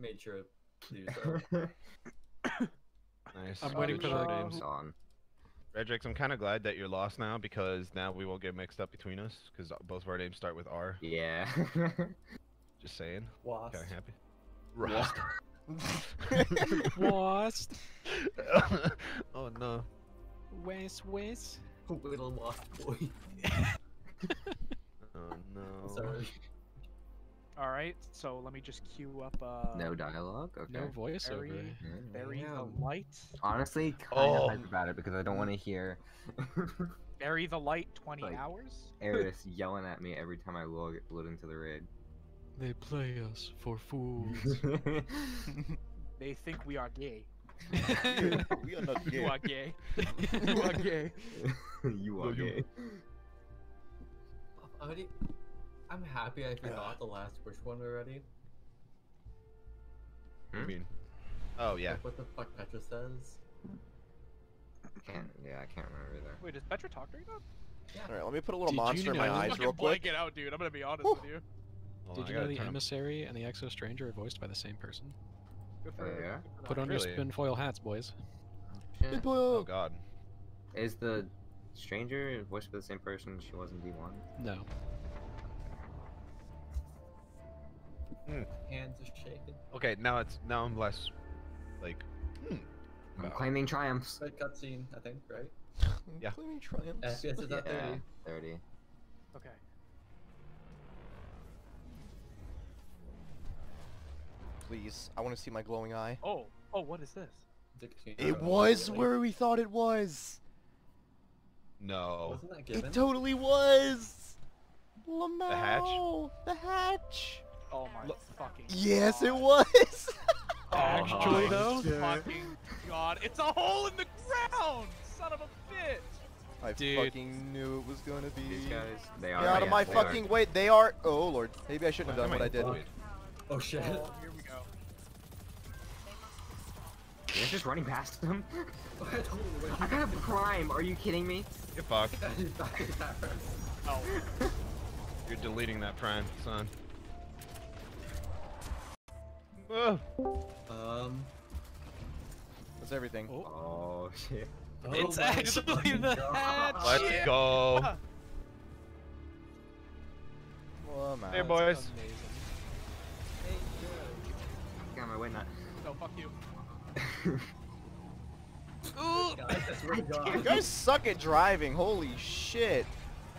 made sure to do so. Nice. I'm waiting for the names on. Redrix, I'm kind of glad that you're lost now because now we won't get mixed up between us because both of our names start with R. Yeah. Just saying. Wasp. Kind of happy. Lost. lost. oh no. Wes, Wes. Little wasp boy. Oh no. Sorry. All right, so let me just queue up. Uh, no dialogue. Okay. No voiceover. Very, Yeah, very Damn. the light. Honestly, kind Oh. of hype about it because I don't want to hear Bury the light 20 Like- hours. Eris yelling at me every time I log load into the raid. They play us for fools. They think we are gay. we are not gay. You gay. are gay. you are gay. you are No, you- gay. Already, I'm happy I forgot the last wish one already. Hmm? What do mean? Oh yeah. Like what the fuck Petra says. Can't. Yeah, I can't remember either. Wait, does Petra talk during that? All right, let me put a little Did you monster in my eyes real quick. blank it out, dude. I'm gonna be honest Whew. with you. Hold Did I you know the turn up- emissary and the exo stranger are voiced by the same person? Good for oh, yeah? Put them. on your spin foil hats, boys. Shit. Oh god. Is the stranger voiced by the same person she was in D1? No. Hands are shaking. Okay, now it's now I'm less like. Hmm. I'm Wow. claiming triumphs. Good cutscene, I think, right? Yeah. Claiming triumphs. FPS is at Yeah, 30. 30. Okay. Please, I want to see my glowing eye. Oh, oh, what is this? It was where we thought it was. No. Wasn't that given? It totally was. Lamau. hatch? The hatch. Oh my Look- fucking. Yes, it was. Actually, Oh, though, shit. Fucking god! It's a hole in the ground! Son of a bitch! I Dude. fucking knew it was gonna be. These guys, they are. Get out of my they are. fucking way. They are. Oh lord. Maybe I shouldn't have done what I did. wait. Oh shit. Oh, here we go. You're just running past them. I got went I have prime. Are you kidding me? Get fucked. back at that first. Oh, You're deleting that prime, son. Whoa. Um. That's everything. Oh. Oh shit. It's oh my actually fucking the God. hatch! Let's Yeah. go. Lamau. Hey, boys. Amazing. Hey, good. Got my way not. no, fuck you. Guys, I swear. You guys suck at driving. Holy shit.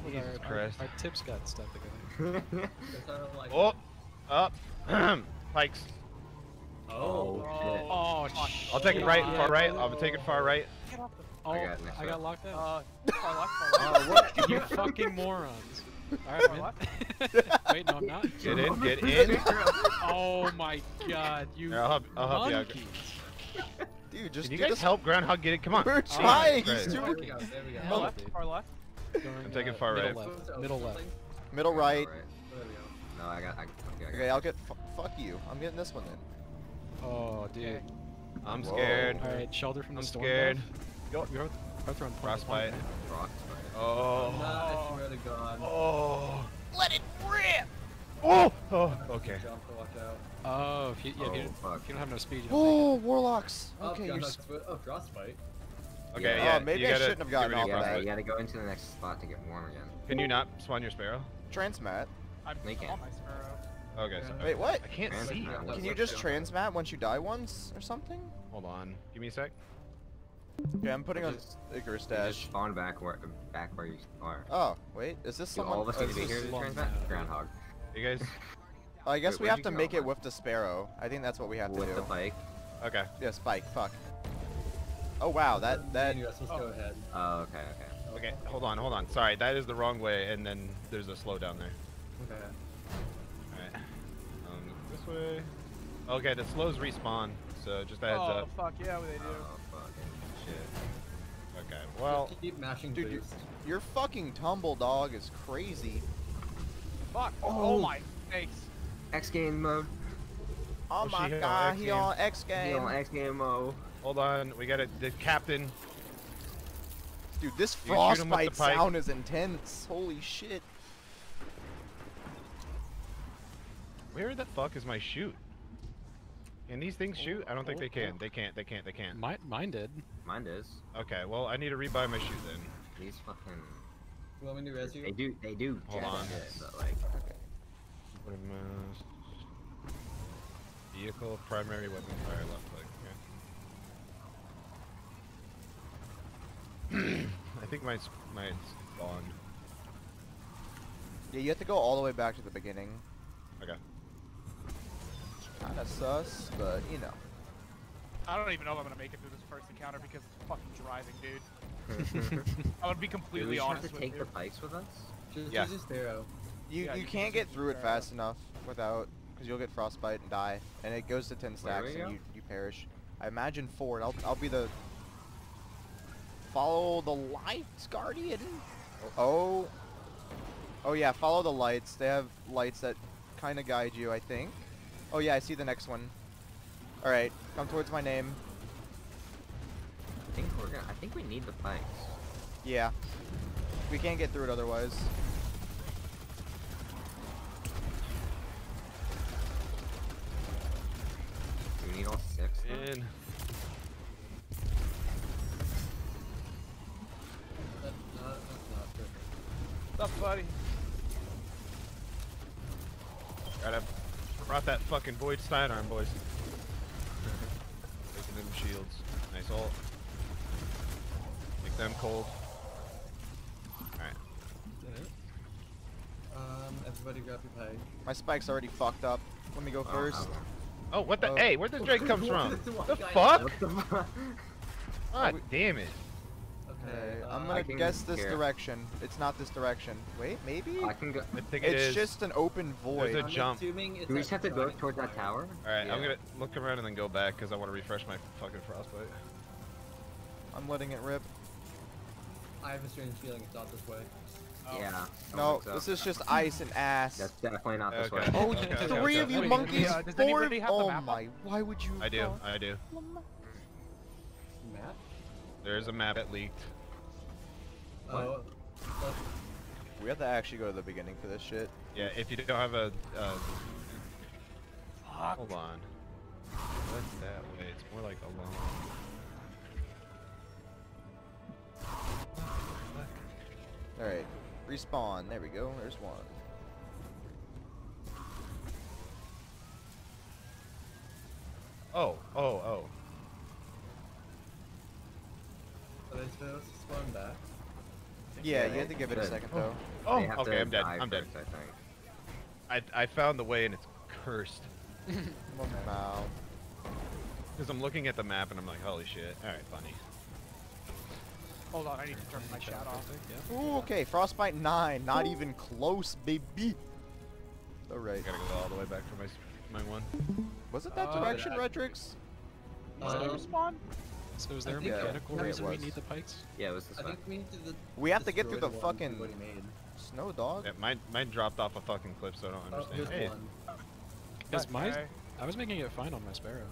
Look, Jesus our, Christ. Our, our tips got stuck together. That's how I'm like- Oh. Up. Pikes. Oh, shit. Oh, shit. I'll take it right, far right. I'll take it far right. Get off the. Oh, I got I got locked out. Uh, far left, far left. Uh, what? you fucking morons. Alright, Far left. Wait, no, I'm not. Get in, get in. Oh my god, you Here, I'll help, I'll help you out. monkeys. Dude, just Can you do guys help Groundhog get it? Come on. We're Oh, trying. great. He's There too. there we go. Far Oh, left, far left. Going, I'm taking uh, far middle right. left. Supposed to open Middle left. Middle right. There we go. No, I got. I, okay, I got Okay, I'll get. F fuck you. I'm getting this one then. Oh, dude. Okay. I'm Whoa. scared. Alright, shelter from the storm. I'm storm. scared. Go. You're both on point. Frostbite. Rock. Oh. Nah, I swear to God. Oh. Let it rip! Oh. Oh. Okay. Jump to out. Oh, if you, yeah, if, you, Oh, fuck. if you don't have no speed, you don't Oh, warlocks. Oh, Okay, God, you're. no, s- it's- oh, frostbite. Okay. Yeah. Yeah. Oh, maybe you I gotta shouldn't have gotten rid of off your of Yeah, that. you gotta go into the next spot to get warm again. Can you not spawn your sparrow? Transmat. I'm They on my sparrow. Okay. So, Wait, what? I can't see. Can you just transmat once you die once or something? Hold on. Give me a sec. Okay, I'm putting on Just- Icarus You just dash. spawn back where back where you are. Oh, wait, is this Do someone? all of us oh, need to be this here is- to transmat? Groundhog. You guys. I guess Wait, we have to make it man? with the sparrow. I think that's what we have to do. With the pike. Okay. Yeah, spike. Fuck. Oh wow, that that. You guys, let's go oh. ahead. Oh, okay, okay. Okay. Hold on. Hold on. Sorry, that is the wrong way, and then there's a slow down there. Okay. Alright. This way. Okay, the slows respawn, so just a heads oh, up. fuck yeah, they do. Oh, fucking shit. Okay. Well, Just keep mashing Dude, you- boost. Your fucking tumble dog is crazy. Fuck. Oh. Oh, my face. X game mode. Oh Was my she on god, X he on X He game. on X game mode. hold on. We got it. The captain. Dude, this You shoot him with the frostbite sound is intense. Holy shit. Where the fuck is my shoot? Can these things shoot? I don't think they can. Oh. They can't. They can't. They can't. Mine, mine did. Mine is. Okay. Well, I need to rebuy my shoot then. These fucking. You want me to res They do. They do. Hold on. shit, but like. What am I- Vehicle, primary weapon, fire, left click. Okay. I think mine's mine's gone. Yeah, you have to go all the way back to the beginning. Okay. Kinda sus, but you know. I don't even know if I'm gonna make it through this first encounter because it's fucking driving, dude. I would be Do completely we just have to with take you. the pikes with us? Just Yeah. use a sparrow. You Yeah, you you can can't get through it fast enough without, because you'll get frostbite and die, and it goes to ten stacks and go? you, you perish. I imagine four. And I'll I'll be the. Follow the lights, Guardian. Oh. Oh, oh yeah, follow the lights. They have lights that kind of guide you, I think. Oh yeah, I see the next one. All right, come towards my name. I think we're gonna. I think we need the pikes. Yeah. We can't get through it otherwise. Do we need all six? In. That's not, that's not perfect. What's up, buddy? Got I brought that fucking Void Steinarm, boys. Taking them shields. Nice ult. Make them cold. Alright. Um, everybody grab your pike. My spike's already fucked up. Let me go Oh, first. Oh, what the? Oh. Hey, where the Drake comes from? This is what the fuck? What the fuck? God damn it. Okay, Okay, I'm uh, gonna guess this hear. direction. It's not this direction. Wait, maybe? I can go. I think it It's is. just an open There's void. a I'm jump. assuming Do we just have to go towards that tower? Alright, I'm gonna look around and then go back because I want to refresh my fucking frostbite. I'm letting it rip. I have a strange feeling it's not this way. Oh. Yeah. No, so. this is just ice and ass. That's definitely not this Okay. way. Oh, Okay, you okay, three okay. of you Wait, monkeys, uh, does four. anybody have the oh map up? my! Why would you? I do, I do. Map? There's a map that leaked. What? Oh, We have to actually go to the beginning for this shit. Yeah, if you don't have a. Uh, Fuck. hold on. What's that way? It's more like along. All right, respawn. There we go. There's one. Oh, oh, oh. are they supposed to spawn back? Yeah, Yeah, you have to give it a second though. Oh, have okay, to I'm dead. I'm dead. first, I think. I, I found the way and it's cursed. Wow. Because I'm looking at the map and I'm like, holy shit. Alright, funny. Hold on, I need to turn my chat off. Yeah. Ooh, okay. Frostbite nine. Not even close, baby. All right. I gotta go all the way back for my my one. Was it that Oh, direction, that- Redrix? Is Um, there a spawn? So is there a mechanical yeah, it reason we need the pikes? Yeah, it was this I way. think we need to. We have to get through destroy the fucking we've made. snow dog. Yeah, mine mine dropped off a fucking cliff, so I don't Oh, understand. here's hey, one. Because my, Okay. I was making it fine on my Sparrow. Okay,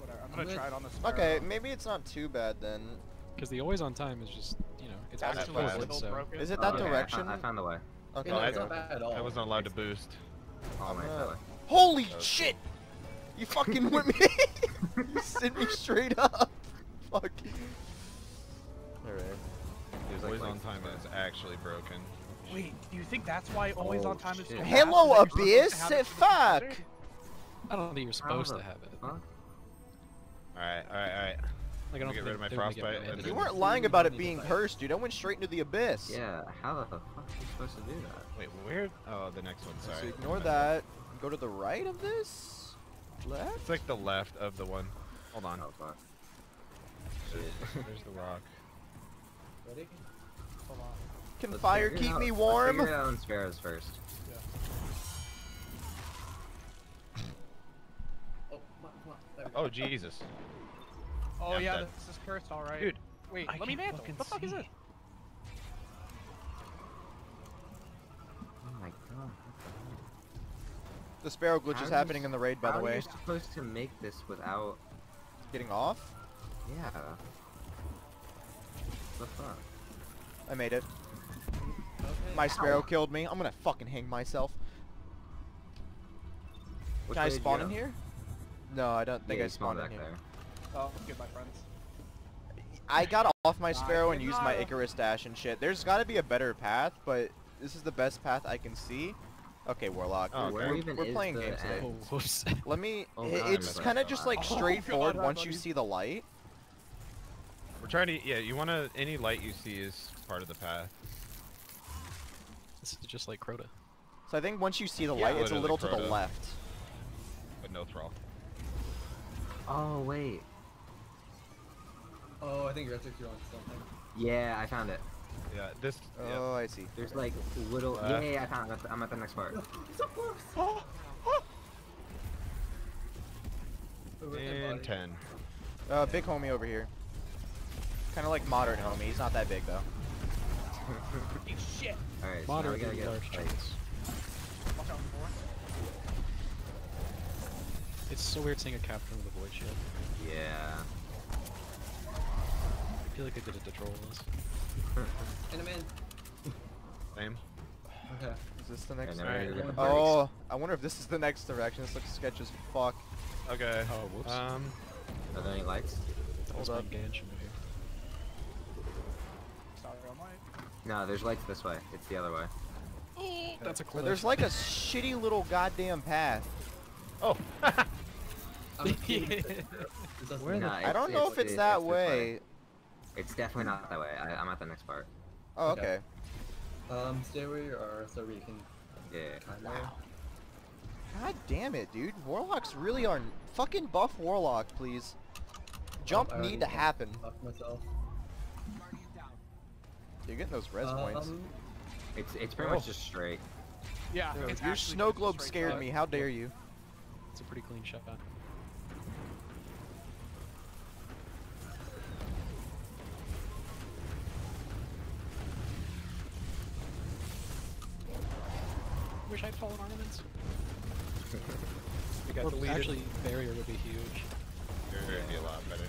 whatever. I'm I'm gonna gonna- try it on this. Okay, maybe it's not too bad then. Because the always on time is just, you know, it's That's actually bad. wood, so. broken. Is it Oh, that okay, I direction? found, I found the way. Okay. Yeah, I- it's not bad at all. I wasn't allowed to boost. Oh my uh, gonna- Holy Oh, shit! You fucking with me? you sent me straight up. Fuck. Alright. There's like Always on time everywhere. is actually broken. Wait, do you think that's why always oh, on Oh, time is so shit. Hello, Is Abyss. supposed it Fuck. in the desert? I don't think you're supposed the to have it. fuck? Alright, alright, alright. Like, I don't get rid of my they get frostbite mad and at You weren't lying about it being cursed, dude. I went straight into the abyss. Yeah, how the fuck are you supposed to do that? Wait, where? Oh, the next one, So sorry. ignore that. Go to the right of this. Left. It's like the left of the one. Hold on. Oh fuck. There's, there's the rock. Ready? Hold on. Can Let's fire keep out- me let's warm? figure it out on sparrows first. Oh, come on, come on. There we go. Oh, Jesus. Oh Yeah, yeah, this is cursed, all right. Dude, wait, I let me can't mantle. What the fuck is see. this? Oh my god. What the sparrow glitch How is are you happening in the raid, by how the are way. you supposed to make this without? Getting off? Yeah. The fuck? I made it. Okay. My sparrow killed me. I'm gonna fucking hang myself. Which Can I way spawn in here? No, I don't think yeah, I you spawned spawned in back here. there. Oh, good, my friends. I got off my sparrow and used my Icarus dash and shit. There's got to be a better path, but this is the best path I can see. Okay, Warlock. Oh, we're, okay. we're- we're playing games today. Oh, whoops. Let me. Oh, i- God, I it's kind of just shot. like Oh, oh straightforward God, once you see the light. We're trying to. Yeah, you wanna. Any light you see is part of the path. This is just like Crota. So I think once you see the Yeah, light, it's a literally little to the left. But no thrall. Oh wait. Oh, I think you're you're on something. Yeah, I found it. Yeah, this. yeah. Oh, I see. There's like little. Uh. yeah, yeah, yeah, I found it. I'm at the next part. So close. Over my And body. ten. Uh, big homie over here. Kind of like modern homie. He's not that big though. Eat shit. Alright, so now we Moderately gotta get large like. Watch out for. It's so weird seeing a captain with a void shield. Yeah. I feel like I did it to troll this. And I'm. Same. Okay. Is this the next? now we Alright. gotta get the Oh, I wonder if this is the next direction. This looks sketch as fuck. Okay. Oh, whoops. Um. Are there any lights? that hold up. Genshin over here. Sorry, No, there's lights this way. It's the other way. That's a But cliff. there's like a shitty little goddamn path. Oh. I'm a kid. This doesn't Where the- matter. I don't know if it's that this way. It's definitely not that way. I, I'm at the next part. Oh, Okay. okay. Um, stay where you are so we can Yeah. kind Wow. God damn it, dude. Warlocks really are fucking buff Warlock, please. Jump I already need to happen. Fuck myself. You're getting those res points. Um, It's it's pretty Oh. much just straight. Yeah, Yo, it's your snow globe scared up. me. How dare you? It's a pretty clean shot. Wish I'd fallen ornaments. We got Or deleted. actually, barrier would be huge. It would be a lot better.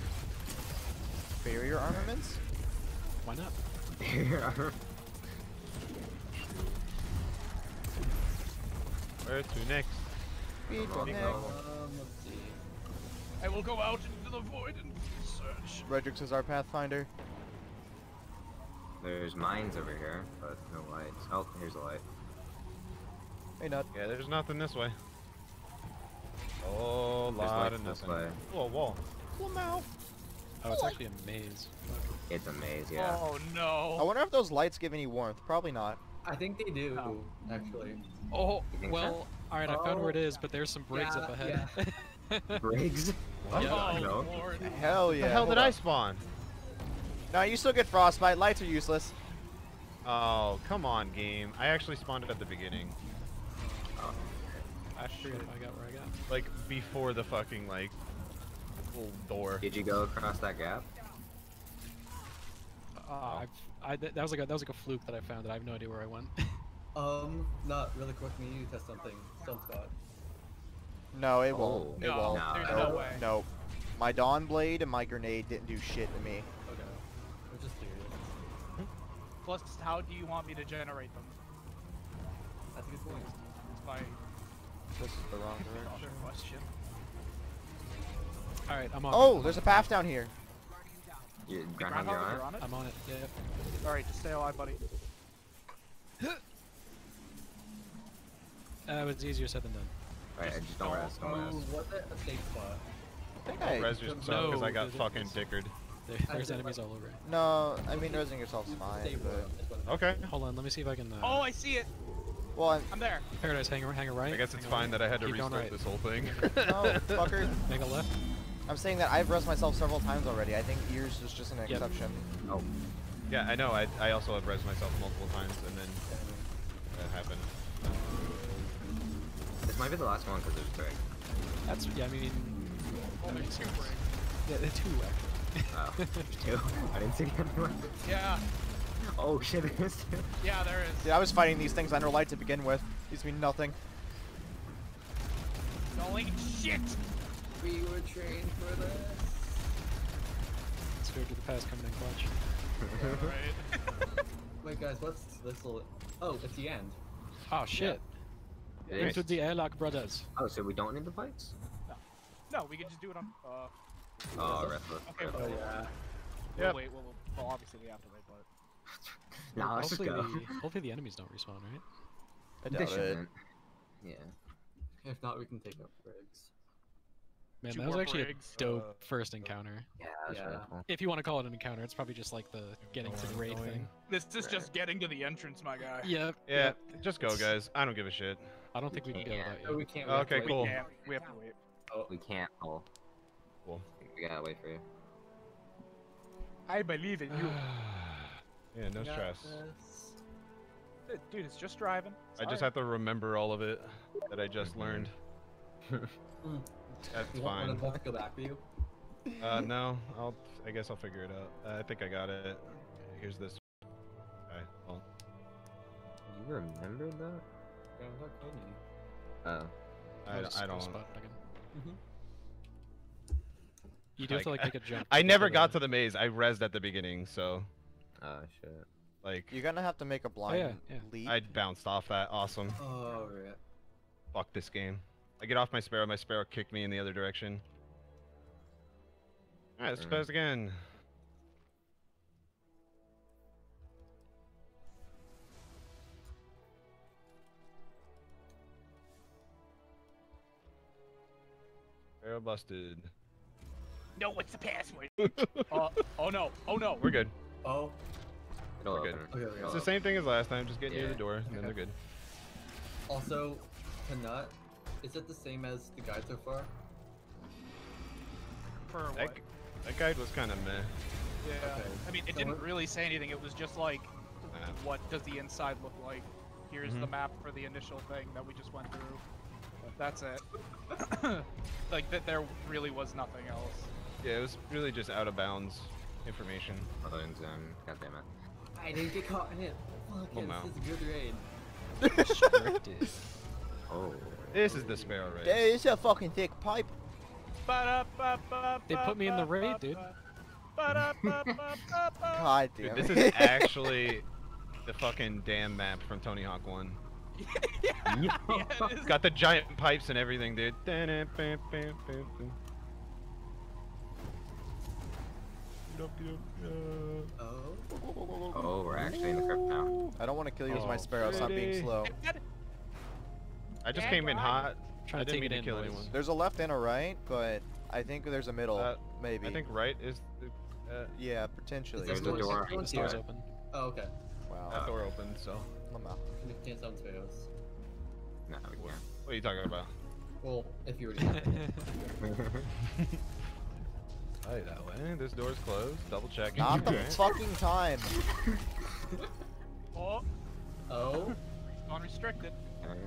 Barrier armaments? Why not? Where to next? People Wrong next. um. I will go out into the void and search. Redrix is our pathfinder. There's mines over here, but no lights. Oh, here's a light. Hey, Nut. Yeah, there's nothing this way. Oh, There's lot lights of this way. Oh, a wall. Oh, it's actually a maze. It's a maze, yeah. Oh no. I wonder if those lights give any warmth. Probably not. I think they do, Oh. actually. Oh, You think so? well, alright, I found where it Oh, but there's some brigs up yeah, ahead. Briggs? Yeah. Oh No. lord. Hell yeah. the hell hold did I spawn? No, you still get frostbite. Lights are useless. Oh, come on, game. I actually spawned it at the beginning. I forget if I got where I got. Like, before the fucking, like, little door. Did you go across that gap? Uh, I've, I, that was like a, that was like a fluke that I found. That I have no idea where I went. Um, not really quick. We need to test something. Stone spot. No, it Oh. won't. It No, won't. no, there's no way. Nope. My Dawn Blade and my grenade didn't do shit to me. Okay. I'm just curious. Plus, how do you want me to generate them? That's a good point. It's my This is the wrong direction. question. Alright, I'm on. Oh, there's a path down here. You, The Groundhog, you're groundhog, on you're on it? I'm on it. Yeah. Alright, just stay alive, buddy. Uh, it was easier said than done. Alright, I just don't rest, don't Oh, rest. what's that? A safe spot. I think I, Res yourself because I got fucking this- dickered. There, there's enemies all over. it. no, I mean resing yourself's fine, but room is what it is. Okay. Hold on, let me see if I can. Uh, Oh, I see it. Well, I'm, I'm there. Paradise, hang a, hang a right. I guess it's hang fine right, that I had to keep restart right. this whole thing. no, fucker. Hang a left. I'm saying that I've res myself several times already. I think ears is just an Yep. exception. Oh, Yeah, I know. I, I also have res myself multiple times, and then that happened. this might be the last one because there's Brigs. That's yeah. I mean, that Only makes two sense. Yeah, the two actually. Oh, there's two. I didn't see the other one. Yeah, Oh shit, there's two. yeah, there is. Dude, I was fighting these things under light to begin with. These mean nothing. Holy shit! We were trained for this. Spirit of the past coming in clutch. Alright. Wait, guys, what's this little? Oh, it's the end. Oh shit! It is. Into the airlock brothers. Oh, so we don't need the fights? No, No, we can just do it on. Uh, Oh, restless. okay. restless. Well, yeah. we'll Yep. wait. We'll, we'll, well, obviously we have to wait, but. Nah, let's just hopefully, go. the, hopefully the enemies don't respawn, right? I They doubt it. Yeah. If not, we can take up Brigs. Man, Two that was actually Brigs, a dope uh, first encounter. Yeah, that's Yeah. really cool. If you want to call it an encounter, it's probably just like the getting to the raid going. thing. This is Right. just getting to the entrance, my guy. Yeah. Yeah, just go, guys. I don't give a shit. I don't think we can get Yeah. that No, we can't. Oh, we okay, cool. We can't. We have to wait. Oh, We can't. Oh. Cool. We gotta wait for you. I believe in you. yeah, no stress. this. Dude, it's just driving. I just have to remember all of it that I just Mhm. learned. Mm. That's You want fine. them both to go back to you? Uh, no, I'll. I guess I'll figure it out. Uh, I think I got it. Here's this. Okay. Well, You remembered that? Yeah, I'm not kidding you. Oh. I, Just I don't. spot again. Mhm. You do have to Like, like make a jump. I never got to the maze. I rezzed at the beginning, so Oh shit. like You're gonna have to make a blind yeah, yeah. leap. I bounced off that. Awesome. Oh, right. Fuck this game. I get off my sparrow. My sparrow kicked me in the other direction. All right, let's Mm. try this again. Sparrow busted. No, what's the password? uh, oh no. Oh no. We're good. Oh, It'll We're good. okay, okay. It's the same thing as last time. Just get near the door, and then they're good. Also, to nut, is it the same as the guide so far? For That, what? g- that guide was kind of meh. Yeah. Okay. I mean, it So didn't what- really say anything. It was just like, Nah. what does the inside look like? Here's the Mhm. map for the initial thing that we just went through. That's it. like that, there really was nothing else. Yeah, it was really just out of bounds information. Other than Zone. Um, God damn it. I didn't get caught in it. Fuck Oh, it, no. this is a good raid. Restricted. Oh. This is the sparrow race. Hey, it's a fucking thick pipe. They put me in the raid, dude. God Dude, damn this is actually the fucking damn map from Tony Hawk 1. yeah, yeah, it is. It's got the giant pipes and everything, dude. Oh. Oh, we're actually in the crypt now. I don't want to kill you with my Oh, sparrow. Stop being slow. I just Yeah, came in hot. Trying I to didn't take mean to kill boys. anyone. There's a left and a right, but I think there's a middle. Uh, maybe. I think right is uh, Yeah, potentially. Is There's this a one- door. this one's Door's here? open. Oh, okay. Wow. that door open. So Lama. You can't sound fails. No, we what are you talking about? Well, if you already have it. can't. Oh, that way. This door's closed. Double checking. Not the Alright. fucking time. Oh, Oh. unrestricted. Okay.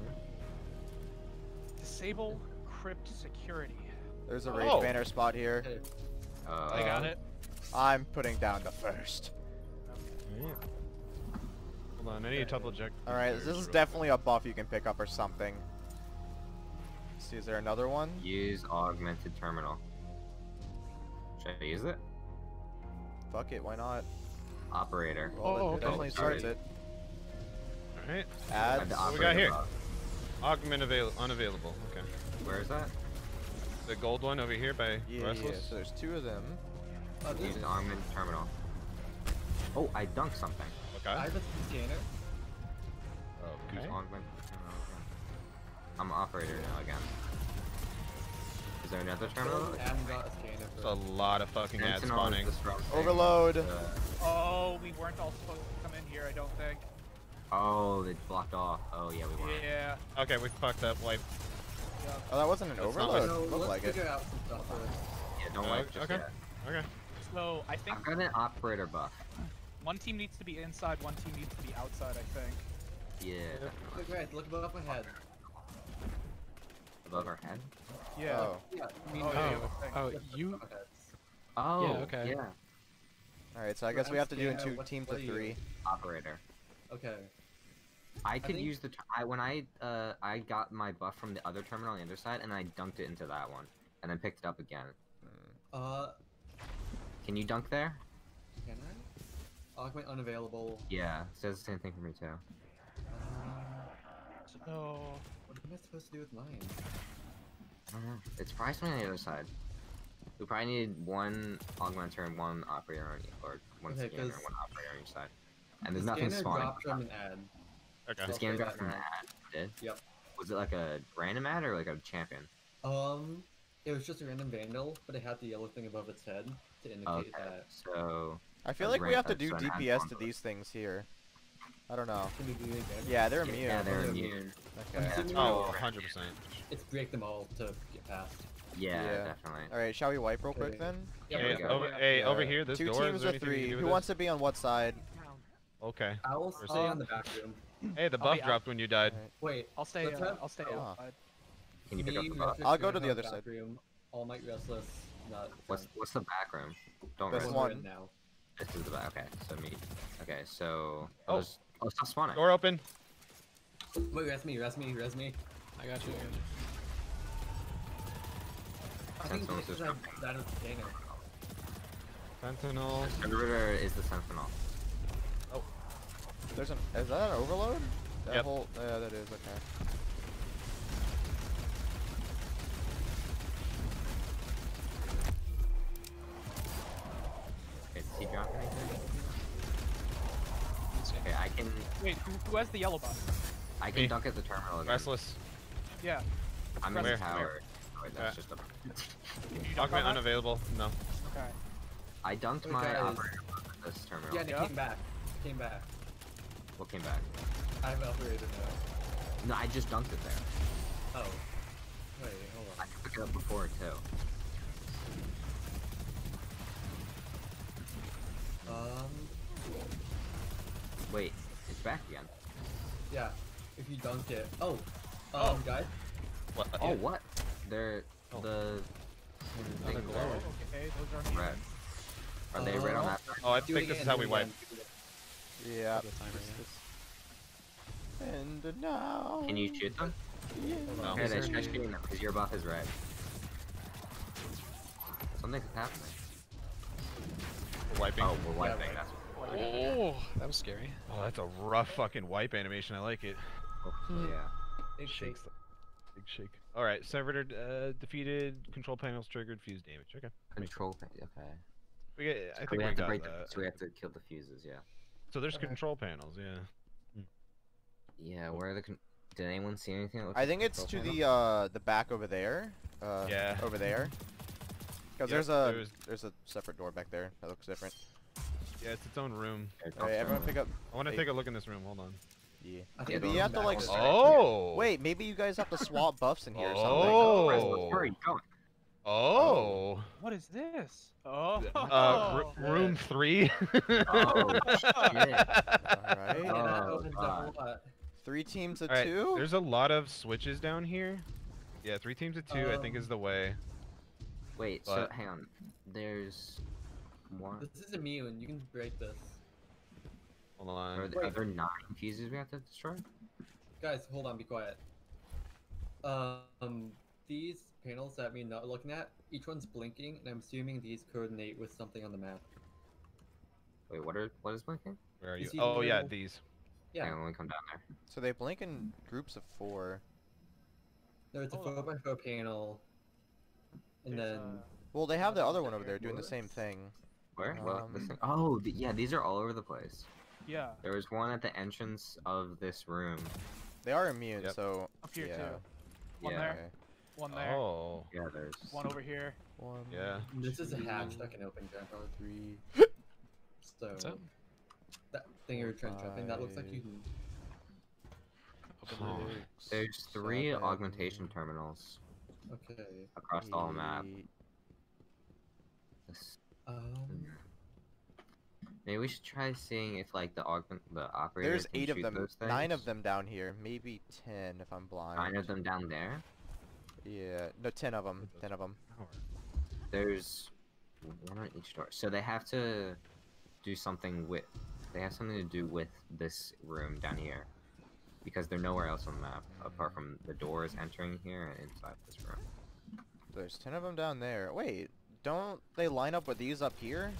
Disable crypt security. There's a rage Oh. banner spot here. Uh, I got it. I'm putting down the first. Yeah. Hold on, I need to double check. All right, this is definitely a buff you can pick up or something. Let's see, is there another one? Use augmented terminal. Should I use it? Fuck it, why not? Operator. Well, Oh, it okay. definitely starts it. Alright. Add What we got here? buff. Augment avail unavailable. Okay. Where is that? The gold one over here by Yeah, yeah, so there's two of them. Uh, this, Use an augmented terminal. Oh, I dunked something. Okay. I have a scanner. Use Okay. augmented terminal again. I'm operator now again. Is there another terminal? I a scanner There's for a lot of fucking ads spawning. Overload. the- Oh, we weren't all supposed to come in here. I don't think. Oh, they blocked off. Oh yeah, we were. Yeah. Okay, we fucked up. Wipe. yeah. Oh, that wasn't an That's overload. So Looked let's like it. figure out some stuff first. Yeah, don't Uh, wipe just okay. yet. Okay. So I think I've got an operator buff. one team needs to be inside, one team needs to be outside. I think. Yeah, Look right, look above my head. Above our head. Yeah. Oh. Yeah, I mean, Oh, Oh, yeah, I oh, you. above our heads. Oh, okay. Yeah, All right, so I guess we have to do in two teams of three. operator. Okay. I could think- use the. I when I uh I got my buff from the other terminal on the other side, and I dunked it into that one, and then picked it up again. Uh, Can you dunk there? can I? Augment unavailable. Yeah, says the same thing for me too. Uh, So what am I supposed to do with mine? I don't know. It's probably something on the other side. We probably need one augmenter and one operator on each, or one Okay, scanner and 'cause one operator on each side. And there's the nothing scanner spawning. dropped from an ad. Okay. The scanner dropped from the now. ad. Did? Yep. Was it like a random ad or like a champion? Um, it was just a random vandal, but it had the yellow thing above its head to indicate Okay. that. So I feel like we have to do DPS to to these things here. I don't know. Can we do it again? Yeah, they're immune. yeah, they're they're immune. Okay. Oh, 100%. It's break them all to get past. Yeah, Yeah. definitely. All right, shall we wipe real quick then? Yeah, Hey, over, hey, over here, this Two door. teams is there of anything we can three. Who with wants to be on what side? Okay. I'll stay the- on the back room. Hey, the I'll buff be out. dropped when you died. Alright. Wait, I'll stay. Let's Uh, I'll stay oh. outside. Can you pick up the buff? Redrix, I'll go to the other side. Room. All Might Restless. Not. What's what's the back room? Don't This rest. one. now. This is the back. Okay, so me. Okay, so Oh. just, oh stop spawning. Door open. Wait, rest me, rest me, rest me. I got you. I got you. I Sentinels think is because I that is Dana. Sentinel. River is the sentinel. Oh. There's an. Is that an overload? That Yep. whole. Yeah, that is okay. Okay, did he drop anything? Let's see. Okay, I can Wait, who, who has the yellow buff? I can Me. dunk at the terminal again. Restless. Yeah. I'm in Where? the tower. Oh, wait, that's Uh, just a. Can you dunk on unavailable. No. Okay. I dunked Hey, my guys. operator at this terminal. Yeah, and it Yeah? came back. Came back. What came back? I have operator now. No, I just dunked it there. Oh. Wait, hold I on. could pick it up before too. Um, Wait, it's back again. yeah. If you dunk it. Oh. Um, Oh. guys. What? Oh, what? They're Oh. the they're things are Okay, those are red. Are they red on Uh, that? Oh, I think this is how we it wipe. again, do it Yeah. The timer, yeah. And now. Can you shoot them? Yeah. No. Okay, they there try any- shooting them because your buff is red. Something's happening. We're wiping. Oh, we're wiping. right. That's Oh, that was scary. Oh, that's a rough fucking wipe animation. I like it. oh, yeah. Big shake. Shakes. Big shake. All right, servitor uh, defeated. Control panels triggered. Fuse damage. Okay. Control. pa- Okay. We get, I So think we we, have to break. that. The, so we have to kill the fuses. Yeah. So there's Okay. control panels. Yeah. Yeah. Where are the? Did anyone see anything? That looks I like think it's to panel? the uh the back over there. Uh, Yeah. Over there. Because Yep, there's a there's- there's a separate door back there that looks different. Yeah, it's its own room. Okay, Alright, everyone pick up. I want to take a look in this room. Hold on. Yeah. I think Maybe you have to like. on s- Oh. Wait, maybe you guys have to swap buffs in here or something. Oh. Where are you going? Oh. What is this? Oh. Uh, r- room three. Oh, shit. Alright. Yeah, that Oh, opens God. Three teams of All right, two. There's a lot of switches down here. Yeah, three teams of two. I think Um, is the way. Wait. So hang on. There's one. This is immune. You can break this. Hold Are, on. there, are there nine fuses we have to destroy? Guys, hold on. Be quiet. Um, these panels that we're not looking at, each one's blinking, and I'm assuming these coordinate with something on the map. Wait, what are what is blinking? Where are you? You Oh yeah, these. Yeah. Hang on, let me come down there. So they blink in groups of four. No, it's a Hold on. four by four panel. And There's, then uh, Well, they have the other one over there doing the same thing. Where? Um, thing? Oh, th- yeah. These are all over the place. yeah. There was one at the entrance of this room. They are immune, Yep. so Up here yeah. too. One Yeah. there. Okay. One there. Oh. Yeah, there's. One over here. One. Yeah. this is a hatch two, that can open, Grandpa. Three. So What's up? that thing you're trying to trap in, that looks like you can. Oh. There's three seven, augmentation terminals Okay. across the whole map. This- Um. Maybe we should try seeing if like the augment the operator. There's eight of them. Nine of them down here. Maybe ten if I'm blind. Nine of them down there. Yeah. No, ten of them. Ten of them. There's one on each door. So they have to do something with. They have something to do with this room down here, because they're nowhere else on the map apart from the doors entering here and inside this room. There's ten of them down there. Wait, don't they line up with these up here?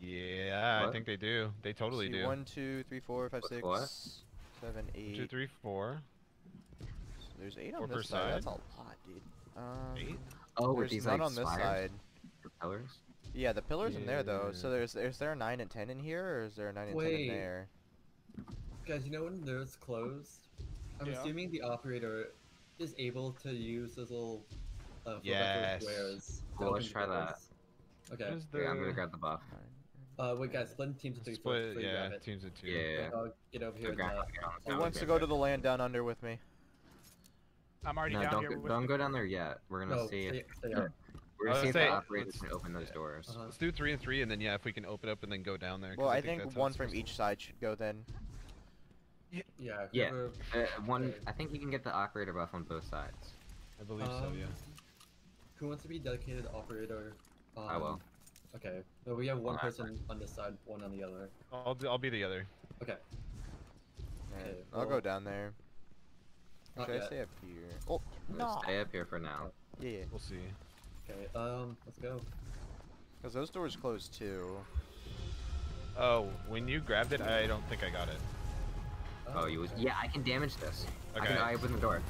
Yeah, I think they do. They totally See, do. One, two, three, four, five, What- six, what? seven, One, eight. two, three, four. There's eight on Four per this side. That's a lot, dude. Um, Eight? Oh, with there's these none like on this spires, side. propellers. Yeah, the pillars in there though. So there's is there a nine and ten in here, or is there a nine and ten in Wait. there? Guys, you know when there's closed? I'm Yeah. assuming the operator is able to use those little uh, four by four Yes. squares. To Well, let's try that. Okay. Where's Okay, I'm gonna grab the buff. Uh, wait, guys, split into teams of three. so- Split, so yeah, grab it. teams of two. Yeah. I'll get over here. So and, grab- uh, get on the Who wants to go to the land down under with me? I'm already No, down don't here go, don't go down there yet. We're gonna no, see. stay, If, stay yeah. We're I gonna would see if the operators can open those doors. Uh-huh. Let's do three and three, and then yeah, if we can open up and then go down there. 'cause Well, I that's think how one it's from each side should go then. Yeah. Yeah. whoever- Uh, one, I think you can get the operator buff on both sides. I believe so. Um, Yeah. Who wants to be dedicated operator? Um, I will. Okay. So we have one I'll person on this side, one on the other. I'll do- I'll be the other. Okay. Alright, Okay, I'll go down there. Or Not Should I yet. stay up here? Oh, no. Stay up here for now. Yeah, yeah. We'll see. Okay. Um. Let's go. Because those doors close too. Oh, when you grabbed it, I don't think I got it. Oh, you was yeah. I can damage this. I Okay. can. I open the door.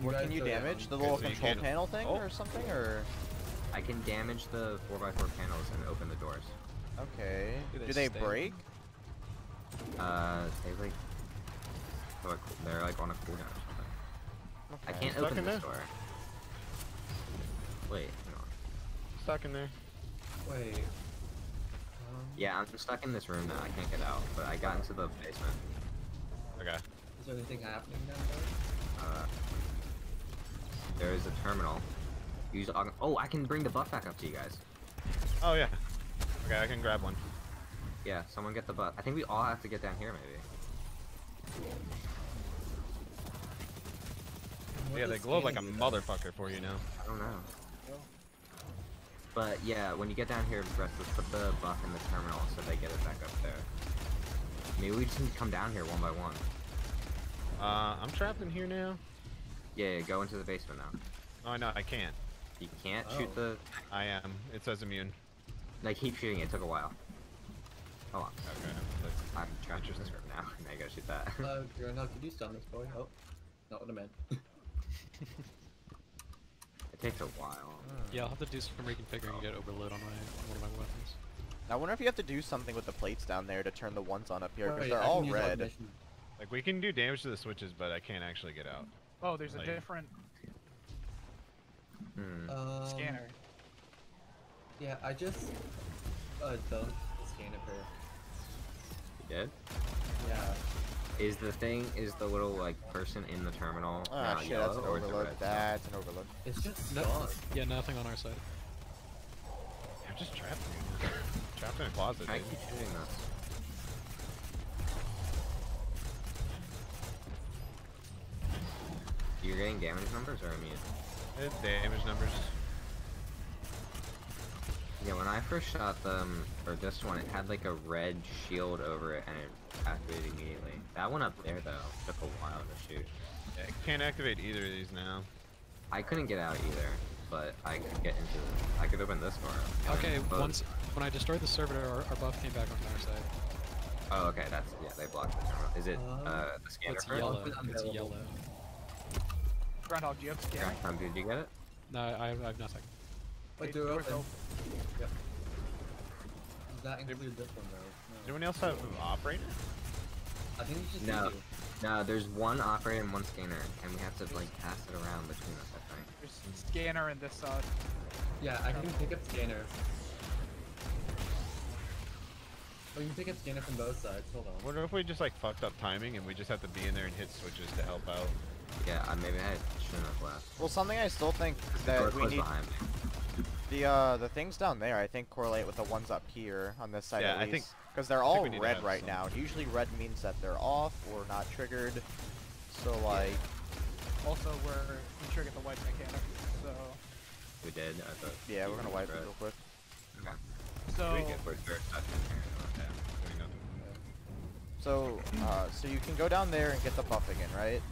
What guys can you damage? The little control panel thing Oh. or something? Or I can damage the 4x4 panels and open the doors. okay. Do they Do they break? Uh, they like, they're like, they're like on a cooldown or something. I can't Stuck open in this there? door. Wait, hang. Stuck in there. Wait. Um, Yeah, I'm stuck in this room now. I can't get out, but I got into the basement. Okay. Is there anything happening down there? Uh, there is a terminal. Use aug- Oh, I can bring the buff back up to you guys. Oh yeah. Okay, I can grab one. Yeah, someone get the buff. I think we all have to get down here, maybe. What yeah, they glow like a scanning motherfucker for you now. I don't know. But yeah, when you get down here, Brett, let's put the buff in the terminal so they get it back up there. Maybe we just need to come down here one by one. Uh, I'm trapped in here now. Yeah, yeah, go into the basement now. Oh no, I know I can't. You can't shoot Oh. the. I am. It says immune. Like, keep shooting it. It took a while. Hold on. Okay. That's, I'm trapped in this Interesting. room now. Now you gotta shoot that. Uh, Groundhog, could you stun this boy? Oh, not what I meant. it takes a while. Yeah, I'll have to do some reconfiguring to get overload on my on one of my weapons. I wonder if you have to do something with the plates down there to turn the ones on up here, because Wait, they're I all red. Like we can do damage to the switches, but I can't actually get out. Oh, there's a different Hmm. Um, scanner. Yeah, I just uh dumped the scanner for. You did? Yeah. Is the thing, is the little, like, person in the terminal Ah, now shit, yellow, that's an or is it overload. red? That's an overload. It's just No. gone. Yeah, nothing on our side. I'm just trapped. in here. trapped in a closet. I dude. keep shooting this. You're getting damage numbers or immune? It's damage numbers. Yeah, when I first shot them, or this one, it had like a red shield over it and it activated immediately. That one up there though, took a while to shoot. Yeah, I can't activate either of these now. I couldn't get out either, but I could get into I could open this door. and Okay, once when I destroyed the server, our, our buff came back on our side. Oh, okay, that's, yeah, they blocked the terminal. Is it, Um, uh, the scanner It's first? yellow. It's It's yellow. Groundhog, do you have scanner? Um, did you get it? No, I, I have nothing. Wait, Okay, do it doors open. open. Yep. Does that include this one though? Does No. anyone else have an operator? I think it's just No. you. No, there's one operator and one scanner, and we have to, like, pass it around between us, I think. There's scanner and this side. Yeah, I can pick up scanner. Oh, you can pick up scanner from both sides. Hold on. I wonder if we just like fucked up timing and we just have to be in there and hit switches to help out. Yeah, uh, maybe I shouldn't have left. Well, something I still think The that we need behind me. the uh the things down there. I think correlate with the ones up here on this side Yeah, at I think- because they're I all we need to red right some. now. and Usually red means that they're off or not triggered. So like, Also, we're we triggered the white mechanic. So, We did. I thought yeah, we're gonna were wipe it real quick. Okay. so We get we're very touching here. Yeah, doing nothing. So uh, so you can go down there and get the buff again, right?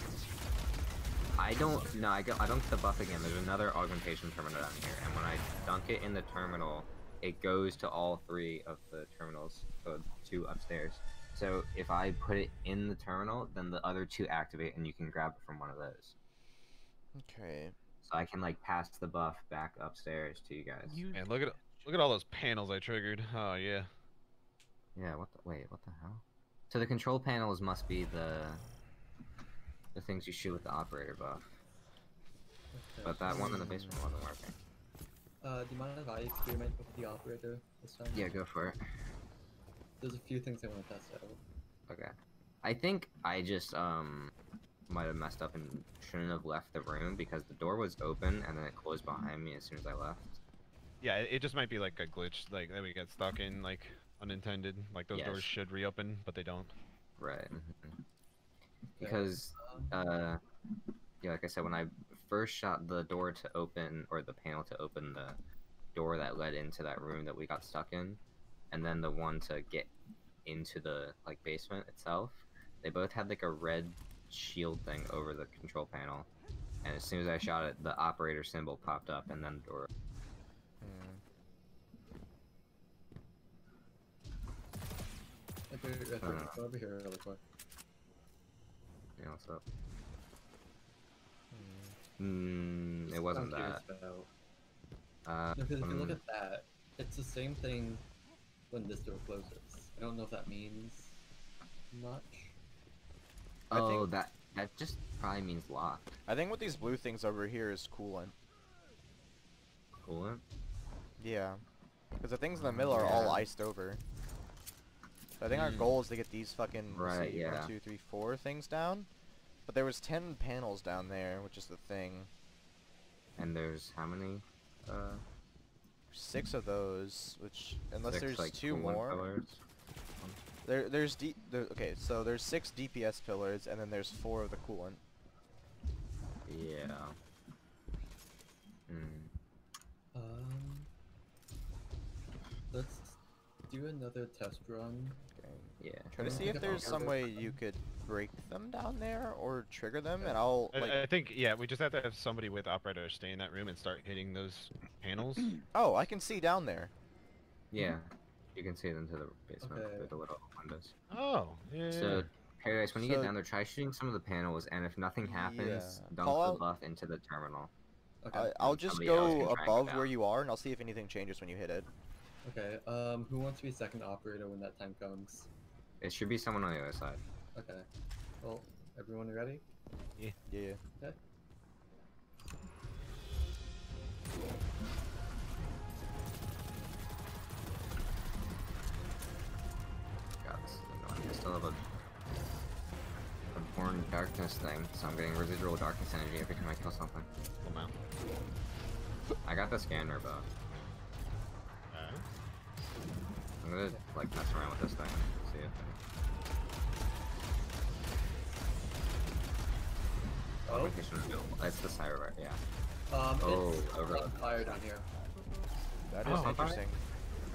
I don't. No, I, go, I don't get the buff again. There's another augmentation terminal down here, and when I dunk it in the terminal, it goes to all three of the terminals, the two upstairs. So if I put it in the terminal, then the other two activate, and you can grab it from one of those. Okay. so I can like pass the buff back upstairs to you guys. You Man, look at look at all those panels I triggered. Oh yeah. Yeah. What the? Wait. What the hell? So the control panels must be the the things you shoot with the operator buff, Okay. but that one in the basement wasn't working. Uh, do you mind if I experiment with the operator this time? Yeah, go for it. There's a few things I want to test out. Okay. I think I just um might have messed up and shouldn't have left the room because the door was open and then it closed behind me as soon as I left. Yeah, it, it just might be like a glitch, like that we get stuck in, like unintended. Like those Yes. doors should reopen, but they don't. Right. Okay. Because uh yeah, like I said, when I first shot the door to open or the panel to open the door that led into that room that we got stuck in, and then the one to get into the like basement itself, they both had like a red shield thing over the control panel. And as soon as I shot it, the operator symbol popped up and then the door Hmm. okay, okay, uh, come over here really quick. Yeah, what's up? Hmm. Mm, it wasn't that. Uh, No, because if you look um, at that, it's the same thing when this door closes. I don't know if that means much. Oh, think- that that just probably means locked. I think what these blue things over here is coolant. Coolant. Yeah. Because the things in the middle are all iced over. So I think our Mm. goal is to get these fucking Right, see, yeah. one, two, three, four things down. But there was ten panels down there, which is the thing. And there's how many? Uh, Six of those, which unless six, there's like, two more. pillars? There, there's D. There, okay, so there's six DPS pillars, and then there's four of the coolant. Yeah. Hmm. Um, let's do another test run. Okay. Yeah. Try to don't see if there's some way you could break them down there or trigger them, and I'll I, like. I think yeah, we just have to have somebody with operator stay in that room and start hitting those panels. Oh, I can see down there. Yeah. You can see it into the basement Okay. through the little windows. oh, yeah. So, Paradise, when you So- get down there, try shooting some of the panels, and if nothing happens, Yeah. dump Call the out- buff into the terminal. Okay. I, I'll just somebody go can track it above where you are, and I'll see if anything changes when you hit it. Okay. Um, who wants to be second operator when that time comes? It should be someone on the other side. Okay. Well, everyone ready? Yeah. Yeah. Okay. God, this is annoying. I still have a, a Born Darkness thing, so I'm getting residual darkness energy every time I kill something. Come out. I got the scanner buff. Alright. Uh-huh. I'm gonna like mess around with this thing. See if. Oh. Augmentation reveal. It's the Cyber, right? Yeah. Um, Oh, it's over- on fire down here. That is Oh. interesting.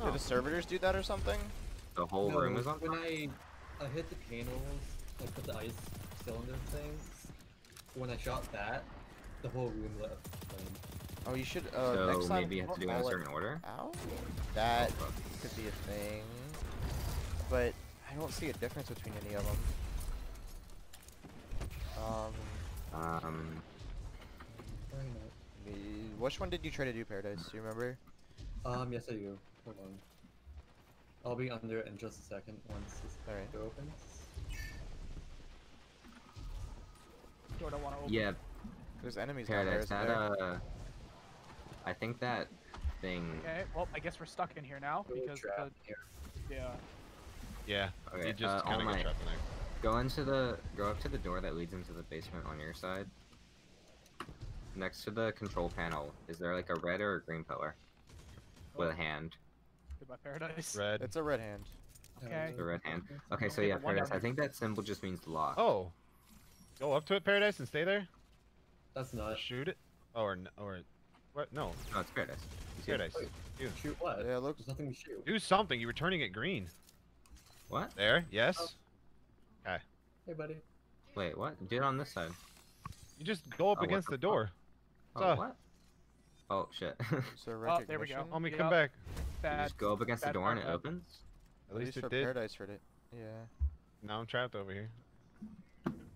Oh. Did the servitors do that or something? The whole no, room is on when fire. I, I hit the panels, I put the ice cylinder things. When I shot that, the whole room lit up flame. Oh, you should. Uh, so next time. maybe you have to do it in a certain order. Ow. That Oh, could be a thing, but I don't see a difference between any of them. Um, Um, Very which one did you try to do, Paradise? Do you remember? Um, yes I do. Hold on. I'll be under it in just a second once this Alright. door opens. Door don't want to open. yeah, There's enemies down there, Paradise. That there? uh, I think that thing. Okay. Well, I guess we're stuck in here now because trap the, here. yeah. Yeah. Okay, you just uh, kind All of get Might, trapped in there. Go into the. Go up to the door that leads into the basement on your side. Next to the control panel, is there like a red or a green pillar with a hand? Goodbye, paradise. Red. It's a red hand. Okay. The red hand. Okay, so yeah, Paradise. I think that symbol just means lock. Oh. Go up to it, Paradise, and stay there. That's not. Shoot it. Oh, or or what? No, No, it's Paradise. You see it? Paradise. You Shoot what? Yeah, look. looks. There's nothing to shoot. do something. You were turning it green. What? There. Yes. okay Hey, buddy. Wait, what? Do it on this side. You just go up Oh, against the the door. Oh, So- what? Oh shit. Is there Oh, there we go. recognition? Homie, Yep. come back. you Bad. just go up against the door and it part, opens. At least for it did. Paradise for it. Yeah. Now I'm trapped over here.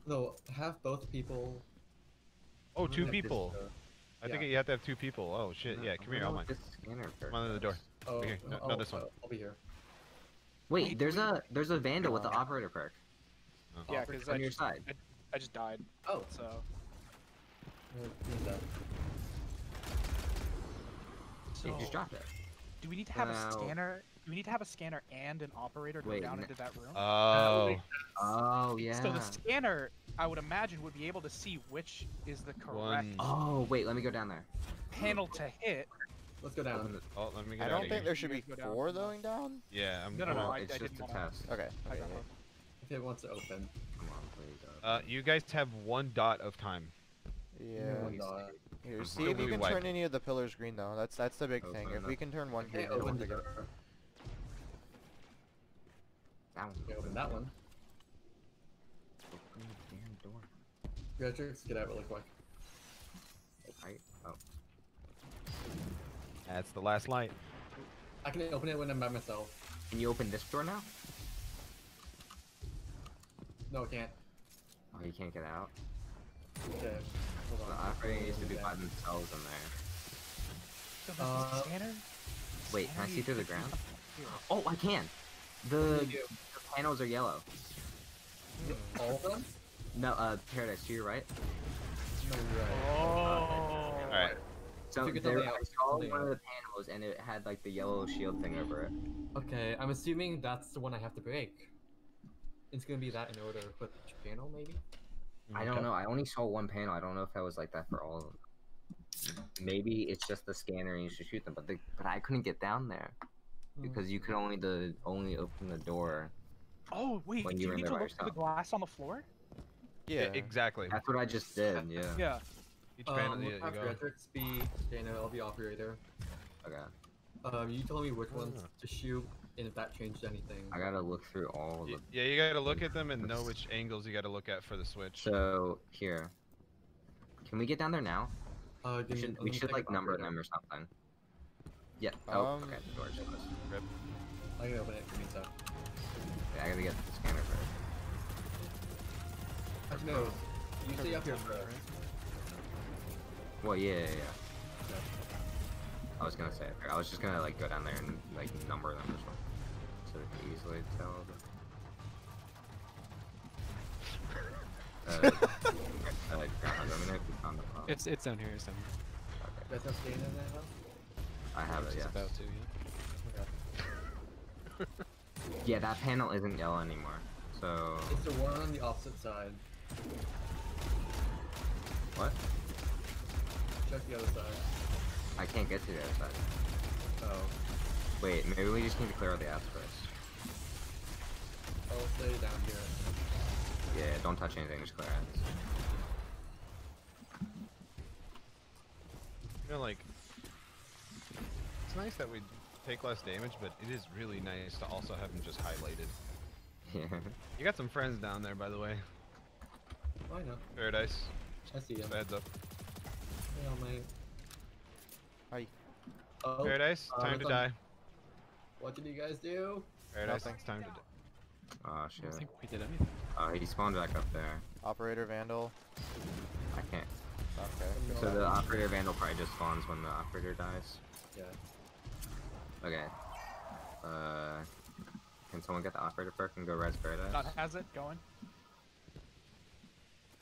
No, have both people. Oh, two I'm two gonna have to, people. uh, I think you have to have two people. Oh shit, yeah, come don't here, know all what mine. Come on in the door. Oh, Okay, no- oh, no, this one. uh, I'll be here. Wait, Wait, there's wait. a there's a vandal with the operator perk uh-huh. Yeah, Offer because on I, your just- side. I just died. Oh, So who's that? You just So- dropped it. do we need to have a scanner? Do we need to have a scanner and an operator go Wait, down into that room? Oh, Oh yeah. So the scanner, I would imagine, would be able to see which is the correct One- Oh wait, let me go down there. panel to hit. Let's go down. the- oh, let me I get out don't think there should be You guys down. four going down. Yeah, I'm. No, no, no, well, I- it's I just didn't a test. Okay. Okay, okay. If it wants to open. Come on, please. uh, Uh, you guys have one dot of time. Yeah. Please. Here, see if you we can turn any of the pillars green though. That's that's the big thing. Open If we can turn one I green, can't then we'll open the take that one. Open that one. Open the damn door. Redrix, get out really quick. Right? Oh. That's the last light. I can open it when I'm by myself. Can you open this door now? No, I can't. Oh, you can't get out. Okay. Hold The on. operator needs to be Yeah. by themselves in there. Uh, scanner. Wait, can I see through the ground? Oh, I can. The, do you do? the panels are yellow. All of them? No, uh, Paradise, to your right. No, right. Oh. Alright. So Figure there, something I saw something one of the panels and it had like the yellow shield thing over it. Okay, I'm assuming that's the one I have to break. It's gonna be that in order to put each panel, maybe? I don't know. I only saw one panel. I don't know if that was like that for all of them. Maybe it's just the scanner and you should shoot them, but the, but I couldn't get down there hmm. because you could only the only open the door. Oh wait, When you you were need there to look for the glass on the floor? Yeah. exactly. That's what I just did. Yeah. Yeah. Each panel, Um, yeah, we'll you have go. Redrix be scanner, I'll be operator. Okay. Um, you tell me which ones Ah. to shoot, and if that changed anything. I gotta look through all of them. Yeah, you gotta look at them and know which angles you gotta look at for the switch. So here, can we get down there now? Uh, We should we should like number them or something. Yeah. Oh, Um, okay. The door's closed. I can open it. Give me a sec. Okay, I gotta get the scanner first. Actually, no. You stay up here first. Well, yeah, yeah, yeah. I was gonna say it. I was just gonna like go down there and like number them or something, so they can easily tell. But... Uh, uh, ground, let me know if you found the file. It's it's down here. It's down here. Okay. You guys have scan in that house? I have it. It's Yeah. about to. Yeah. Okay. Yeah, that panel isn't yellow anymore. So It's the one on the opposite side. what? Check the other side. I can't get to the other side. Oh. Wait, maybe we just need to clear all the ads first. I'll stay down here. Yeah, don't touch anything. Just clear ads. You know, like, it's nice that we take less damage, but it is really nice to also have them just highlighted. Yeah. You got some friends down there, by the way. Oh, I know. Paradise, I see him. heads up. Hey, all mate. Hi. Oh, Paradise, uh, time to some- die. what did you guys do? Paradise, Nothing. it's time to die. Oh I shit. don't think we did anything. Oh, he spawned back up there. Operator Vandal. I can't. Okay. So the operator vandal probably just spawns when the operator dies. Yeah. Okay. Uh, can someone get the operator perk and go res paradise? Not has it going.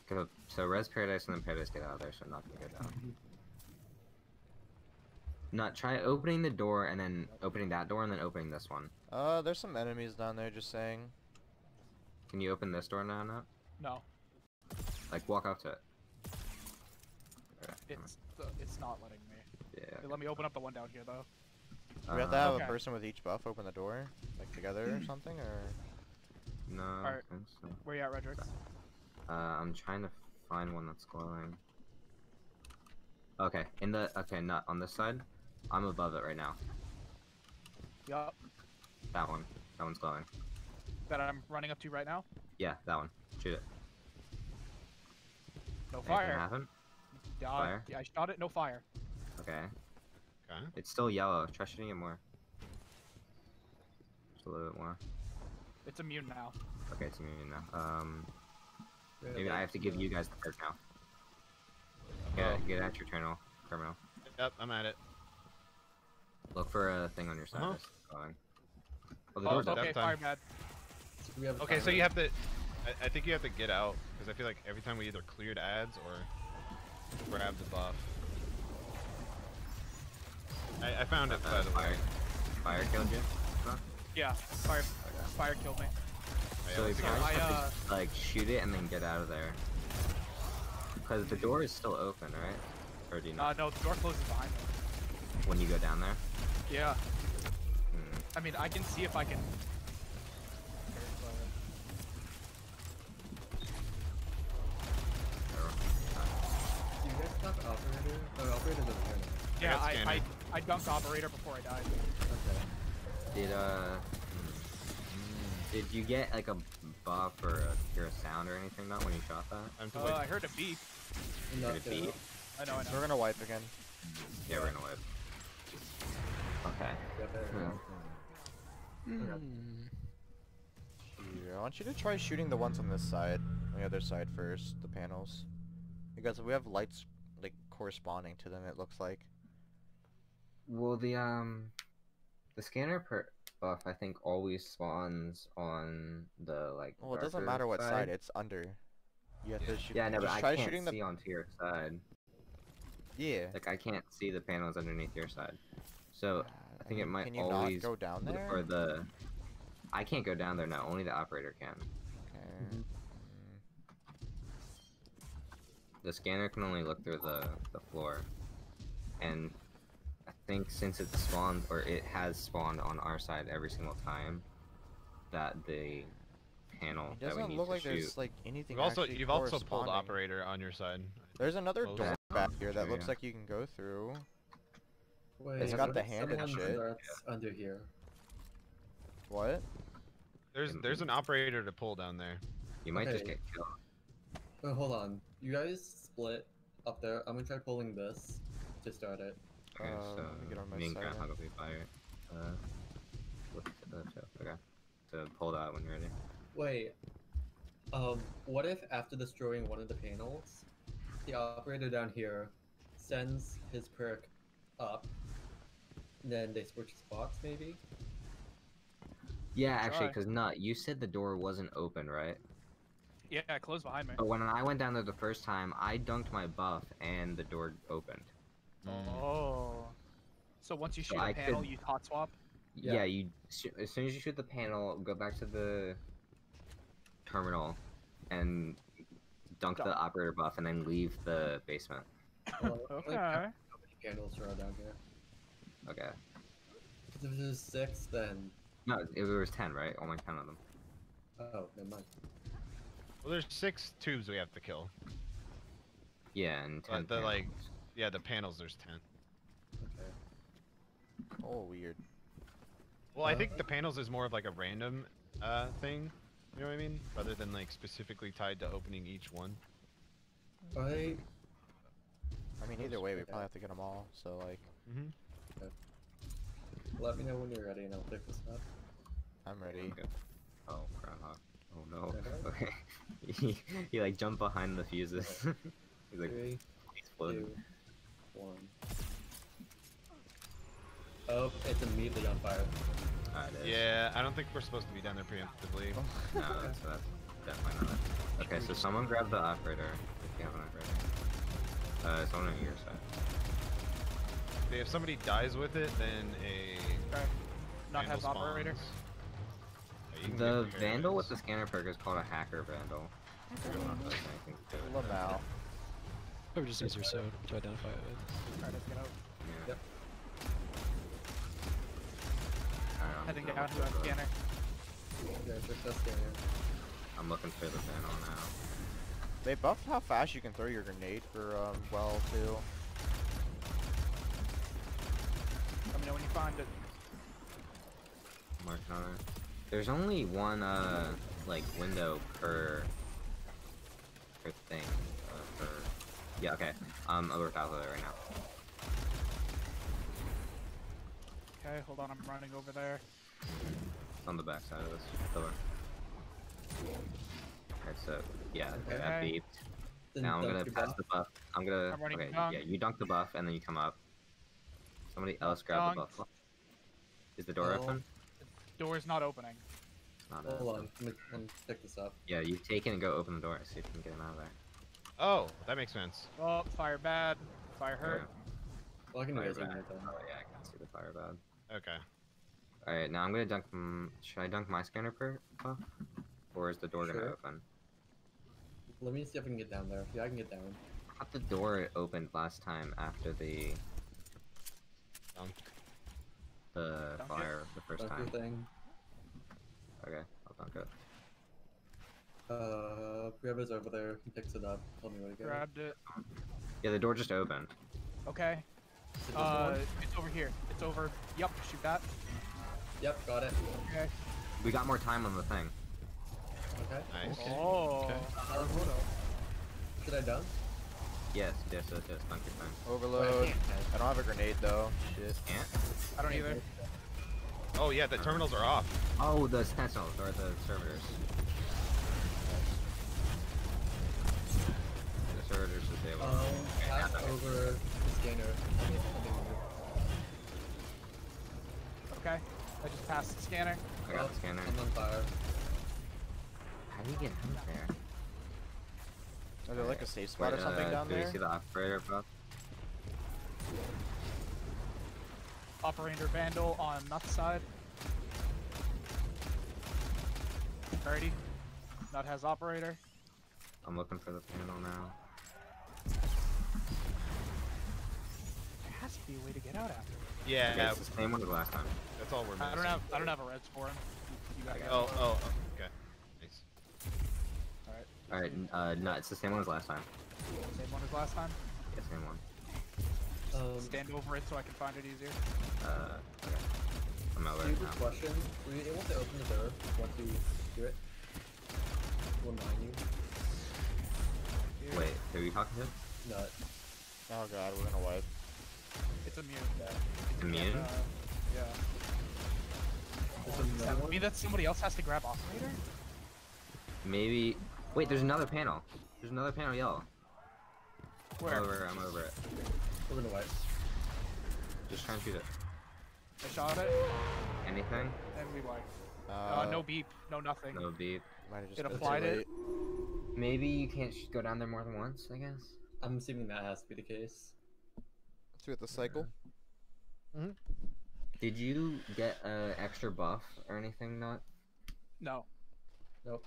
Go, so res paradise and then paradise get out of there, so I'm not gonna go down. Not try opening the door and then opening that door and then opening this one. Uh, there's some enemies down there. Just saying. Can you open this door now? Now, No, like walk up to it. Okay. it's the, it's not letting me. Yeah. Here, let me open up the one down here though. we have to Uh, have Okay. a person with each buff open the door, like together or something, or. No. I Alright. so. Where you at, Redrix? Uh, I'm trying to find one that's glowing. Okay, in the okay, not on this side. I'm above it right now. Yup. That one. That one's glowing. That I'm running up to right now. Yeah, that one. Shoot it. No Anything fire. happen? Yeah, Fire? yeah, I shot it. No fire. Okay. Okay. It's still yellow. Try shooting it more. Just a little bit more. It's immune now. Okay, it's immune now. Um, Yeah, maybe I have to give you guys the perk now. Get, Oh. get at your terminal. Terminal. Yep, I'm at it. Look for a thing on your side. Uh-huh. Oh, the Oh, door's at open. okay, that fire time. bad. We have Okay, so you have to. I, I think you have to get out because I feel like every time we either cleared ads or grabbed the buff. I, I found it by Uh, the way. fire. Fire killed you? Huh? Yeah, fire, fire killed me. Yeah, So you let's yeah, go. probably I, have uh, to, like shoot it and then get out of there. Because the door is still open, right? Or do you Uh, not? no, the door closes behind me. when you go down there? Yeah, Hmm. I mean, I can see if I can. Do you guys have operator? Oh, operator's over here now. Yeah, got I. I, I dunked operator before I died. Okay. Did uh. Did you get like a buff or a, hear a sound or anything though when you shot that? I'm to Uh. I heard a beep. Not Could it good. be? I know, I So know. we're gonna wipe again. Yeah, we're gonna wipe. Okay. Yeah, there Hmm. go. Okay. Yeah, I want you to try shooting the ones on this side, on the other side first, the panels. Because we have lights like corresponding to them. It looks like. Well, the um, the scanner per buff I think always spawns on the like. Well, it doesn't matter what side. it's under. You have to shoot. Yeah, no, but I can't shooting the. see onto your side. Yeah. Like I can't see the panels underneath your side. So I think it might Can you always not go down there? for the. I can't go down there now. Only the operator can. Okay. Mhm. The scanner can only look through the the floor, and think since it spawned or it has spawned on our side every single time, that the panel It that we doesn't need look to like shoot. there's like anything. You've also you've also pulled operator on your side. There's another Close. door Yeah. back here that looks yeah. like you can go through. Wait, It's got the hand and someone shit. starts under here. What? There's there's an operator to pull down there. You might just get killed. Wait, hold on. You guys split up there. I'm gonna try pulling this to start it. Okay, Uh, so let me get on my me and side Groundhog will be fire. Uh, look at the. Okay. So pull that when you're ready. Wait. Um, what if after destroying one of the panels, the operator down here sends his perk up, then they switch spots, maybe? Yeah, actually, because Nut, you said the door wasn't open, right? Yeah, it closed behind me. But when I went down there the first time, I dunked my buff and the door opened. Mm. Oh. So once you So shoot I a panel, could- you hot swap. Yeah, Yeah. you as soon as you shoot the panel, go back to the terminal and dunk the operator buff, and then leave the basement. Hold on, let me Okay. count How many panels are down here? Okay. 'Cause if there's six, then No, it was ten, right? Only ten of them. oh, never mind. Well, there's six tubes we have to kill. Yeah, and ten. But the like, panels. Yeah, the panels there's ten. Okay. Oh, weird. Well, I Uh, think the panels is more of like a random uh thing. You know what I mean? Rather than like specifically tied to opening each one. I I mean, either way, we probably have to get them all. So like, Mm-hmm. let me know when you're ready, and I'll pick this up. I'm ready. Okay. Oh, groundhog. Oh no. Groundhog? Okay. he, he like jumped behind the fuses. He's like, Three, exploded. two, one. Oh, it's immediately on fire. Ah. Yeah, I don't think we're supposed to be down there preemptively. No, that's, that's definitely not it. Okay, so someone grab the operator. If you have an operator. Uh, someone on your side. Okay, If somebody dies with it, then a Okay. Not vandal has operator. Yeah, The vandal with the scanner perk is called a hacker vandal. I don't know Probably just easier so to identify it with. Alright, let's get out. Yep. Alright, I'm Heading gonna down to a scanner. Yeah, check that scanner. I'm looking for the vandal now. They buffed how fast you can throw your grenade for um, well too. Let me know when you find it. I'm on it. There's only one uh like window per per thing. Per yeah. Okay. Um, I'll work out of it right now. Okay, hold on, I'm running over there. It's on the back side of this pillar. Alright, so yeah, Okay. that beeped. Then Now I'm gonna pass buff. the buff. I'm gonna. I'm running okay, dunk. yeah, you dunk the buff and then you come up. Somebody else grab the buff. Is the door Oh. open? The door's not opening. It's not Hold open. on, let me, let me pick this up. Yeah, you take it and go open the door. See if you can get him out of there. Oh, that makes sense. Oh, fire bad. Fire hurt. Well, I can Fire raise bad. right. Oh yeah, I can see the fire bad. Okay. Alright, now I'm gonna dunk. Should I dunk my scanner per buff? Or is the door gonna Sure. open? Let me see if I can get down there. Yeah, I can get down. I thought the door opened last time after the Dunk. the Dunk it? fire the first That's time. thing. Okay, I'll dunk it. Uh, whoever's over there, he picks it up. Tell me where to go. Grabbed it. Yeah, the door just opened. Okay. It Uh, one? it's over here. It's over. Yup. Shoot that. Yep, got it. Okay. We got more time on the thing. Okay. Nice. Oh. Okay. Should I dunk? Yes, yes, yes, yes. Dunk your thing. Overload. I don't have a grenade though. Shit. Can't? I don't either. Oh yeah, the terminals are off. Oh, the sentinels or the servitors. The servitors disabled. Um, pass over the scanner. Let me- let me move. Okay. I just passed the scanner. I got Oh, the scanner. I'm on fire. How do you get out there? Is there like a safe spot Wait, or something uh, down do there? you see the operator buff? Operator Vandal on Nut side. Alrighty. Nut has operator. I'm looking for the panel now. Has to be a way to get out after. Yeah, Okay, it's the same one as last time. that's all we're missing. I don't have. I don't have a res for him. You, you got Oh, oh, oh, okay. Nice. Alright. Alright, uh, no, it's the same one as last time. Same one as last time. Yeah, same one. Um, Stand over it so I can find it easier. Uh, okay. I'm over it stupid now. question. Were you able to open the door once you do it? One behind you. Wait, who are you talking to? Nut. Oh god, we're gonna wipe. It's immune. It's immune? Uh, yeah. There's Does another that mean that somebody else has to grab operator? Maybe. Wait, there's another panel. There's another panel yellow. Where? I'm over, I'm over it. We're gonna. Just try and shoot it. I shot it, Anything? and we wiped. Uh, Uh, no beep, no nothing. No beep. Might have just It applied it. Maybe you can't go down there more than once, I guess? I'm assuming that has to be the case. Through the cycle. Did you get an extra buff or anything, Not. No, Nope.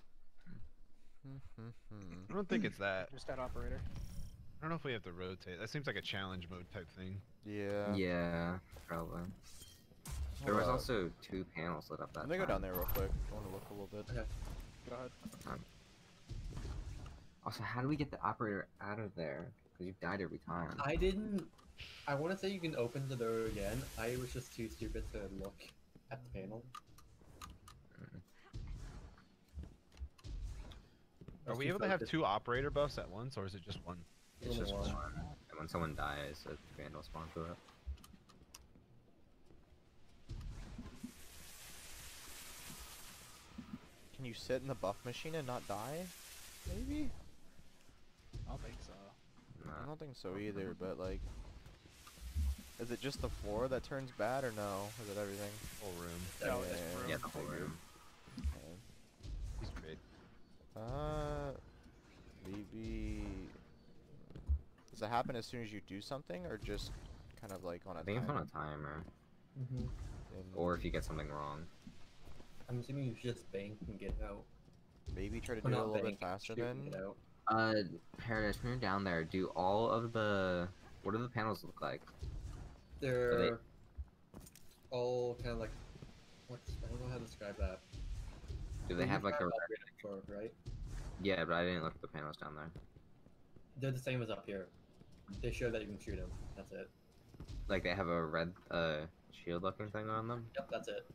I don't think it's that. just that operator. I don't know if we have to rotate. That seems like a challenge mode type thing. Yeah. Yeah, probably. There was Uh, also two panels lit up that Let me go down there real quick. I want to look a little bit. Okay. Go ahead. Also, how do we get the operator out of there? Because you've died every time. I didn't. I want to say you can open the door again. I was just too stupid to look at the panel. Are we able to have two operator buffs at once, or is it just one? It's Only just one. one. And when someone dies, a vandal spawns with it. Can you sit in the buff machine and not die? Maybe? I don't think so. I don't think so either, but like... Is it just the floor that turns bad or no? Is it everything? Whole room. No, Yeah, it's yeah, room. Yeah, the whole room. Okay. He's great. Uh, maybe. Does it happen as soon as you do something, or just kind of like on a I think it's on timer? a timer. Mhm. Or if you get something wrong. I'm assuming you just bank and get out. maybe try to Or do it a little bank, bit faster shoot and then. Uh, Paradise, when you're down there, do all of the... What do the panels look like? They're all kind of like. What's I don't know how to describe that. Do they have like a... have right? Yeah, but I didn't look at the panels down there. They're the same as up here. They show that you can shoot them. That's it. Like they have a red, uh, shield looking thing on them? Yep, that's it.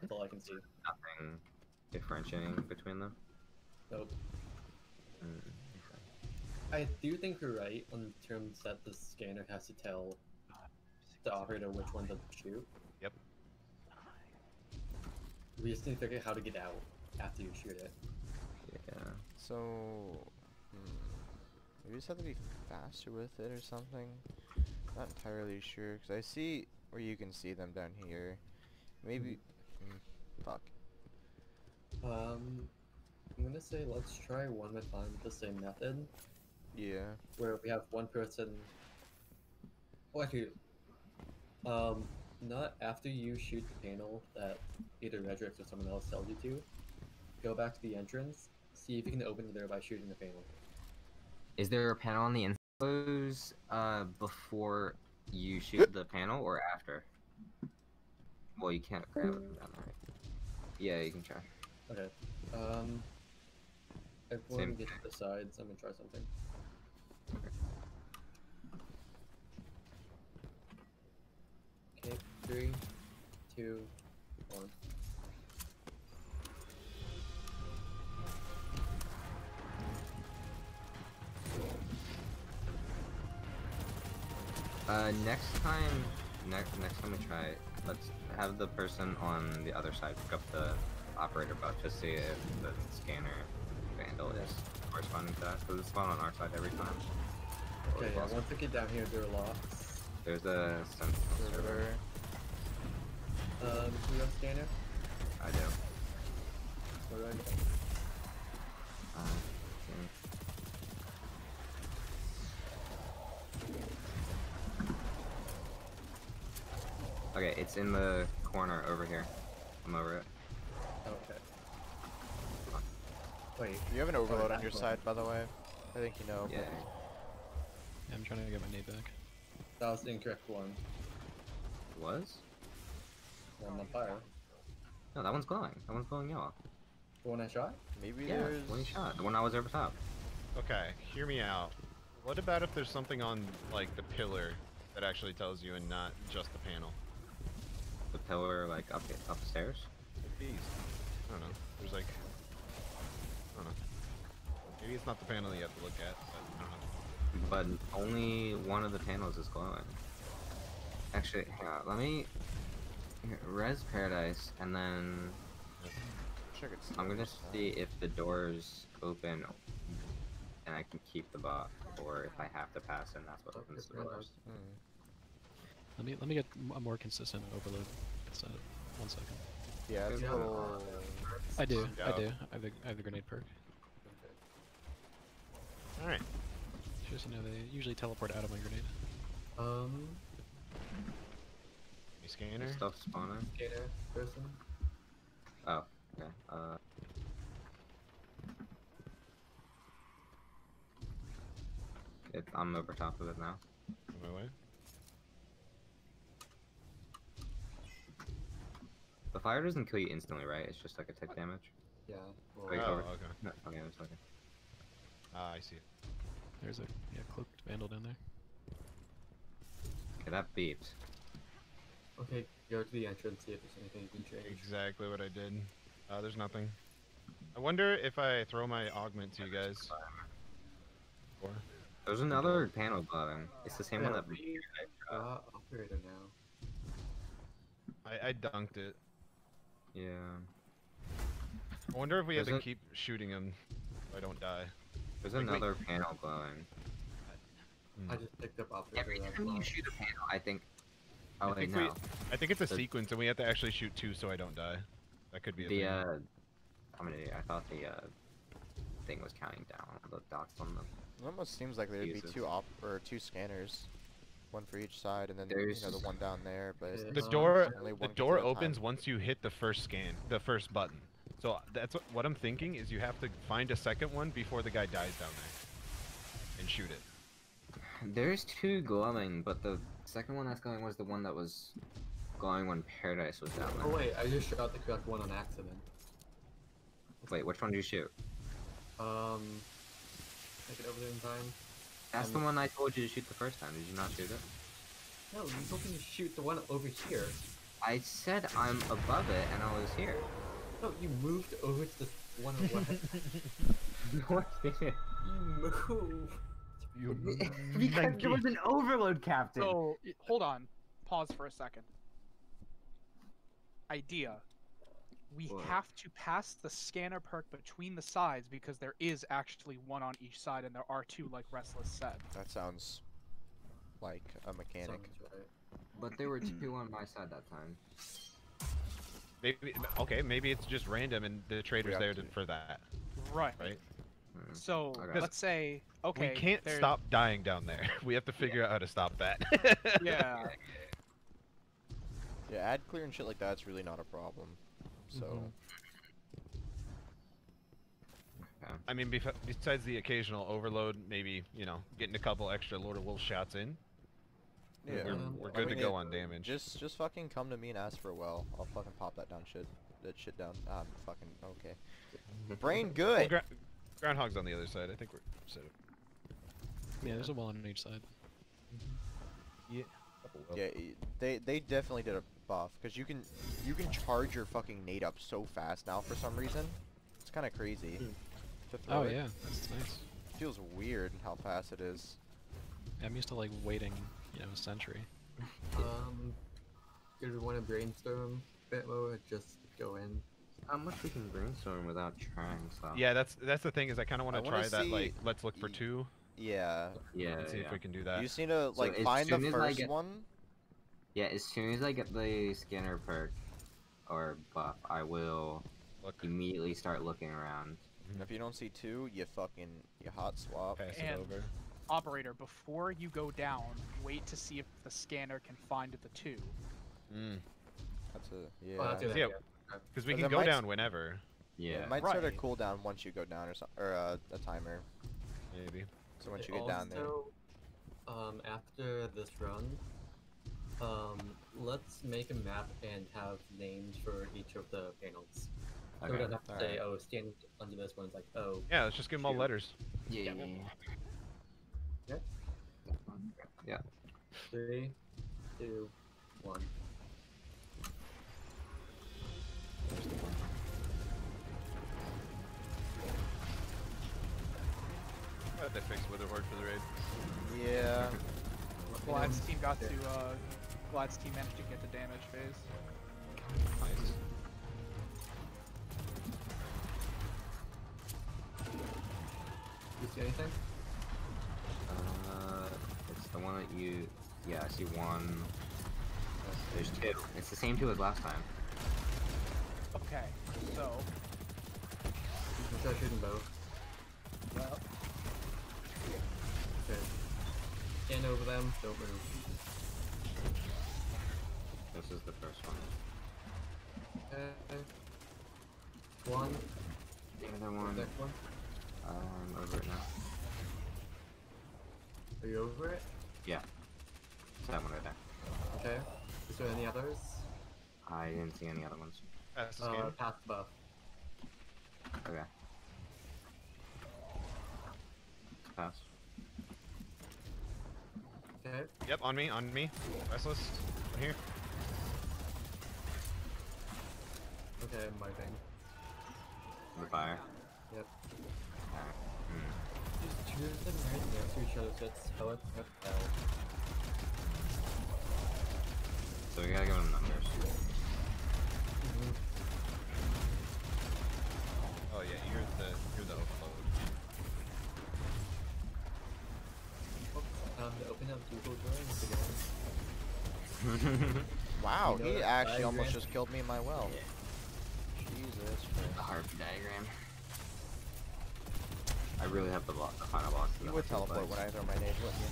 That's all I can see. Nothing differentiating between them? Nope. Mm. I do think you're right on terms that the scanner has to tell the operator which one to shoot. Yep. We just need to figure out how to get out after you shoot it. Yeah. So, hmm. Maybe just have to be faster with it or something. Not entirely sure, because I see where you can see them down here. Maybe. Mm, fuck. Um, I'm gonna say let's try one at a time with the same method, Yeah. where we have one person. Oh, actually, um, not after you shoot the panel that either Redrix or someone else tells you to. Go back to the entrance, see if you can open it there by shooting the panel. Is there a panel on the inside uh before you shoot the panel or after? Well, you can't grab it from down there. right? Yeah, you can try. Okay. Um, everyone Same. get to the sides. I'm gonna try something. Okay, three, two, one. Uh, next time, next next time we try, it, let's have the person on the other side pick up the operator buff to see if the scanner vandal is corresponding to that. Because it's spawned on our side every time. Okay, yeah, once we get down here, there are locks. There's a sentinel server. Server. Um, do you have scanner? I do. What do Uh. Okay, it's in the corner over here. I'm over it. Okay. Wait, You have an overload on your one. side, by the way. I think you know. Yeah. Yeah, I'm trying to get my nade back. that was the incorrect one. Was? One on fire. No, that one's glowing. That one's glowing yellow. The one I shot? Maybe Yeah, there's. one shot. The one I was over top. Okay, hear me out. What about if there's something on like the pillar that actually tells you and not just the panel? The pillar, like up upstairs. Like these. I don't know. There's like I don't know. Maybe it's not the panel you have to look at, but I don't know. But only one of the panels is glowing. Actually, hang on, let me here, res paradise, and then Check. I'm gonna see if the doors open, and I can keep the bot, or if I have to pass, and that's what opens the doors. Hmm. Let me let me get a more consistent overload. Set. One second. Yeah, it's a little. I do. I do. I have the have the grenade perk. Alright. Just you know they usually teleport out of my grenade. Um, Any scanner? There's stuff spawning. scanner person. Oh, okay. Uh. It, I'm over top of it now. On my way. The fire doesn't kill you instantly, right? It's just like a tick damage. Yeah. Well, Oh, over. okay. No, okay, that's okay. Ah, I see it. There's a yeah cloaked vandal down there. Okay, that beeps. Okay, go to the entrance, see if there's anything you can change. Exactly what I did. Uh, there's nothing. I wonder if I throw my augment to you guys. Or There's another panel glowing. It's the same one that. we got operator now. I, I dunked it. Yeah. I wonder if we have to a- keep shooting him so I don't die. There's Like, wait. another panel glowing. I just picked up operator. Every as time you shoot a panel, I think. Oh I wait, think we- I think it's a The- sequence and we have to actually shoot two so I don't die. That could be a The thing. uh, I'm an idiot. I thought the uh, thing was counting down the dots on them. It almost seems like there'd be two op or two scanners, one for each side, and then you know the one down there. But it's The door the door control at opens time. once you hit the first scan, the first button. So that's what, what I'm thinking is you have to find a second one before the guy dies down there, and shoot it. There's two glowing, but the second one that's going was the one that was going when Paradise was down there. Oh wait, I just shot the correct one on accident. Wait, which one did you shoot? Um, make it over there in time. That's the Um, one I told you to shoot the first time. Did you not shoot it? No, you told me to shoot the one over here. I said I'm above it, and I was here. No, you moved over to the one on the left. What? you moved. You because there was an overload, Captain. So hold on, pause for a second. Idea: we What? have to pass the scanner perk between the sides because there is actually one on each side, and there are two, like Restless said. That sounds like a mechanic. Right. But there were two on my side that time. Maybe okay, maybe it's just random and the trader's there to- to, for that, Right. right? Hmm. So Okay. let's say okay. we can't there- stop dying down there. We have to figure out how to stop that. Yeah. Yeah, ad clear and shit like that's really not a problem. So Mhm. Okay. I mean, bef- besides the occasional overload, maybe you know, getting a couple extra Lord of Wolves shots in, yeah, we're, Um, we're I good to go it- on damage. Just just fucking come to me and ask for a well. I'll fucking pop that down shit. That shit down. Ah, fucking okay. Brain good. gra- groundhog's on the other side. I think we're set. Yeah, there's a wall on each side. Yeah. Yeah, they they definitely did a buff because you can you can charge your fucking nade up so fast now for some reason. It's kind of crazy. Hmm. To throw Oh it. yeah, that's nice. feels weird how fast it is. I'm used to like waiting, you know, a century. Um, do we want to brainstorm a bit more? or Just go in. How much we can brainstorm without trying stuff? Yeah, that's that's the thing is I kind of want to wanna try that like let's look for two Yeah. Yeah. and see yeah. if we can do You that. just need to like as find the soon first get- one. Yeah, as soon as I get the scanner perk or buff, I will Look, immediately start looking around. If you don't see two, you fucking you hot swap. pass it over. Operator, before you go down, wait to see if the scanner can find the two. Mm. That's a yeah. Oh, that's a good Yeah. Idea. Because we can go might down whenever, Yeah. It might start a Right. cooldown once you go down or something, or uh, a timer. maybe. So once It you get down there. Um, after this run, um, let's make a map and have names for each of the panels. So we don't have to say, Alright. oh, stand under this one. It's like, oh, Yeah, let's just give them all Two. letters. Yeah. Yeah. Yeah. three, two, one. Uh, they fixed whether it worked for the raid. Yeah. Gladd's team got to, uh, Gladd's team managed to get the damage phase. Nice. You see anything? Uh, it's the one that you. Yeah, I see one. There's two. It's the same two as last time. Okay, so, You can start shooting both. well, Okay. Stand over them. Don't move. This is the first one. Okay. One. The other one. Next one. Um, I'm over it now. Are you over it? Yeah. It's that one right there. Okay. Is there any others? I didn't see any other ones. Pass the Uh, scan. past the buff. Okay. Pass. Okay. Yep, on me, on me. Restless. Right here. Okay, I'm wiping. The fire. Yep. Alright. Hmm. Just choose them right next to each other so it's spell it out So we gotta give them numbers. Oh yeah, you're the you're the overload. Oops, um, to open up Google Drawings again. Wow, You know he that actually almost just killed me in my well. Jesus the Christ. harpy diagram. I really have the, bo- the final boss. in You would teleport place. when I throw my nade, wouldn't you?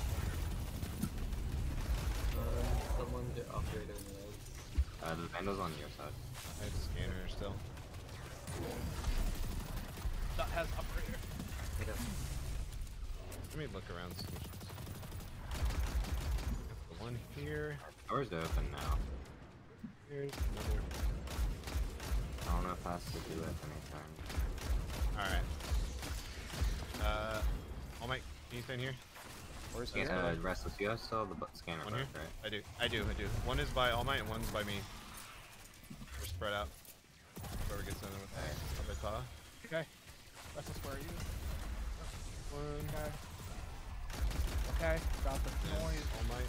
Um, someone get operator knows. Uh, the vandal's on your side. I have the scanner still. That has operator. Okay. Let me look around. See which ones. Got the one here. Doors are open now. Here's another. I don't know if that's to do with anything. All right. Uh, All Might, can you stand here? Where's Scan- his uh. Restless, you guys still have the bu- scanner One here? right? I do. I do. I do. One is by All Might and one's by me. We're spread out. Whoever gets in with that. I'll bet Okay. Restless, where you? One. Okay. Okay, got the noise. All Might.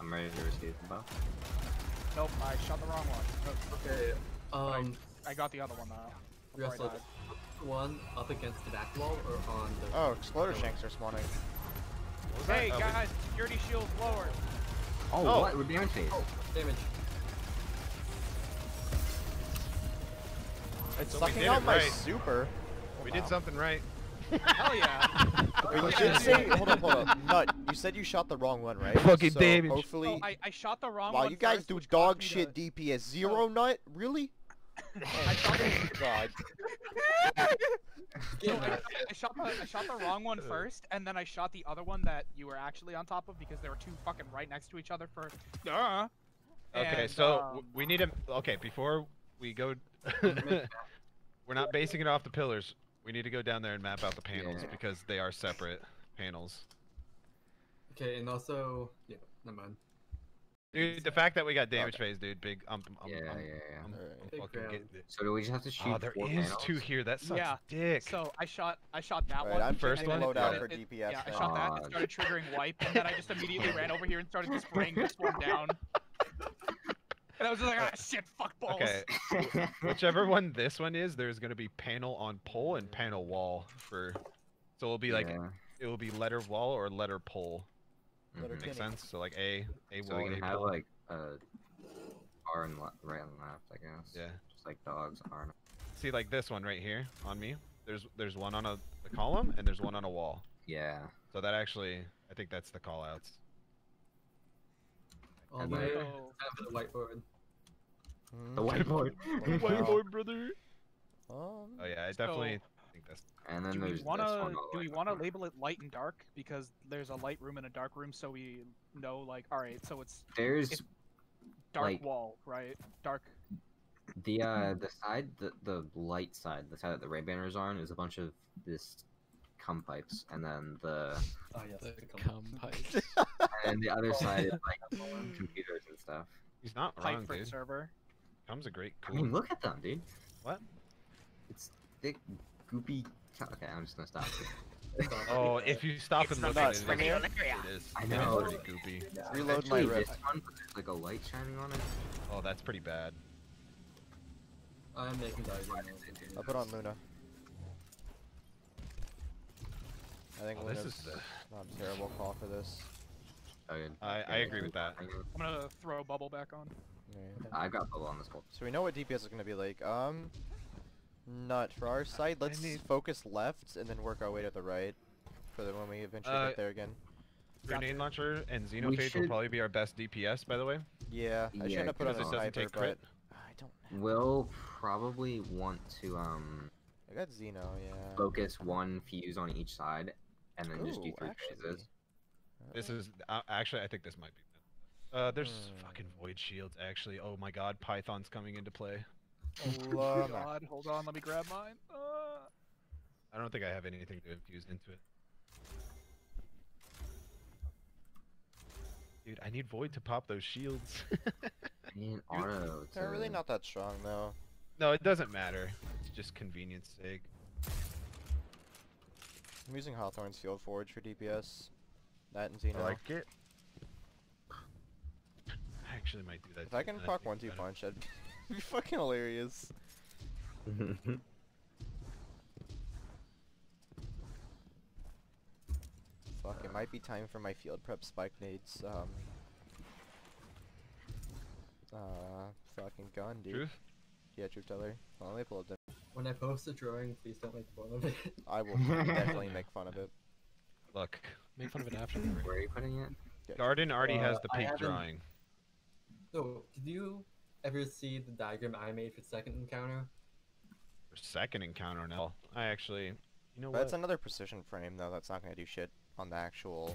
I'm ready to receive the buff. Nope, I shot the wrong one. Oh, Okay. Um, I got the other one though. we also died. one up against the back wall or on the. Oh, exploder shanks are spawning. What that? Hey Oh, guys, security shields lowered. Oh, Oh. what? We're damage phase. Oh, damage. It's So sucking out it my right. super. we did something right. Hell yeah. Wait, you Yeah, did dude. say, hold up, hold up. Nut, you said you shot the wrong one, right? Fucking so damage. Hopefully, So I, I shot the wrong wow, one. you guys first, do which dog caused shit to- DPS. Zero nut? Really? I shot the, Oh, God. so I, I shot the I shot the wrong one first, and then I shot the other one that you were actually on top of because they were two fucking right next to each other for. Duh. Okay, And, so um, we need to. Okay, before we go, we're not basing it off the pillars. We need to go down there and map out the panels Yeah. because they are separate panels. Okay, and also yeah, never mind. Dude, the fact that we got damage Okay. phase, dude, big. Um, um, Yeah, yeah, um, yeah. I'm, Alright. I'm Big fucking round. getting it. So do we just have to shoot Oh, there four is panels? two here. That sucks Yeah, dick. So I shot I shot that Alright, one. I'm First taking one? loadout It- for it- DPS. Yeah, I shot that. God. It started triggering wipe, and then I just immediately ran over here and started spraying this one down. And I was just like, ah, shit, fuck balls. Okay, whichever one this one is, there's gonna be panel on pole and panel wall for. So it'll be like Yeah. it will be letter wall or letter pole. Letter Mhm. Makes sense. So like A, A So wall, we A can have pole. like uh, R and le- right and left, I guess. Yeah. Just like dogs, R and See, like this one right here on me. There's there's one on a the column and there's one on a wall. Yeah. So that actually, I think that's the call outs. All And the way then- So, the whiteboard. Hmm. The whiteboard. Wow. brother. Um, Oh yeah, I definitely think that's. and then do we wanna one do we wanna label it light and dark because there's a light room and a dark room, so we know like, all right, so it's There's it's- dark Like- wall, right? Dark. the uh the side the the light side, the side that the ray banners are on, is a bunch of this cum pipes, and then the Oh yes. The the cum cum. pipes. and the other side is like computers and stuff. He's not Pipe for dude. server. Comes a great I mean, look at them, dude. What? It's thick, goopy. Okay, I'm just gonna stop. Oh, if you stop It's and look at nuts it, for it me. it is. I it is know. pretty goopy. Reload my Actually, rip. this one, like a light shining on it. Oh, that's pretty bad. I'm making diagram. I'll put on Luna. I think Oh, this is the. not a terrible call for this. Oh, good. I- I agree with that. I'm gonna throw a bubble back on. Yeah. I got bubble on this whole. So we know what DPS is gonna be like. Um, not for our side. Let's need- focus left and then work our way to the right for the when we eventually Uh, get there again. Grenade launcher and Xenophage will probably be our best DPS, by the way, Yeah, I Yeah, shouldn't have put on because a it doesn't sniper, take crit. but I don't. Know. We'll probably want to um I got Xeno. Yeah. focus one fuse on each side, and then just do three actually. phases. This is uh, actually I think this might be. Uh, there's Hmm. fucking void shields actually. Oh my god, Python's coming into play. Oh Lama. God, hold on, let me grab mine. Uh, I don't think I have anything to infuse into it. Dude, I need void to pop those shields. I need an auto. They're really not that strong though. no, it doesn't matter. It's just convenience sake. I'm using Hawthorne's Field Forge for DPS. That and Xeno. I like it. I actually might do that. if I can now that proc one two punch, that'd be fucking hilarious. Fuck, it might be time for my field prep spike nades. Um. Uh, fucking gun, dude. Truth? Yeah, truth teller. Well, let me pull up the. When I post a drawing, please don't make fun of it. I will definitely make fun of it. Look, Make fun of it after. Where are you putting it? Yeah, Garden already has Uh, the I drawing. So, did you ever see the diagram I made for second encounter? For second encounter now. I actually, you know But what? it's another precision frame though. That's not gonna do shit on the actual.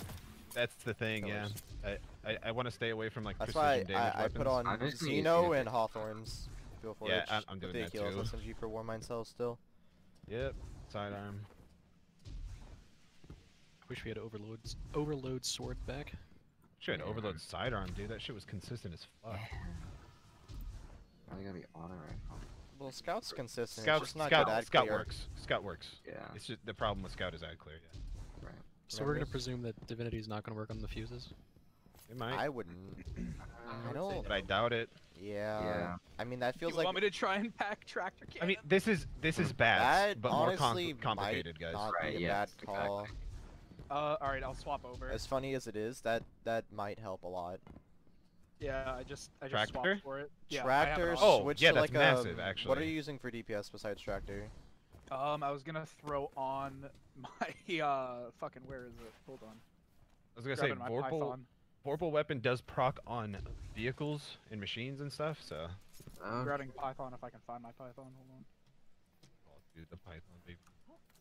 That's the thing, yeah. I, I, I want to stay away from like That's precision why damage I, I put on I'm just gonna use Xeno Xeno and Fix. Hawthorne's Field Forge. Yeah, I'm- I'm with doing the that Achilles too. SMG for Warmind Cell still. Yep, sidearm. Wish we had overload overload sword back. Shit, Yeah. overload sidearm, dude. That shit was consistent as fuck. You gotta be auto rifle. Well, Scout's consistent. Scout, it's just not scout, good ad scout clear. works. Scout works. Yeah. It's just the problem with scout is ad clear. Yeah, Right. So we're gonna presume that Divinity is not gonna work on the fuses. it might, I wouldn't. I I would don't- but I doubt it. Yeah. Yeah. I mean, that feels like you like want me to try and pack tractor cannon? I mean, this is this is mm. that bad, but more com- honestly complicated, might guys. not Right, be a yes, bad exactly. Call. uh, all right, I'll swap over. As funny as it is, that that might help a lot. Yeah, I just I just Tractor? swapped for it. Yeah, I it Tractor. Oh, switch yeah, to that's like massive, a. What are you using for DPS besides tractor? Um, I was gonna throw on my uh fucking where is it? Hold on. I was gonna say Grabbing my Vorpal Vorpal weapon does proc on vehicles and machines and stuff, so Oh, Grabbing Python if I can find my Python. Hold on. I'll do the Python baby.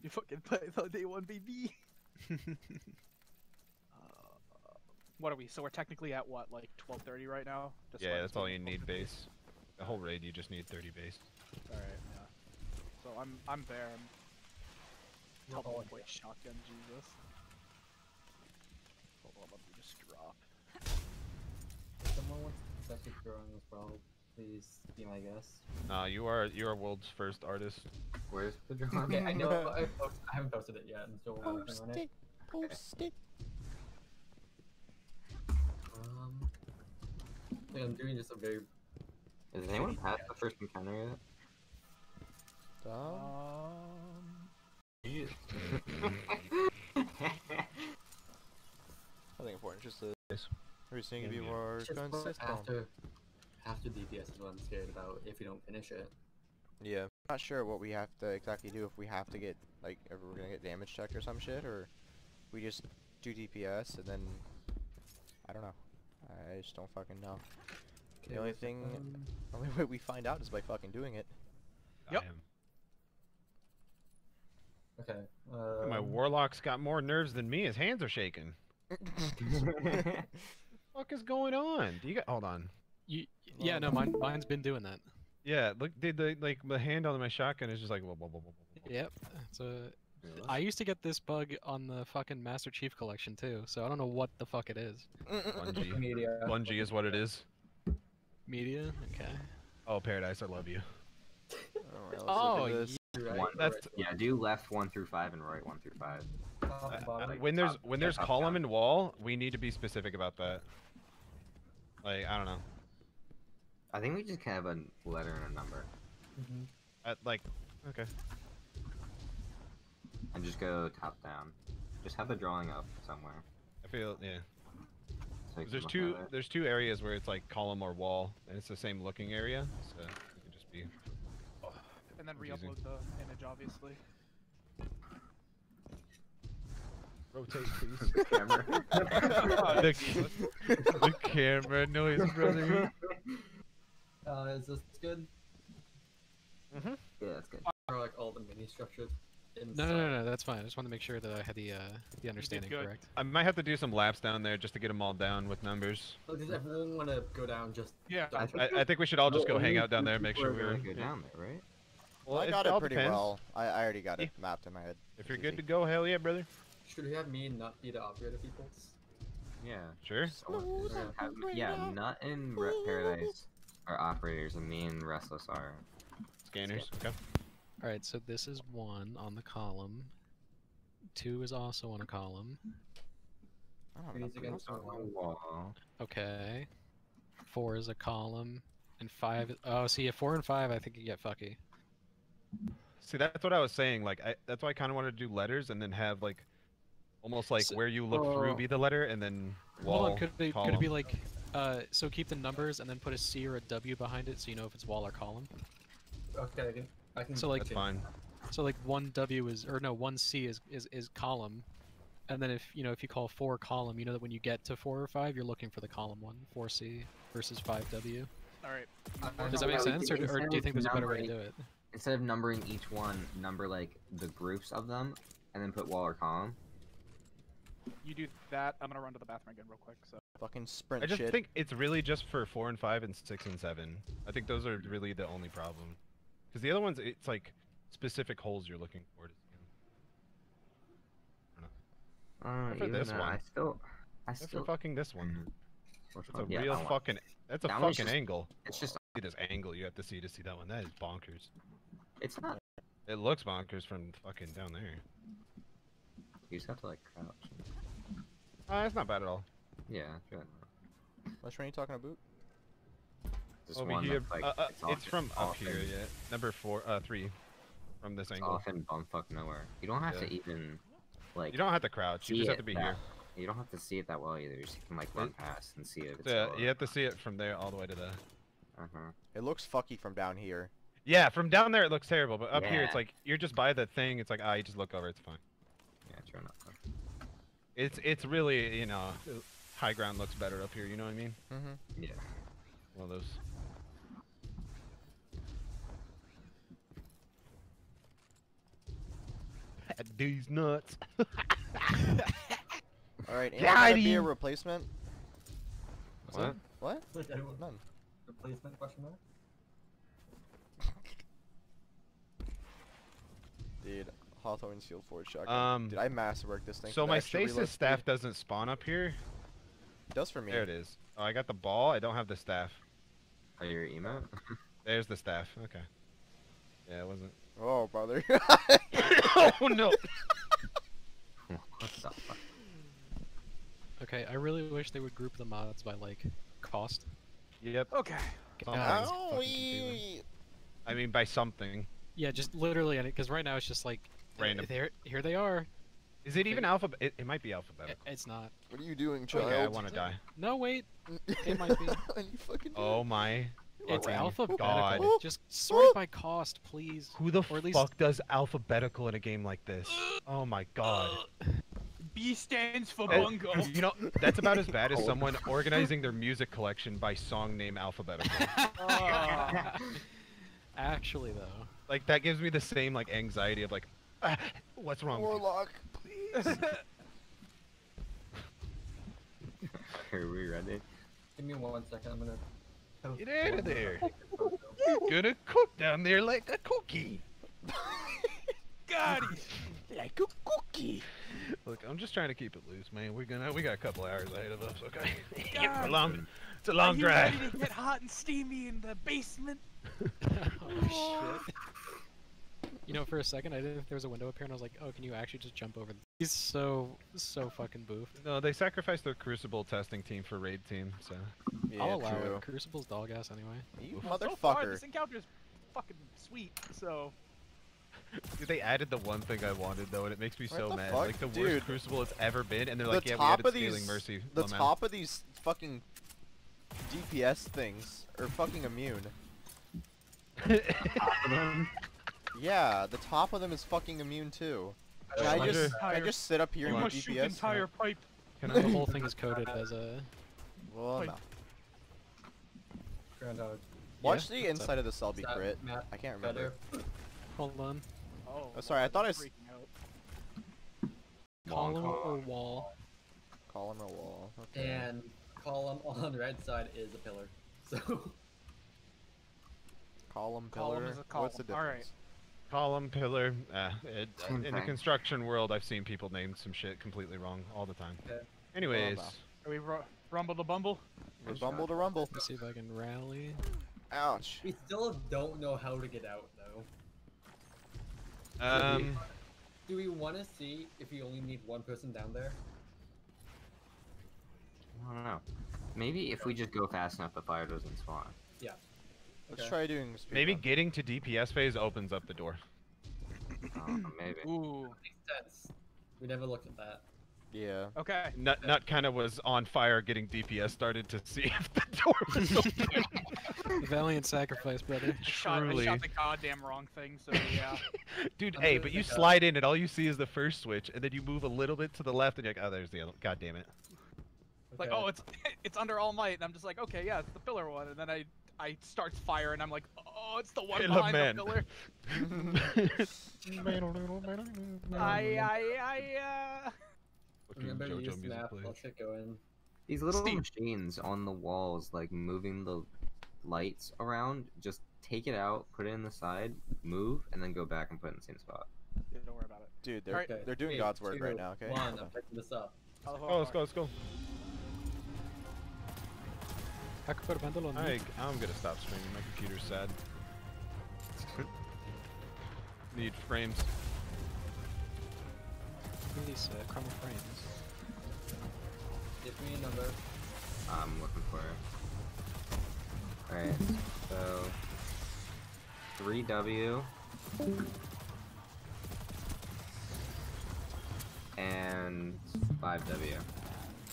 You fucking Python day one baby. uh, what are we? So we're technically at what, like 12:30 right now? Just yeah, like that's all you need base. The whole raid you just need 30 base. All right, yeah. So I'm I'm there. I'm double point shotgun Jesus. Hold on, let me just drop. If someone wants to actually drawing as well, please be my guest. Nah, you are you are world's first artist. Where's the drawing? Okay, I know I, post, I haven't posted it yet. I'm still working on it. Post it. Um, I think I'm doing just a very Has anyone passed the first encounter yet? Dumb. Um, Nothing important. Just the Yes. everything Yeah, be yeah. more just for consistent. after after DPS is what I'm scared about if we don't finish it. Yeah. Not sure what we have to exactly do if we have to get like if we're gonna get damage checked or some shit or we just do DPS and then I don't know. I just don't fucking know. The only thing- um, only way we find out is by fucking doing it. Yep. I am. Okay. Uh, My warlock's got more nerves than me. His hands are shaking. what the fuck is going on? Do you got? Hold on. You, yeah, no, mine, mine's been doing that. Yeah, look, did the like the hand on my shotgun is just like. Whoa, whoa, whoa, whoa, whoa, whoa. Yep. So I used to get this bug on the fucking Master Chief collection too, so I don't know what the fuck it is. Bungie. media. Bungie is what it is. Media? Okay. Oh, Paradise, I love you. Alright, let's Oh, look at this. Right, One- That's- right, yeah, do left one through five and right one through five. Uh, and uh, when there's top- when there's top column down. and wall, we need to be specific about that. Like I don't know. I think we just have a letter and a number, Mhm. Uh, like, okay. and just go top down. Just have the drawing up somewhere. I feel yeah. So you 'Cause can There's two there's two areas where it's like column or wall, and it's the same looking area, so it can just be. and then re-upload the image, obviously. Rotate, please. The camera. the, the camera noise, brother. Uh, is this good? Mhm. Yeah, that's good. Or like all the mini structures inside? No, no, no, no, that's fine. I just wanted to make sure that I had the uh, the understanding correct. I might have to do some laps down there just to get them all down with numbers. So does everyone want to go down just? Yeah. down I I, I think we should all just go hang out down there and make sure we're. gonna go down there, right? Well, I got all it pretty depends. well. I, I already got it Yeah. mapped in my head. If you're It's good to go, hell yeah, brother. Should we have me not be the operator people? Yeah. Sure. So, just have, yeah, not in Paradise are operators, and me and Restless are. Scanners. Okay. All right, so this is one on the column. Two is also on a column. I don't have Three's against on the wall. Okay. Four is a column, and five. Oh, see, at four and five, I think you get fucky. See, that's what I was saying. Like, I, that's why I kind of wanted to do letters and then have like, almost like So- where you look through Oh. be the letter and then wall. Hold on, could it, could it be like, uh, so keep the numbers and then put a C or a W behind it, so you know if it's wall or column. Okay, I can. I can So, like- That's okay. fine. So like one W is, or no, one C is is is column, and then if you know if you call four column, you know that when you get to four or five, you're looking for the column one, four C versus five W. All right. I- Does that make sense, or, or do you think there's a better way to do it? Instead of numbering each one, number like the groups of them, and then put wall or column. You do that. I'm gonna run to the bathroom again real quick. So Fucking sprint I just shit. think it's really just for four and five and six and seven. I think those are really the only problem. Because the other ones, it's like specific holes you're looking for. To scan. Uh, Except for even this though one. I still, I That's for still. fucking this one. That's a? Yeah, real that fucking. That's a That fucking just- angle. It's just. See this angle you have to see to see that one. That is bonkers. It's not. It looks bonkers from fucking down there. You just have to like crouch. Uh, it's not bad at all. Yeah. Good. Which one are you talking about? This Over one here. that's like uh, uh, it's, it's from up here, often- yeah. Number four, uh, three. From this It's angle. often bumfuck nowhere. You don't have Yeah. to even like. You don't have to crouch. You just have to be that- here. You don't have to see it that well either. You just can like run past and see it. Yeah, lower. you have to see it from there all the way to the. Uh-huh. It looks fucky from down here. Yeah, from down there it looks terrible, but up here it's like you're just by the thing. It's like ah, you just look over. It's fine. Yeah, true enough. It's it's really you know high ground looks better up here. You know what I mean? Mm-hmm. Yeah. One of those. These nuts. All right, am I Got gonna be a replacement? What? What? Like, I don't- None. Replacement question mark? Dude, Hawthorne's Field Forge shotgun. Um, Dude, I master work this thing. So my extra stasis staff speed. doesn't spawn up here. It does for me. There it is. Oh, I got the ball. I don't have the staff. Oh, your emote? There's the staff. Okay. Yeah, it wasn't. Oh, brother. oh no. what the? Okay, I really wish they would group the mods by like cost. Yep. Okay. Something. Yeah, it's Ow, fucking wee. confusing. I mean, by something. Yeah, just literally, because right now it's just like Random. There, here they are. Is it even Okay. alphabet? It, it might be I- alphabetical. It's not. What are you doing, Oh, child? yeah, I want to die. No, wait. It might be. and you fucking. Oh my. It's fucking alphabetical. God. Just sort by cost, please. Who the Or at least- fuck does alphabetical in a game like this? Oh my god. B stands for bungo. You know, that's about as bad as someone organizing their music collection by song name alphabetical. Actually, though. like that gives me the same like anxiety of like, what's wrong? with you?" Warlock, please. Are we ready? Give me one second. I'm gonna. Get out of there. photo. You're gonna cook down there like a cookie. Got it. like a cookie. Look, I'm just trying to keep it loose, man. We're gonna we got a couple hours ahead of us, okay? it's a long, it's a Are long you drive. ready to get hot and steamy in the basement? oh shit. You know, for a second, I didn't know if there was a window up here, and I was like, "Oh, can you actually just jump over?" He's so so fucking boofed. No, they sacrificed their Crucible testing team for raid team, so Yeah, I'll allow true. it. Crucible's dog ass anyway. You So far, this encounter is fucking sweet. So Dude, they added the one thing I wanted though, and it makes me What so mad. fuck? Like the Dude. worst Crucible it's ever been, and they're the like, yeah, we added of Scaling these, Mercy. the lament." top of these fucking DPS things are fucking immune. Yeah, the top of them is fucking immune too. Can I wonder- just can I just sit up here you and must do shoot DPS? entire pipe. Can The whole thing is coded as a. Well, Wait. no. Groundhog. Watch Yeah, the what's up? inside of the cell be crit. map I can't remember. better? Hold on. Oh, Oh, sorry, I thought I s- freaking out. Column or wall? Column or wall. Okay. And column on the red side is a pillar. So column Column pillar. is a column. What's the column. Alright. difference? Column, pillar. Uh, it, uh, in the construction world, I've seen people name some shit completely wrong all the time. Okay. Anyways. Are we ru- rumble to bumble? From Bumble to rumble. Let's see if I can rally. Ouch. we still don't know how to get out though. um, Do we want to see if we only need one person down there? I don't know. Maybe if we just go fast enough, the fire doesn't spawn. Let's Okay. try doing speed maybe run. getting to DPS phase opens up the door. Uh, maybe. Ooh. Makes. We never looked at that. Yeah. Okay. Nut, Nut kind of was on fire getting DPS started to see if the door was open. Valiant sacrifice, brother. I shot, I Truly. shot the goddamn wrong thing, so yeah. Dude, I'm hey, but you take a- slide in and all you see is the first switch, and then you move a little bit to the left, and you're like, oh, there's the other. God damn it. like, oh, it's it's under all might, and I'm just like, okay, yeah, it's the pillar one, and then I I starts fire, and I'm like, oh, it's the one Pillar behind man. the pillar. I I I uh. Fucking Remember to JoJo use music map. plays. Let's get. These little Steve. machines on the walls, like moving the lights around, just take it out, put it in the side, move, and then go back and put it in the same spot. Yeah, don't worry about it. Dude, they're Alright. Okay, they're doing three, God's work right now. Okay. One. I'm picking this up. Oh, let's go, let's go. Hakukura Bundle on I, I'm gonna stop streaming. My computer's sad. Need frames. these uh, chroma frames. Give me a number. I'm looking for it. Alright, so 3W and 5W.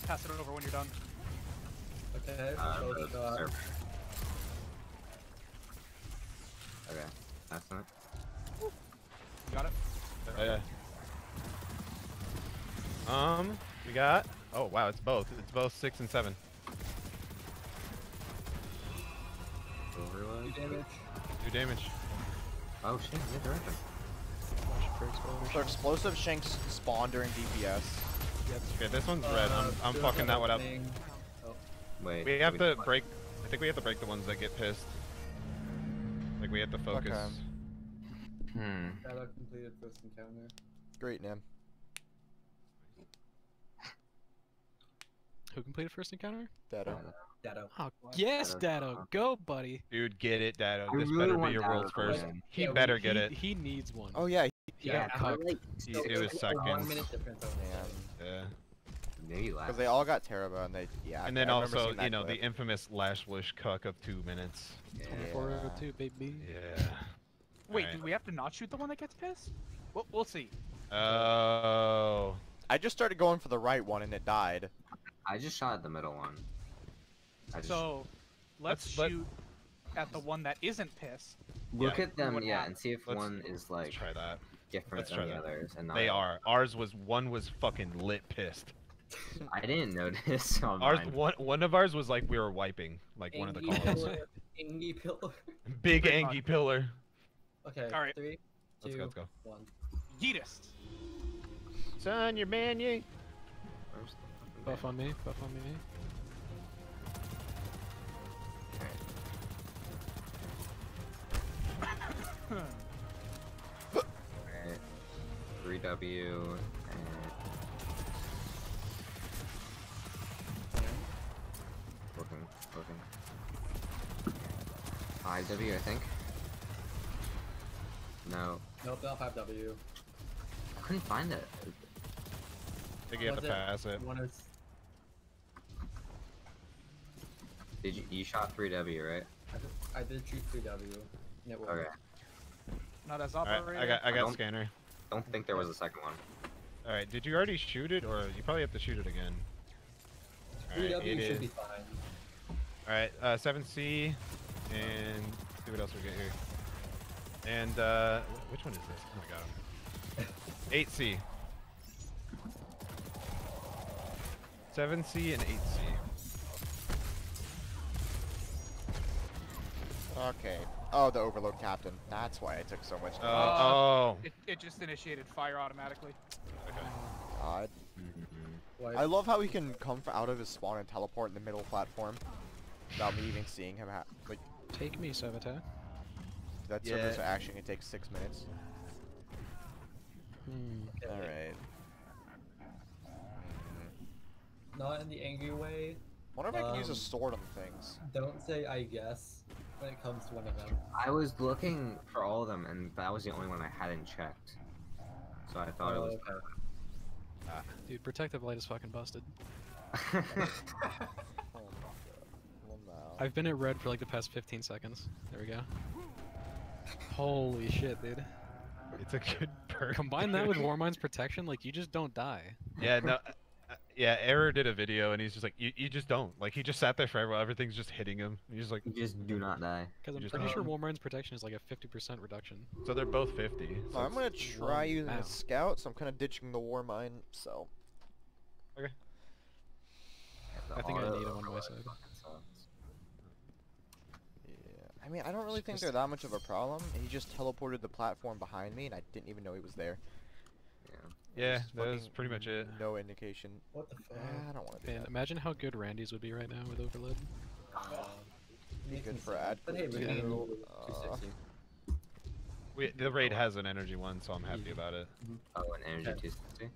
Pass it over when you're done. Okay, Uh, so the Okay, that's it. You got it? Oh, yeah. Um, we got. Oh wow, it's both. It's both six and seven. Overload. Two damage. Two damage. Oh shit, yeah, direction. Flash for explosion. So explosive shanks spawn during DPS. Okay, this one's red. I'm, Uh, I'm doing fucking that one up. opening. Wait. We have do to break. I think we have to break the ones that get pissed. Like we have to focus. Okay. Hmm. Shadow completed first encounter. Great, Nim. Who completed first encounter? Dado. Shadow. Oh, yes, Dado. Dado. Go, buddy. Dude, get it, Dado. This really better be your Dado world's first. win. He Yeah, we- better get he, it. He needs one. Oh yeah. He Yeah, got cucked. like so it was it's like a one seconds. minute difference only. Man. Yeah. Maybe last. Because they all got Teraba and they yeah. And then remember also, you know, clip. the infamous Last Wish cuck of two minutes. Yeah. 2402, baby. Yeah. Wait, Alright. do we have to not shoot the one that gets pissed? We'll, we'll see. Oh. I just started going for the right one and it died. I just shot at the middle one. I just So, let's Let's let- shoot at the one that isn't pissed. look yeah. at them, yeah, happened? and see if Let's- one is Let's like try that. different let's than try the that. others. And not They are. Ours was one was fucking lit pissed. I didn't notice on Ours mine. one one of ours was like we were wiping like one of the Angie columns. pillar. Angie pillar. Big Pretty Angie pillar. Okay. Alright. Three, Let's go. Let's go. one. Yeetus. Son, your man, you. Where's the fucking Buff on me. Buff on me. Alright. 3W and looking, looking. 5W, I think. No, Nope, not 5W. I couldn't find it. I think you have to pass it. One is. Did you? You shot 3W, right? I did, I did shoot 3W. and it worked. Okay. Not as All right, operator. I got I I got don't- scanner. Don't think there was a second one. All right, did you already shoot it, or you probably have to shoot it again? All right, 3W it should is- be fine. All right, uh, 7C, and see what else we get here. And uh, which one is this? Oh my god. 8C. 7C and 8C. Okay. Oh, the overload captain. That's why I took so much Uh, oh. It, it just initiated fire automatically. Okay. God. Why? I love how he can come out of his spawn and teleport in the middle platform without me even seeing him. Ha- like Take me, Saboteur. that Yeah. server's action can take six minutes. Hmm. All right. Not in the angry way. Wonder if I can use a Um, sword on things. Don't say I guess when it comes to one of them. I was looking for all of them, and that was the only one I hadn't checked. So I thought Oh, it was. okay. Dude, protective light is fucking busted. was. Oh, well, no. I've been at red for like the past 15 seconds. There we go. Holy shit, dude. It's a good perk. Combine that with dude. Warmind's protection, like you just don't die. Yeah, no. uh, uh, Yeah, Error did a video and he's just like, you, you just don't. Like, he just sat there forever. Everything's just hitting him. He's just like, you just do not die. Because I'm just pretty sure um, Warmind's protection is like a 50% reduction. so they're both 50. So So I'm gonna try one using a mount. scout, so I'm kind of ditching the Warmind. So The I think I need him on my overload side. Fucking sucks. yeah, I mean I don't really think they're that much of a problem. He just teleported the platform behind me, and I didn't even know he was there. Yeah. Yeah, that was pretty much it. No indication. What the fuck? Ah, I don't want to do Man, that. imagine how good Randy's would be right now with Overload. Uh, makes Good for ad But hey, we're too. getting a Uh, We, the raid has an energy one, so I'm happy about it. Oh, an energy Okay. 260.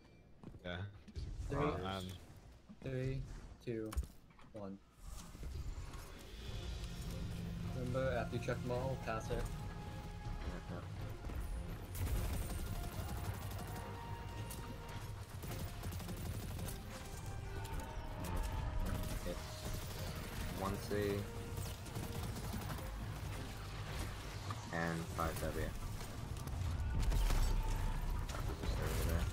Yeah. Three, um, three, two, one. Remember, after you check them all, pass it. One C. and 5W. That was just over there.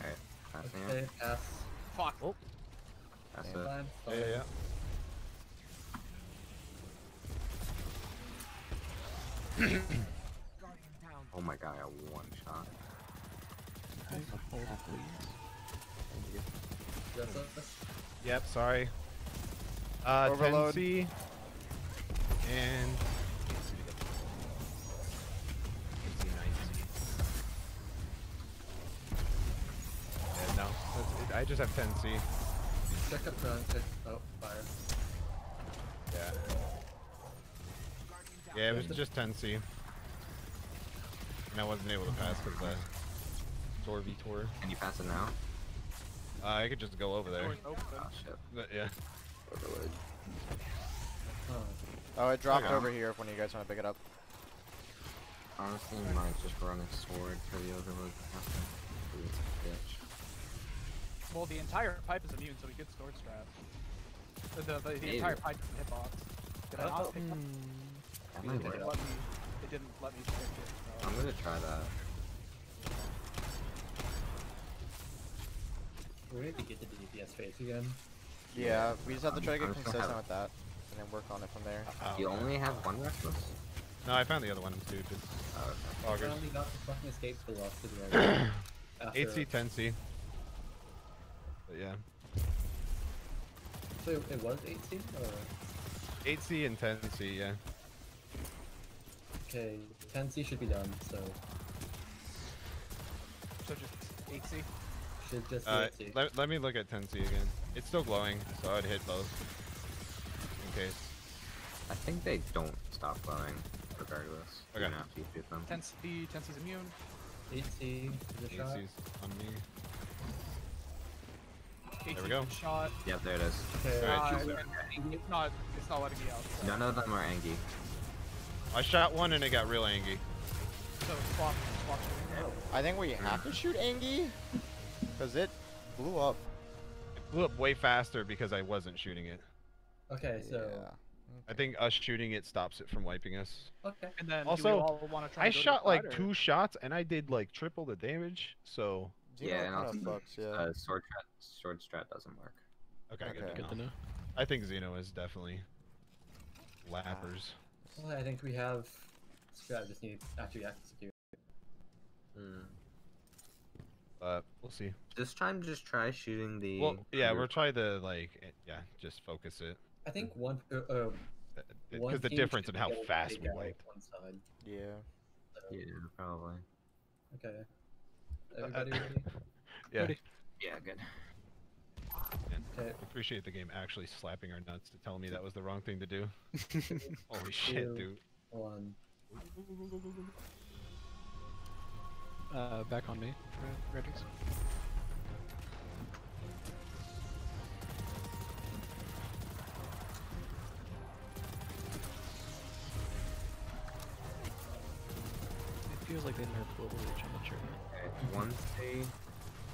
Alright, passing it. Okay, pass. Fuck. Pass Yeah. it. Yeah, yeah, yeah. Oh my god, I got one shot. Hold it, please. That's us. Yep, sorry. Uh, Overload. 10C. And... I just have 10C. Check up front. Check. Oh, fire. Yeah. Yeah, it was just 10C. And I wasn't able to pass because the Tor Vitor. Can you pass it now? Uh, I could just go over there. Open. Oh shit. But yeah. Overload. Oh. Oh, it dropped over here if one of you guys want to pick it up. Honestly, you might just run a sword for the overload captain. It's bitch. Well, the entire pipe is immune, so we get sword strap. Uh, the, the, the, the entire pipe is a hitbox. Did I Oh. not pick up? Hmm. That You might can pick It it work. up. let me. It didn't let me pick it. So. I'm gonna try that. We're going to get the DPS phase again. Yeah, we just have to try to get I'm consistent with that, and then work on it from there. Oh, You okay. only have one restless? No, I found the other one too. Just Oh, okay. I augers. finally got the fucking escape velocity. already. After- 8C, 10C. But yeah. So it was 8C or 8C and 10C, yeah. okay, 10C should be done. So So just 8C. should just be Uh, 8C. let, let me look at 10C again. It's still glowing, so I'd hit both. In case. I think they don't stop glowing, regardless. Okay. Even after you shoot them. 10C, 10C's immune. 8C is a shot. 8C's on me. 8C's we go. Shot. Yep, there it is. Okay. Alright, Uh, it's not. It's not letting me out. So, None of them are Angie. I shot one and it got real angry. so swap. Swap. I think we have to shoot Angie, because it blew up. It blew up way faster because I wasn't shooting it. Okay, so Yeah. I think us shooting it stops it from wiping us. okay. And then Also, all try I and go to shot the like two shots and I did like triple the damage, so Xeno Yeah, and kinda also, fucks, yeah. Uh, sword strat, sword strat doesn't work. okay, good Okay. to Good to know. know. I think Xeno is definitely lappers. Well, I think we have strat just need to actually execute. Hmm. But we'll see. This time, just try shooting the. Well, yeah, under- we're trying to like, eh, yeah, just focus it I think one uh, uh, because the difference in how fast take we out wiped. One side. Yeah. So, Yeah, probably. Okay. Uh, ready? Yeah, Ready. Yeah, good. Okay. appreciate the game actually slapping our nuts to tell me that was the wrong thing to do. Holy shit, Two. dude. One. Uh, back on me. Re- Ready? It feels like they nerfed Global Reach, I'm not sure. Okay, one C,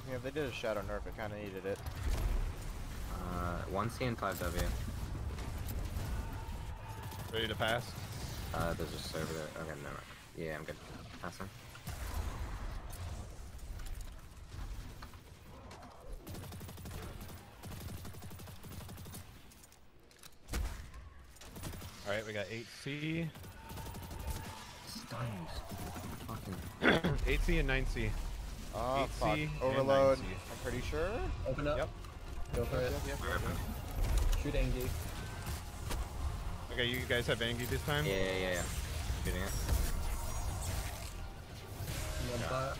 Yeah, if they did a shadow nerf, it kind of needed it. uh, one C and five W. Ready to pass? Uh, there's a server there. Okay, never mind. Yeah, I'm good. Passing. All right, we got 8C, Stun, you stupid fucking. 8C and 9C. Oh, 8C fuck. and Overload. 9C. I'm pretty sure. Open up. Yep. Go for it. Shoot Angie. Okay, you guys have Angie this time? Yeah, yeah, yeah, yeah. Shooting it. Yeah.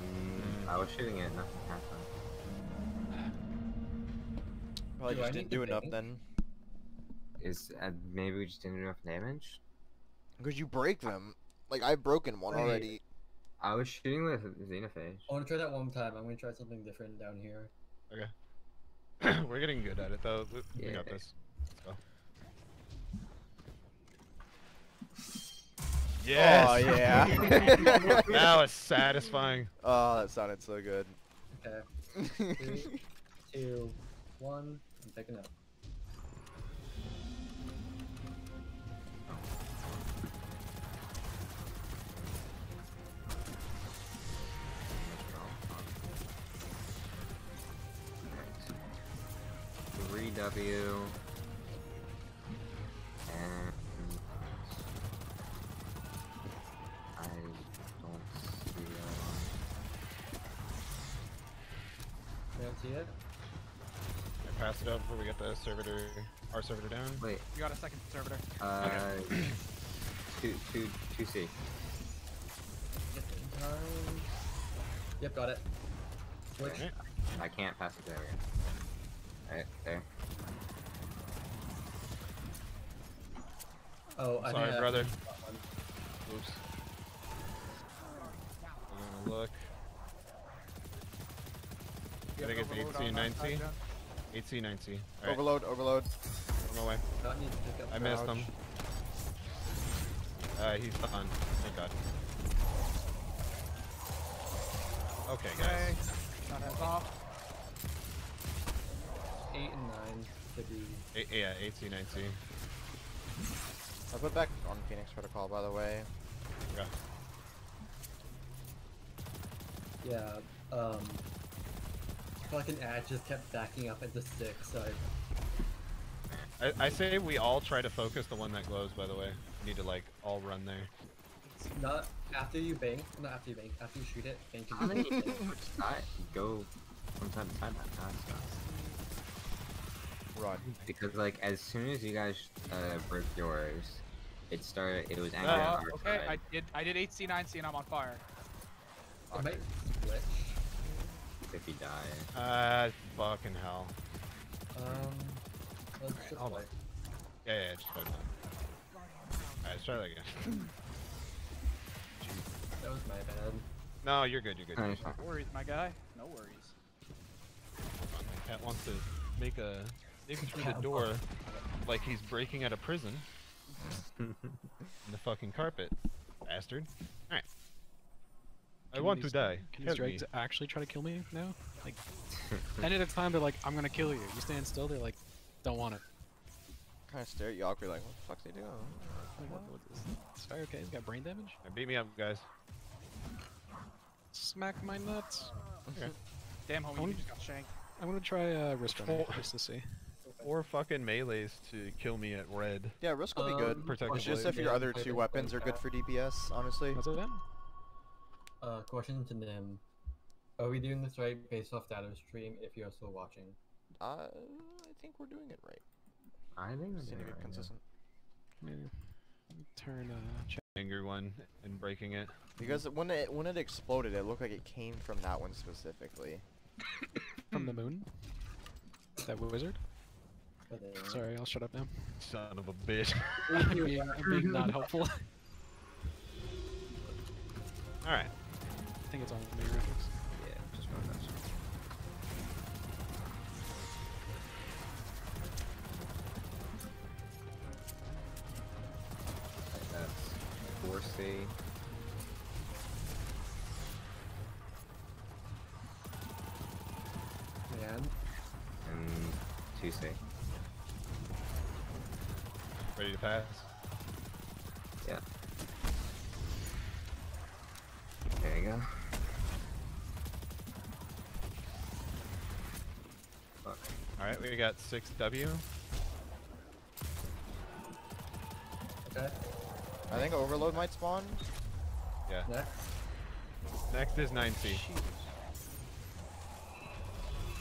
Mm, I was shooting it, nothing happened. Probably Do just need didn't to do enough think? then. Is uh, maybe we just didn't do enough damage? Because you break them. Like, I've broken one Wait. already. I was shooting with Xenophage. I want to try that one time. I'm gonna try something different down here. Okay. We're getting good at it though. We, we got this. Let's go. Oh, yes! Oh, yeah. that was satisfying. oh, that sounded so good. Okay. Three, two, one. I'm picking up. Three W. And I don't see You don't see it? I pass it up before we get the servitor, our servitor down. a Wait, You got a second servitor. uh, two, two, two C. Just in. Yep, got it. Switch. Alright. I can't pass it there. Right there. Oh, I Sorry, brother. Oops. I'm gonna look. You I think have it's overload on 18, 19. John? 8C, 9C. Alright, Overload, overload. on my way. Not need to pick up. I missed him. Uh, he's done. Thank God. Okay, Okay. guys. Shot off. Eight and nine should be. Eight, yeah, 8C, 9C. I put back on Phoenix Protocol, by the way. Yeah. Yeah. Um. Fucking ad just kept backing up into six. So I, I, I say we all try to focus the one that glows, by the way. We need to, like, all run there. It's not after you bank. Not after you bank. After you shoot it, bank How many side go from side to time that fast? Run. Because like as soon as you guys uh, broke yours, it started. It was angry Uh, on our okay, I did. I did 8C, 9C, and I'm on fire. it might switch. If you die, Ah, fucking hell. Um. Let's just hold on. wait. Yeah, yeah, just hold on. Alright, let's try that again. That was my bad. No, you're good, you're good. No, You're it's fine. No worries, my guy. No worries. fine. Cat wants to make a make it through the door like he's breaking out of prison in the fucking carpet. Bastard. Alright. I Can want to die. Can Help these me. dregs actually try to kill me now? Like, any of the time they're like, I'm gonna kill you. You stand still, they're like, don't want it. Kind of stare at you awkwardly, like, what the fuck's he doing? Like, what, what is this guy okay? He's got brain damage? Yeah, beat me up, guys. Smack my nuts. Okay. Damn, homie, Only- you just got shanked. I'm gonna try uh, wrist running Oh. just to see. Four fucking melees to kill me at red. Yeah, risk will be Um, good. Protective It's just if your other two weapons are good for DPS, honestly. What's it then? Uh, question to Nim. Are we doing this right based off that data stream if you're still watching? Uh, I think we're doing it right. I think we're Seem to doing be it right now. consistent. Maybe. Turn uh, check. Angry one and breaking it. Because when it when it exploded, it looked like it came from that one specifically. from the moon. That wizard. But, Sorry, I'll shut up now. Son of a bitch. I'm being, I'm being not helpful. Alright. I think it's on me graphics. Yeah, just run that. That's four C. And and two C. Ready to pass? Yeah. There you go. Fuck. Alright, we got 6W. okay. I think Overload might spawn. Yeah. Next. Next is 9C.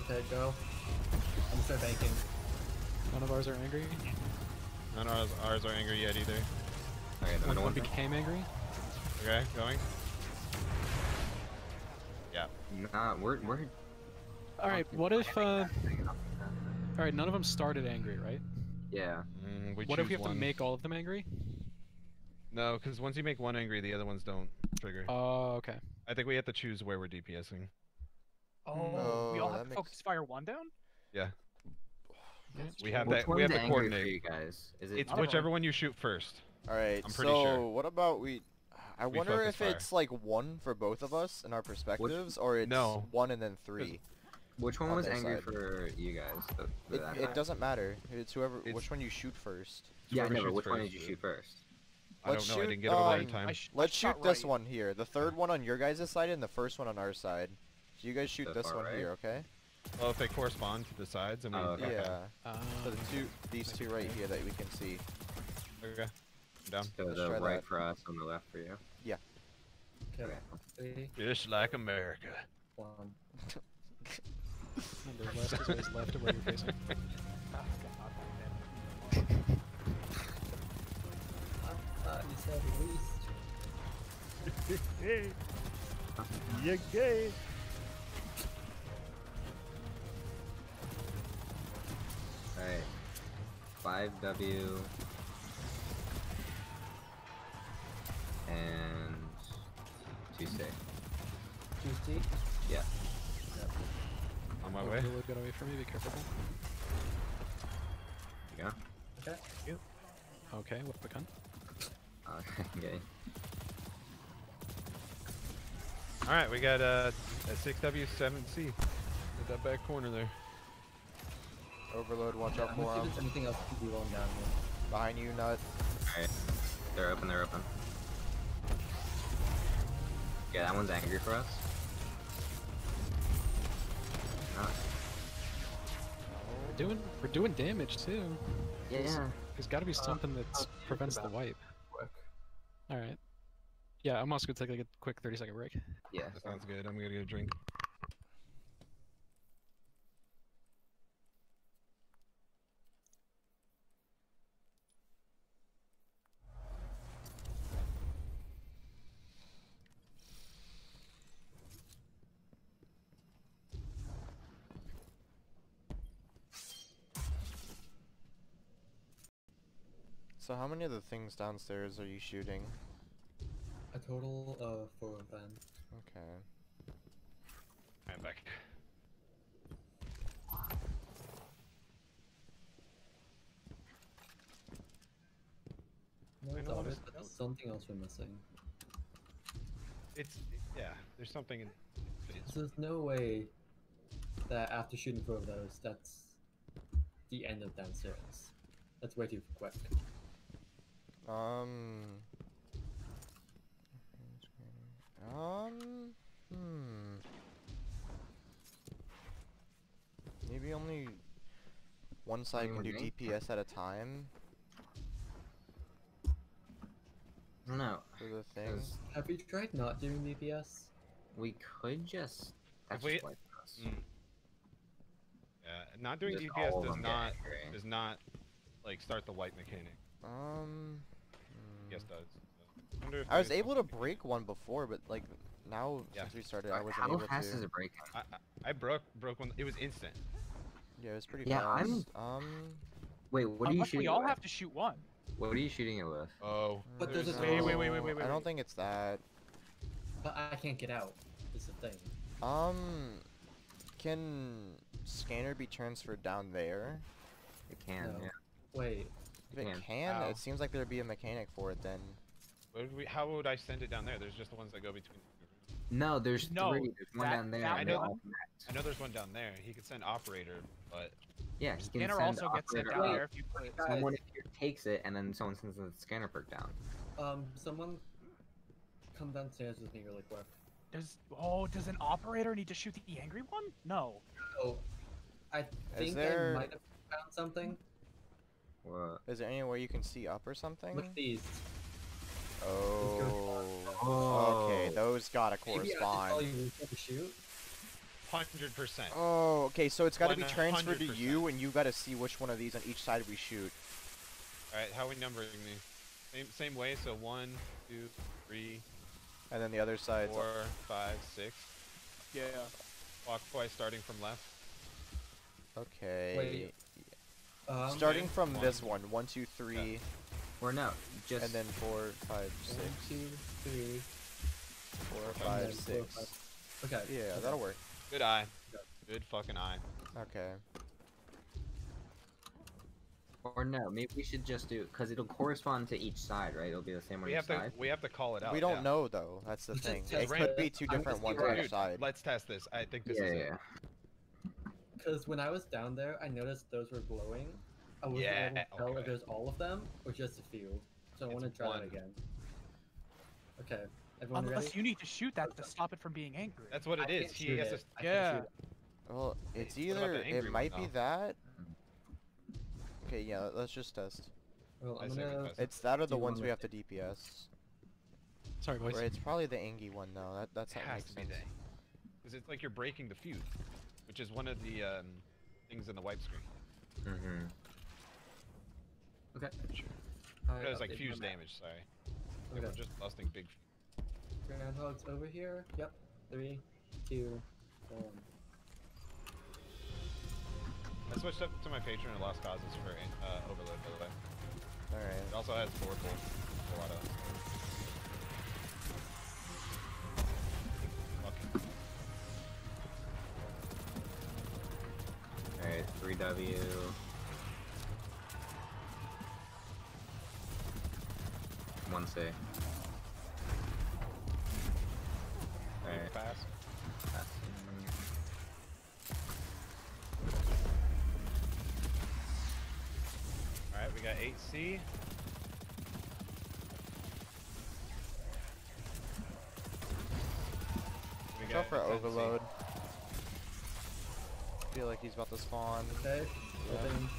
Okay, go. I'm gonna start banking. None of ours are angry. None of ours, ours are angry yet either. Okay, the One, middle one one. became angry. Okay, going. Yeah. Nah, we're we're. All right. What if? uh... All right. None of them started angry, right? Yeah. Mm, we what if we choose have to make all of them angry? No, because once you make one angry, the other ones don't trigger. Oh, okay. I think we have to choose where we're DPSing. Oh, we all have that to makes- focus fire one down? Yeah. That's We have Which that. We have to angry coordinate. you guys? Is it? It's whichever one you shoot first. All right. I'm pretty so sure. what about we? I We wonder if fire. it's like one for both of us in our perspectives, or it's No. one and then three. Which one on was angry side. for you guys? The, It, the- it doesn't matter. It's whoever. It's- which one you shoot first. Yeah, I Whoever know, but shoots which one first, did you shoot first? I Let's don't know. I shoot, didn't get over um, in time. Sh- Let's shot shoot this right. one here. The third one on your guys' side and the first one on our side. So you guys shoot The this one right? here, okay? Well, if they correspond to the sides, and we. Oh, okay. Yeah. Uh, So the two, these two right here that we can see. Okay. I'm down. So the right that. for us and the left for you. Okay. Okay. Three, Just like America. one. remember, left is always left of where you're facing. Oh, Ah, you said least. You gay. Alright. 5W. And. 2C. 2C? Yeah. On my Oh, way. Reload got away from me. Be careful. You go? Okay. Okay, what the gun? Uh, okay. All right, we got uh, a 6W7C. At that back corner there. Overload, watch Yeah, out for gonna him. anything else to do on down here. Behind you, nut. Alright. They're open, they're open. Yeah, that one's angry for us. Not. We're doing we're doing damage too. Yeah, yeah. There's got to be something that uh, prevents the about- wipe. All right. Yeah, I'm also gonna take like a quick 30 second break. Yeah. That sounds good. I'm gonna get a drink. So how many of the things downstairs are you shooting? A total of four of them. Okay. I'm back. No I know doubt it, but there's something else we're missing. It's yeah. There's something in. So there's no way that after shooting four of those, that's the end of downstairs. That's way too quick. Um. Um. Hmm. Maybe only one side can do Anyone? DPS at a time I don't know. for the thing. 'cause Have you tried not doing DPS? We could just. That's we- just us. Mm. Yeah, not doing Just DPS does not does not like start the white mechanic. Um. hmm. Yes, does. I was able to break one before, but like now Yeah. since we started, I Like, wasn't How able fast to. is it breaking? I, I, I broke broke one. It was instant. Yeah, it was pretty Yeah, I'm- fast. Um. Wait, what are you shooting we all with? have to shoot one. What are you shooting it with? Oh. But there's a Wait, wait, wait, wait, wait, wait, I don't think it's that. But I can't get out. Is the thing. Um. Can scanner be transferred down there? It can, No. yeah. Wait. If it Can. can, Ow. it seems like there'd be a mechanic for it then. Would we, how would I send it down there? There's just the ones that go between. No, there's No, three. There's one down there. that and they one- all connect. I know there's one down there. He could send operator, but Yeah, he can Scanner send also gets sent down up. there if you put it. Someone here takes it, and then someone sends the scanner perk down. Um, someone come downstairs with me really quick. Does oh does an operator need to shoot the angry one? No. Oh, I think there- I might have found something. What? Is there anywhere you can see up or something? Look at these. Oh. Oh. Okay, those gotta Maybe I should correspond. Can you shoot? Hundred percent. Oh, okay, so it's gotta be transferred to you, and you gotta see which one of these on each side we shoot. All right, how are we numbering these? Same same way. So one, two, three, And then the other side. four, five, six. Yeah. Clockwise, starting from left. Okay. Wait, Um, Starting Okay, from one. this one, one, two, three, Or no, just and then four, five, six, One, two, three, four, and five, then four, five. Okay. Yeah, that'll work. Good eye. Good fucking eye. Okay. or no. Maybe we should just do because it'll correspond to each side, right? It'll be the same on We each have to side. we have to call it out. we don't yeah. know though. That's the thing. It it. could be two different just ones on each side. let's test this. I think this yeah, is yeah. it. Yeah. because when I was down there, I noticed those were glowing. I wasn't Yeah, able to tell okay. if there's all of them or just a few. So I want to try one. that again. Okay, everyone Unless ready? you need to shoot that to stop it from being angry. That's what I it is. He has it. I can't Yeah. it. Well, it's either the angry it one, might be though? that. Okay, yeah, let- let's just test. Well, I I'm gonna. It's that or the ones we have to DPS. Sorry, boys. Or it's probably the Angie one though. That that's It that has makes to be sense. they. Because it's like you're breaking the fuse, which is one of the um, things in the wipe screen. Mm-hmm. Okay. Sure. I It was like updated fuse damage. Sorry. They Okay. were just busting big. Groundhog's over here. Yep. Three, two, one. I switched up to my patron and lost causes for uh, overload by the way. All right. It also has Vorpal. A lot of. Alright, 3W. One C. Alright. Fast. pass. Alright, we got 8C. We Go for 10C. overload. Feel like he's about to spawn. Okay. Yeah. Open.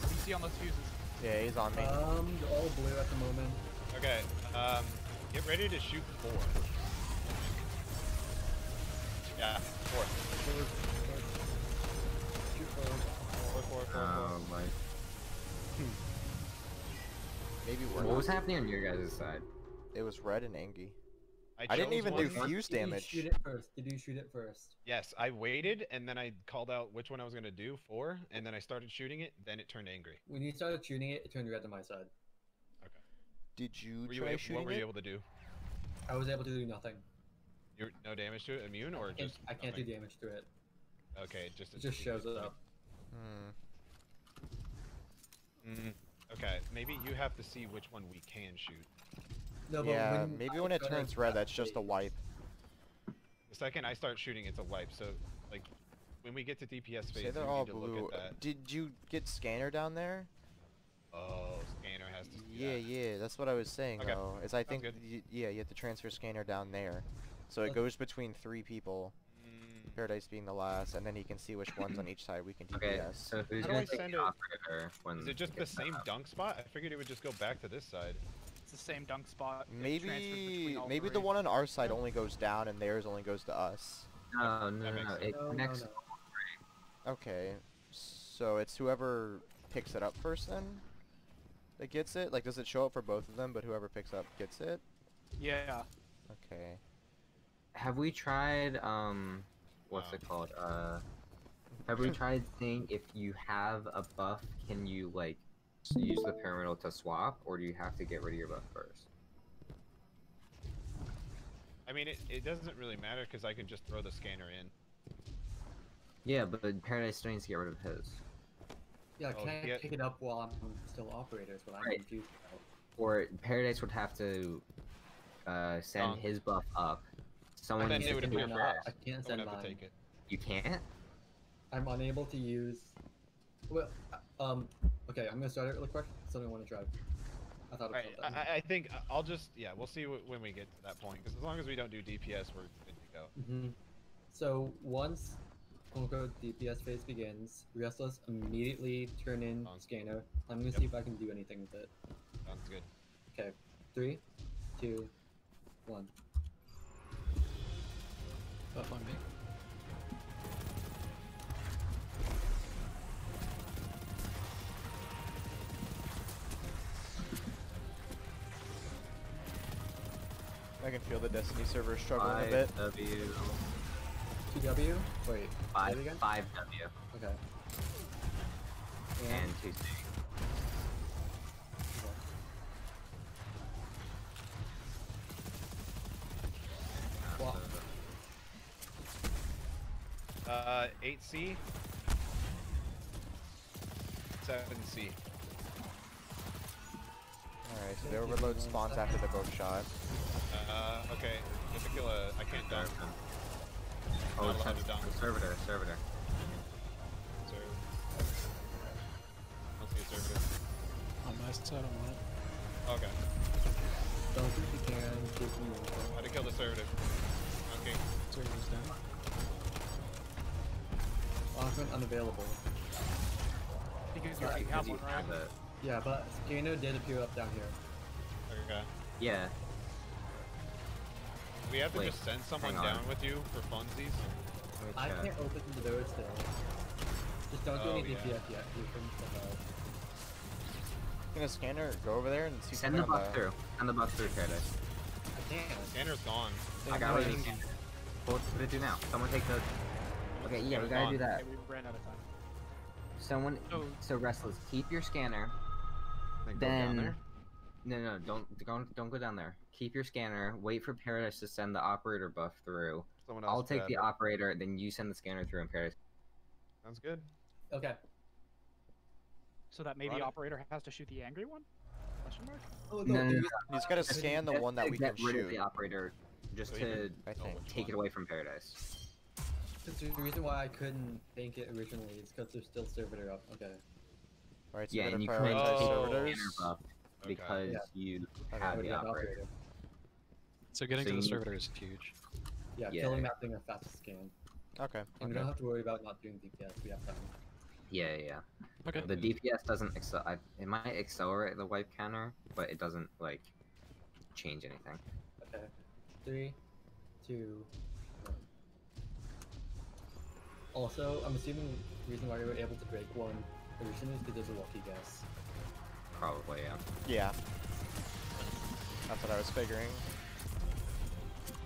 What do you see on those fuses? Yeah, he's on me. Um, they're all blue at the moment. Okay, um, get ready to shoot four. Yeah, four. Four, four. Shoot forward. Four, four, four, four. Oh my. Maybe we're What not. was happening on your guys' side? It was red and Angie. I didn't even one. do fuse Did you damage. shoot it first? Did you shoot it first? Yes, I waited and then I called out which one I was gonna do, four, and then I started shooting it. Then it turned angry. When you started shooting it, it turned red to my side. Okay. Did you Were you try able, shooting what were you it? able to do? I was able to do nothing. You no damage to it, immune or I just? I can't do damage to it. Okay, just It just shows it up. Hmm. Mm, okay, maybe you have to see which one we can shoot. No, but Yeah, when maybe when it turns red, that's just a wipe. The second I start shooting, it's a wipe. So like, when we get to DPS phase, Say they're all blue. look at that. Did you get scanner down there? Oh, scanner has to. Yeah, that. yeah, that's what I was saying. Okay, though, is I think good. y- yeah, you have to transfer scanner down there, so it Okay. goes between three people. Mm, Paradise being the last, and then he can see which ones on each side we can DPS. Okay, DPS. so who's How gonna take send the it- operator when Is it just the same up? dunk spot? I figured it would just go back to this side. It's the same dunk spot. It Maybe between maybe the one on our side only goes down, and theirs only goes to us. No, no, no, no. It No, no, connects. no. Okay, so it's whoever picks it up first then that gets it. Like, does it show up for both of them? But whoever picks up gets it. Yeah. Okay. Have we tried um, what's Wow. it called? Uh, have we tried seeing if you have a buff, can you like s- use the pyramidal to swap, or do you have to get rid of your buff first? I mean, it, it doesn't really matter because I can just throw the scanner in. Yeah, but Paradise still needs to get rid of his. Yeah, Oh, can I yeah. pick it up while I'm still operator? Is what I'm Right. confused about. Or Paradise would have to uh, send Dunk. his buff up. Someone then needs it to would do appear it first. I can't send have mine. to take it. You can't. I'm unable to use. Well, um. Okay, I'm gonna start it really quick. Something I want to try. I thought of Right. I, I- I think I- I'll just yeah. We'll see when we get to that point. Because as long as we don't do DPS, we're good to go. hmm So once quote unquote DPS phase begins, Restless immediately turn in Sounds- scanner. I'm gonna Yep. see if I can do anything with it. Sounds good. Okay, three, two, one. Buff on me. I can feel the Destiny server struggling a bit. W. Two W. Wait, Five, again. five W. Okay. And two C. Well, Uh, 8C. 7C. Alright, so the overload spawns after they're both shot. Uh, okay. Get to kill a. I can't dunk. Oh Oh, not allowed it's to dunk. the servitor, servitor. So, don't see a servitor. On my side, I'm on it. Okay, Don't think you can give you how to kill the servitor. Okay, Server's down. Offering unavailable. Because you Yeah, already Because have you one, right? Have it. Yeah, but Gano did appear up down here. okay. Yeah. We have to Wait, just send someone down with you for funsies. Let I can't open the door still. Just don't do Oh, anything yeah. yet yet. You can uh, Can a scanner go over there and see Send the something buff through. Send the buff through, Paradise. I can't. Scanner's gone. I got rid of the What what to do now? Someone take the. Okay, yeah, we gotta gone. do that. Okay, we ran out of time. Someone. So- So restless. Keep your scanner. Then go down Then. there. No, no, don't don't don't go down there. Keep your scanner. Wait for Paradise to send the operator buff through. Someone I'll take the it. operator, then you send the scanner through, and Paradise. Sounds good. Okay. So that maybe Run it. operator has to shoot the angry one? Question mark? Oh No, no, the no, reason- He's got to scan the one that we can get rid of shoot. the operator, just So to I think. which take it away from Paradise. The reason why I couldn't think it originally is because there's still servitor up. Okay. Right, so Yeah, and you gotta can make prioritize Oh. the servitors. scanner buff Okay. because Yeah. you Okay. have Oh, the operator. So getting So to the you- servitor is huge. Yeah, Yeah. killing that thing are fast to scan. Okay. And we okay. don't have to worry about not doing DPS. We have time. Yeah, yeah. Okay. The DPS doesn't excel. It might accelerate the wipe counter, but it doesn't like change anything. Okay. Three, two, one. Also, I'm assuming the reason why we were able to break one originally is because there's a lucky guess. Probably, yeah. Yeah. That's what I was figuring.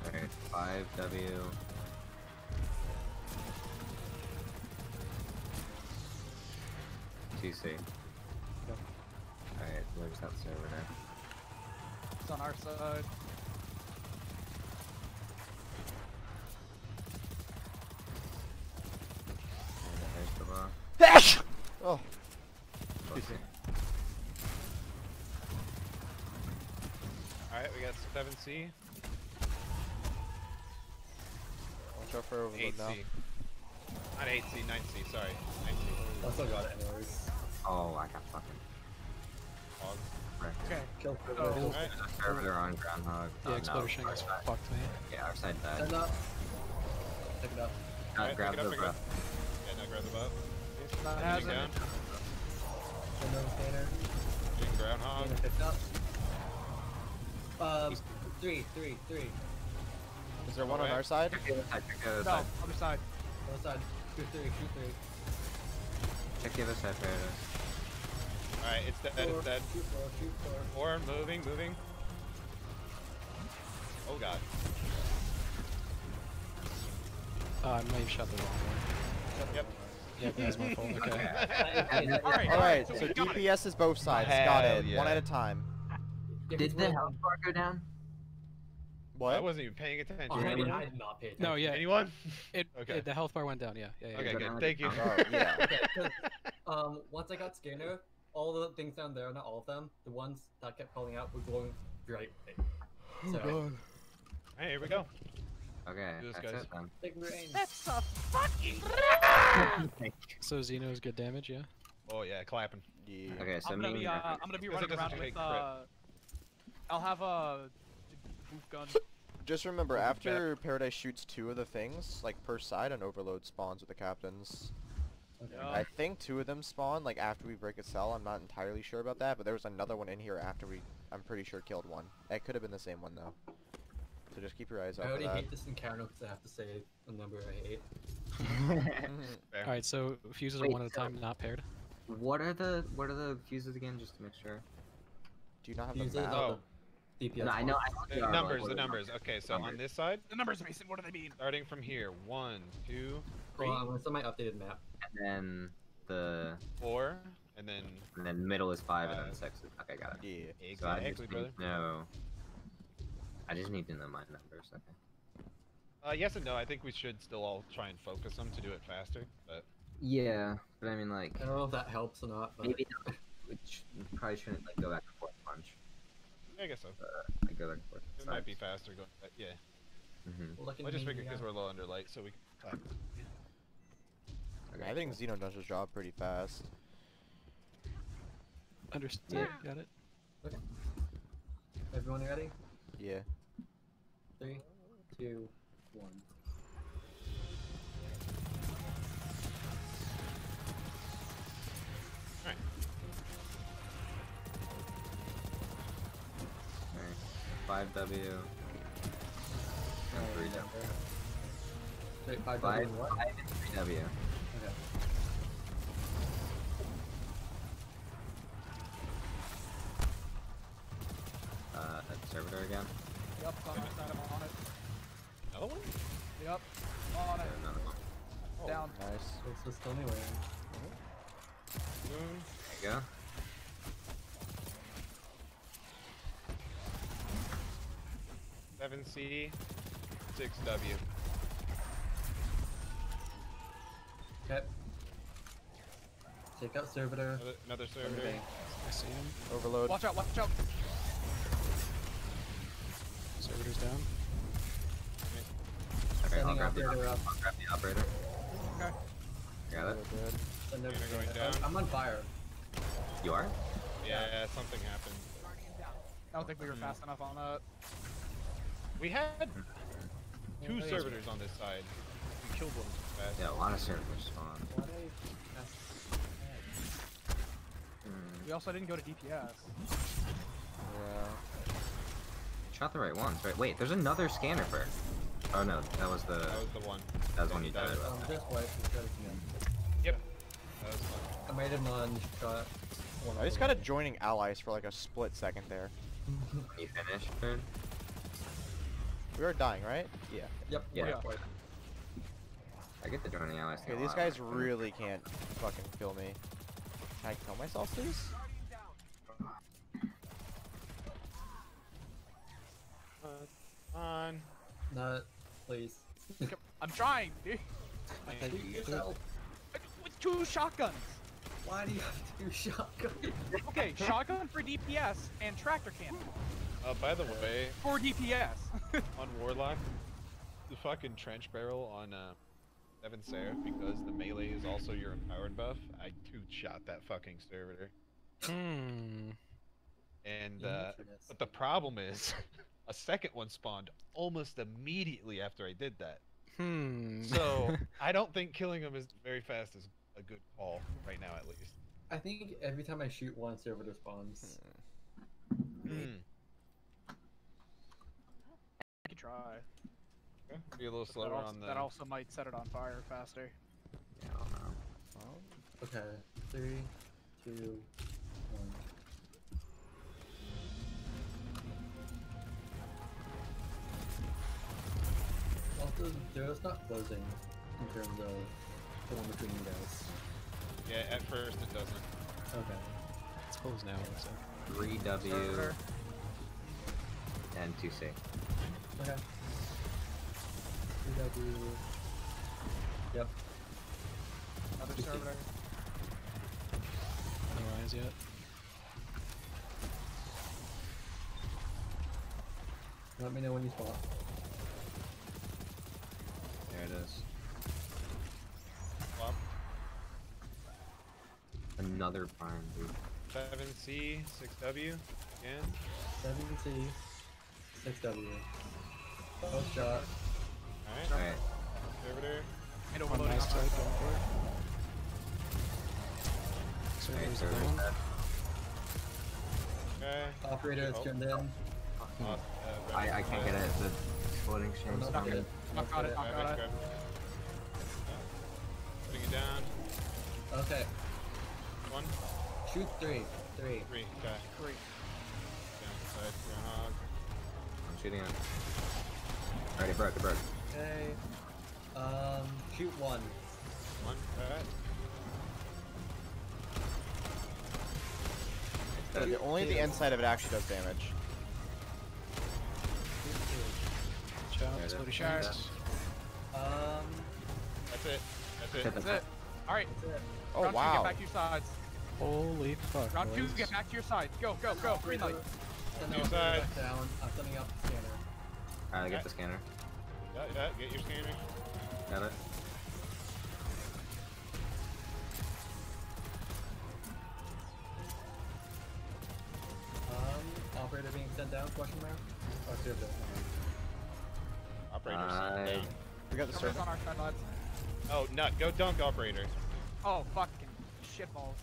Alright, five W. TC. C. Alright, where's that server there? It's on our side. And there's the buff. Oh, Let's see. Alright, we got 7C, watch out for overload 8C. now. Not 8C, 9C, sorry. 9C. Also got it anyways. Oh, I got fucking Hog. wrecked. Okay. Kill for So- the Alright, Servitor on Groundhog. The Oh, explosion no, our fucked me. Yeah, our side died. Stand up. Pick it up. Uh, Alright, grab pick it up, the pick buff. Yeah, now grab the buff. That has it. down. Send over scanner. Getting groundhog. Scanner picked up. Um, three, three, three. Is there one on our side? Check the other side, check the other No, side. other side. Other side. Shoot three, shoot three. Check the other side, Paradise. Alright, it's dead, Four, it's dead. Shoot four, shoot four. Four, moving, moving. Oh god. Uh, I may have shot the wrong one. Yep. Yeah, that's my fault. Okay. Alright, Alright, alright, so we. DPS is both sides. Got Hell it. One at a time. Did the health bar go down? I wasn't even paying attention. Oh, I, did, I did not pay attention. No, yeah. Anyone? It, Okay. it- the health bar went down. Yeah, yeah, yeah. Okay, good. Thank you. Oh, yeah. Okay, 'cause, um, once I got scanner, all the things down there, not all of them, the ones that kept calling out were glowing bright. So, Hey, here we go. Okay, Do this, that's guys. it then. big range. That's a fucking. So Xeno's good damage, yeah. Oh yeah, clapping. Yeah. Okay, so I'm gonna be. and Uh, I'm gonna be running around with. Uh, I'll have a boof gun. Just remember, We'll be after Paradise shoots two of the things, like per side, an overload spawns with the captains. Okay. Yeah. I think two of them spawn like after we break a cell. I'm not entirely sure about that, but there was another one in here after we. I'm pretty sure killed one. It could have been the same one though. So just keep your eyes I out for already that. hate this encounter because I have to say a number I hate. Mhm. All right, so fuses are one at a time, not paired. what are the what are the fuses again? Just to make sure. Do you not have Fuses the map? are Oh. the DPS. No, I know. I know The they numbers, the numbers. Okay, so on this side, The numbers, Mason. What do they mean? starting from here, one, two, three, Well, I'm gonna send my updated map. And then the four, and then and then middle is five, and then Five. six. is- Okay, got it. Yeah. So I exactly, just brother. need to know. I just need to know my numbers. Okay. Uh, yes and no. I think we should still all try and focus them to do it faster. But Yeah, but I mean like I don't know if that helps or not, but maybe not, which probably shouldn't like go back and forth bunch. I guess so. Like go back and forth. It might be faster going. But yeah, hmm looking I just me, figured because we're low under light, so we Fuck. I think Xeno does his job pretty fast. Understood. Got it. Okay. Everyone ready? Yeah. Three, two, one. Five W. And three yeah, W. Wait, five, Five, W and what? five and three W. Okay. Uh, servitor again. Yep, it's on my side. I'm on it. Another one? Yep, on it. And another one. Down. Nice. It's just Stony Land. Mm. There you go. Seven C, six W. Okay. Take out Servitor. Another, another servitor. I see him. Overload. Watch out, watch out. Servitor's down. Okay, I'll Sending grab, the, operator up. I'll grab the operator. Okay. Got it. Good. Send Banner everything going I'm- down. I'm on fire. You are? Yeah, something happened. I don't think we were fast enough on that. We had two servitors on this side. We killed one too fast. Yeah, a lot of servitors spawn. Why did I pass that? Hmm. We also didn't go to DPS. Yeah. Shot the right ones, right? Wait, there's another scanner for. Oh no, that was the That was the one. that was one you that died was- Um, with. just wipe instead of again. Yep. That was fun. I made him on shot. One I just other got one. adjoining allies for like a split second there. You finished, dude? We are dying, right? Yeah. Yep. Yeah. wipe, wipe. I get the joining allies. thing Okay, these lot. guys really can't fucking kill me. Can I kill myself, please? Uh, on. Not, please. I'm trying, dude. Shoot yourself. With two shotguns. Why do you have two shotguns? Okay, shotgun for DPS and tractor cannon Uh, by the way, four DPS. on Warlock, the fucking trench barrel on uh, Seven Seraph, because the melee is also your empowered buff, I two shot that fucking servitor. Hmm. And, uh, but the problem is, a second one spawned almost immediately after I did that. Hmm. So, I don't think killing him is very fast is a good call, right now at least. I think every time I shoot one, servitor spawns. Hmm. You try. Okay. Be a little But slower also, on the. that also might set it on fire faster. Yeah, I don't know. Okay. Three, two, one. Also, Zero's not closing in terms of the one between you guys. Yeah, at first it doesn't. Okay. It's closed now. So. Three W Servitor. and two C. Okay. CW. Yep. Another Just keep- servitor. No eyes yet. Let me know when you spawn. There it is. Flop. Another prime, dude. 7C, 6W, again. 7C, 6W. Oh, shot. Alright, Alright. servitor. And On overloading my on side, going for it. Alright, Server's server's down. Okay. Operator is Oh. turned in. Uh, uh, I, I can't get it. The exploding shame's not coming. good. Knock got it, knock Grab got it, it. it. Putting it down. Okay. One, Shoot three. Three. three. Okay. Three. Down side, groundhog. I'm shooting it. Alright, it broke, it broke. Okay. Um, shoot one. One, alright. Uh, the- only the inside of it actually does damage. Shoot two. Watch out, There it exploding is. shards. Um, That's it. That's it. Hit That's it. Alright, that's it. Oh round two, wow. get back to your sides. Holy fuck. Round two, get back to your sides. Go, go, go. Green light. Send Two sides. down. I'm sending up the scanner. Alright, okay. get the scanner. Yeah, yeah, get your scanner. Got it. Um, operator being sent down, question mark? Oh, it's your Operator's sent down. We got the Someone's server. on our side. Oh, nut, go dunk operator. Oh, fucking shitballs.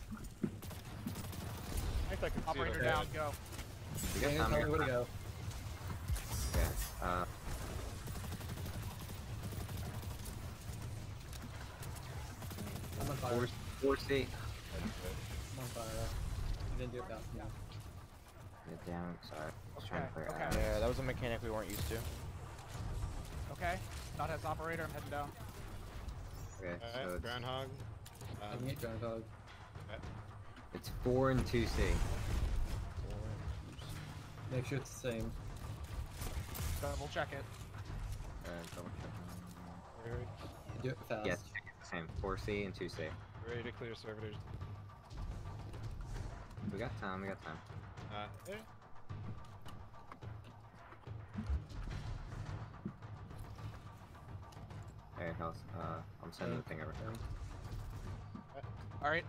I think I can Operator down, go. We got time here. Go. Okay. Uh, I'm on fire. four, four C. I'm on fire. You didn't do it fast enough. Get down. Sorry. I was trying to Okay, clear okay. out. Yeah, that was a mechanic we weren't used to. Okay. Not as operator, I'm heading down. Okay, so Alright, it's, groundhog. Um, can get groundhog. it's four and two C. Make sure it's the same. Double check it. Uh, double check. Alright, Do it fast. Yes, it's the same. Four C and two C. Ready to clear servitors. We got time. We got time. Uh, yeah. Hey, health. Uh, I'm sending the thing over. Here. Alright.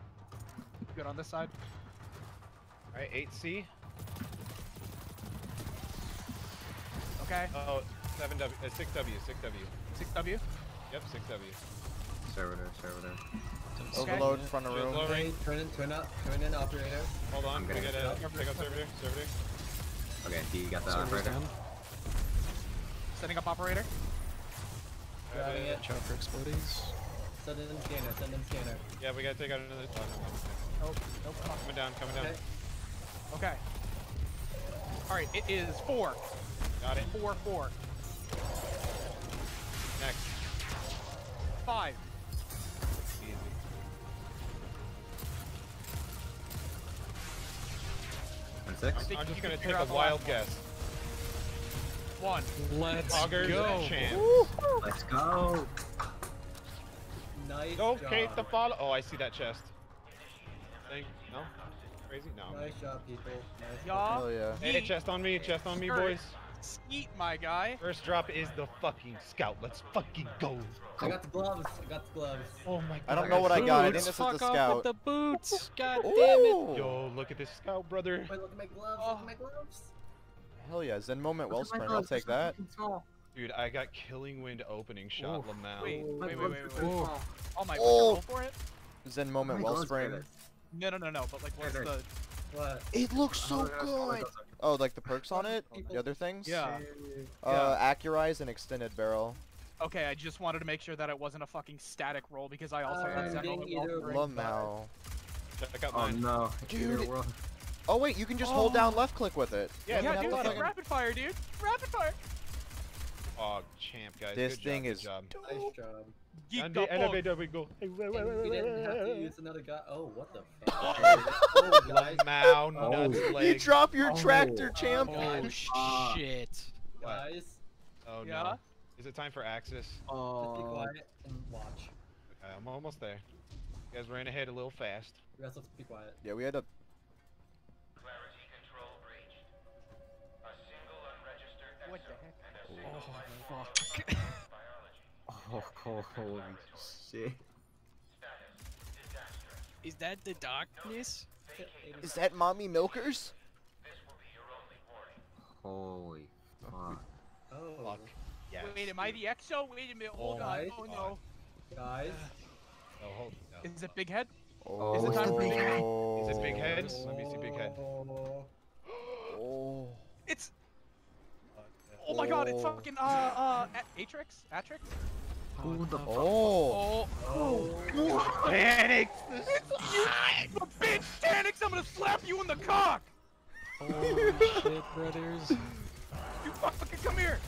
Good on this side. Alright, 8C. Okay. Oh, 7W. Uh, 6W. 6W. 6W. Yep, 6W. Servitor, servitor. Okay. Overload front of room. lower- Hey, turn in, turn up, turn in operator. Hold on, I'm we gonna- gotta pick up servitor. Servitor. Okay, do you got the Server's operator? down. Setting up operator. Grabbing it. Watch out for explodies. Send in scanner, send in scanner. Yeah, we gotta take out another. Oh, no, no, Nope. Nope. Coming down, coming down. Okay. Okay. Alright, it is four. Got it. Four, four. Next. Five. Easy. And six? think I'm just gonna take a wild last guess. One. Let's Augers go. Let's go! Nice Okay, job. the follow. Oh, I see that chest. Thing? No? Crazy? No. Nice job, people. Nice Yeah. job. Hell yeah. Hey, chest on me, chest on me, Skirt. boys. Skeet, my guy. First drop is the fucking scout. Let's fucking go. I got the gloves. I got the gloves. Oh my god. I don't know what I got. I think Boots, this is fuck the off scout. with the boots. God damn it. Yo, look at this scout, brother. Wait, look at my gloves. Look at my gloves. Hell yeah, Zen Moment Look at Wellspring, I'll take that. Dude, I got Killing Wind opening shot, Oof. Lamau. Wait, wait, wait, wait, wait. so Oh my, Oh. roll for it? Zen Moment My gloves are Wellspring. No, no, no, no. But like, what's Here, the? What? It looks Oh, so my gosh, oh good. Gosh. Oh, like the perks on it? The other things? Yeah. Uh, Accurize and Extended Barrel. Okay, I just wanted to make sure that it wasn't a fucking static roll because I also Uh, had Zen ding Moment either Wellspring. way. Lamau. Check out Oh no. Dude, Oh wait, you can just hold Oh. down left click with it. Yeah, Yeah, dude, have to it's fucking- rapid fire, dude. Rapid fire. Oh, champ, guys. This good thing job, is good job. Nice job. Geek And up the on. elevator we go. Hey, wait, wait, And wait, we wait, didn't have to wait, use another guy. Oh, what the fuck? oh, oh guys, Lamau, Oh. nuts, You drop your Oh. tractor, Oh, champ. God. Oh shit. guys, Oh Yeah? no. Is it time for Axis? just be Oh. quiet and watch. Okay, I'm almost there. You guys ran ahead a little fast. The rest of us be quiet. Yeah, we had a. Clarity control breached. A single unregistered. What the heck? Oh fuck. Oh, holy shit. Is that the darkness? Is that mommy milkers? Holy fuck. Oh, Fuck. Yes. Wait, am I the EXO? Wait a minute. Hold Oh on. Oh no. guys. Oh, hold. No. Is it Big Head? Oh. Is it time for big head? Is it big head? Let me see big head. Oh. It's. Oh my God! It's fucking uh uh A- Atraks. Atraks. Who the fuck? Oh. Oh. oh. Panic! You a bitch, Taniks! I'm gonna slap you in the cock. Holy shit, brothers. You fucking come here.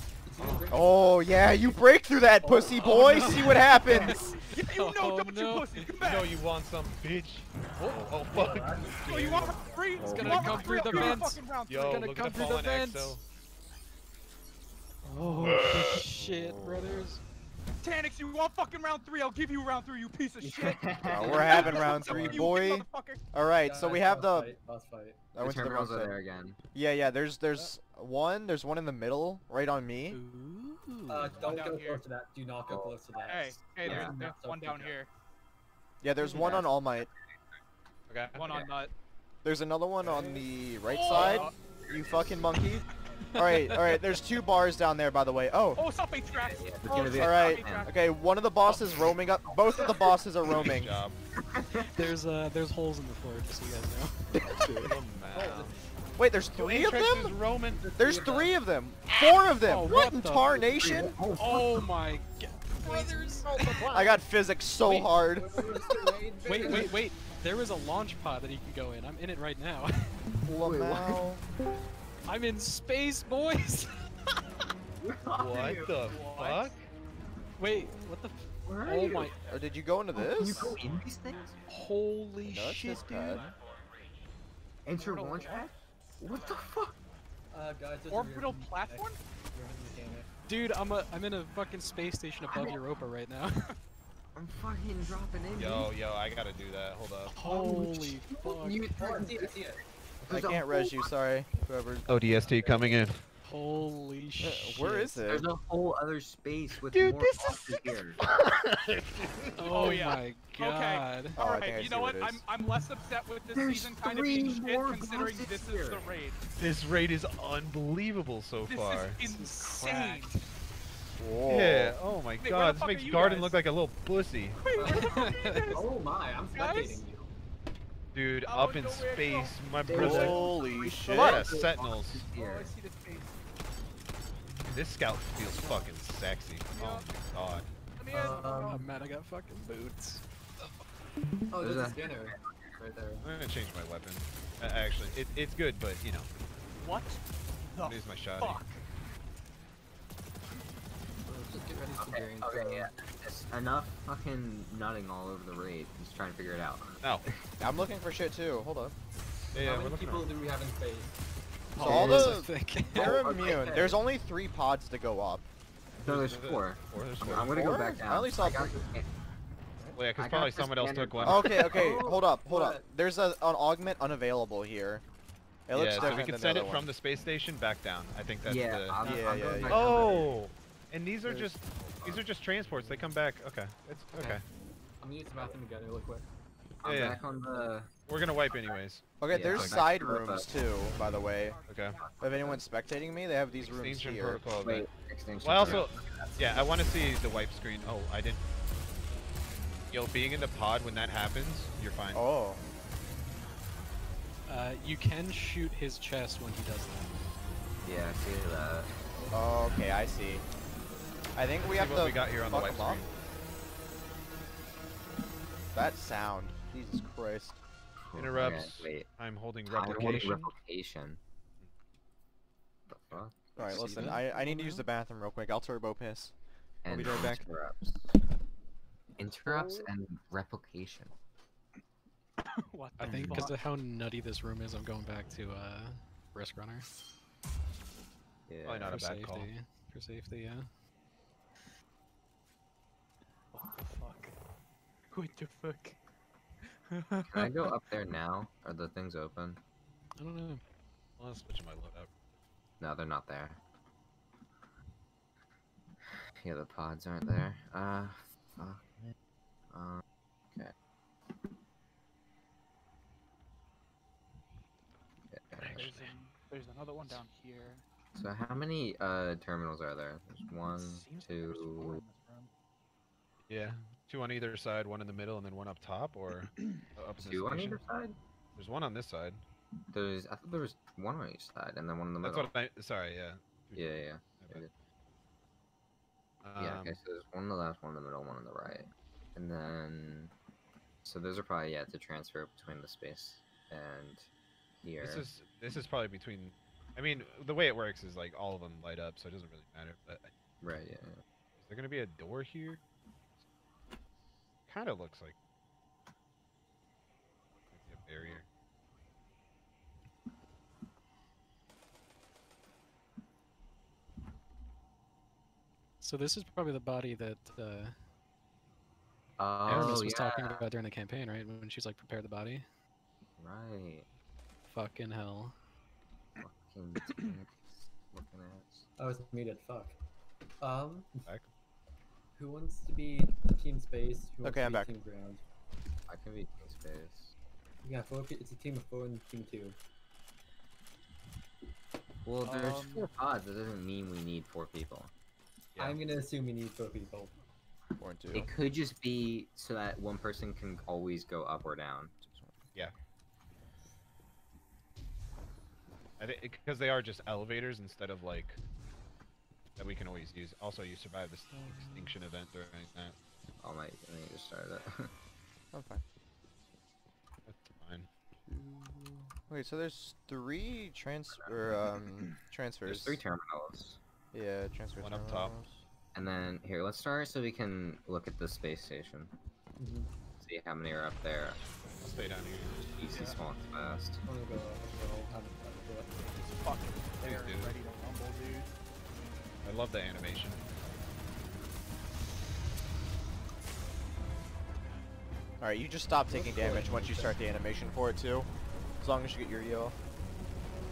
Oh yeah, you break through that pussy oh, boy. See what happens. Yeah, you know, Oh, don't no. you pussy. Come You know you want some bitch. Oh, oh, oh fuck. Oh, you want round three? It's gonna want come through the I'll give you vents. Yo, three. gonna look come at the through the vents. Oh shit, brothers. Taniks, you want fucking round three? I'll give you round three, you piece of shit. We're having round three, boy. motherfucker. All right, so we have the. Boss fight. Fight. I The went to the wrong side. there again. Yeah, yeah. There's there's one. There's one in the middle, right on me. Ooh. Uh, don't go here. close to that. Do not go Oh. close to that. Hey, hey, there's, there's one down here. Yeah, there's one on All Might. Okay. One on nut. There's another one on the right Oh. side. You fucking monkey. All right, all right. There's two bars down there, by the way. Oh, Oh, stop bait tracks. Yeah, it's Oh, gonna be all right. Okay, one of the bosses roaming up. Both of the bosses are roaming. Good job. There's uh there's holes in the floor just so you guys know. Good. Wait, there's Yo, three of them? is Roman. There's three of them. Four of them. Oh, what what in the- tarnation? Oh my god. Brothers. I got physics so Wait. hard. Wait, wait, wait. There is a launch pod that you can go in. I'm in it right now. Lamau. I'm in space, boys. What the fuck? Wait, what the? Where are oh you? my! Or did you go into this? Can you go in these things? Holy No, shit, dude! Enter launch pad? What the fuck? Uh, guys, Orbital platform? Dude, I'm a I'm in a fucking space station above Europa right now. I'm fucking dropping in. Yo, yo, I gotta do that. Hold up. Holy fuck! You, Oh, I see it, I see it. I There's a can't res you, sorry. Whoever. ODST coming in. Holy Uh, shit! Where is it? There's a whole other space with Dude, more this is boxes here. Oh, yeah. my god! Oh, I Alright, think you know what what? I'm. I'm less upset with this There's season kind of being three shit considering this is the raid. This raid is unbelievable so This far. is insane. Whoa. Yeah. Oh my Wait, god, this makes Garden guys? look like a little pussy. Wait, where the fuck are you guys? Oh my, I'm Guys? spectating you. Dude, Oh, up in no, go? space, my Dude, brother. Holy shit. A shit. lot of sentinels. Oh, I see this scout feels fucking sexy. Oh my god. Let me in. Um, I'm mad I got fucking boots. Oh, There's there's a a- scanner right there. I'm gonna change my weapon. Uh, actually, it, it's good, but you know, what the use my shot. fuck? Okay, drain okay, some- yeah. It's enough fucking nutting all over the raid. Just trying to figure it out. Oh, I'm looking for shit too. Hold up. yeah, yeah, How we're many people around. do we have in space? So all there's the they're Oh, okay. immune. There's only three pods to go up. No, there's There's four. Four, there's I'm, four. I'm gonna go Four? back I down. only saw got three. the- Well, yeah, because probably someone else took one. one. Okay, okay, Oh, hold up, hold up. There's a, an augment unavailable here. It looks yeah, so we can send it other from the space station back down. I think that's yeah, the. I'm, Yeah, I'm yeah, yeah. back down. Oh, and these are There's- just these are just transports. They come back. Okay, it's okay. I'm gonna use the bathroom together really quick. I'm Yeah, yeah. back on the. We're gonna wipe anyways. Okay, Yeah, there's I'm side rooms too, by the way. Okay. If anyone's spectating me, they have these rooms here. protocol. Wait, event. extinction. Well, I yeah. also, yeah, I want to see the wipe screen. Oh, I didn't. Yo, being in the pod when that happens, you're fine. Oh, Uh, you can shoot his chest when he does that. Yeah, I see that. oh, okay, I see. I think we See have what to we got here on the fuck wipe 'em up. screen. That sound, Jesus Christ. Interrupts. Okay, wait. I'm holding Time to hold replication. replication. The fuck? All right, listen. I, I need to use the bathroom real quick. I'll turbo piss. I'll And be right back. interrupts. Interrupts and replication. what I think because of how nutty this room is, I'm going back to uh, Risk Runner Yeah. Probably not for a bad safety. call. For safety, yeah. What the fuck? What the fuck? Can I go up there now? Are the things open? I don't know. I'll switch my loadout. No, they're not there. Yeah, the pods aren't there. Uh, fuck. Uh, okay. There's, there's another one down here. So how many uh terminals are there? There's one, two. In this room. Yeah, two on either side, one in the middle, and then one up top, or up in Two on either side? There's one on this side. There's I thought there was one on each side and then one in the That's middle. what I. Sorry, yeah. Yeah, yeah. My okay. yeah, Um, okay, so there's one on the left, one in the middle, one on the right. And then so those are probably yeah to transfer between the space and here. This is this is probably between. I mean, the way it works is like all of them light up, so it doesn't really matter. But right, yeah. yeah. is there gonna be a door here? Kind of looks like. A barrier. So this is probably the body that uh, Oh, Eramis yeah. was talking about during the campaign, right? When she's like, prepare the body. Right. Fucking hell. Fucking tits, looking ass. I was muted. Fuck. Um. Back. Who wants to be team space? Who wants Okay, to I'm be back. Team ground. I can be team space. Yeah, four, it's a team of four and team two. Well, there's Um, four pods. That doesn't mean we need four people. Yeah. I'm gonna assume we need four people. Four and two. It could just be so that one person can always go up or down. Yeah. I think because they are just elevators instead of like that we can always use. Also, you survived this extinction event during that. Oh my! I think I just started it. I'm fine. That's fine. Wait, so there's three trans or um transfers. There's three terminals. Yeah, transfers. One up top. And then here, let's start so we can look at the space station. Mhm. See how many are up there. I'll stay down here. Easy, small, and fast. I'm gonna go. I'll go. I'm gonna do it. It's fucking there Please and do. ready to rumble, dude. I love the animation. All right, you just stop taking damage once you start the animation for it too, as long as you get your heal.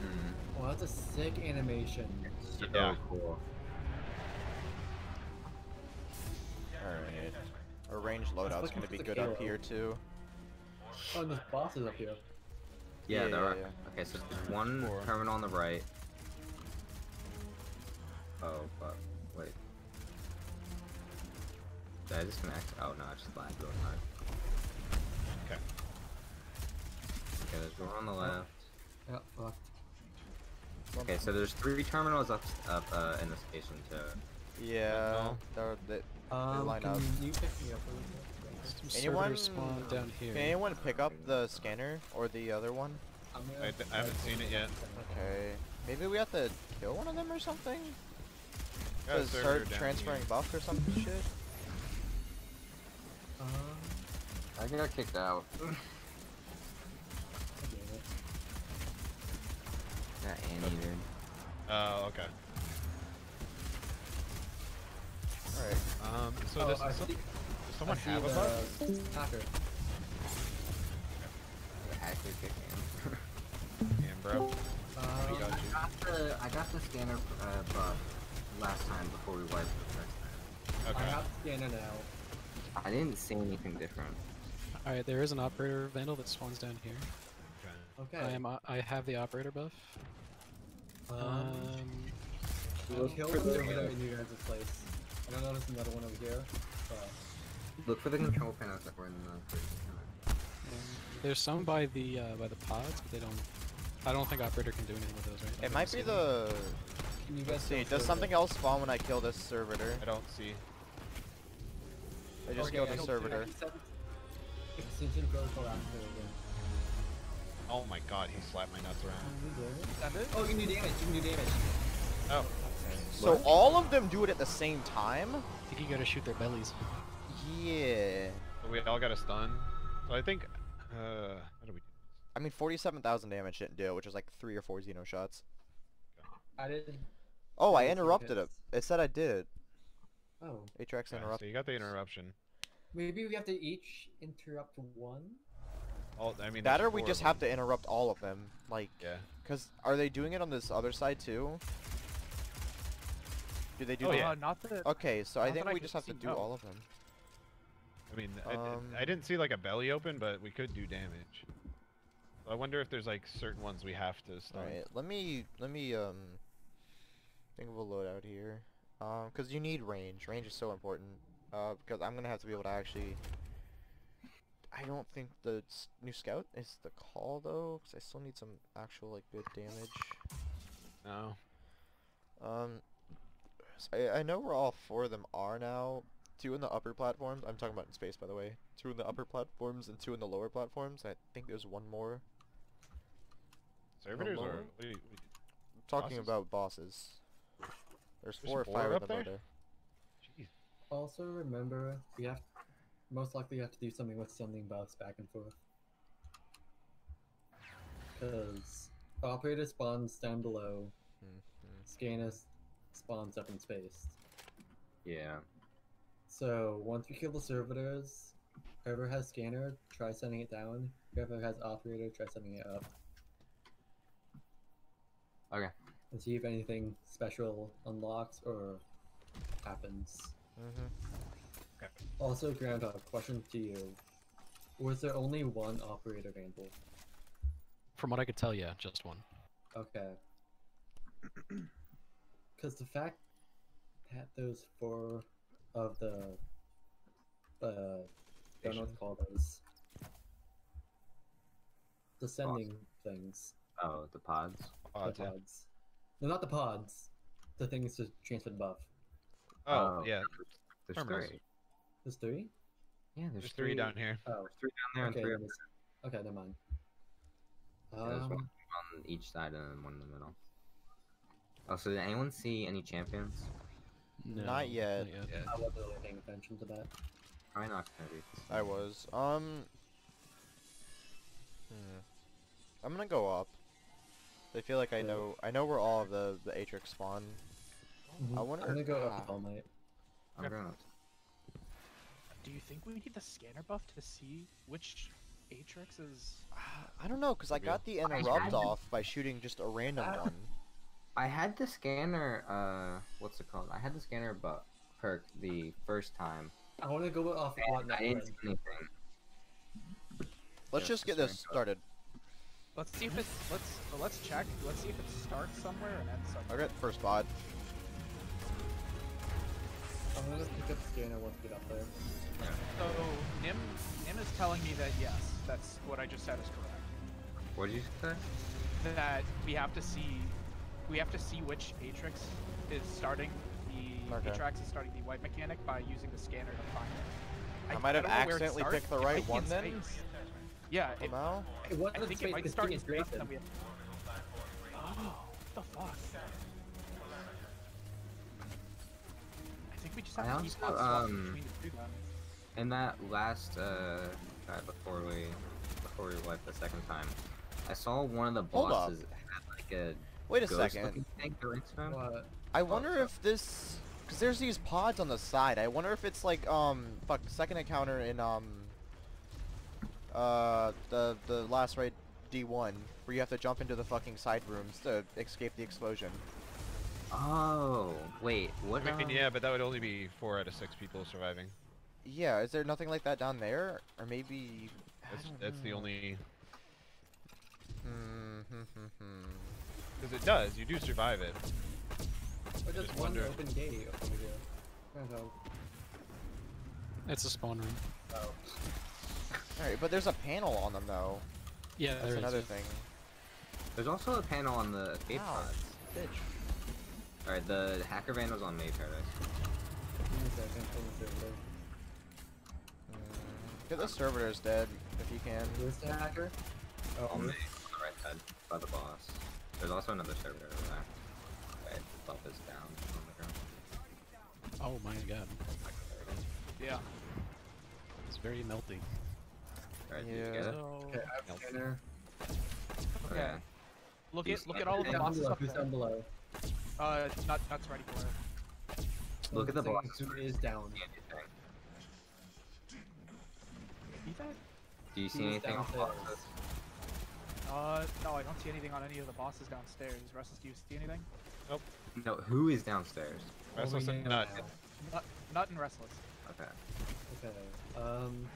Mm, Well, that's a sick animation. so Yeah. cool. All right. Our range loadout's looking gonna be the good up here too. Oh, and this boss is up here. Yeah, Yeah, there are. yeah. Okay, so there's one Four. terminal on the right. Oh, fuck. Wait. Did I just disconnect? Oh no, I just lagged real hard. Okay. Okay, there's one on the left. Yeah, fuck. Okay, so there's three terminals up up uh, in the station too. Yeah. They're, they, Um, line can up. you pick me up really quick? Some Anyone- servers spawn down here. can anyone pick up the scanner or the other one? I'm I, gonna d- I haven't seen it yet. Okay. Maybe we have to kill one of them or something? Got a To server start transferring here. buff or something shit? Um, I got kicked out. damn it. Annie, dude. Oh, okay. Alright. Um, so Oh, this I some, see- does someone I see have a the bug? Hacker. The hacker kicked in. Damn, bro. Um, We got you. got the I got the scanner uh, buff last time before we wiped the first time. Okay. I have scanner now. I didn't see anything different. Alright, there is an operator vandal that spawns down here. okay. Okay. I am. o- I have the operator buff. Um, Um, we'll kill the server in you guys' place. I don't notice another one over here. But Look for the control panels that were in the first scanner. there's some by the uh, by the pods, but they don't. I don't think operator can do anything with those, right? I It might be see them. the... can you guys Let's see, does server? something else spawn when I kill this servitor? I don't see. I just Okay, killed I the servitor. I said- Extinction protocol activated. Oh my god, he slapped my nuts around. Oh, you can do damage. You can do damage. Oh, So all of them do it at the same time? I think you gotta shoot their bellies. Yeah. so we all got a stun. So I think, uh, how do we? I mean, 47,000 damage didn't do it, which is like three or four Xeno shots. I did. Oh, I interrupted it. It said I did. Oh, Atraks Okay, interrupt. so you got the interruption. maybe we have to each interrupt one. All, I mean, That or we just have to interrupt all of them. Like, Yeah. cause are they doing it on this other side too? Do they do Oh, that? yeah. Uh, not that. Okay, so I think that I we just have to do no. all of them. I mean, I, Um, I didn't see like a belly open, but we could do damage. I wonder if there's like certain ones we have to stun. Alright, let me let me um think of a loadout here. Um, cause you need range. Range is so important. Uh, because I'm gonna have to be able to actually. I don't think the new scout is the call though, cause I still need some actual like good damage. No. Um, I I know where all four of them are now. Two in the upper platforms. I'm talking about in space, by the way. Two in the upper platforms and two in the lower platforms. I think there's one more. Servitors lower? or we, we, I'm talking Bosses? about bosses. There's There's four or five up of them there? there. jeez. Also, remember we have most likely have to do something with sending buffs back and forth. Because operator spawns down below, Mhm. Scanus spawns up in space. Yeah. So once we kill the servitors, whoever has scanner, try sending it down. Whoever has operator, try sending it up. Okay. And see if anything special unlocks or happens. Mhm. Also, Groundhog, question to you. Was there only one operator vandal? From what I could tell, yeah, just one. Okay. Because the fact that those four of the uh, don't know what to call those descending things, Oh, the pods. Oh, the yeah. pods. No, not the pods. The things to transfer the buff. Oh, yeah. There's Terminals. three. There's three. Yeah, there's, There's three down here. Oh, There's three down there okay. and three then up it's- Okay, never mind. Yeah, there's Um, one on each side and then one in the middle. Also, did anyone see any champions? No, Not yet. Yeah. I wasn't really paying attention to that. Probably not gonna be. I was. Um. hmm. I'm gonna go up. I feel like I know. I know where all of the the Atraks spawn. I I'm gonna go up ah. All Might. I'm Okay. going Do you think we need the scanner buff to see which Atraks is? I don't know, cause I got the interrupt off by shooting just a random Ah. one. I had the scanner. Uh, what's it called? I had the scanner, but perk the first time. I want to go off what And I didn't network. see anything. Let's Yeah, just get this screenshot. started. Let's see if it's let's uh, let's check. Let's see if it starts somewhere and ends somewhere. Okay, first pod. I'm gonna pick up scanner once we get up there. So Nim Nim is telling me that yes, that's what I just said is correct. What did you say? That we have to see we have to see which Atraks is starting the Okay. Atraks is starting the white mechanic by using the scanner to find it. I might have don't know where it accidentally picked the right might be in one then? space. Yeah, it, It wasn't I think space, it might it's start being in space and then created. we have... Oh, what the fuck? I think we just have I to keep also, hot swapping um, between the two guns. In that last uh try before we before we wiped the second time, I saw one of the bosses had like a Wait a second. looking thing going to him. What? I wonder if this, cause there's these pods on the side. I wonder if it's like um, fuck, second encounter in um, uh, the the last raid D1, where you have to jump into the fucking side rooms to escape the explosion. Oh wait, what? I mean, um, yeah, but that would only be four out of six people surviving. Yeah, is there nothing like that down there, or maybe? That's, that's the only. Hmm, hmm, hmm, hmm. Because it does. You do survive it. Or just just one wonder- open gate over here. I don't know. It's a spawn room. Oh. All right, but there's a panel on them though. Yeah, That's there is, another yeah. thing. There's also a panel on the escape Ow. pods. Bitch. Alright, the hacker van was on May Paradise. Give me a second, pull the server. Mm, Get the servitors dead if you can. Where's the hacker? Oh, On May, on the right side, by the boss. There's also another server over there. Okay, the buff is down on the ground. Oh my god, Yeah. it's very melty. Alright, did you Yeah. So, okay, I have scanner. okay. Look at look at all of the Down bosses up there. down below? Uh, nut, nuts ready for it. Look at the Saying boss. Who is down? See anything? See that? Do you see Who's anything on downstairs? bosses? Uh, no, I don't see anything on any of the bosses downstairs. Restless, do you see anything? Nope. No, who is downstairs? Restless Only and now. nut. Nut, nut and restless. Okay. Okay. Um, Do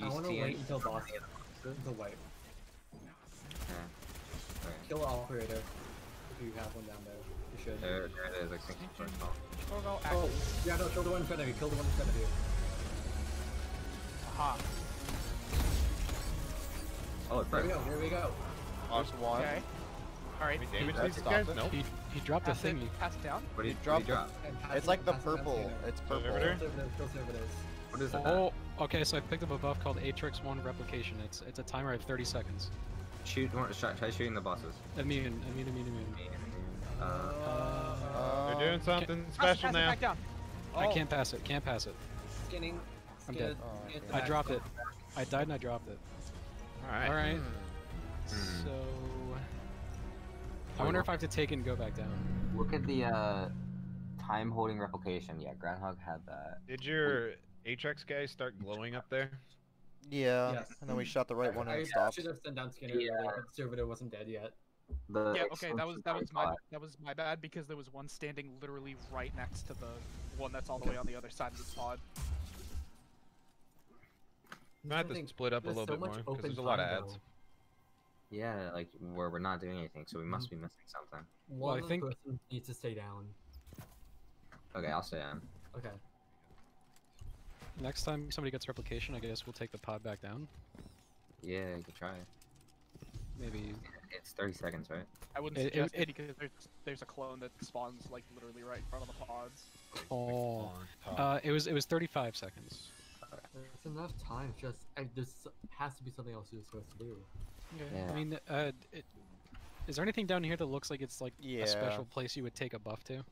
I you want to see wait any- until boss. The white. Okay. Okay. Kill operator. If you have one down there, you should. There, there it is. I think it's first call. Go, go, Oh, yeah, no, kill the one in front of you. Kill the one in front of you. Aha. Oh, it's Here we go. Here we go. There's one. Okay. Alright. Any damage That to these guys? Nope. He, he dropped a Pass it, thingy. pass it down. What did You you drop? It's like the pass it down purple. scanner. It's purple. Servitor? Kill servitors, kill servitors. What is that? Oh, okay, so I picked up a buff called Atraks 1 Replication. It's it's a timer of 30 seconds. Shoot, one- shot, try shooting the bosses. Immune, immune, immune, immune. Uh, Uh, They're doing something Pass, special pass it now. back down. I Oh, can't pass it, can't pass it. Scanning. I'm scan dead. Oh, scan it okay. to I back. dropped it. I died and I dropped it. Alright. Alright, Hmm. so... I wonder if I have to take it and go back down. Look at the uh, time holding replication. Yeah, Groundhog had that. Did your Atraks guys start glowing up there? Yeah. Yes. And then we shot the right one and I it stopped. should have sent down scanner Yeah. earlier, but the servitor wasn't dead yet. The yeah. Okay, that was that was my that was my bad because there was one standing literally right next to the one that's all the way on the other side of the pod. Might have to split up a little so bit more because there's a lot of ads. though. Yeah, like where we're not doing anything, so we must be missing something. One I think- person needs to stay down. Okay, I'll stay down. Okay. Next time somebody gets replication, I guess we'll take the pod back down. Yeah, you can try. Maybe. It's 30 seconds, right? I wouldn't It- it- suggest it, it- because there's there's a clone that spawns like literally right in front of the pods. Oh. Uh, it was it was 35 seconds. There's enough time. Just I, there's has to be something else you're supposed to do. Yeah. I mean, uh, it, is there anything down here that looks like it's like Yeah. a special place you would take a buff to?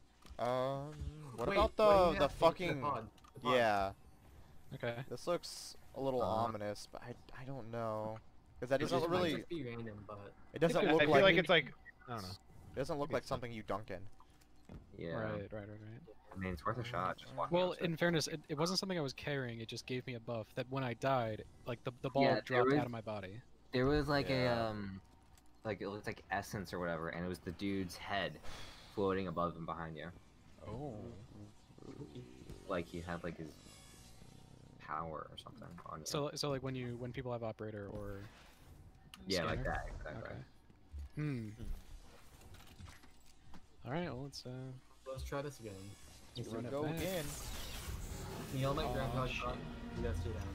Um, what Wait, about what do the the have? fucking? pod, the pod. Yeah, Okay. this looks a little Uh, ominous, but I I don't know because that doesn't It really. just be random, but It doesn't I look feel like, like, it's like I don't know. it doesn't look like something you dunk in. Yeah. Right, right, right, right. I mean, it's worth a shot. Just walk Well, in fairness, it, it wasn't something I was carrying. It just gave me a buff that when I died, like the, the ball Yeah, dropped was- out of my body. There was like Yeah. a um, like it looked like essence or whatever, and it was the dude's head floating above and behind you. Oh. Like he had like his power or something on you. So so like when you when people have operator or yeah, like that. Exactly. Okay. Hmm. All right. Well, let's uh. let's try this again. let's Here run we it go back. again. Neil, my Aw, grandpa shit. shot. You guys stay down.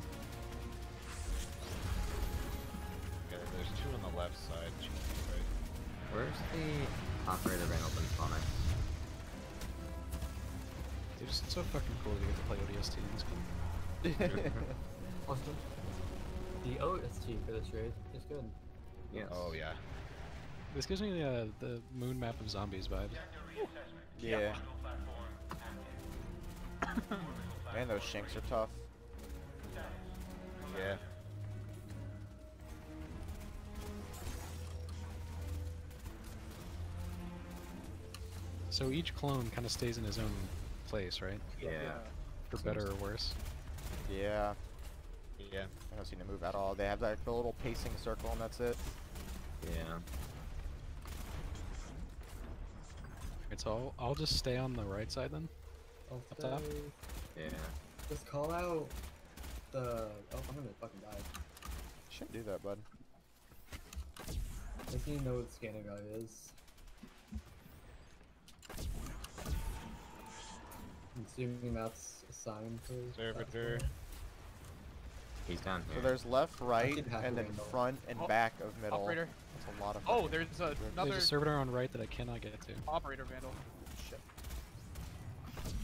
Okay, there's two on the left side. Jesus, right? Where's the operator van open spawner? Dude, it's so fucking cool to get to play ODST in this game. Austin. The OST for this raid is good. Yes. Oh yeah. This gives me the uh, the moon map of zombies vibe. yeah. Man, those shanks are tough. Yeah. So each clone kind of stays in his own place, right? Yeah. For better or worse. Yeah. Yeah. I don't seem to move at all. They have like the little pacing circle, and that's it. Yeah. Alright, so I'll, I'll just stay on the right side then. I'll Up top? Yeah. Just call out the. Oh, I'm gonna fucking die. Shouldn't do that, bud. I think you know what the scanner guy is. I'm assuming that's assigned for. that Servitor. He's down So there's left, right, and then front and Oh, back of middle. Operator. That's a lot of. Oh, fucking- there's a, another There's a servitor on right that I cannot get to. operator vandal. Shit.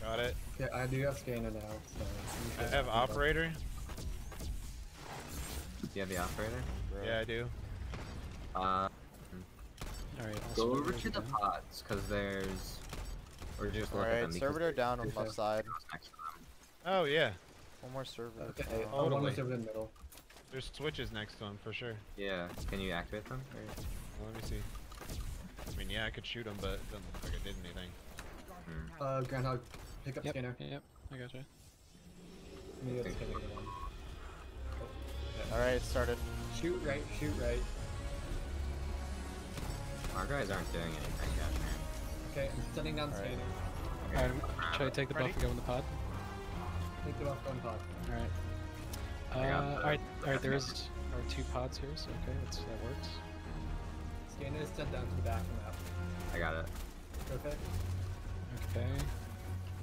Got it. Yeah, I do have scanner now, so. you I have keep operator. Do you have the operator? Bro. Yeah, I do. Uh, Alright, go over to the pods, cause there's. Or just look at Alright, them. servitor down on there's left side. next to them. Oh yeah. One more servitor. Okay, down. oh, one Totally. was over in the middle. There's switches next to him for sure. Yeah. Can you activate them? Well, let me see. I mean, yeah, I could shoot him, but it doesn't look like I did anything. Hmm. Uh, Groundhog, pick up Yep, scanner. yep, I gotcha. Maybe that's scanner. Oh, Alright, it started. Shoot right, shoot right. Our guys aren't doing anything yet, man. Okay, I'm sending down Alright. scanner. Alright, should I take the buff Ready? and go in the pod? Take the off gun pod. Alright. I got Uh, the- alright, alright, there is are two pods here, so okay, that's, that works. Scanner is sent down to the back of the map. I got it. Perfect. Okay.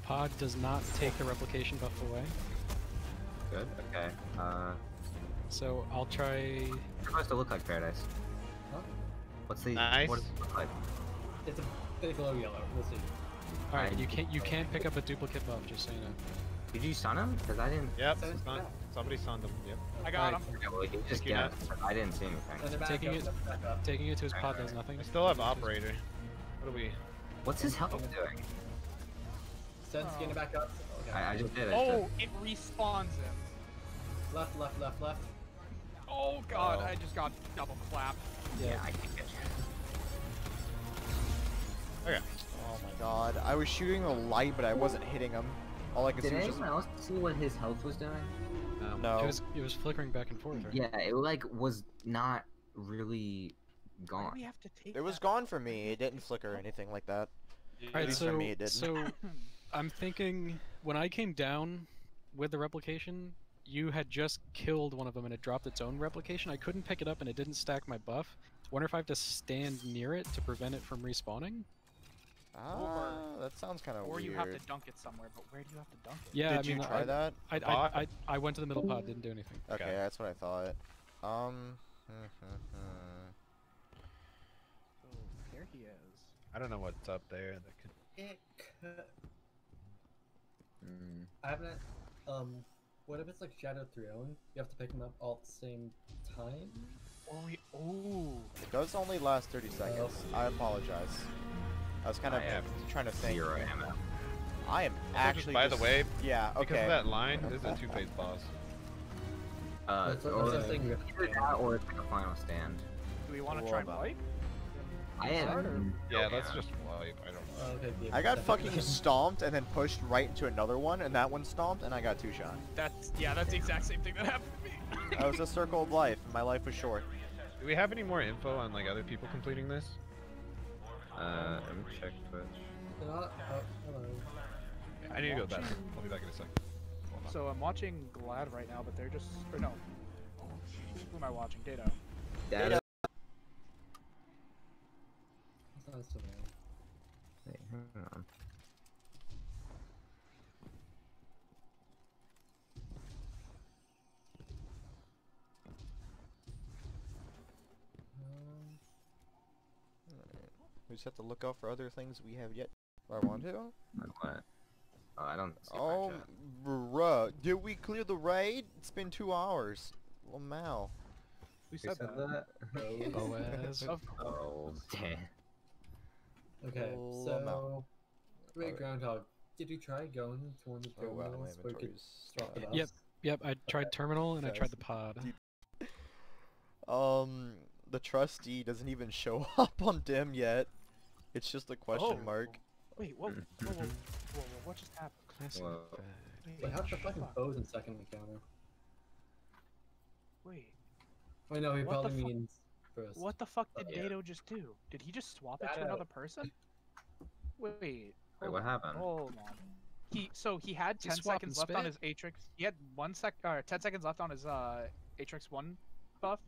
Pod does not take the replication buff away, Good. Okay. Uh, so I'll try. it's supposed to look like paradise. Huh? What's the? Nice. What does it look like? It's a big glow yellow. We'll see. Alright, you can't you can't pick up a duplicate buff, just so you know. Did you stun him? Because I didn't. Yep. Send Son, somebody sunned him. Yep. I got Alright. him. Yeah, well, he just Thank you, guessed. I didn't see anything. Send it back Taking it- send it back up. Taking it to his pod does nothing. I still have Just- operator. What do we? What's his health doing? Send Oh. scanner back up. Okay. I, I just did it. Oh, it respawns him. Left, left, left, left. Oh god, Oh. I just got double clapped. Yeah, I can get you. Okay. Oh my god. I was shooting the light, but I wasn't hitting him. All I could Did see was just. anyone else see what his health was doing? Um, No. It was it was flickering back and forth. Right? Yeah, it like was not really gone. we have to take It was gone for me. It didn't flicker or anything like that. Alright, least for me it didn't. so I'm thinking when I came down with the replication, you had just killed one of them and it dropped its own replication. I couldn't pick it up and it didn't stack my buff. Wonder if I have to stand near it to prevent it from respawning? Ah, that sounds kind of weird. Or you have to dunk it somewhere, but where do you have to dunk it? Yeah, Did I mean, you try I, that? I, I, I, I went to the middle pod, didn't do anything. Okay, Okay. that's what I thought. Um. Oh, there he is. I don't know what's up there. That could... It could. Mm. I haven't. Um, what if it's like Shattered Throne? You have to pick them up all at the same time. Oh, he, oh. it does only last 30 seconds. I apologize. I was kind of I have trying to think. Zero ammo. I am Also, just actually. by the way, Yeah. okay. because of that line, this is a two-phase boss. Uh, That's what- or that's what I'm saying, we have to either that or it's like a final stand. Do we want to try and wipe? I am. Harder. Yeah, let's just wipe. I don't know. Oh, okay, yeah, I got fucking stomped and then pushed right into another one, and that one stomped, and I got two shot. That's yeah, that's the exact same thing that happened to me. That was a circle of life. and My life was short. Do we have any more info on like other people completing this? Uh, let me check Twitch. Oh, hello. I need to go to the. I'll be back in a second. So I'm watching Gladd right now, but they're just or no. Who am I watching? Data. Data. It's not still there. Wait, hang on. We just have to look out for other things we have yet. I want to. Like what? Oh, I don't see Oh, my bruh. Did we clear the raid? It's been two hours. Oh, Mal. Who Who said, said that? that? Boaz. Of Oh, damn. okay, Oh, so no. Wait, Alright. Groundhog, did you try going to one of the Oh, wow. Where you could swap the. Yep. Yep, I tried terminal and I tried the pod. Um, the trustee doesn't even show up on dim yet. It's just a question Oh. mark. Wait, whoa, whoa, whoa, whoa, whoa, what just happened? Classic Whoa. bag. Wait, Wait, how's the fuck. fucking bows in second encounter? Wait, Wait, no, he What probably means first. what the fuck did Yeah. Datto just do? Did he just swap it to Datto. another person? Wait, Wait, hold what happened? Hold on. He so he had ten swap seconds and left on spit? his Atraks. He had one sec or ten seconds left on his uh Atraks one buff,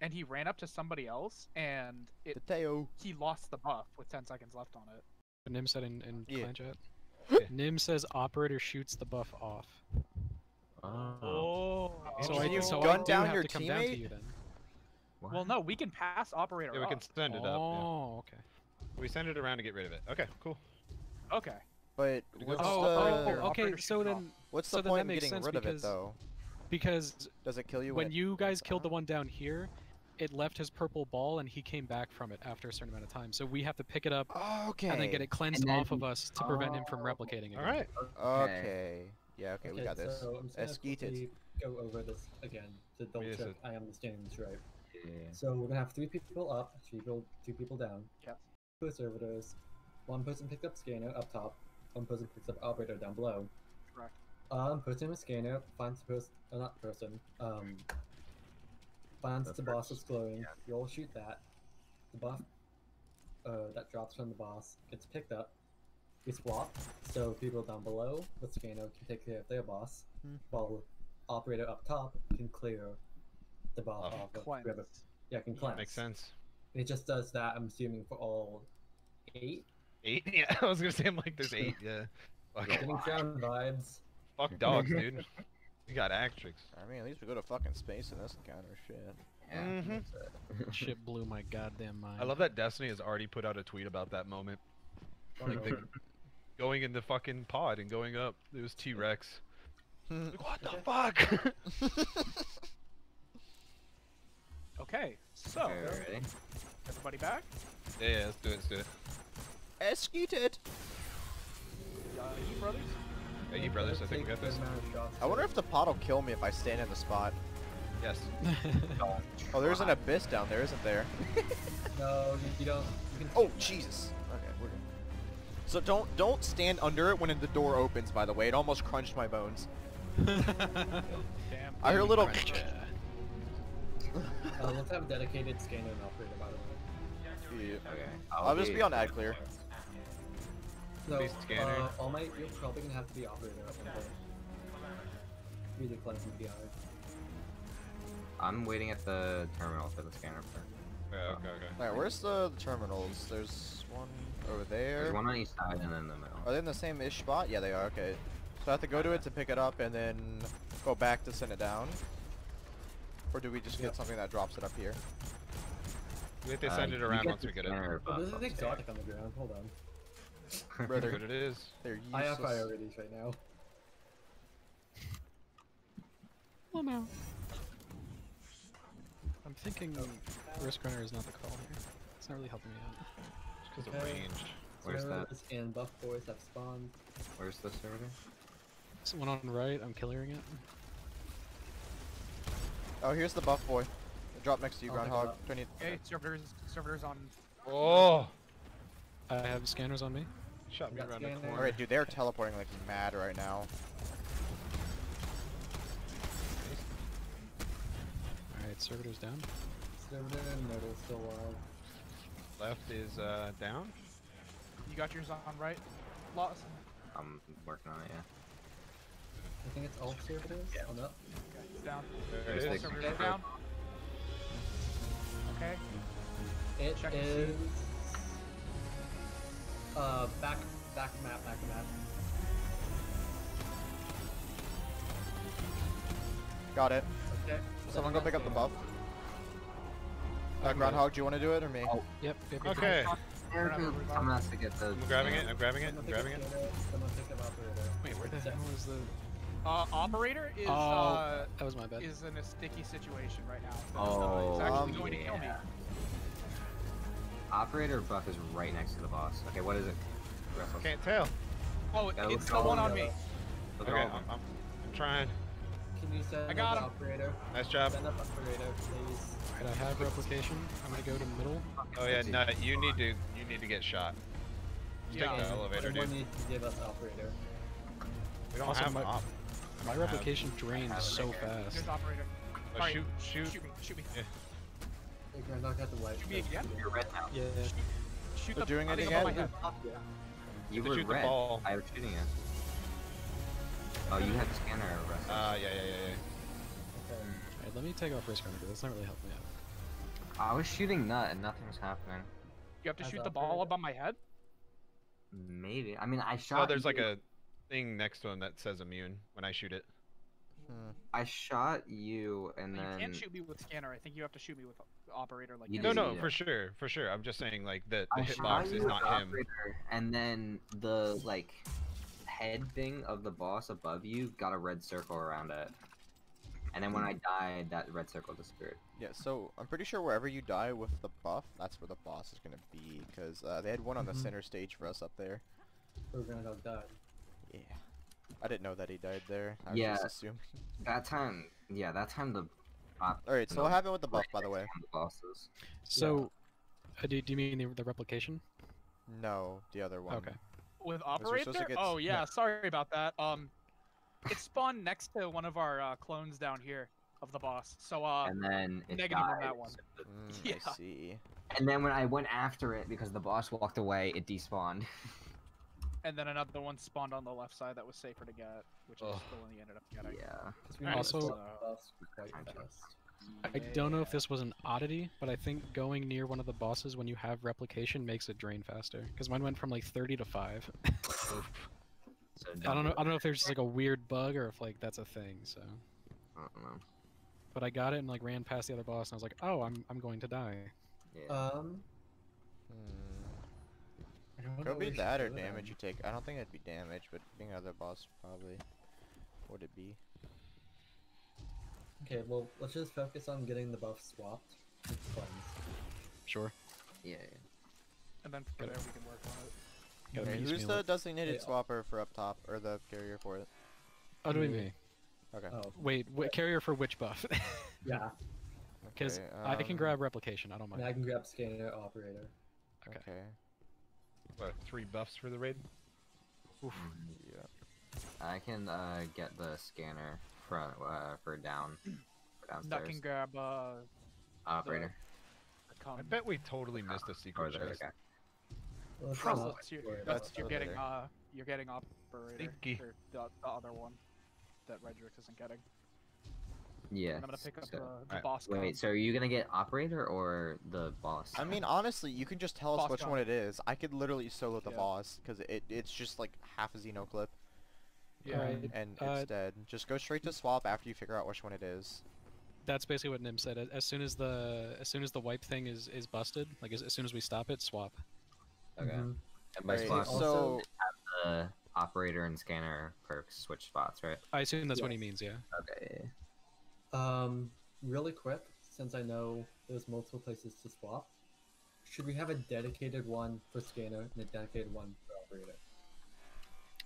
and he ran up to somebody else, and it Tateo. he lost the buff with ten seconds left on it. Nim said in, in Yeah. clan chat. Yeah. Nim says operator shoots the buff off. Oh. Oh. So Can I, you so I gun do down have your to come down to you then. What? Well, no, we can pass operator. Yeah, we can send it up. Oh, okay. We send it around to get rid of it. Okay, cool. Okay. But what's. Oh, the oh, oh, okay. So shoot it off. then, what's so the then point of getting sense rid of it though? because Does it kill you when it you guys killed the one down here, it left his purple ball and he came back from it after a certain amount of time. So we have to pick it up Okay. and then get it cleansed And off of us to prevent him from Oh. replicating again. All right. Okay. Yeah. Okay. we got this. So I'm just gonna Eskeet it. quickly go over this again to double Yes, check I am understanding this right. Yeah. So we're gonna have three people up, three people, two people down. Yes. Two servitors. One person picks up scanner up top. One person picks up operator down below. Correct. Um, person with scanner finds the person, uh, not person. Um, finds The the boss person, that's glowing. yeah. You all shoot that. The buff, uh, that drops from the boss gets picked up. We swap, so people down below with scanner can take care of their boss, Hmm. while operator up top can clear the boss Oh. off of Cleanse. whoever. Yeah, can cleanse. Makes sense. It just does that. I'm assuming for all eight. Eight? Yeah, I was gonna say I'm like there's eight. Yeah. Fuck. Getting crown vibes. Fuck dogs, dude. We got Atraks. I mean, at least we go to fucking space in this encounter. Shit. Yeah, Mhm. Shit blew my goddamn mind. I love that Destiny has already put out a tweet about that moment. Like the, going in the fucking pod and going up. It was T Rex. Like, what the fuck? Okay. So Okay, everybody back? yeah, yeah, let's do it. Let's do it. Executed. Uh, you brothers? Hey, you brothers, I think we got this. I wonder if the pot will kill me if I stand in the spot. Yes. Oh, there's an abyss down there, isn't there? No, you, you don't. You Oh, Jesus. Okay, we're good. So don't don't stand under it when the door opens. By the way, it almost crunched my bones. Damn. I hear a little. Crunch. Uh, let's have a dedicated scanner and operator, by the way. Yeah. Okay. I'll just be on ad clear. No, Please scanner. uh, All Might, you're probably gonna have to be operator at one point. Either cleanse and PR. I'm waiting at the terminal for the scanner. For... Yeah, okay, okay. Alright, where's the, the terminals? There's one over there. There's one on each side and then the middle. Are they in the same ish spot? Yeah, they are. Okay. So I have to go to it to pick it up and then go back to send it down. Or do we just get Yep. something that drops it up here? We have to Uh, send it around once we get it. scanner Oh, buff this is upstairs. exotic on the ground. Hold on. Brother, What it is. they're I have useless. priorities right now. Well, no. I'm thinking Risk Runner is not the call here. It's not really helping me out. Just because of Okay. ranged. Where's that? And buff boys have spawned. Where's the server? So one on the right, I'm killing it. Oh, here's the buff boy. Drop next to you, I'll pick it Groundhog. up. 20. Okay, servitors, servitors on. Oh! I have scanners on me. Shot me around the corner. Alright, dude, they're teleporting like mad right now. Alright, servitors down. Servitor and middle still alive. Left is uh, down. You got yours on right. Lost. I'm working on it, yeah. I think it's all servitors. Oh no. Okay, it's down. There it There's Servitors down. Okay. It Check is. Uh, back, back map, back map. Got it. Okay. Someone go pick up the buff. Uh, I'm Groundhog, do you want to do it or me? Oh, Yep, yep, yep. Okay. I'm everybody. Someone has to get the. I'm grabbing it. I'm grabbing it. I'm grabbing it. scanner, Someone pick up. Wait, where the hell is the... Uh, operator is Oh, uh that was my bad. is in a sticky situation right now. So Oh, he's actually um, going to kill me. Yeah. Operator buff is right next to the boss. Okay, what is it? Russell? Can't tell. Oh, Yeah, it's the one on the- me. Look Okay, I'm. I'm, I'm trying. Can you send I got up him. operator? Nice job. Send up operator, please. Alright, I have replication. I'm gonna go to middle. Oh yeah, no, you need to you need to get shot. Just Yeah. take the elevator, dude. needs to give us operator. We don't Also, have my- op. My replication drains have it so fast. There's operator. Oh, Alright, shoot, shoot. Shoot me. Shoot me. Yeah. Hey, Groundhog had the light. Shoot me again? You're red now. Yeah. Shoot They're the doing it thing above my again? head. You were shoot the red. ball. I was shooting it. Oh, you had the scanner, Russell. Ah, yeah, yeah, yeah, yeah. Okay. Alright, let me take off Risk Runner because that's not really helping me out. I was shooting nut and nothing was happening. You have to As shoot the ball operator. above my head. Maybe. I mean, I shot. Oh, there's like a thing next to him that says immune when I shoot it. Hmm. I shot you and You then. can't shoot me with scanner. I think you have to shoot me with the operator. Like You No, did, no, yeah. for sure, for sure. I'm just saying like the, the hitbox is not him. And then the like head thing of the boss above you got a red circle around it. And then when I died, that red circle disappeared. Yeah, so I'm pretty sure wherever you die with the buff, that's where the boss is gonna be, because uh, they had one on the Mhm. center stage for us up there. Where Groundhog died. Yeah. I didn't know that he died there. I was Yeah. just assuming. That time, yeah, that time the. Op- Alright, so no, what happened with the buff, by the way? to one of the bosses. So, uh, do, do you mean the, the replication? No, the other one. Okay. with operator. get Oh yeah, yeah. sorry about that. Um, it spawned next to one of our uh, clones down here of the boss. So uh, and then it negative on that one. Mm, Yeah. I see. And then when I went after it because the boss walked away, it despawned. and then another one spawned on the left side that was safer to get, which I Ugh. still only ended up getting. yeah. 'Cause we Alright, need to so- swap buffs quite Time to- fast. I don't know if this was an oddity, but I think going near one of the bosses when you have replication makes it drain faster. Because mine went from like 30 to 5. So I don't know. I don't know if there's just like a weird bug or if like that's a thing. So. I don't know. but I got it and like ran past the other boss and I was like, oh, I'm I'm going to die. Yeah. Um, Hmm. I don't know Could be that or should damage then. you take. I don't think it'd be damage, but being other boss probably would it be? Okay, well, let's just focus on getting the buff swapped. with cleanse. Sure. yeah. yeah. And then from there we can work on it. Okay, who's the designated Yeah. swapper for up top or the carrier for it? Oh, do we me. Okay. Oh, Wait, wait, carrier for which buff? yeah. Because okay, I can um, grab replication. I don't And mind. I can grab scanner operator. Okay. Okay. What, three buffs for the raid? Yeah. I can uh, get the scanner for uh, for down for That downstairs. can grab uh, Operator. the I bet we totally missed a secret the other chest. Well, let's Probably. That's your- that's you're getting there. uh, you're getting operator Stinky. or the, the other one that Redrix isn't getting. Yeah. I'm gonna pick up so- the, the Alright, boss. Wait, con. so are you gonna get operator or the boss? I mean, honestly, you can just tell us which con. one it is. I could literally solo the Yeah. boss because it it's just like half a Xeno clip Yeah, Alright. and Uh, it's dead. Just go straight to swap after you figure out which one it is. that's basically what Nim said. As- As soon as the as soon as the wipe thing is is busted, like as, as soon as we stop it, swap. okay. Mhm. And by Alright, swap, Also- so the operator and scanner perks switch spots, right? I assume that's what he means. Yeah. Okay. Um, really quick, since I know there's multiple places to swap, should we have a dedicated one for scanner and a dedicated one for operator?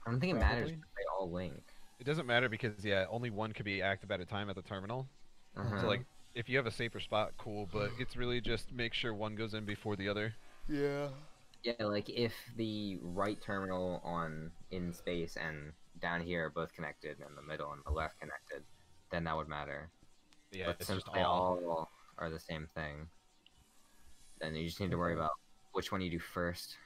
I don't think it matters. Probably. 'cause They all link. It doesn't matter because yeah, only one could be active at a time at the terminal. Uh-huh. So like, if you have a safer spot, cool. But it's really just make sure one goes in before the other. yeah. Yeah, like if the right terminal on in space and down here are both connected, and the middle and the left connected, then that would matter. Yeah, but it's since just they all. all are the same thing, then you just need to worry about which one you do first.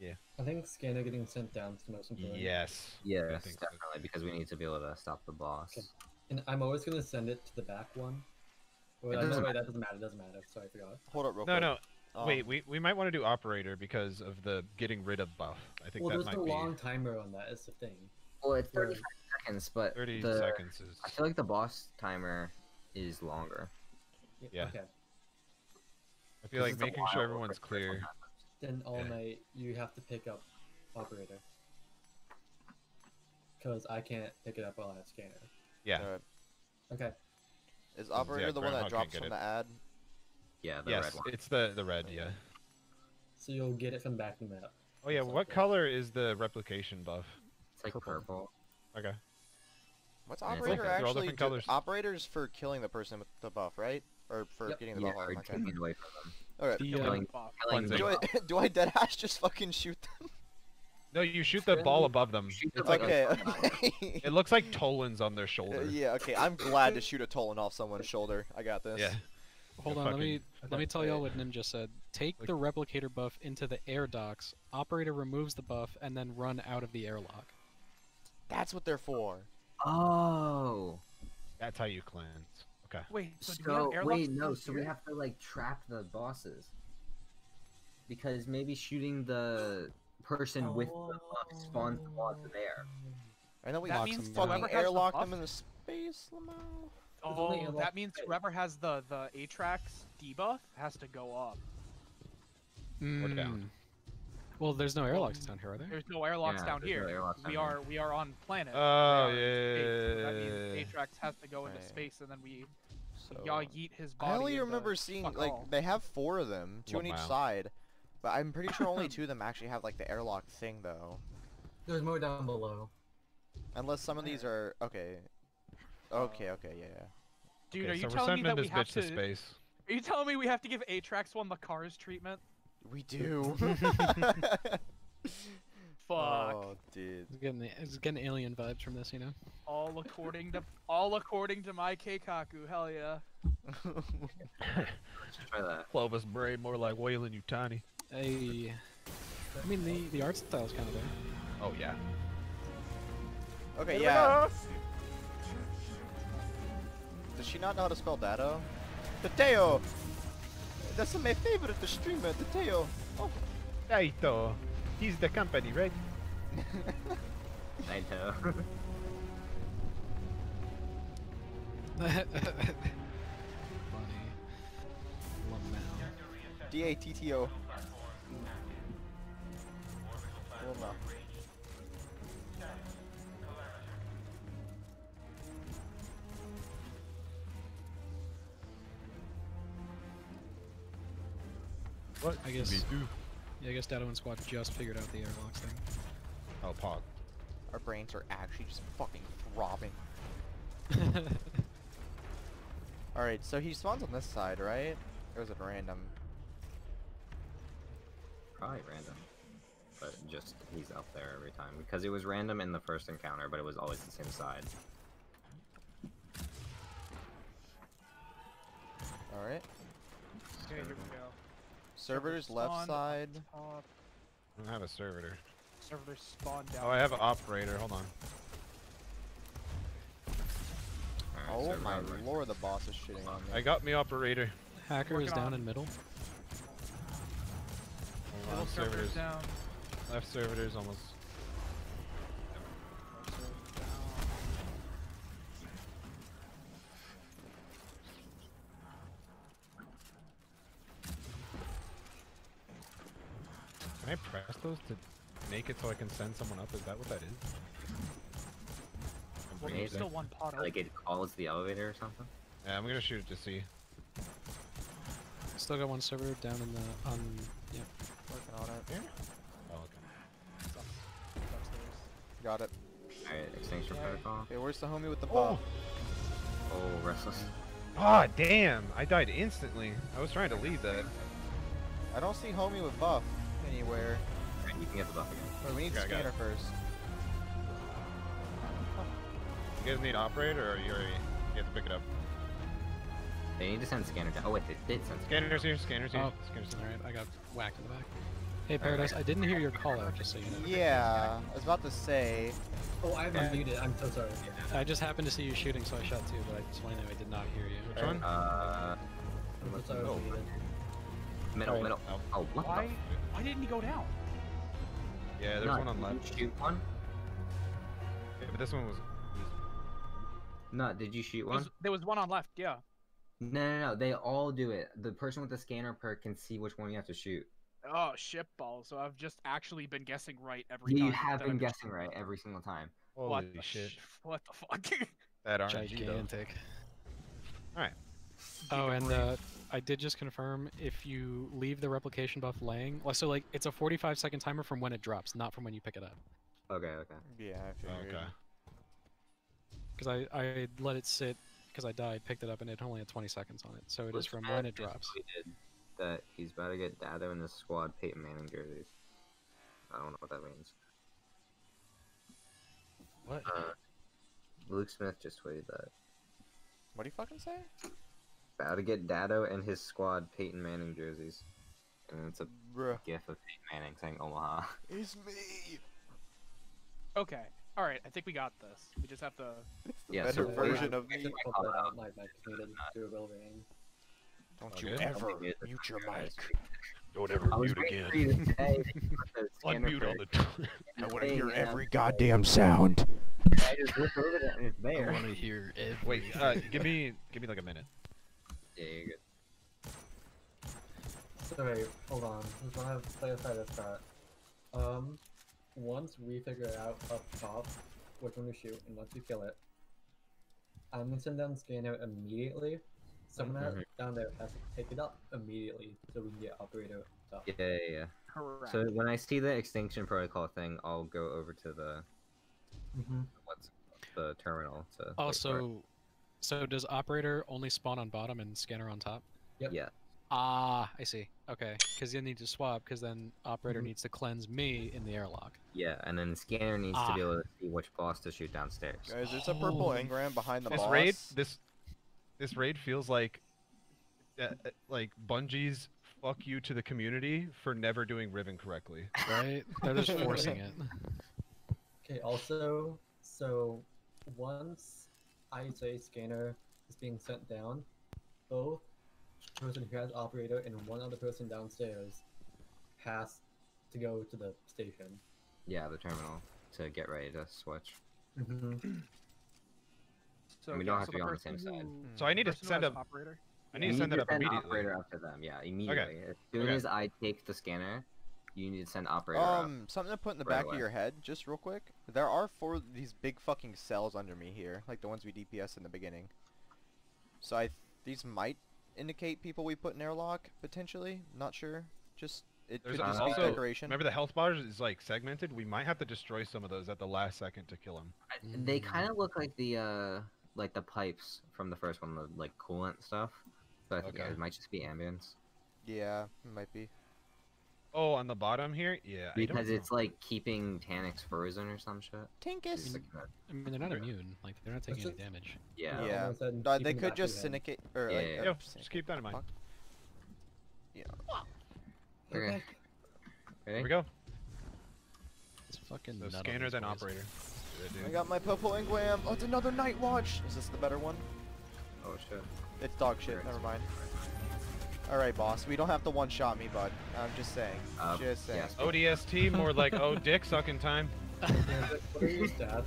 Yeah. I think scanner getting sent down is the most important. Yes. Yes, think so. definitely, because we need to be able to stop the boss. Okay. And I'm always gonna send it to the back one. Well, It no, doesn't wait, that doesn't matter. Doesn't matter. Sorry, I forgot. Hold up real No, quick. no. Um, Wait, we, we might want to do operator because of the getting rid of buff. I think Well, that there's might no be long timer on that. Is the thing. Well, it's Or- 35 seconds, but 30 the, seconds is. I feel like the boss timer is longer. Yeah. Okay. I feel like making sure everyone's the first one clear. Then all Yeah. night you have to pick up operator. Cause I can't pick it up while I have scanner. Yeah. Alright. Okay. Is operator yeah, the one that drops get from it. the ad? Yeah, the yes, red one. it's the the red. Yeah. So you'll get it from the back of the map. Oh yeah. What color is the replication buff? It's like Purple. purple. Okay. What's operator like- they're all actually? different do- colors. Operator's for killing the person with the buff, right? Or for Yep. getting the Yeah, buff. or on, okay. taking it away from them. Alright. The, Killing uh, Killing- buff. Killing Cleansing. Do I do I dead hash just fucking shoot them? No, you shoot the ball above them. It's like okay. button. okay. it looks like Toland's on their Uh, shoulder. yeah. Okay. I'm glad to shoot a Tolan off someone's shoulder. I got this. Yeah. Hold Go on, let me let me tell y'all what Nim just said. Take Like- the replicator buff into the air docks. Operator removes the buff and then run out of the airlock. That's what they're for. Oh. That's how you cleanse. Okay. Wait, so, So, do we have wait, no. close So we have to like trap the bosses. Because maybe shooting the person with the buff spawns the boss oh. there. And then we That can means fucking whoever has the buff- them in the space, Lamau. Oh, There's only Oh, that means space. whoever has the the Atraks debuff has to go up. Or down. Hmm. Mm. Well, there's no airlocks down here, are there? There's no airlocks Yeah, down there's no here. airlocks down we here. are we are on planet. Oh, yeah. are in space, so That means Atraks has to go into Right. space, and then we So y'all yeet his body. I only remember seeing like all. they have four of them, two on each Wow. side. But I'm pretty sure only two of them actually have like the airlock thing though. There's more down below. Unless some of these are okay. Okay, okay, yeah, yeah. Dude, Okay, are you so telling me that we have to? to space. Are you telling me we have to give Atraks one the Cars treatment? We do. Fuck. Oh, dude. It's getting it's getting alien vibes from this, you know. All according to all according to my Keikaku. Hell yeah. Let's try that. Clovis Bray, more like Weyland-Yutani. Hey, I mean the the art style's kind of there. Oh yeah. okay, yeah. Does she not know how to spell Dado? Tateo! That's my favorite streamer, Tateo. Oh. Taito. He's the company, right? Naito. Funny. Lamau. D-A-T-T-O. Well, What? I guess- Me too. Yeah, I guess Datto and Squad just figured out the airlocks thing. Oh, Pog. Our brains are actually just fucking throbbing. Alright, so he spawns on this side, right? Or is it random? Probably random. But just he's up there every time. Because it was random in the first encounter, but it was always the same side. Alright. Okay, here we go. Servers spawn left side. I don't have a servitor. Server spawn down. Oh, I have an operator. Hold on. Oh server my outbreaks. lord, the boss is shitting on me. I got me operator. Hacker is down on- in middle. Hold Middle on, server's servitors. down. Left servitors almost. Right server's down. Can I press those to make it so I can send someone up? Is that what that is? I'm Well, there's still one pot Like it calls the elevator or something. Yeah, I'm gonna shoot it to see. Still got one server down in the on. Yeah. Working on it. Oh, okay. It's up- it's upstairs. Got it. Alright, extinction Yeah. Oh. protocol. Okay, where's the homie with the Oh. buff? Oh, restless. Ah, damn! I died instantly. I was trying to lead that. I don't see homie with buff anywhere. Alright, you can get the buff again. Wait, we need Okay, I got scanner first. You guys need operator, or you already you have to pick it up? They need to send scanner down. Oh wait, they did send scanner. Scanners here. Scanners here. Oh, Scanners here. alright, I got whacked in the back. Hey Paradise, I didn't hear your call out, just so you know. Yeah, I was about to say. Oh, I'm Yeah. unmuted. I'm so sorry. I just happened to see you shooting, so I shot too, but I just wanted to know I did not hear you. Which one? Uh, I'm so sorry. Oh. I'm muted. middle, Alright. middle. Oh. Oh, what Why? the? Why didn't he go down? Yeah, there's No, one on did you left. Shoot one? Yeah, but this one was. was No, did you shoot There one? was, there was one on left. Yeah. No, no, no. They all do it. The person with the scanner perk can see which one you have to shoot. Oh shit balls. So I've just actually been guessing right every Yeah, time. you have been I've been guessing right every single time. holy What the shit! sh- What the fuck? that RNG though. Gigantic. Alright. Oh, and uh, I did just confirm if you leave the replication buff laying, well, so like it's a 45 second timer from when it drops, not from when you pick it up. Okay, okay. Yeah, I figured. Okay. Because I, I let it sit because I died, picked it up, and it only had 20 seconds on it. So it is What's from when it drops. That he's about to get Datto in his squad Peyton Manning jerseys. I don't know what that means. What? Uh, Luke Smith just tweeted that. What do you fucking say? About to get Datto and his squad Peyton Manning jerseys. And it's a Bruh. gif of Peyton Manning saying Omaha. It's me. okay. All right. I think we got this. We just have to. Yeah, Better so version yeah, of me. actually, I call hope it that out. My mic's muted to a real. Don't Oh, you ever mute your mic. Don't ever mute again. waiting for you to say that you put the Unmute all the time. I want to hear every goddamn sound. I just looked over it and it's there. I want to hear every. Wait, uh, give me, give me like a minute. Yeah, you're good. Sorry, hold on. Just want to clarify this part. Um, once we figure out up top which one to shoot, and once we kill it, I'm gonna send down scanner immediately. Someone out Mhm. down there has to pick it up immediately so we can get operator up. Yeah, yeah, yeah. Correct. So when I see the extinction protocol thing, I'll go over to the Mm-hmm. what's the terminal to. wait for it. Also, so does operator only spawn on bottom and scanner on top? Yep. Yeah. Ah, I see. Okay, because you need to swap, because then operator Mhm. needs to cleanse me in the airlock. Yeah, and then the scanner needs to be Ah. able to see which boss to shoot downstairs. Guys, there's a purple Holy engram behind the This boss. raid, this, this raid feels like, uh, uh, like Bungie's fuck you to the community for never doing Riven correctly. Right? They're just forcing it. Okay, also, so once I say scanner is being sent down, both person who has operator and one other person downstairs has to go to the station. Yeah, the terminal to get ready to switch. Mm-hmm. so, we yeah, don't have so to be on the person same side. So I need to send has a, operator. I need You to send that up send immediately. operator after them. Yeah, immediately. Okay. As soon Okay. as I take the scanner, you need to send operator up. Um, something to put in the right back away. of your head, just real quick. There are four of these big fucking cells under me here, like the ones we DPS in the beginning. So I, these might indicate people we put in airlock potentially. Not sure. Just it There's could just also- be decoration. Remember the health bars is like segmented. We might have to destroy some of those at the last second to kill them. I- They kind of look like the uh, like the pipes from the first one, the like coolant stuff. But I think yeah, it might just be ambience Yeah, it might be. Oh, on the bottom here, yeah. I don't because know. it's like keeping Taniks frozen or some shit. Tinkus. It's like I mean, they're not immune. Like, they're not taking any damage. yeah. Yeah. almost said Uh, they could just of your head. syndicate or Yeah, like. yeah, uh, yeah. Just syndicate, keep that in mind. fuck. Yeah. Okay. Okay. Here we go. It's fucking. So nut on scanner these then boys. operator. I got my purple engram. Oh, it's another night watch. Is this the better one? Oh shit. It's dog shit. Never mind. All right, boss. We don't have to one-shot me, bud. I'm just saying. Uh, just saying. yes. ODST, more like oh dick sucking time. What are your stats at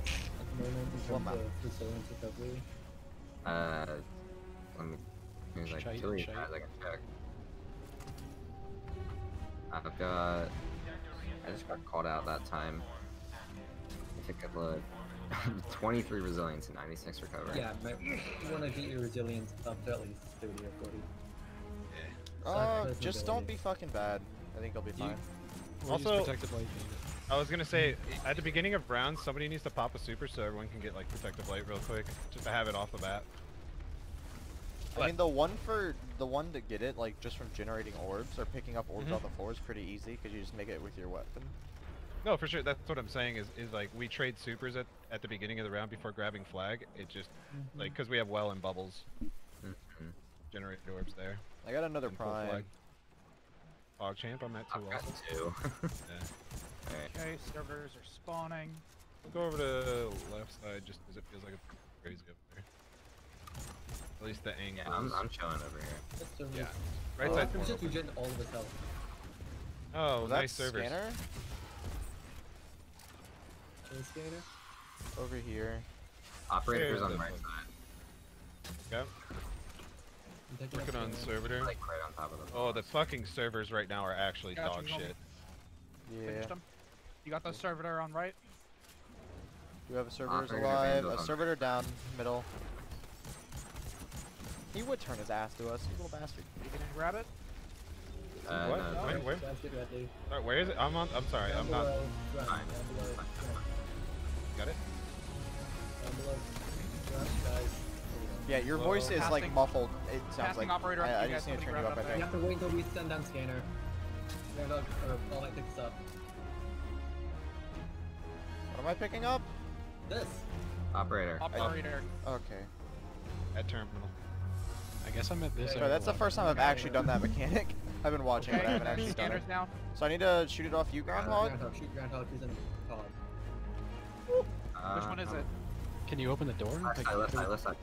the moment in terms of resilience recovery? Uh, let me. Here's like Shite, two of these shite. guys I can check. I've got. I just got called out that time. If it could look. 23 resilience and 96 recovery. Yeah, might, you want to get your resilience up to at least 30 or 40. Uh, just don't be fucking bad. I think I'll be fine. We'll Also- protective light beam. I was gonna say, at the beginning of rounds, somebody needs to pop a super so everyone can get like protective light real quick, just to have it off the bat. I mean, the one for the one to get it, like just from generating orbs or picking up orbs Mhm. off the floor is pretty easy because you just make it with your weapon. No, for sure. That's what I'm saying. Is is like we trade supers at at the beginning of the round before grabbing flag. It just like because we have well and bubbles, Mhm. generate orbs there. I got another and full prime. flag. Champ, I'm at two I've got two. Yeah. Alright. Okay, servers are spawning. We'll go over to the left side just because it feels like it's crazy up there. At least the angle. Yeah, I'm, I'm chilling over here. Yeah. Right Oh, side. We more just open. regen all of his health. Oh, Was nice that scanner Kill scanner? over here. Operators There, on the right side. Yep. I'm taking Working on scanner. servitor. Like right on top of the Oh, the fucking servers right now are actually Gotcha, dog homie. shit. Yeah. Finished them. You got the servitor on right? We have a servitors Operator alive. A on servitor down middle. He would turn his ass to us, you little bastard. You gonna grab it? Uh, What? no, Wait, where? Guys, get ready. Alright, where is it? I'm on. I'm sorry. Down I'm not. below, run, Fine. down below, Fine, run, Got it. Yeah, your Hello? voice is like muffled. It sounds passing like operator I, I just need to turn somebody you up. grab I think. You think. have to wait until we send down scanner. Stand up, or all I pick this up. What am I picking up? This! Operator. Operator. Okay. At terminal. I guess I'm at this. Okay, Sorry, that's the first time I've actually done that mechanic. I've been watching, Okay, but I haven't actually done it. scanners down. So I need to shoot it off you, Groundhog? Groundhog, shoot Groundhog, he's in pod. Which one is Uh, it? Can you open the door? Left Like, side, left can we- side, left side.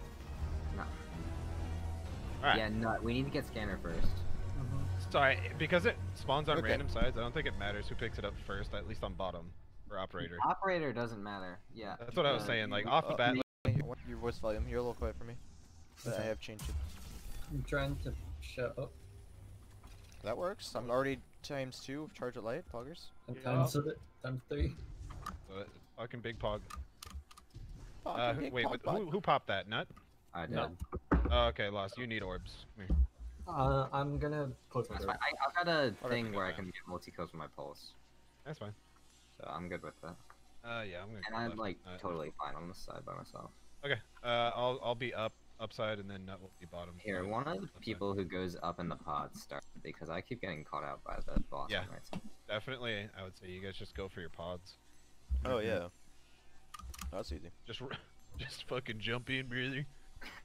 No. Alright. Yeah, no, we need to get scanner first. Sorry, because it spawns on Okay. random sides. I don't think it matters who picks it up first. At least on bottom for operator. Operator doesn't matter. Yeah. That's what I was uh, saying. Like you- off the Uh, bat. me- Your voice volume, you're a little quiet for me. But I have changed it. I'm trying to shut up. That works. I'm already times two of charge at light, poggers. and Yeah. times, it- times three. So fucking big pog. Pog, Uh, big wait, pog, what- pog. who, who popped that? Nut? I did. No. Oh, okay, lost. You need orbs. Uh, I'm gonna close my That's fine. I, I've got a Whatever. thing where I can get multi kills with my pulse, That's fine. so I'm good with that. Uh, yeah, I'm gonna. And I'm left. like Uh, totally fine on this side by myself. Okay. Uh, I'll I'll be up upside and then Nut will be bottom. Here, side, one of the left side. people who goes up in the pod start because I keep getting caught out by the boss Yeah. right. Definitely, I would say you guys just go for your pods. Oh, yeah. That's easy. Just r- just fucking jump in, brother.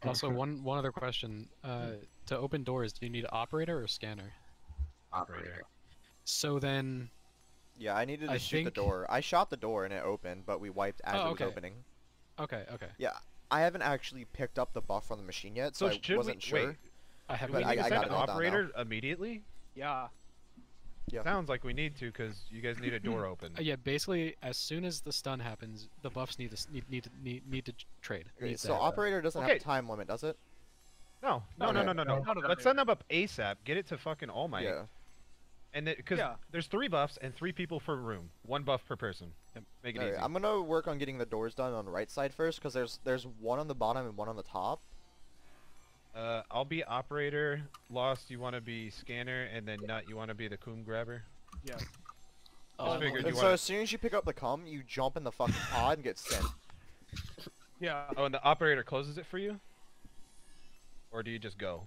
Also, one one other question. Uh, to open doors, do you need operator or scanner? Operator. So then, Yeah, I needed to I shoot the door. I shot the door and it opened, but we wiped as Oh, it was okay. opening. okay, okay. Yeah, I haven't actually picked up the buff on the machine yet, so, So I should wasn't we sure. wait? I have Do we But need I- to I send got it all down now. operator immediately? Yeah. Yeah. Sounds like we need to because you guys need a door open. Uh, yeah, basically, as soon as the stun happens, the buffs need to need need to need, need to trade. Okay, Need so to- operator doesn't Okay. have a time limit, does it? No, no, no, Okay. no, no, no. None of Let's do. send them up ASAP. Get it to fucking All Might. Yeah. And because Yeah. there's three buffs and three people per room. One buff per person. Yep. Make it Alright, easy. I'm gonna work on getting the doors done on the right side first, because there's there's one on the bottom and one on the top. Uh, I'll be operator. Lost, you want to be scanner, and then Nut, you want to be the coom grabber. Yeah. Oh, figured And you so wanna- as soon as you pick up the cum, you jump in the fucking pod and get sent. Yeah. Oh, and the operator closes it for you. Or do you just go?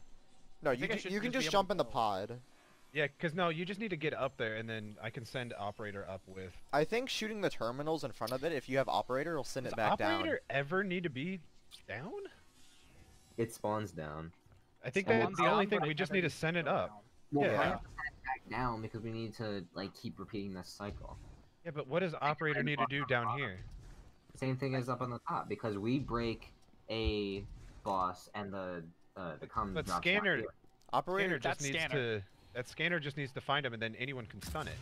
No, you think ju- you can just just jump in the pod. Yeah, because no, you just need to get up there, and then I can send operator up with. I think shooting the terminals in front of it, if you have operator, will send Does it back down. operator ever need to be down? It spawns down. I think Spawns that's the only thing we just need to send it up. down. Well, Yeah. I have to send it back down because we need to like keep repeating this cycle. Yeah, but what does operator need to do down here? Same thing as up on the top because we break a boss and the uh, the common. But drops scanner- here. Operator Scanner just needs scanner. to. That scanner just needs to find him, and then anyone can stun it.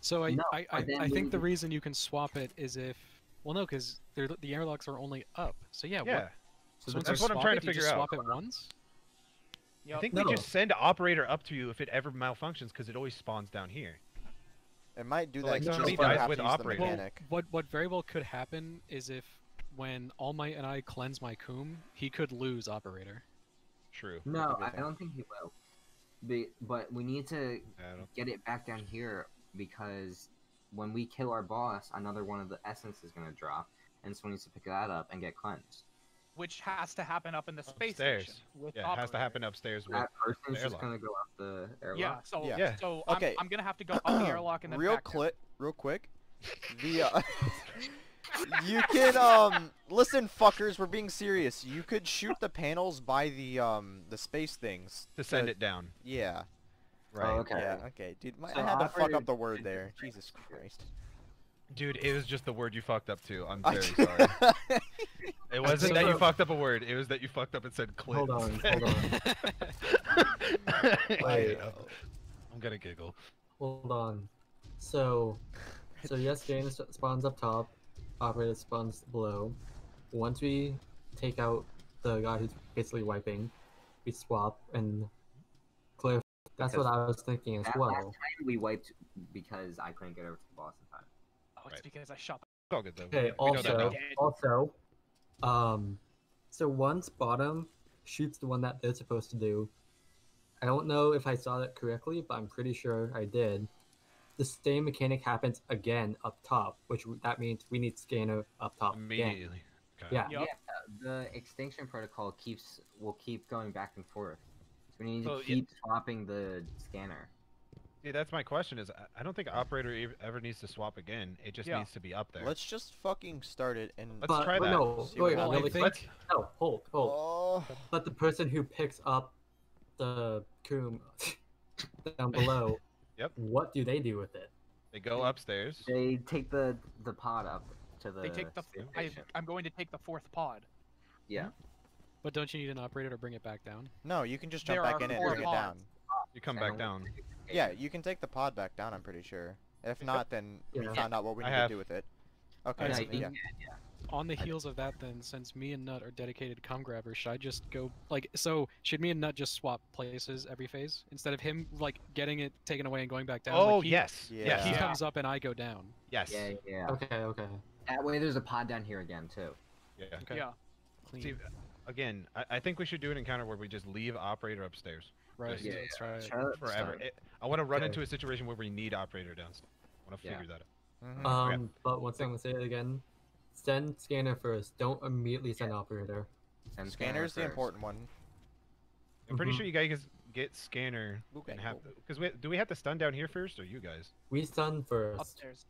So I No, I, but I, then I we think the reason you can swap it is if well no because the airlocks are only up. So yeah. Yeah. What, So so the once That's what I'm trying it, to you just figure out. Swap it once. I think No. we just send operator up to you if it ever malfunctions, because it always spawns down here. It might do So, that. like, somebody just dies have with to use operator. Well, what what very well could happen is if when All Might and I cleanse my Coom, he could lose operator. True. No, I don't think he will. Be, but we need to get it back down here because when we kill our boss, another one of the essence is gonna drop, and someone needs to pick that up and get cleansed. Which has to happen up in the space Upstairs. station. With Yeah, it has to happen upstairs with. That person's just airlock. gonna go up the airlock. Yeah. So Yeah. Yeah. so Okay. I'm, I'm gonna have to go up the airlock and then real back down. quick, real quick. The uh, you can um listen, fuckers. We're being serious. You could shoot the panels by the um the space things to send it down. Yeah. Right. Oh, okay. Yeah. Okay, dude. My, So I had to fuck up the word there. Jesus fix. Christ. Dude, it was just the word you fucked up too. I'm very sorry. It wasn't that you so. fucked up a word. It was that you fucked up and said cleanse. Hold on, hold on. Wait. know. I'm gonna giggle. Hold on. So, so yes, Jane spawns up top, operator spawns below. Once we take out the guy who's basically wiping, we swap and Cliff. That's what I was thinking as That last well. time we wiped because I couldn't get over to the boss in time. It's Right. because I shot. It's all good though. Okay. We know that Also, also, um, so once bottom shoots the one that they're supposed to do. I don't know if I saw that correctly, but I'm pretty sure I did. The same mechanic happens again up top, which that means we need scanner up top again. Immediately. Okay. Yeah. Yup. The extinction protocol keeps will keep going back and forth. So we need to yeah- keep swapping the scanner. See, that's my question. Is I- I don't think operator ev- ever needs to swap again. It just Yeah. needs to be up there. Let's just fucking start it and. Let's but try that. no, See wait, what Well, I really think. No, hold, hold. Oh. But the person who picks up the coom down below, Yep. what do they do with it? They go upstairs. They take the the pod up to the. They take the. I, I'm going to take the fourth pod. Yeah. Hmm? But don't you need an operator to bring it back down? No, you can just jump There back in it and four bring it down. You come And back down. We Yeah, you can take the pod back down. I'm pretty sure. If not, then we Yeah. found out what we I need have- to do with it. Okay. Yeah, so- yeah. On the heels of that, then, since me and Nut are dedicated cum grabbers, should I just go like so? Should me and Nut just swap places every phase instead of him like getting it taken away and going back down? Oh like, he, yes. Yeah. Yes. He Yeah. comes up and I go down. Yes. Yeah, yeah. Okay, okay. That way, there's a pod down here again too. Yeah. Okay. Yeah. Clean. See, again, I, I think we should do an encounter where we just leave operator upstairs right. Yeah, That's right. Try forever. It, I want to run Okay. into a situation where we need operator downstairs. I want to Yeah. figure that out. Mhm. Um, but once I'm gonna say it again, send scanner first. Don't immediately send operator. Send Scanner's the important one. I'm pretty Mhm. sure you guys get scanner Okay, and have cool. because we do we have to stun down here first or you guys? We stun first. Upstairs.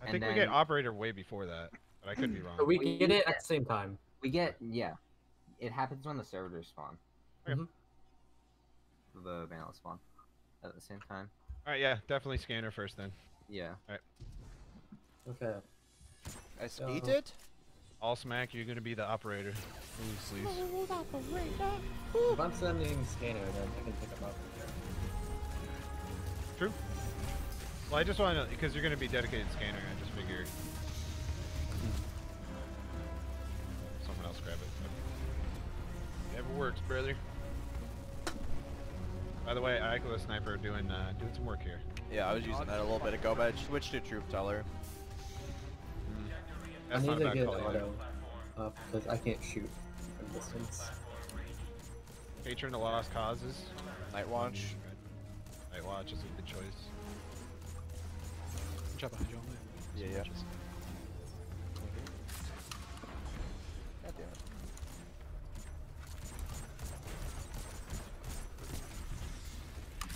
I And think we get operator way before that, but I could be wrong. But we We get it at the same time. We get yeah. It happens when the servers spawn. Okay. Mhm. The vanilla spawn at the same time. All right, yeah, definitely scanner first then. Yeah. Alright. Okay. I So- it. All smack, you're gonna be the operator. Ooh, please. If I'm sending scanner, then I can pick him up. True. Well, I just want to know because you're gonna be dedicated scanner. I just figured someone else grab it. Never works, brother. By the way, i Ikelos Sniper doing uh, doing some work here. Yeah, I was using that a little bit ago, but I switched to Troop teller. Hmm. That's I not need a to get call. auto up because I can't shoot from distance. Patron of Lost Causes. Night watch. Hmm, Night Watch is a good choice. Jump behind you. Yeah, yeah.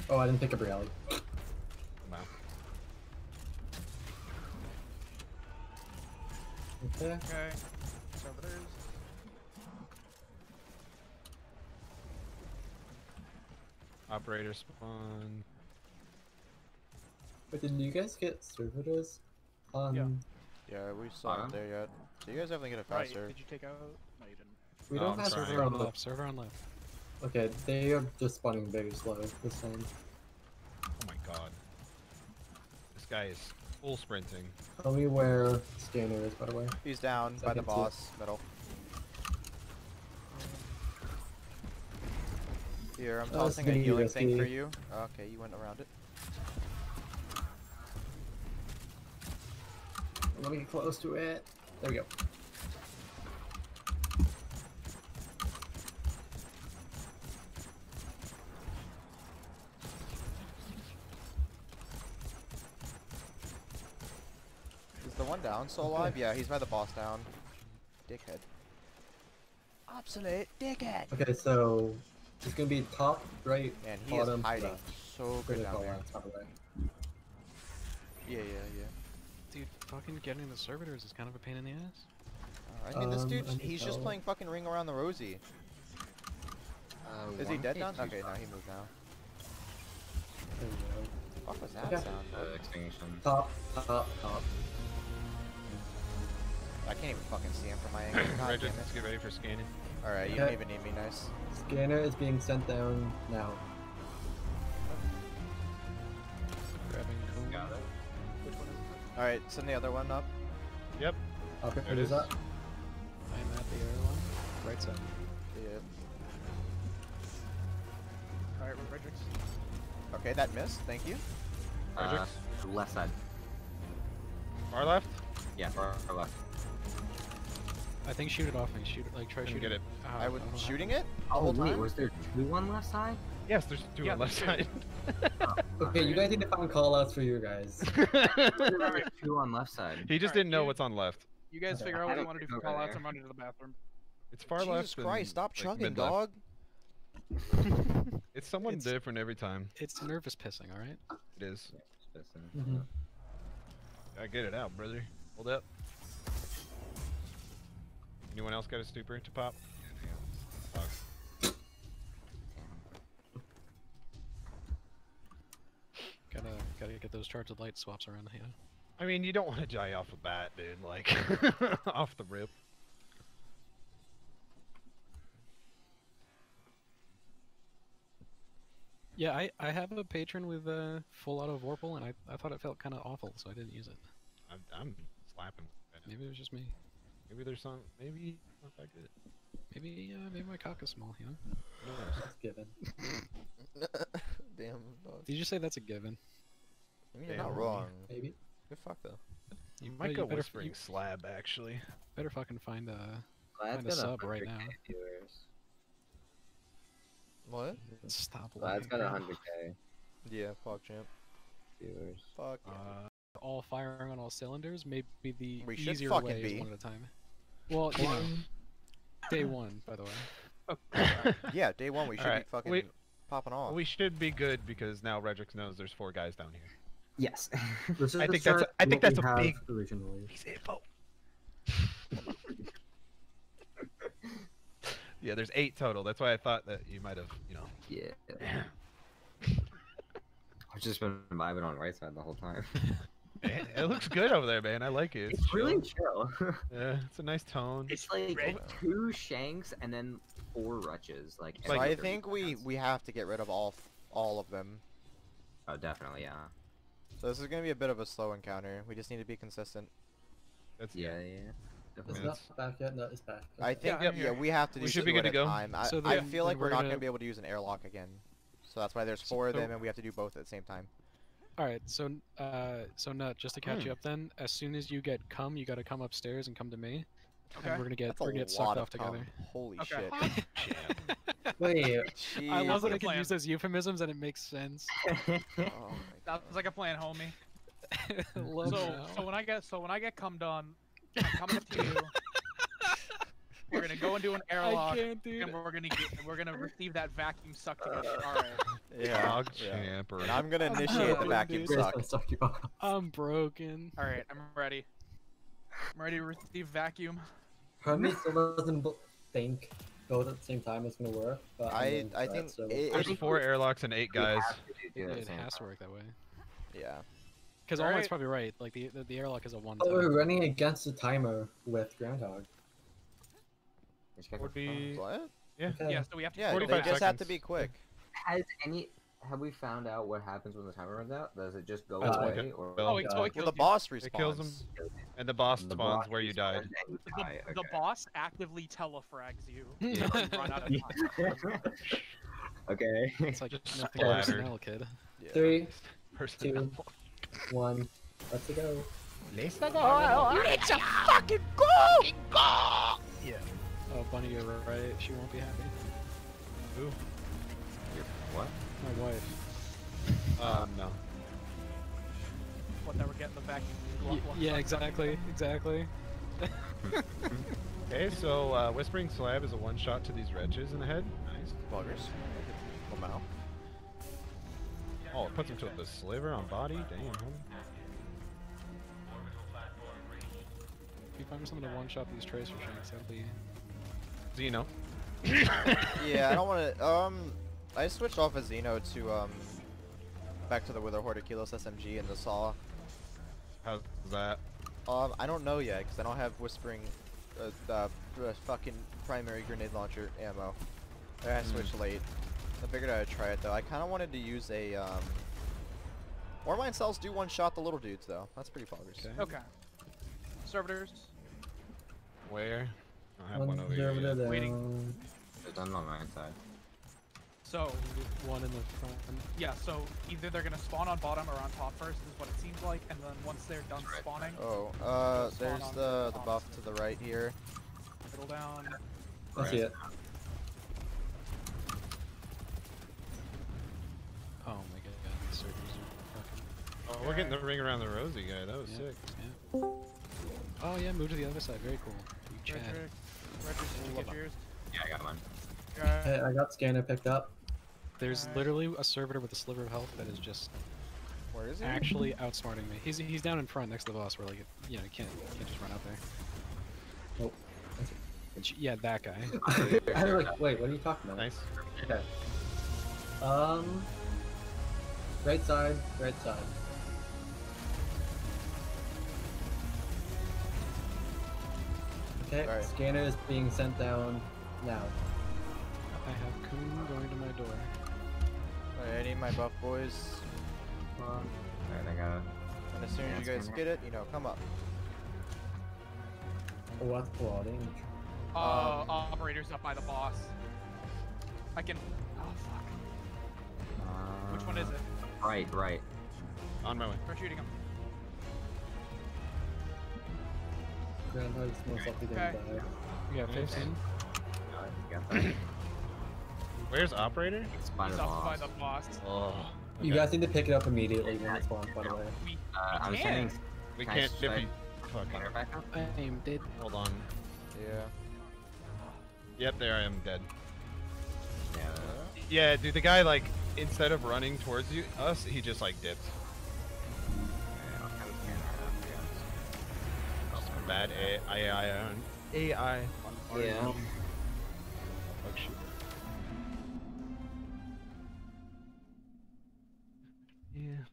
Oh, I didn't pick up rally. Wow. Okay. Okay. Servitors. Operator spawn. But did you guys get servitors on? Yeah. Yeah, we saw Bottom? it there yet. Do you guys definitely get it Right. faster. Did you take out? No, you didn't. We don't I'm have trying. Server on server. left. Server on left. Okay, they are just spawning very slow this time. Oh my god. This guy is full sprinting. Tell me where Scanner is, by the way. He's down by the Second, too. boss, middle. Here, I'm Oh, tossing a healing thing for you. Okay, you went around it. Let me get close to it. There we go. Down still alive? Yeah, he's by the boss down. Dickhead. Obsolete dickhead! Okay, so it's gonna be top, right, Man, he bottom, is hiding left. so good down there. left, by the way. Yeah, yeah, yeah. Dude, fucking getting the servitors is kind of a pain in the ass. Uh, I mean, this Um, dude, I he's just playing fucking Ring Around the Rosie. Uh, Is he dead now? Okay, now he moved now. There we go. What was that Okay. sound? Uh, extinction. Top, top, top. I can't even fucking see him from my angle. God Regis, damn it. let's get ready for scanning. Alright, you Okay. don't even need me, nice. Scanner is being sent down now. Grabbing cool. Got it. Alright, send the other one up. Yep. Okay, There it what is is. that? I'm at the airline. Right side. Yeah. Alright, Fredericks. Okay, that missed. Thank you. Uh, left side. Far left? Yeah, far, far left. I think shoot it off me. Shoot it. Like try Couldn't shooting. get it. Ah, I was don't know shooting it the Oh whole wait, time. was there two on left side? Yes, there's two Yeah, on left there's side. Okay, you guys need to find callouts for you guys. Two on left side. he just Alright, didn't know you- what's on left. You guys Okay. figure out what you want to do for over callouts. I'm running to the bathroom. It's far Jesus left. and, Christ, stop like, chugging, dog. It's someone It's- different every time. It's nervous pissing. All right. It is. Listen. Mhm. Gotta get it out, brother. Hold up. Anyone else got a stupor to pop? Fuck. Gotta gotta get those charged light swaps around here. I mean, you don't want to die off a bat, dude. Like, off the rip. Yeah, I, I have a patron with uh, full auto Vorpal, and I, I thought it felt kind of awful, so I didn't use it. I'm, I'm slapping. Maybe it was just me. Maybe there's some. Maybe not that good. Maybe uh, maybe my cock is small, you know? Who knows? That's given. Damn, dog. Did you say that's a given? I mean, you're Damn, not wrong. Maybe. Good fuck though. You might you go better whispering you- slab, actually. Better fucking find a. Gladd's Find a got sub right 100K now. Viewers. What? Stop. Gladd's lying, got 100k Yeah, fuck champ. viewers. Fuck. yeah. Uh, All firing on all cylinders Maybe the We should easier fucking way is be. one at a time. Well, you know, day one, by the way. yeah, day one we should Alright, be fucking we- popping off. we should be good because now Redrix knows there's four guys down here. Yes. Let's I think that's a- I think that's a big- Originally. He's info. yeah, there's eight total. That's why I thought that you might have, you know. yeah. I've just been vibing on right side the whole time. It, it looks good over there, man. I like it. It's, It's really chill. chill. Yeah, it's a nice tone. it's like Red. two shanks and then four rushes. Like. so I think we seconds. we have to get rid of all all of them. Oh, definitely, yeah. So this is gonna be a bit of a slow encounter. We just need to be consistent. That's Yeah, yeah. It's Definitely. Minutes. not back yet. No, it's back. I Okay. think I'm yeah, here. we have to do We should be good at to a go. time. I, So I feel like we're we're not gonna- gonna be able to use an airlock again. So that's why there's So- four of them and we have to do both at the same time. All right, so uh, so nut, just to catch Hmm. you up, then, as soon as you get come, you gotta come upstairs and come to me, Okay. and we're gonna get That's we're gonna get sucked of off together. Holy Okay. shit. Wait, I love that I can plan. use those euphemisms and it makes sense. Oh my That was like a plan, homie. love so, so when I get so when I get come done, I'm coming to you. We're gonna go and do an airlock, can't, dude. and we're gonna get, we're gonna receive that vacuum suck together. All right. Yeah. Dog yeah. And I'm gonna I'm initiate the vacuum dude. suck. the suck you off? I'm broken. All right. I'm ready. I'm ready to receive vacuum. Hermes still doesn't think both at the same time is gonna work. But I'm I I think so- it, There's it, four airlocks and eight guys. have to do- do it It has to work that way. yeah. Because All All right. probably right. Like the the, the airlock is a one. Oh, time. we're running against the timer with Groundhog. Just gotta Would go fast. be What? yeah. Okay. Yeah, so we have to. Yeah, they 45 just have to be quick. Has any? Have we found out what happens when the timer runs out? Does it just go Uh, away, okay. or Oh, wait, so Uh, it Well, kills the you. boss respawns. It kills him, and the boss the spawns boss where you died. you The, die, the okay. boss actively telefrags you. You run out of time. okay. It's like Just nothing splattered. personnel, kid. Yeah. Three, Personnel. one, let's go. Let's Oh, Bunny, you're right. She won't be happy. Ooh. what? My wife. Um, no. What, that we're getting the vacuum. Y- glove- glove- yeah, glove- exactly, exactly. Okay, so uh, Whispering Slab is a one shot to these wretches in the head. Nice. Buggers. Oh, Lamau. Oh, it puts him to the sliver on body. Damn, homie. If you find something to one-shot these tracer shanks, that'll be... Xeno. yeah, I don't want to. Um, I switched off of Xeno to um, back to the Witherhoard Ikelos SMG and the Saw. How's that? Um, I don't know yet because I don't have Whispering, uh, uh, uh, fucking primary grenade launcher ammo. I Hmm. switched late. I figured I'd try it though. I kind of wanted to use a um. Warmind cells do one shot the little dudes though. That's pretty poggers. Okay. Okay. Servitors. Where? I have one over here. One yeah. over there. Waiting. It's done on my side. So, One in the front. yeah, so either they're gonna spawn on bottom or on top first, is what it seems like, and then once they're done right. spawning, Oh, uh, Spawn there's on the the buff to the right here. middle down. I see it. Oh my god, these surgeries are fucking... Oh, we're getting the ring around the rosy guy. That was Yeah. sick. Yeah. Oh yeah, move to the other side. Very cool. You Chad. Redrix. Redrix, did you get yours? Yeah, I got mine. Hey, Okay. I got scanner picked up. There's Alright. literally a servitor with a sliver of health that is just Where is he? actually outsmarting me. He's he's down in front next to the boss where like you know you can't you can't just run out there. Nope. Ch- Yeah, that guy. I was like, wait, what are you talking about? Nice. Okay. Um. Right side, right side. Okay, Alright. scanner is being sent down now. I have Coon going to my door. Alright, I need my buff boys. Alright, I got it. And as soon as you guys scanner. get it, you know, come up. what's plotting? Uh, Um, operators up by the boss. I can. Oh fuck. Which one is it? Uh, Right, right. On my way. We're shooting him. Groundhog's most likely gonna Okay. die. You got 15. Uh, you got that. Where's operator? It's by He's the up by the boss. Oh. You guys need to pick it up immediately when it spawns, by the way. We, Uh, I'm we sending can. We Can I can't strike dippy. Fuck. back up. I am dead. Hold on. Yeah. Yep, there I am dead. Yeah. Yeah, dude, the guy like instead of running towards you, us, he just like dipped. Bad A- AI on AI. on Yeah. RNG. Fuck shit. Yeah.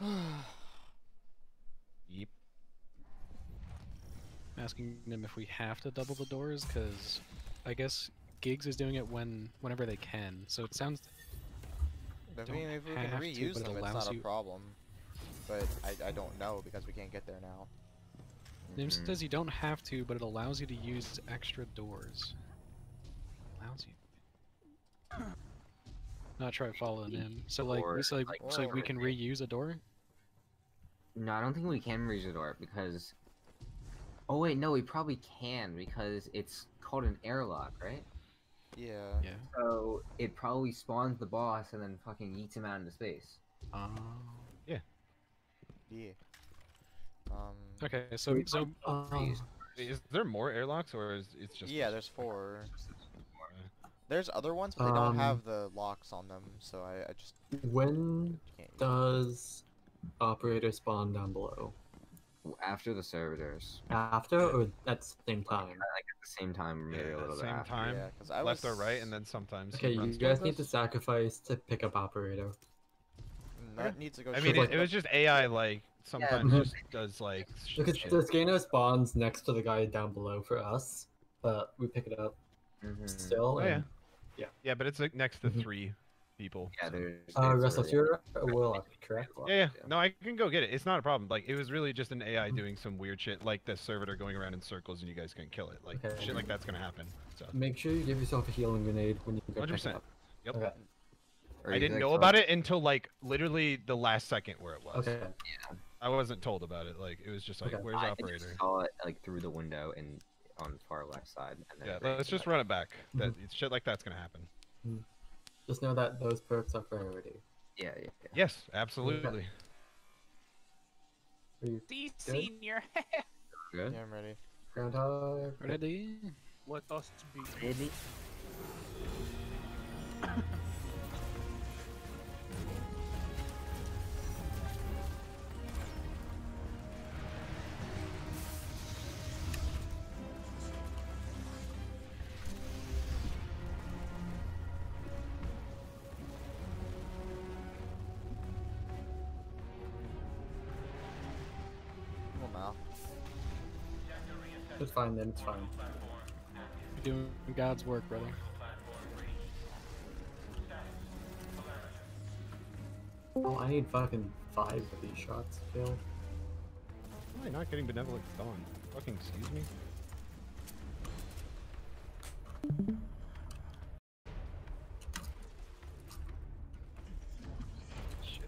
Yep. asking them if we have to double the doors because I guess Gigs is doing it when whenever they can. So it sounds I Don't mean, if we can have to, reuse but it them, it's allows not a problem. But I, I don't know because we can't get there now. Nim Mhm. says you don't have to, but it allows you to use extra doors. Allows you. Not try following him. So like, Or, we so like, like, so like we can reuse a door. No, I don't think we can reuse a door because. Oh wait, no, we probably can because it's called an airlock, right? Yeah. Yeah. So it probably spawns the boss and then fucking eats him out into space. Oh. Yeah. Yeah. Um. Okay. So so Um, Is there more airlocks or is it's just yeah, there's four. There's other ones, but they Um, don't have the locks on them, so I, I just when can't. use them. does operator spawn down below? After the servitors. After or at the same time? Like at the same time, maybe Yeah, a little bit same after. time. Yeah, because I left was or right, and then sometimes. Okay, you guys towards need to sacrifice to pick up operator. That needs to go. I mean, like it, it was just AI like sometimes Mhm. just does like sh- Because shit. the Scano spawns next to the guy down below for us, but we pick it up Mhm. still. Oh, yeah. and- Yeah, but it's like next to Mhm. three people. Yeah, so- there's. Uh, there's Russell, really- you're a correct? Yeah, yeah. No, I can go get it. It's not a problem. Like it was really just an AI doing some weird shit, like the servitor going around in circles and you guys can't kill it. Like Okay. shit like that's gonna happen. So Make sure you give yourself a healing grenade when you go pick it 100%. up. Yep. Okay. I didn't know about it until like literally the last second where it was. Okay. Yeah. I wasn't told about it. Like it was just like, Okay. where's I operator? I saw it like through the window and on the far left side. And then Yeah, let's just run it back. That Mm-hmm. shit like that's gonna happen. Just know that those perks are priority. Yeah, yeah. yeah. Yes, absolutely. Are you See, Good. senior. Good. Yeah, I'm ready. groundhog? Ready? Let us be. Ready? It's fine then, it's fine. You're doing God's work, brother. Oh, I need fucking five of these shots to kill. Why am I not getting benevolent dawn? Fucking excuse me. Shit.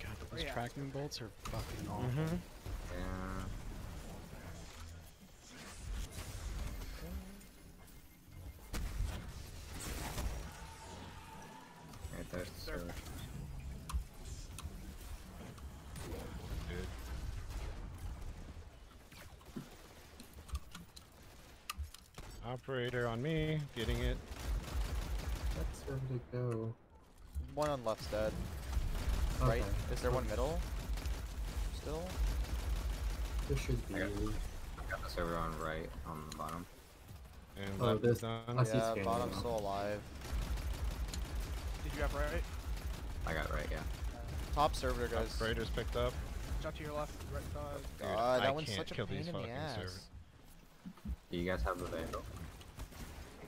God, Oh, those yeah. Tracking bolts are fucking awful. Mm-hmm. Yeah. Right there's uh, the There. search. Dude. Operator on me, getting it. That's where to go. One on left's dead. Okay. Right? Is there one middle? Still? There should be. I got- Got the server on right on the bottom. And Oh, left there's- is done. I see yeah, scanning bottom's now. still alive. Did you have right? I got right, yeah. Top server guys. Operator's picked up. Jump to your left, right side. Oh, Dude, God, I that one's can't such a kill pain these in the fucking ass. servers. Do you guys have the vandal?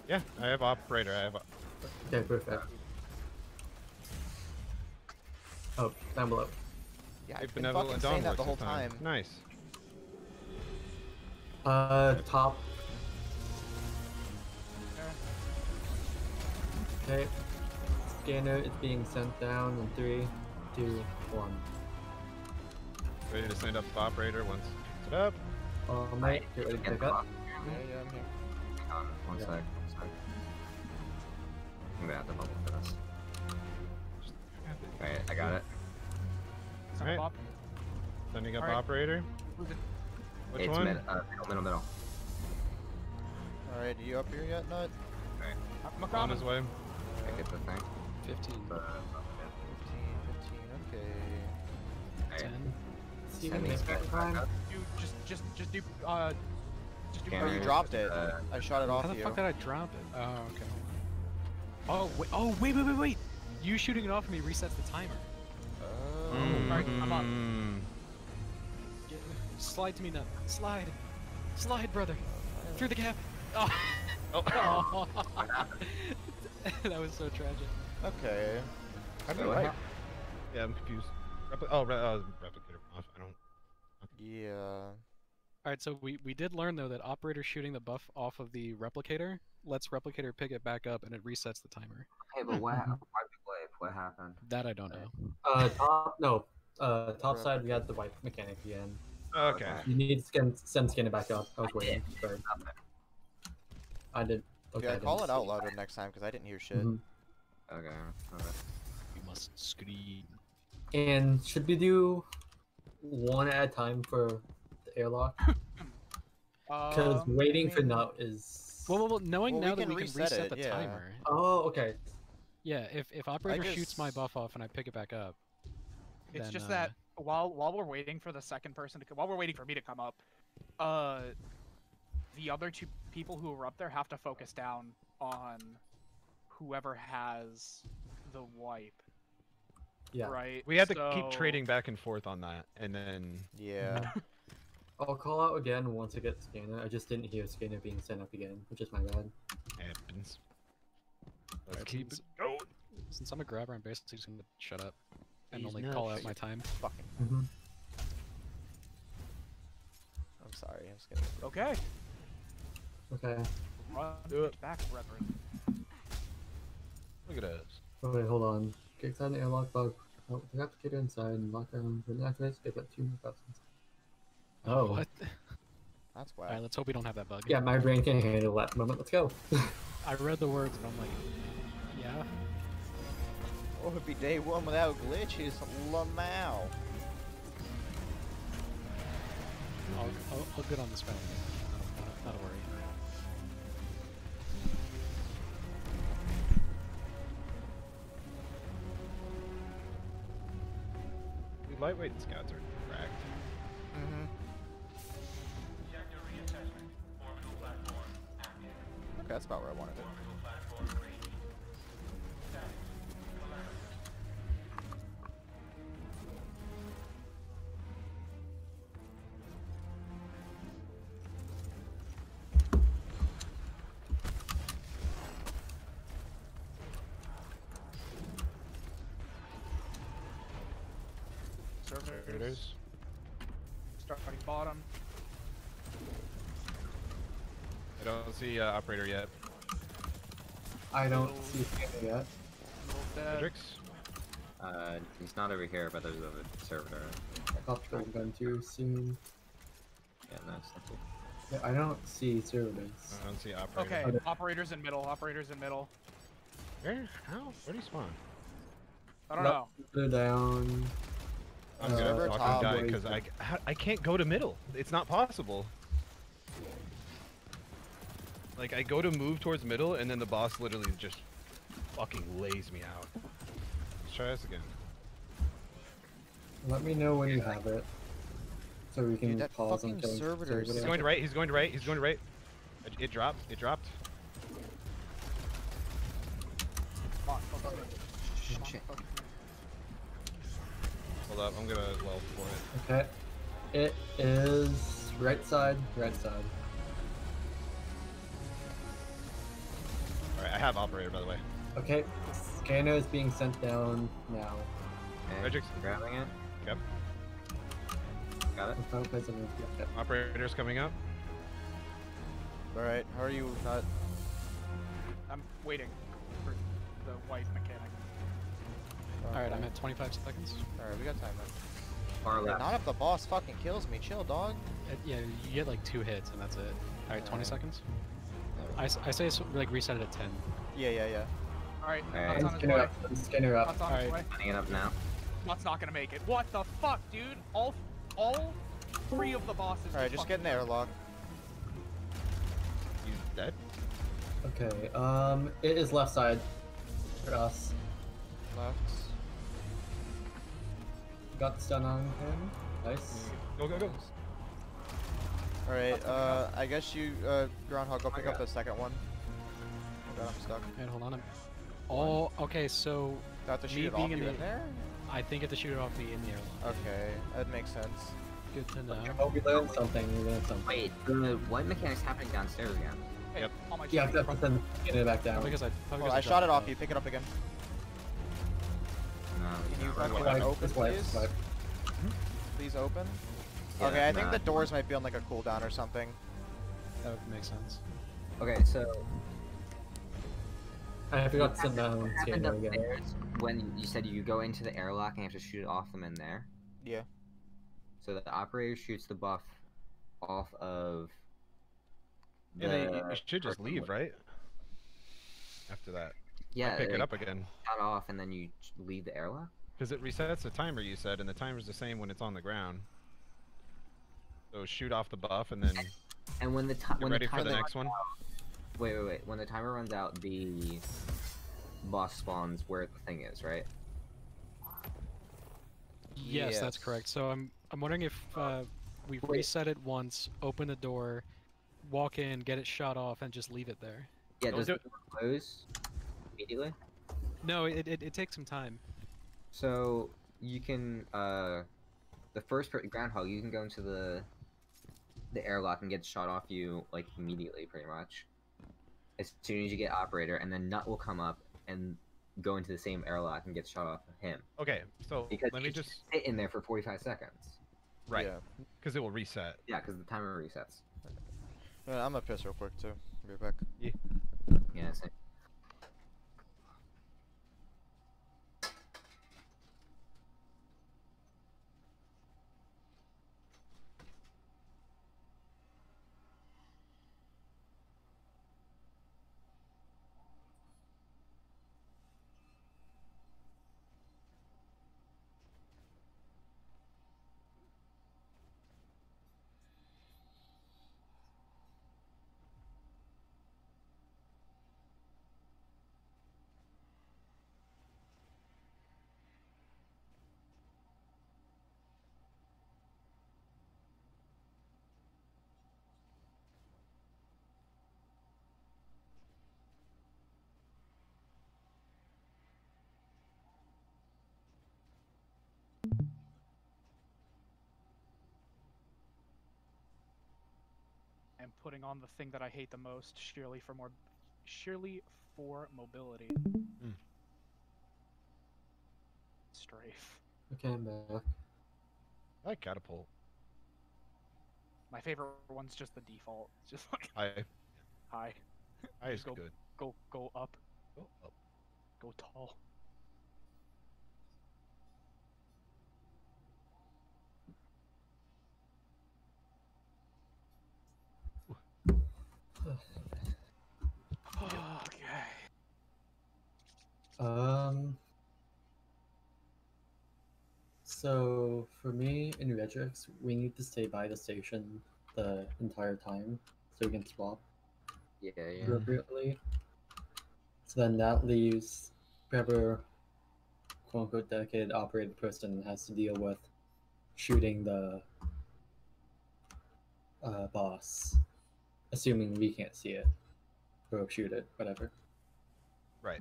Yeah, I have operator. I have. a- Okay, perfect. Oh, down below. Yeah, Hey, I've been fucking saying that the whole this time. Nice. Uh, top. Okay. Scanner is being sent down in three, two, one. Ready to send up the operator once. Picks it up. All right, get ready to Get pick the up. Yeah, yeah, I'm here. Hang on, one Yeah. sec, one sec. I'm gonna have to bubble for this. Alright, I got it. Son Alright. of Sending up Alright. operator. Which it's one? Mid, uh, middle, middle, middle. Alright, are you up here yet, Nut? I'm On his way. I get the thing. 15, The, 15, 15, okay. Alright. 10. See you Sending next spec time. back up. You just, just, just do, uh, just do. Oh, you dropped it. uh, I shot it off How the you. fuck did I drop it? Oh, okay. Oh, wait, oh, wait, wait, wait, wait! You shooting it off of me resets the timer. Oh. Alright, I'm up. Get, slide to me now. Slide. Slide, brother. Through the gap. Oh. Oh. that was so tragic. Okay. I'd be So, right. Yeah, I'm confused. Repli- oh, re- uh, replicator off. I don't. Yeah. Alright, so we, we did learn though that operator shooting the buff off of the replicator lets replicator pick it back up and it resets the timer. Hey, but what, why did we leave? What happened? That I don't know. Uh, top, no. Uh, top side, we had the white mechanic again. Okay. You need to scan, send scanner back up. I was waiting. Sorry. Nothing. I did. Okay, yeah, I call didn't it out louder next time because I didn't hear shit. Mhm. Okay, okay. You must scream. And should we do one at a time for the airlock? Because Um, waiting for mean- nut is. Well, well, well knowing Well, we now that can we can reset reset it, the yeah. timer. Oh, okay. Yeah, if, if operator shoots my buff off and I pick it back up. It's then, just uh, that while while we're waiting for the second person to come, while we're waiting for me to come up, uh, the other two people who are up there have to focus down on whoever has the wipe, Yeah. right? We had to keep trading back and forth on that, and then Yeah. I'll call out again once I get scanner. I just didn't hear scanner being sent up again, which is my bad. happens. Let's Alright, keep since- it going. Since I'm a grabber, I'm basically just gonna shut up and He's only not call out my time. Fucking. Mm-hmm. I'm sorry. I was getting. Okay. Okay. Run Do it. back, brethren. Look at us. Okay, hold on. Get inside the airlock bug. Oh, we have to get inside and lock down. When it activates, pick up two more buttons. Oh. What? That's Alright, why. let's hope we don't have that bug. Yeah, my brain can't handle that moment. Let's go. I read the words, but I'm like, yeah. What would be day one without glitches? Lamau. I'll, I'll, I'll get on this spell. Not, not a worry. Dude, lightweight scouts are Okay, that's about where I wanted it. Servitors. Predators. Starting bottom. I don't see uh, operator yet. I don't see scanner yet. Hendrix. Uh, he's not over here, but there's a servitor. I thought I was going too soon. Yeah, nice. Thank you. Yeah, I don't see servers. I don't see operator. Okay, Okay. operators in middle. Operators in middle. Where? How? Where do you spawn? I don't Nope. know. They're down. I'm Uh, gonna Server fucking die because I, I can't go to middle. It's not possible. Like I go to move towards middle and then the boss literally just fucking lays me out. Let's try this again. Let me know when you have it. So we can Dude, that pause on fucking killing servitor He's going to right. He's going to right. He's going to right. It, it dropped. It dropped. Come on, focus oh, me. Come on, Shit. Hold up. I'm gonna well for it. Okay. It is right side, right side. I have operator by the way. Okay. Scanner is being sent down now. Okay, Magic's- grabbing it. Yep. Got it. I'm place it in- yeah, yeah. Operator's coming up. Alright, how are you not. I'm waiting for the white mechanic. Alright, I'm at 25 seconds. Alright, we got time then. Far left. not if the boss fucking kills me. Chill, dog. Uh, yeah, you get like two hits and that's it. Alright, 20 Alright. seconds. I, s- I say it's like reset it at 10. Yeah, yeah, yeah. Alright, Alright. Nuts on his Scanner up. Scanner up. Nuts on Alright. way. Setting it up now. Nuts not gonna make it. What the fuck, dude? All, all three of the bosses. Alright, just get fucking in the airlock. You dead. Okay. Um, it is left side for us. Left. Got the stun on him. Nice. Go go go. Alright, uh, I guess you, uh, Groundhog, go pick up the second one. Oh god, I'm stuck. And hold on. I'm... Oh, okay, so Do I have to shoot Me it off being you in in there? I think you have to shoot it off me in the airlock. Okay, that makes sense. Good to know. Oh, we learned something. We learned something. Wait, the white mechanic's happening downstairs again. Hey, Yep. on my Yeah, I screen. have to send back down. Because I, probably Well, 'cause I shot it off you, pick it up again. No, Can you fucking open, just wipe, please? Please open. Yeah, okay, I think the doors might be on like a cooldown or something. That would make sense. Okay, so I forgot to send down happened again. upstairs when you said you go into the airlock and you have to shoot it off them in there. Yeah. So the operator shoots the buff off of. Yeah, they, you the you should just leave, right? After that, Yeah, pick it up again. Shut off and then you leave the airlock. Because it resets the timer you said, and the timer's the same when it's on the ground. So shoot off the buff and then And when the time when ready the for the timer next one. Wait, wait, wait. When the timer runs out, the boss spawns where the thing is, right? Yes, that's correct. So I'm I'm wondering if uh, we've Wait. reset it once, open the door, walk in, get it shot off, and just leave it there. Yeah, does do it close immediately? No, it, it, it takes some time. So you can uh, the first per- groundhog, you can go into the the airlock and get shot off you like immediately, pretty much. As soon as you get operator, and then Nut will come up and go into the same airlock and get shot off him Okay, so because let me just just sit in there for forty five seconds. right Yeah. because it will reset. Yeah, because the timer resets. I'm gonna piss real quick too. Be right back. Yeah. Same. I'm putting on the thing that I hate the most, surely for more, surely for mobility. Mm. Strafe. Okay, I'm back. I like catapult. My favorite one's just the default. It's just like I hi, I is Go. good. go go up, Oh, oh. go tall. okay. Um. So for me in Redrix, we need to stay by the station the entire time so we can swap Yeah, yeah. appropriately. So then that leaves whoever quote unquote dedicated operated person has to deal with shooting the uh, boss, assuming we can't see it or shoot it, whatever. Right.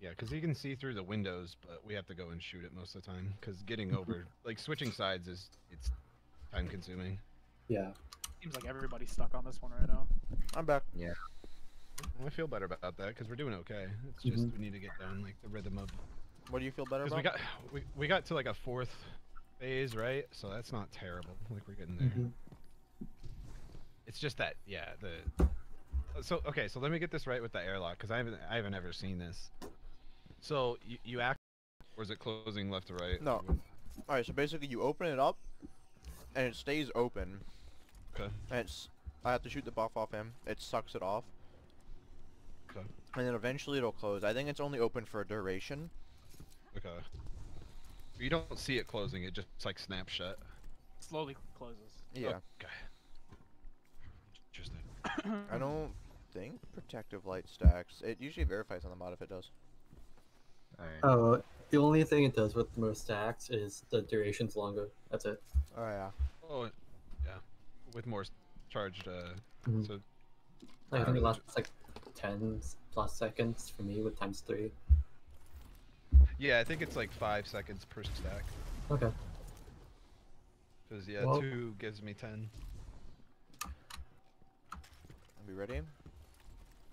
Yeah, because you can see through the windows, but we have to go and shoot it most of the time. Because getting over, like switching sides is it's time consuming. Yeah. Seems like everybody's stuck on this one right now. I'm back. Yeah. I feel better about that because we're doing okay. It's just Mhm. we need to get down like the rhythm of What do you feel better because about? we got we, we got to like a fourth phase, right? So that's not terrible. Like we're getting there. Mhm. It's just that yeah the so okay so let me get this right with the airlock because I haven't I haven't ever seen this. So you you act or is it closing left to right? No. All right, so basically you open it up, and it stays open. Okay. And it's I have to shoot the buff off him. It sucks it off. Okay. And then eventually it'll close. I think it's only open for a duration. Okay. You don't see it closing. It just like snaps shut. Slowly closes. Yeah. Okay. Interesting. I don't think protective light stacks. It usually verifies on the mod if it does. Alright. Oh, the only thing it does with most stacks is the duration's longer. That's it. Oh yeah. Oh, yeah. With more charged, uh, Mhm. so I think it lasts like 10 plus seconds for me with times 3. yeah, I think it's like five seconds per stack. Okay. Cause yeah, Well- two gives me ten. Are we ready?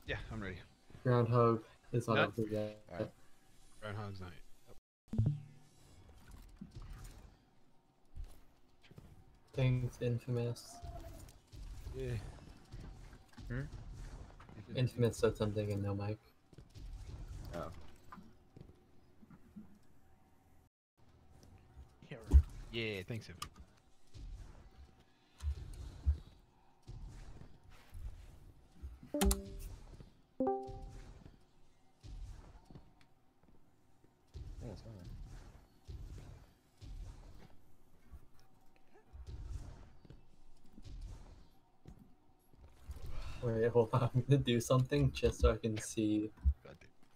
Yeah, I'm ready. Groundhog is not Nut. over yet. Alright. Groundhog's night. Things infamous. Yeah. Hmm? Infamous said something in no mic. Oh. Yeah, thanks. Evan. Yeah, Wait, hold on. I'm gonna do something just so I can see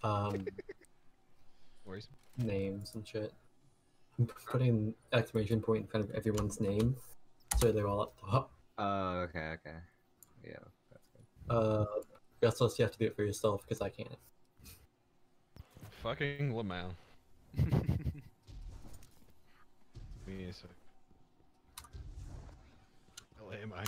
um, Worries. names and shit. I'm putting exclamation point in front of everyone's name, so they're all at the top. Oh, okay, okay. Yeah, that's good. Uh, guess what? You have to do it for yourself because I can't. Fucking Lamau. Me a sec. LA am I?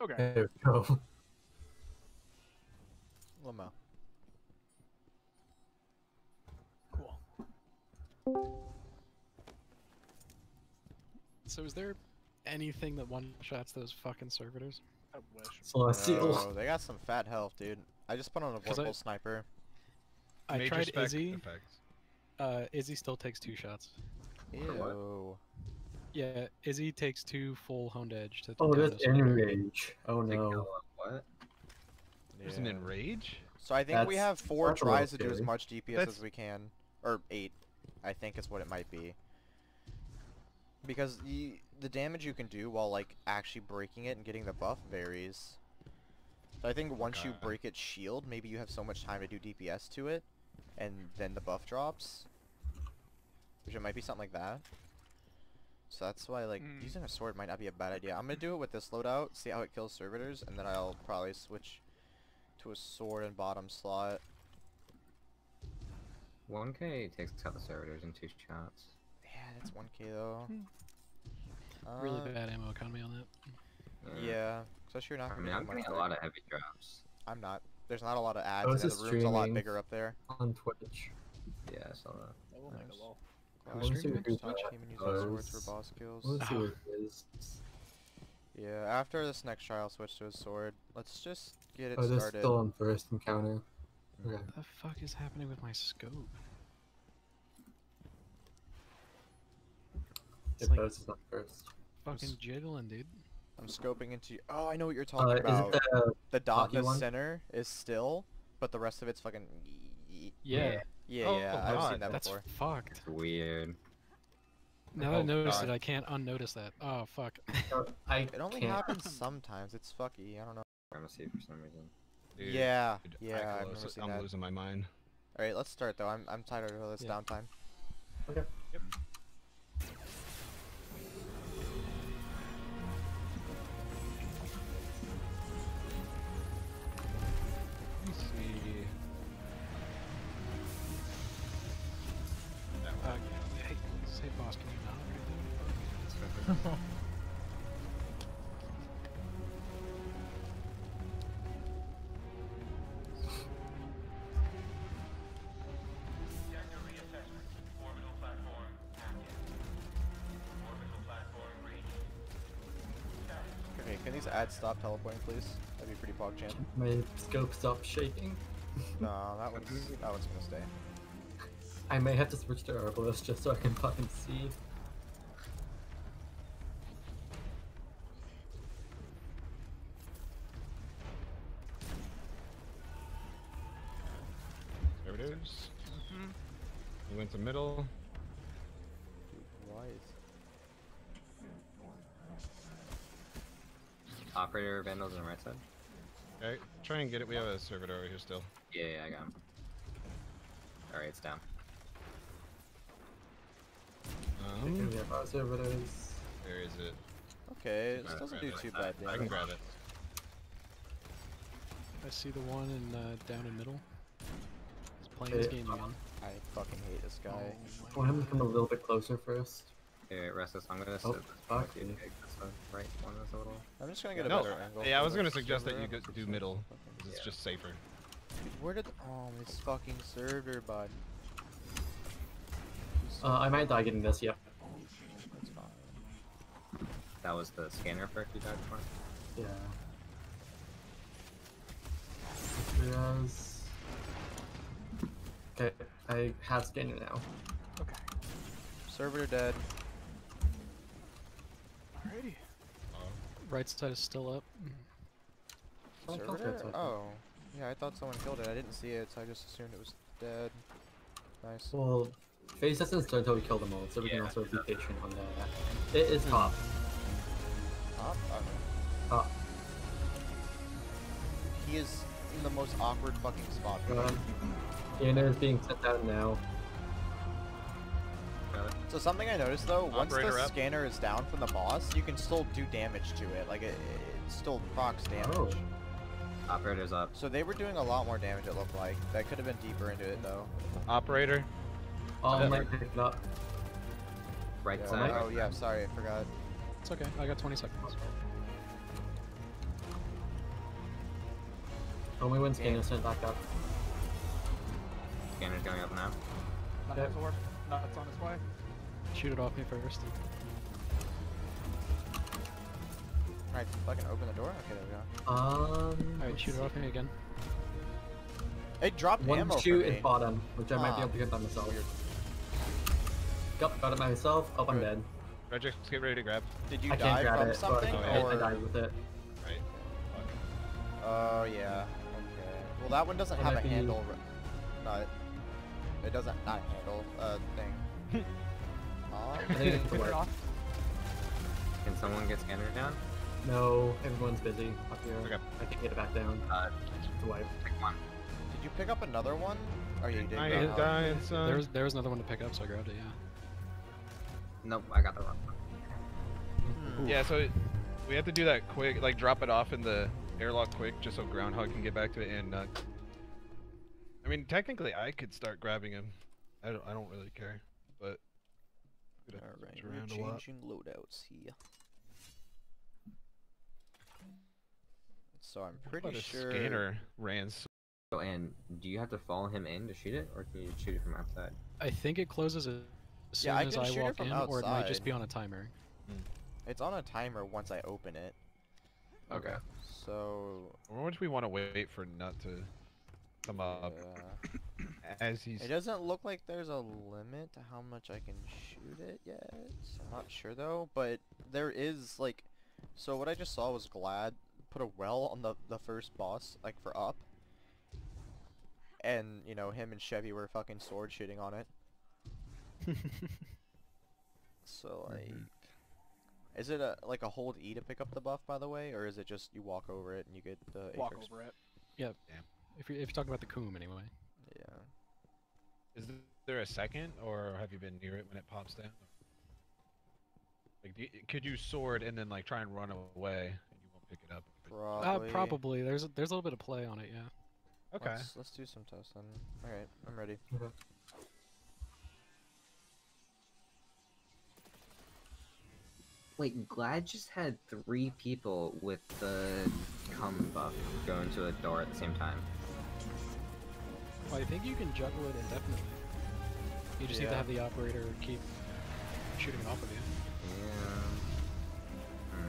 Okay. There we go. Limo. Cool. So is there anything that one shots those fucking servitors? I wish. Celestial. Oh, they got some fat health, dude. I just put on a 'Cause I- vorpal sniper. I Major tried spec Izzy. effects. Uh, Izzy still takes two shots. Ew. Yeah, Izzy takes two full honed edge to. Oh, that's enrage. Oh no. a what? There's an enrage? So I think we have four that's a little tries to do as much DPS That's- as we can, or eight, I think is what it might be. Because y the damage you can do while like actually breaking it and getting the buff varies. So I think once you break its shield, maybe you have so much time to do DPS to it, and then the buff drops. Which it might be something like that. So that's why like Mm. using a sword might not be a bad idea. I'm gonna do it with this loadout, see how it kills servitors, and then I'll probably switch to a sword and bottom slot. 1k takes out the servitors in two shots. Yeah, that's 1k though. Really Uh, bad ammo economy on that. Uh, Yeah, especially you're not I gonna mean, get I'm much getting a lot of heavy drops. I'm not. There's not a lot of ads, I and was then just the room's a lot streaming. bigger up there. On Twitch. Yeah, I saw that. That will make a lull. Uh, Who's streaming streaming? Twitch Uh, and using swords for boss kills. Let's see what it is. Yeah, after this next try, I'll switch to a sword. Let's just get it Oh, they're started. still on first encounter. Okay. What the fuck is happening with my scope? It's If like those not first. fucking jiggling, dude. I'm scoping into. Oh, I know what you're Uh, talking is about. it the the dot in the one? center is still, but the rest of it's fucking. Yeah, Yeah, Oh, yeah, I've God, seen that that's before. fucked. It's weird. Now that oh, I Oh, noticed God. it, I can't unnotice that. Oh fuck. I It only can't. happens sometimes. It's fucky. I don't know. i'm gonna Pharmacy for some reason. Dude, yeah, dude, yeah, I I've never seen I'm that. losing my mind. All right, let's start though. I'm I'm tired of all this Yeah. downtime. Okay. Let's Okay, can these ads stop teleporting, please? That'd be pretty pog champ. My scope stopped shaking. No, that one's that one's gonna stay. I may have to switch to herbalist just so I can fucking see. Operator vandals on the right side. Okay, try and get it. We have a servitor over here still. Yeah, yeah, I got him. Alright, it's down. Um, we have our servitors. where is it? Okay, this doesn't do it. too I- bad I can grab it. I see the one in uh, down in middle. He's playing this Okay. game again. I fucking hate this guy. Oh I want him to come a little bit closer first. Here, Restless, I'm gonna Oh, fuck this one right one is a little. I'm just gonna get a No, better angle. yeah, I was gonna suggest that you server. go- do middle. 'cause It's Yeah. just safer. Dude, where did oh this fucking server bud? Uh, I might die getting this, yeah. That's fine. That was the scanner perk you died for? Yeah. Yes. Okay, I have scanner now. Okay. Server dead. Alrighty. Oh. Right side is still up. Oh, Server thought that's dead? okay. Oh. Yeah, I thought someone killed it. I didn't see it, so I just assumed it was dead. Nice. Well, phase doesn't start until we kill them all, so we can also be patient on that. It is top. Top? Okay. Top. He is in the most awkward fucking spot. for me. Um, Ian is being sent down now. So something I noticed though, once Operator the up. scanner is down from the boss, you can still do damage to it. Like it, it still procs damage. Oh. Operator's up. So they were doing a lot more damage. It looked like that could have been deeper into it though. Operator. Oh, Yeah. I might pick up. Right Yeah, side. oh yeah, sorry, I forgot. It's okay. I got 20 seconds. Oh, Only when scanner sent back up. Scanner's going up now. Not Yep. absorb. Nuts on his way. Shoot it off me first. Alright, fucking open the door. Okay, there we go. Um. Alright, shoot it off me again. It dropped One ammo shoot for me. at bottom, which I might be Ah. able to get by myself. Weird. Yep, got it by myself. Oh, I'm Good. dead. Redrix, get ready to grab. Did you I die can't grab from it. but something I, or? I died with it. Right. Oh yeah. Okay. Well, that one doesn't It have a be- handle. No, Not. It doesn't not handle. Uh, thing. Can someone get scanner down? No, everyone's busy up here. Okay. I can get it back down. Uh, to wipe. pick one. Did you pick up another one? Oh, you did. I go ain't out. dying, son. There's there's another one to pick up, so I grabbed it. Yeah. Nope, I got the wrong one. Hmm. Yeah, so it, we have to do that quick, like drop it off in the airlock quick, just so Groundhog can get back to it and Nut. I mean, technically, I could start grabbing him. I don't, I don't really care, but. we'd have to Alright, we're around a lot. changing loadouts here. So I'm But pretty a sure. scanner ran. So Oh, and do you have to follow him in to shoot it, or can you shoot it from outside? I think it closes as soon I as I walk from in, or it might just be on a timer. Hmm. It's on a timer once I open it. Okay. So. Or would we want to wait for Nut to come up yeah. as he's? It doesn't look like there's a limit to how much I can shoot it yet. I'm not sure though, but there is like, so what I just saw was Gladd put a well on the the first boss, like for up, and you know him and Chevy were fucking sword shooting on it. So mhm. like, is it a like a hold E to pick up the buff by the way, or is it just you walk over it and you get the Walk Apex? over it. If you're if you're talking about the Coom anyway. Yeah. Is there a second, or have you been near it when it pops down? Like, do you, could you sword and then like try and run away, and you won't pick it up? Probably. Uh, probably. There's a, there's a little bit of play on it, yeah. Okay. Let's, let's do some testing. Alright, I'm ready. Wait, Gladd just had three people with the cum buff go into a door at the same time. Well, I think you can juggle it indefinitely. You just need to have the operator keep shooting it off of you. Yeah.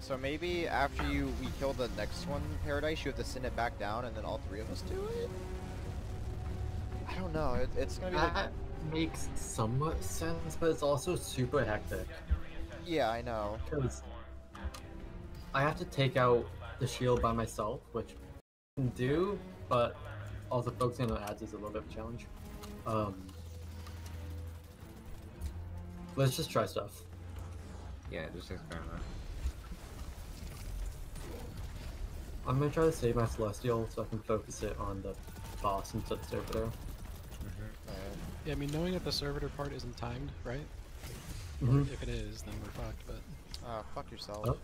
So maybe after you we kill the next one, Paradise, you have to send it back down, and then all three of us do it. I don't know. It, it's gonna be like, That makes somewhat sense, but it's also super hectic. yeah, I know. Because I have to take out the shield by myself, which I can do, but also focusing on ads is a little bit of a challenge. Um, let's just try stuff. Yeah, just experiment. I'm gonna try to save my celestial so I can focus it on the boss instead of servitor. Alright. Yeah, I mean, knowing that the servitor part isn't timed, right? Mhm. If it is, then we're fucked, but... Oh, fuck yourself. Oh.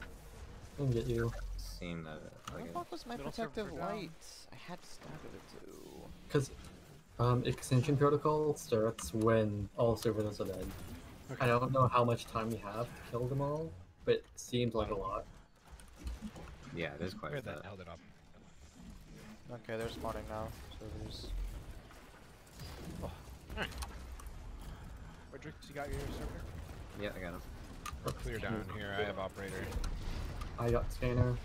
I can get you. Seeing that. Where Like the fuck was my protective server down. light? I had to stagger it too. Because um, Extinction Protocol starts when all servitors are dead. I don't know how much time we have to kill them all, but it seems like a lot. Yeah, it is quite a bit. held it up. Okay, they're spawning now. So there's. Rodriguez, you got your servitor? Yeah, I got him. Clear down here. I have operator. I got scanner.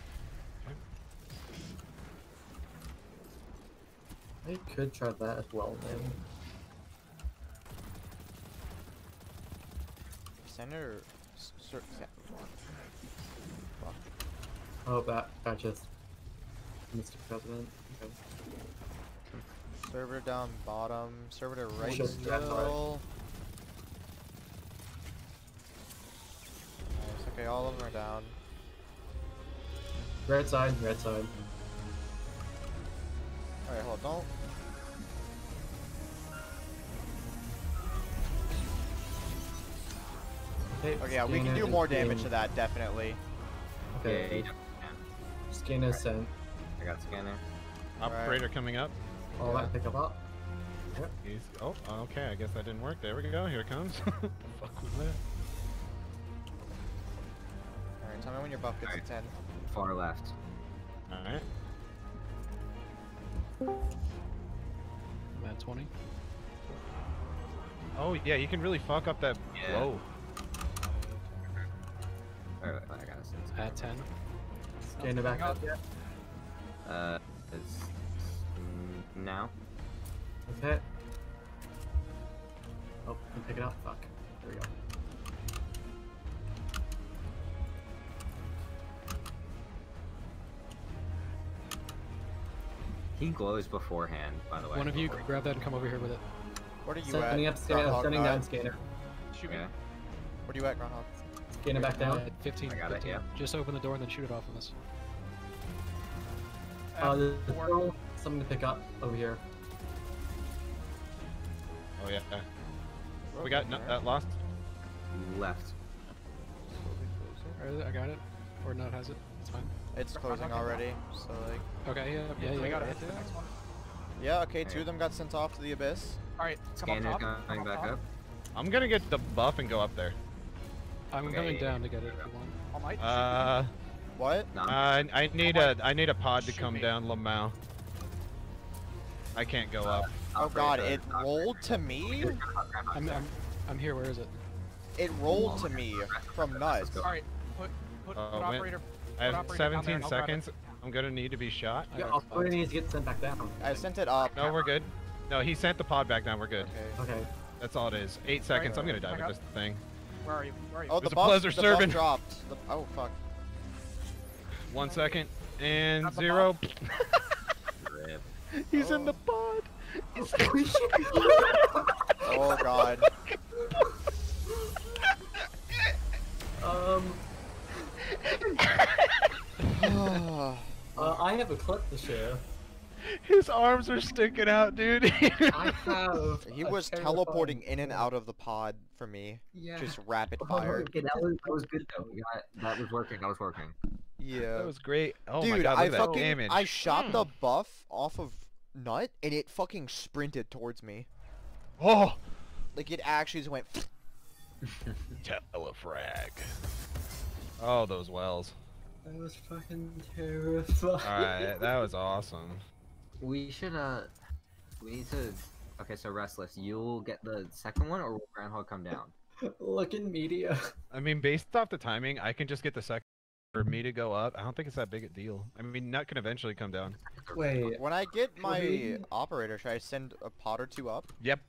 I could try that as well then. Senator. s- Sir. Oh, that that just Mr. President. Okay. Server down bottom. Server to right Shit, still. Nice. Okay, all of them are down. Red side, red side. Alright, hold on. Okay, Okay, yeah, we can do more damage being- to that, definitely. Yeah, Okay, you definitely can. scanner sent. I got scanner. Operator coming up. Oh, All that pick up up. He's, oh, okay. I guess that didn't work. There we go. Here it comes. the fuck was that? Alright, tell me when your buff gets Alright. to 10. Far left. All right. I'm at 20. Oh yeah, you can really fuck up that Yeah. blow. Alright, I got it. At 10. Scanner back up yet? Uh, it's now. Okay. Oh, can pick it up. Fuck. There we go. He glows beforehand, by the way. One of you grab that and come over here with it. What are you Sending at? up scanner. Groundhog Sending guy? down scanner. Shoot me. Yeah. What are you at, Groundhog? Scanner back down. At 15. I got it, yeah. Just open the door and then shoot it off of us. Uh, there's still something to pick up over here. Oh yeah. We got no, that lost. Left. I got it. Or not has it. It's fine. It's Groundhog closing already, so like... Okay, yeah, yeah, yeah. we gotta yeah, hit the next one. Yeah, okay, two of them got sent off to the Abyss. Alright, come up Scanner top. coming back up. I'm gonna get the buff and go up there. I'm Okay, coming down to get it if you want. All night. Uh, What? No. I I need a I need a pod to Shoot come me. down, Lamau. I can't go up. Oh god, it rolled to me? Groundhog, groundhog, I'm. I'm, I'm here. Where is it? It rolled to me from nuts. Alright, put, put, Uh, put when- operator. I have operator down there 17 and I'll grab it. seconds. I'm gonna need to be shot. I Yeah, got operator spots. needs to get sent back down. I sent it up. No, we're good. No, he sent the pod back down. We're good. Okay. Okay. That's all it is. Eight seconds. I'm gonna die Back with this thing. Where are you? Where are you? Oh, There's the a buff, pleasure the serving. dropped. The, oh, fuck. One second and zero. Rip. He's in Oh. the pod. Oh, god. Um, oh, uh, I have a clip to share. His arms are sticking out, dude. I have. he was teleporting in and out of the pod for me. Yeah. Just rapid Oh, fire. Okay, that was that was good though. We got that was working. That was working. Yeah. that was great. Oh Dude, my god, I look at that fucking damage. I shot Mm. the buff off of Nut and it fucking sprinted towards me. Oh, Like it actually just went telefrag. Oh, those wells. That was fucking terrifying. All right, that was awesome. We should uh, we need to. Okay, so restless. You'll get the second one, or will Groundhog come down? Look in media. I mean, based off the timing, I can just get the second for me to go up. I don't think it's that big a deal. I mean, Nut can eventually come down. Wait. When I get my we- operator, should I send a pot or two up? Yep.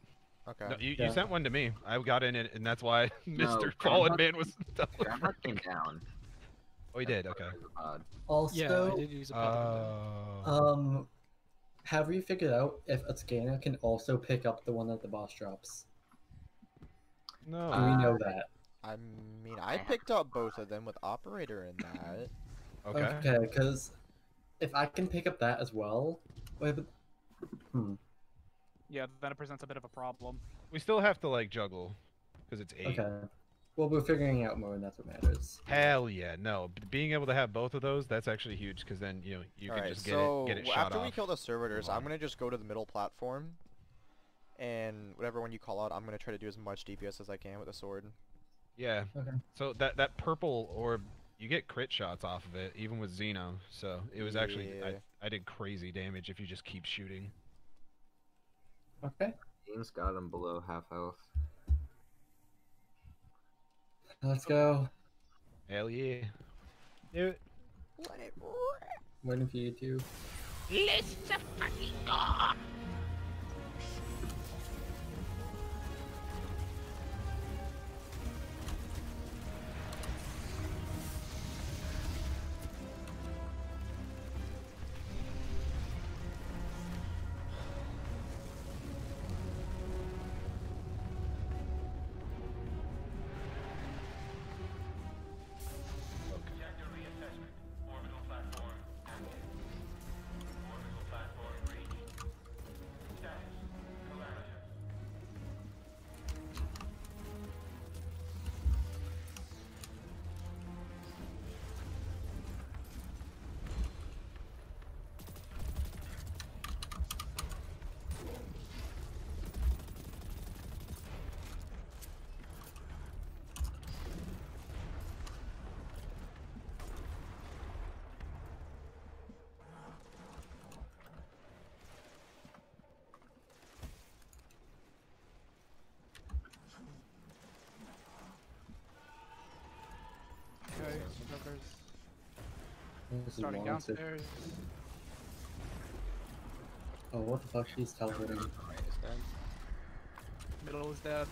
Okay. No, you, Yeah. you sent one to me. I got in it, and that's why No, Mr. Fallen Groundhog- Man was. Groundhog came down. oh, he did. Okay. Uh, Also, Yeah, I did use a pod. Oh. um, have we figured out if a scanner can also pick up the one that the boss drops? no. Do we know that? I mean, I picked up both of them with operator in that. okay. Okay, because if I can pick up that as well, wait, but, hmm, Yeah, then it presents a bit of a problem. We still have to like juggle, because it's eight. okay. Well, we're figuring out more, and that's what matters. Hell yeah, no. Being able to have both of those, that's actually huge, because then you know you can Alright, just get so it, get it w- shot after off. we kill the servitors, I'm on. gonna just go to the middle platform, and whatever one you call out, I'm gonna try to do as much DPS as I can with the sword. Yeah. Okay. So that that purple orb, you get crit shots off of it, even with Xeno. So it was actually Yeah. I, I did crazy damage if you just keep shooting. Okay, Dean's got him below half health. let's go. Hell yeah. Do it. Waiting for you to. This is Starting long, so- downstairs. Oh, what the fuck? He's teleporting. Right, is dead. Middle is dead.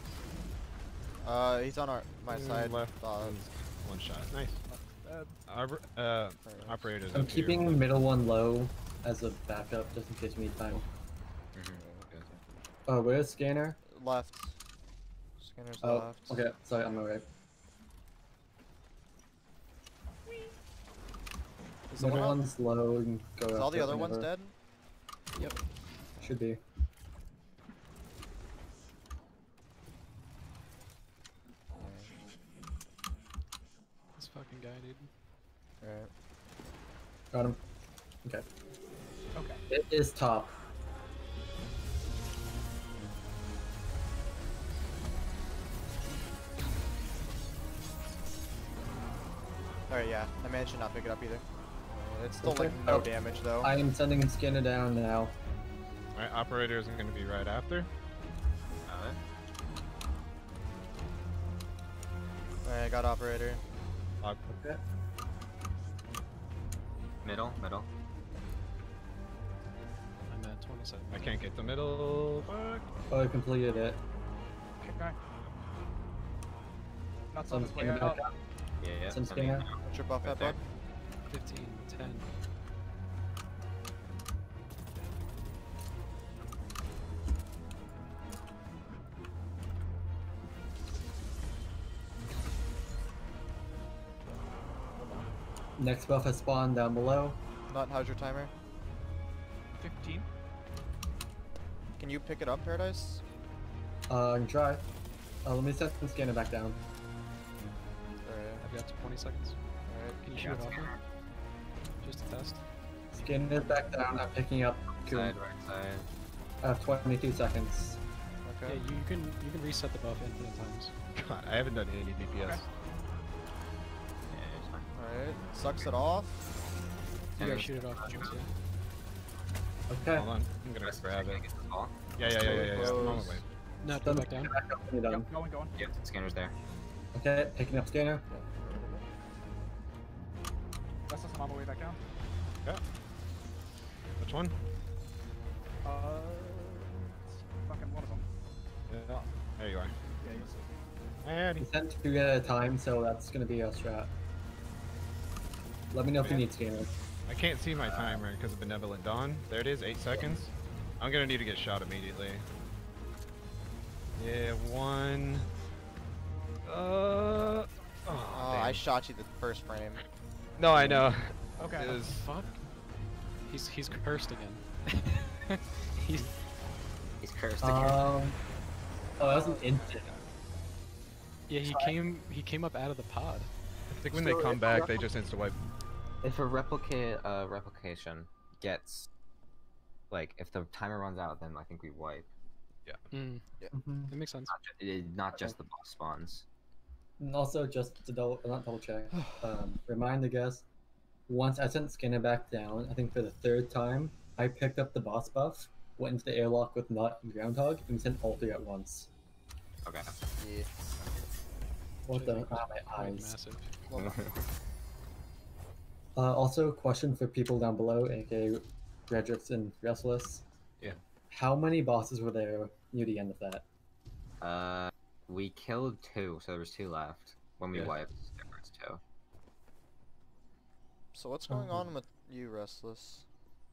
Uh, he's on our my Mm, side. left. Uh, One shot. Nice. Dead. Arbor, uh, Right. operators. I'm up here. keeping middle one low as a backup just in case we need time. Okay. Oh, where's scanner? left. Scanner's Oh, left. okay. Sorry, I'm alright. Is the one Middle out? one's low and go Is all the it other ones dead? Yep. Should be. This fucking guy, dude. Alright. Got him. Okay. Okay. It is top. Alright, yeah. I managed to not pick it up either. It's still Okay. like no Oh, damage though. I am sending scanner down now. Alright, isn't going to be right after. Alright. Alright, I got operator. Lock. Okay. Middle, middle. I'm at 20 seconds. I can't get the middle. Fuck. Oh, I completed it. Okay. Not Some on his way scanner out. back up. Yeah, yeah. Some something scanner. now. What's your buff Right at, there. bud? 15, 10. Next buff has spawned down below. Not how's your timer? 15. Can you pick it up, Paradise? Uh, I can try. Uh, let me set the scanner back down. Alright. I've got 20 seconds. Alright. Can you shoot it it's off me? Just a test. Scanner is back down. I'm picking up. Coon. Side, right side. I have 22 seconds. Okay. Yeah, you, you can you can reset the buff infinite times. God, I haven't done any DPS. Okay. Yeah. Alright. Sucks it off. You gotta shoot it off once, yeah. Okay. Hold on. I'm gonna of grab it. check is the ball. Yeah, yeah, yeah, yeah. yeah. On my way. No, go back down. scanner back up done. Yep, going, going. Yep, scanner's there. Okay, picking up scanner. Restless, one? Uh, fucking one of them. Yeah. There you are. Yeah, you'll see. Addy. We sent two at a time, so that's gonna be our strat. Let me know if you need scanner. I can't see my timer because of Benevolent Dawn. There it is, 8 seconds. I'm gonna need to get shot immediately. Yeah, one. Uh. Oh, Oh, I shot you the first frame. No, I know. Okay. It was- Fuck. He's he's cursed again. he's He's cursed again. Um. Oh, that was an instant. yeah he came he came up out of the pod. I think when they come back, they just insta wipe. If a replicate uh, replication gets like if the timer runs out, then I think we wipe. Mm, Mhm. that makes sense. Not, ju- it, not just the boss spawns. And also, just to double, not double check, um, remind the guest, once I sent scanner back down, I think for the third time, I picked up the boss buff, went into the airlock with Nut and Groundhog, and we sent all three at once. Okay. Yeah. What the? Ah, my eyes. Uh, also, a question for people down below, aka Redrix and Restless. Yeah. How many bosses were there near the end of that? uh, we killed two, so there was two left. When we Yeah. wiped, there was two. So what's going Uh-huh. on with you, Restless?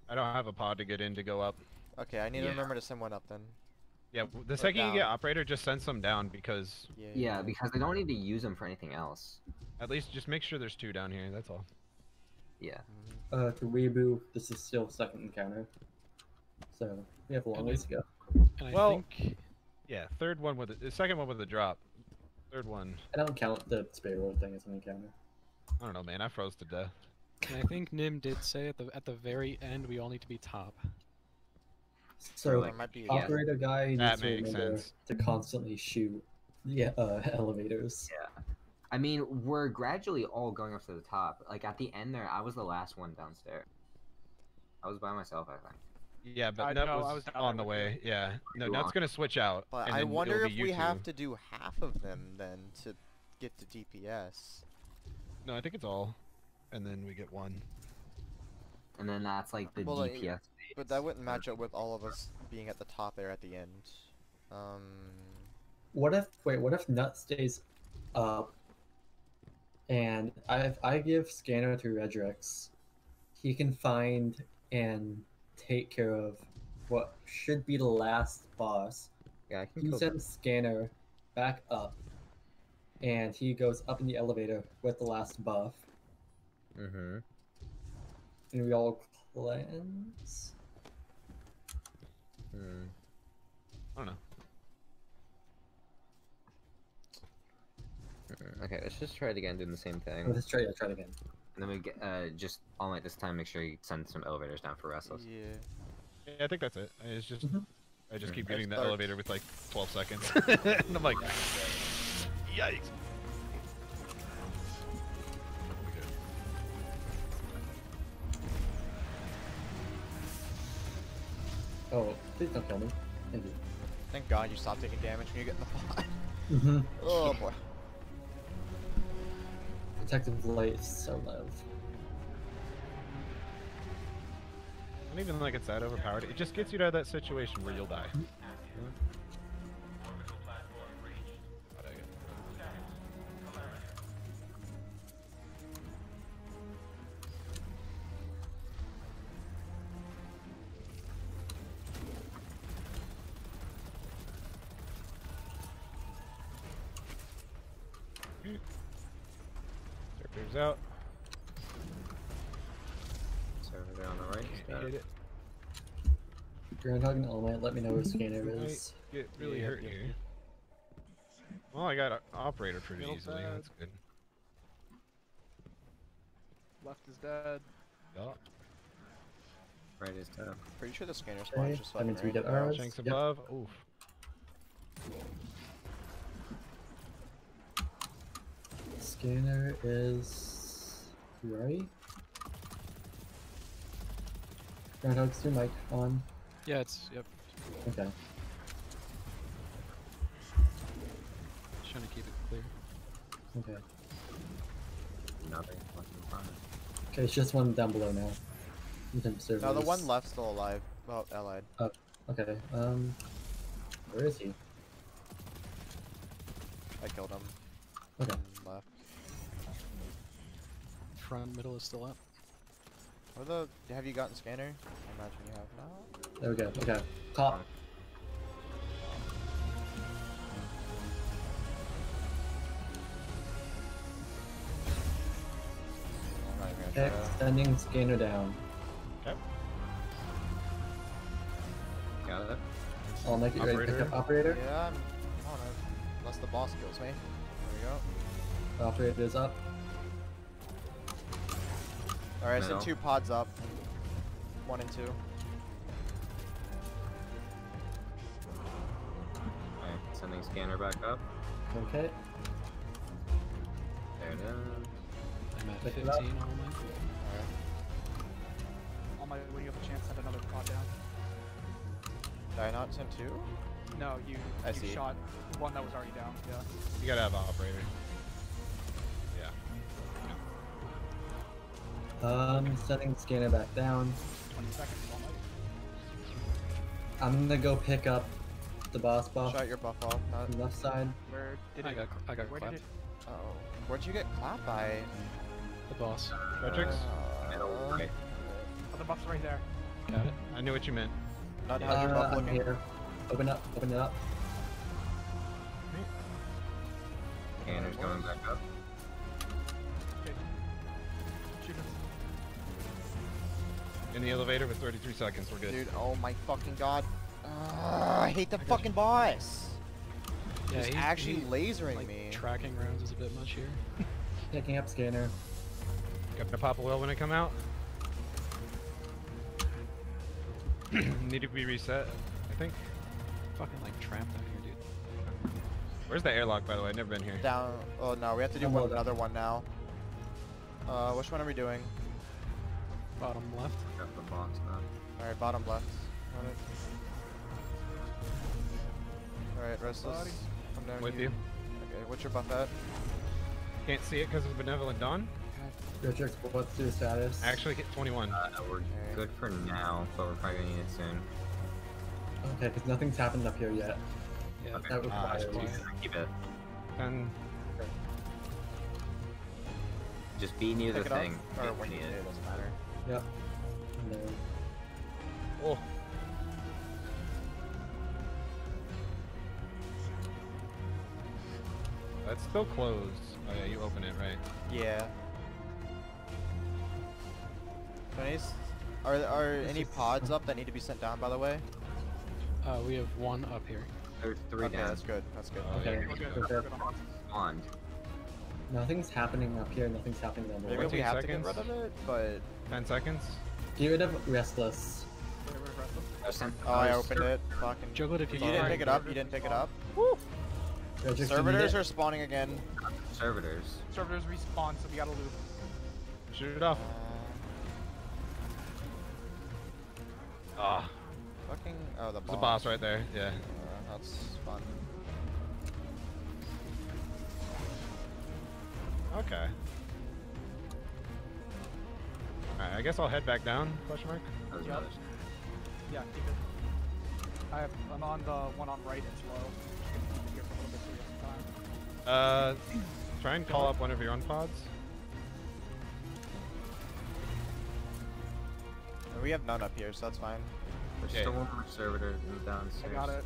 I don't have a pod to get in to go up. Okay, I need to remember to send one up then. Yeah, w- the second you get operator, just send some down because Yeah. Yeah, because they don't need to use them for anything else. at least just make sure there's two down here. That's all. Yeah. Mhm. Uh, to Weeaboo, this is still second encounter. So, we have a long ways to go. And I Well- think Yeah, third one with the, the second one with the drop. Third one. I don't count the spare road thing as an encounter. I don't know, man. I froze to death. And I think Nim did say at the at the very end we all need to be top. So, There might be. Yeah. operator guy needs That to makes remember sense. to constantly shoot the uh, elevators. Yeah. I mean, we're gradually all going up to the top. Like at the end there, I was the last one downstairs. I was by myself, I think. Yeah, but I Nut know, was, was on the there with way. Yeah. No, You Nut's are. gonna switch out. But and I wonder if we two. have to do half of them then to get to DPS. No, I think it's all. And then we get one. and then that's like the Well, like, DPS. But that wouldn't match up with all of us being at the top there at the end. Um, What if wait? What if Nut stays up, and I, if I give Scanner to Redrix, he can find and take care of what should be the last boss. Yeah, I can He kill sends Scanner back up, and he goes up in the elevator with the last buff, Mm-hmm. and we all cleanse. Hmm. I don't know. Mm, Okay, let's just try it again, doing the same thing. Let's try. Yeah, try it again. And then we get uh just all night this time. Make sure you send some elevators down for Restless. yeah. Yeah, I think that's it. It's just Mhm. I just Mm. keep getting the elevator with like 12 seconds, and I'm like, yikes. Oh, please don't kill me. Thank you. Thank God you stopped taking damage when you get in the pot. Mm-hmm. oh boy. Protective light is so low. I don't even like it's that overpowered. It just gets you out of that situation where you'll die. Serpent's let me know where Scanner Might is. Get really Yeah, hurt yeah, here. Well, I got an operator pretty Feel easily. bad. That's good. Left is dead. Yeah. Right is down. Pretty sure the scanner spawn Okay, is just that like means we right get there. ours. Shanks Yep. above. Oof. Scanner is right. Groundhog's your mic on. Yeah, it's yep. Okay. Just trying to keep it clear. Okay. Nothing. Nothing fun. Okay, it's just one down below now. In terms of No, the one left still alive. Well, allied. Okay. Um, where is he? I killed him. Okay. And left. Front middle is still up. Where the? Have you gotten scanner? I imagine you have now. There we go. Okay. Cop. I'm not even gonna try to- Extending scanner down. Okay. Got it. I'll make it ready to pick up operator. Yeah, I'm on it. Unless the boss kills me. There we go. Operator's up. Alright, so Middle. two pods up. One and two. Alright, sending scanner back up. Okay. There it is. I'm at Pick 15 it up. all. Alright. On my when you have a chance, send another pod down. Did I not send two? No, you I you see. shot one that was already down. Yeah. You gotta have an operator. Um, setting scanner back down. 20 seconds all. I'm gonna go pick up the boss buff Shot your buff off. Not. left side. Where did I it? got I got Where clapped. It... Uh oh. Where'd you get clapped by? The boss. Matrix? Middle Uh, right. Oh, the buff's right there. Got it. I knew what you meant. Not Uh, your buff I'm looking? here. Open up. Open it up. Scanner's going back up. In the elevator with 33 seconds. We're good. Dude, oh my fucking god. Uh, I hate the fucking boss. Yeah, He's he- actually he, lasering like, me. Tracking rounds is a bit much here. Picking up scanner. Gonna pop a well when I come out. Need to be reset, I think. Fucking like trapped down here, dude. Where's the airlock, by the way? I've never been here. Down. Oh no, we have to do one, another one now. Uh, which one are we doing? Bottom left. Got the box now. Alright, bottom left. Got it. Alright, restless. Buddy. Come down With here. you. Okay, what's your buff at? Can't see it because of Benevolent Dawn. God Richard, what's your status? Actually, hit 21. Uh, we're good for now, but we're probably gonna need it soon. Okay, because nothing's happened up here yet. Yeah. That Ah, requires. jeez. Keep it. 10. Just be near Pick the it up, thing. or when you need it it. doesn't matter. Yep. And then- Oh. That's still closed. Oh yeah, you open it, right? Yeah. So any Are are any pods up that need to be sent down? By the way. Uh, we have one up here. There's three okay, down. that's good. That's good. Oh, Okay. yeah. We're good. We're We're good. good on Pond. Nothing's happening up here. Nothing's happening down Maybe we 14 have to get rid of it, but 10 seconds. Get rid of restless. We're good, we're good. I oh, I opened it. Fucking. Juggle it if You you didn't pick it up. You didn't pick it up. Woo! Richard, do you need Servitors are spawning again. Servitors. Servitors respawn, so we gotta loop. Shoot it off. Uh, Ah, fucking. Oh, the there's boss. a boss right there. Yeah. Uh, that's fun. Okay. Alright, I guess I'll head back down. Question mark. That Yep. Yeah, keep it. I have, I'm on the one on right, it's low. Here for a little bit so we have some time. Uh, try and call up one of your own pods. We have none up here, so that's fine. There's Yeah. still one more servitor downstairs. I got it.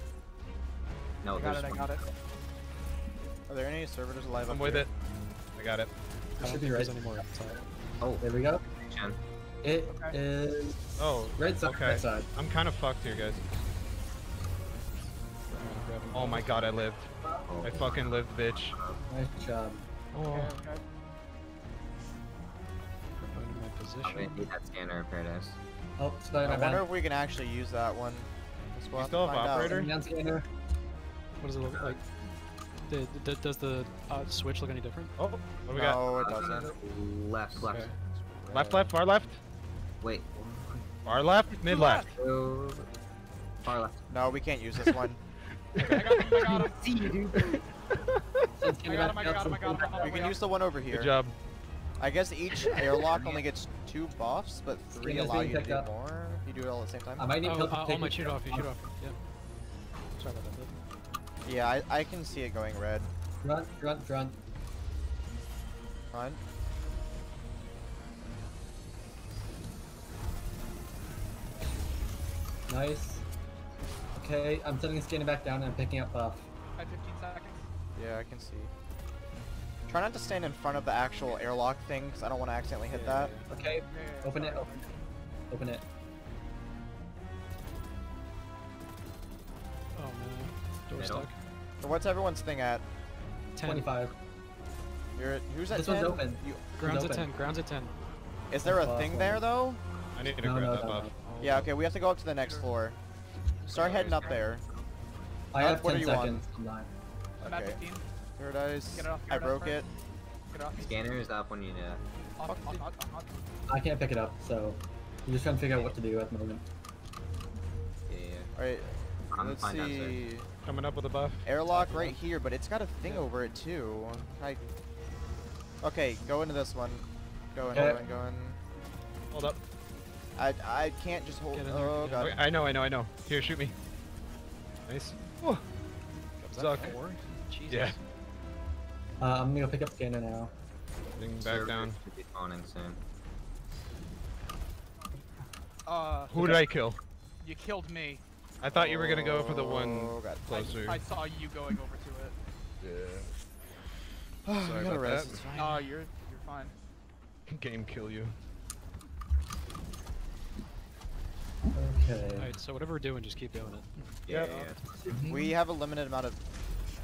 No, I got there's it, I one. got it. Are there any servitors alive I'm up with here? it. I got it. I Should don't be think there's right. any more outside. Oh, There we go. Jen. It Okay. is Oh, right side. okay. Right side. I'm kind of fucked here, guys. Oh my god, I lived. Oh, I fucking lived, bitch. Nice job. Oh. Okay, okay. Finding my I'm gonna need that scanner in Paradise. Oh, I wonder bad. if we can actually use that one. Guess we'll You still to have find out. operator? Scanner. What does it look like? The, the, does the uh, switch look any different? Oh, what do we got? No, it doesn't. Left, left. Okay. Left, left, far left, Wait. far left, mid left. Far left. No, we can't use this one. I got him, I got him. See you, dude. I got him, I got him, I got him. scanner I'm on we can up. use the one over here. Good job. I guess each airlock only gets two buffs, but three allow you to do up. more if you do it all at the same time. I might need Oh, help uh, all taking my shoot off, you shoot off. Yeah. Sorry about that. Yeah, I, I can see it going red. Front, front, front. Fine. Nice. Okay, I'm sending a scanner back down and I'm picking up buff. I 15 seconds. Yeah, I can see. Try not to stand in front of the actual airlock thing, because I don't want to accidentally hit that. Okay, Yeah, yeah, yeah, open it, open it. Open it. Oh no. Door Middle. stuck. So what's everyone's thing at? 10. 25. You're at, who's at This 10? one's open. You, Ground's at 10. Ground's at 10. is there a thing there though? I need to No, grab no, that no, buff. Yeah, okay, we have to go up to the next floor. Start heading up there. I have what 10 are you on? seconds. I'm nine. At Okay. 15. Paradise. Get it off I broke first. it. Get off. Scanner is up when you need it. Fuck, on, on, on, on. I can't pick it up, so I'm just trying to figure out what to do at the moment. Yeah, yeah. Alright, let's fine downstairs. See. Coming up with a buff. Airlock right here, but it's got a thing over it too. I... Okay, go into this one. Go in, go in, go in. Hold up. I, I can't just hold. Get there, Oh god. Okay, I know, I know, I know. Here, shoot me. Nice. Oh, Was that Zuck. four? Jesus. Yeah. Uh, I'm gonna go pick up scanner now. Getting back Servitors down. Should be spawning soon. Uh, Who did I kill? you killed me. I thought you were gonna go for the one Oh god. I, closer. I saw you going over to it. Yeah. Sorry about rest. that. It's fine. No, you're you're fine. Game kill you. Okay. Alright, so whatever we're doing, just keep doing it. Yeah, yeah, yeah. We have a limited amount of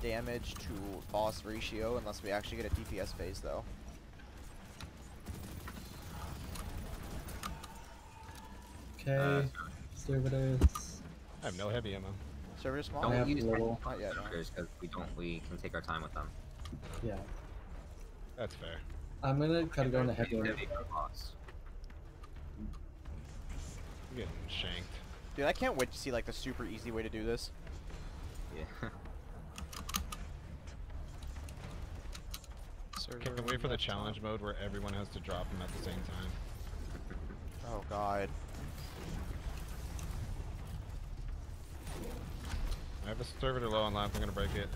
damage to boss ratio unless we actually get a DPS phase though. Okay. Uh, Servitors. I have no heavy ammo. Server small? I Don't have use little. Not yet, no. because we don't. We can take our time with them. Yeah. That's fair. I'm gonna try to go in the heavy one. Heavy for boss. I'm getting shanked. Dude, I can't wait to see like the super easy way to do this. Yeah. So Server Can't wait for the challenge mode where everyone has to drop them at the same time. Oh god. I have a servitor low on life, I'm gonna break it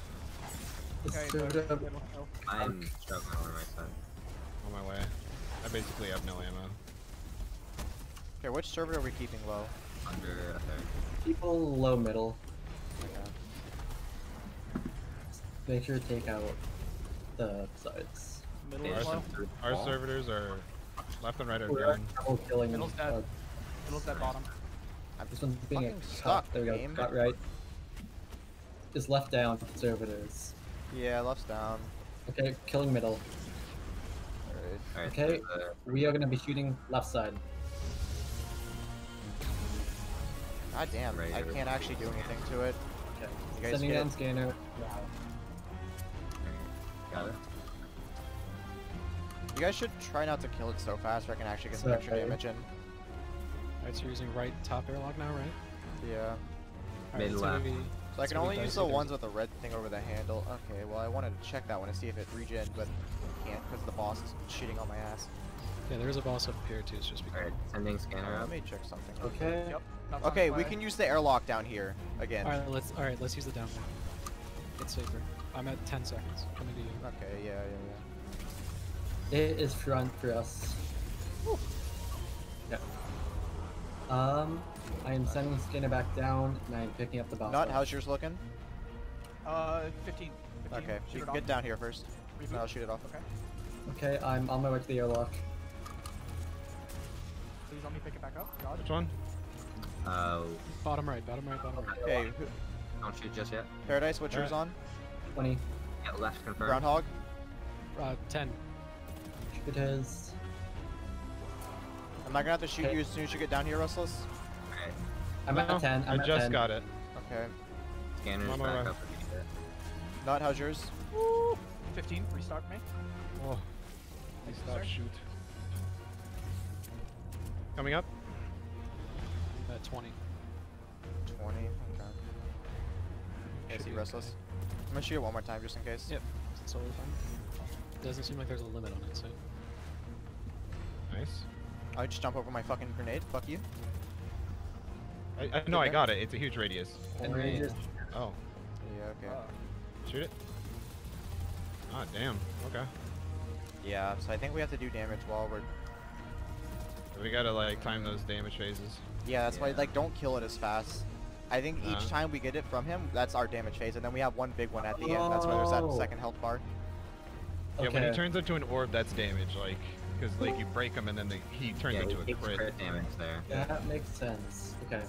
Okay, So, the- middle hill. I'm struggling on my side. on my way. I basically have no ammo. Okay, which server are we keeping low? Under a third. people low middle. Okay. Make sure to take out the sides. Middle Yeah, is low. Our servitors are left and right are We're down. trouble killing. Middle's dead. uh, Middle's dead bottom. I'm this one's being fucking a stuck, cut. There we go. game. Cut right. Is left down servitors. Yeah, left's down. Okay, killing middle. Alright. Alright, Okay. there's uh, We are gonna be shooting left side. God damn, Right I can't actually do anything to it. Okay. You guys Sending down it? scanner. Got it. You guys should try not to kill it so fast, where I can actually get some extra Sorry. damage in. Alright, so you're using right top airlock now, right? Yeah. Alright, Mid it's left. Gonna be- So I can only use the ones with the red thing over the handle. Okay, well I wanted to check that one to see if it regen, but I can't because the boss is cheating on my ass. Yeah, there is a boss up here too, it's just because. Alright, sending scanner up. let me check something. Okay. Yep. That's Okay, we can use the airlock down here again. Alright, let's alright, let's use the down one. It's safer. I'm at 10 seconds. Coming to you. Okay, yeah, yeah, yeah. It is front for us. Yeah. Um, I am sending scanner back down, and I'm picking up the yeah. boss. Nut, box. how's yours looking? Uh, 15. 15. Okay, Shoot you it can off. get down here first. Reboot. And I'll shoot it off. Okay. Okay, I'm on my way to the airlock. Please let me pick it back up. God. Which one? Uh, Bottom right, bottom right, bottom right. Okay, who- don't shoot just yet. Paradise, what's yours on? 20. Yeah, left confirmed. Groundhog? Uh, 10. It is. Am I gonna have to shoot Okay. you as soon as you get down here, Restless? Alright, I'm No, at 10. I'm I at just 10. got it. Okay. scanner's back way. up if you need it. Nut, how's yours? 15. Restart me. Oh, Thank you, shoot. Coming up. At 20. 20. Okay. I Should see be Restless. I'm gonna shoot it one more time just in case. Yep. It's totally fine. Doesn't seem like there's a limit on it, so. Nice. I'll just jump over my fucking grenade. Fuck you. I, I no, I got it. It's a huge radius. And Oh, Yeah, okay. Uh, shoot it. Ah, damn. Okay. Yeah, so I think we have to do damage while we're. We gotta like time those damage phases. Yeah, that's why like don't kill it as fast. I think each Uh-huh. time we get it from him, that's our damage phase, and then we have one big one at the end. That's why there's that Oh. second health bar. Yeah, when he turns into an orb, that's damage. Like, because like you break him and then the, he turns yeah, into a crit. crit damage there. Yeah, That makes sense. Okay.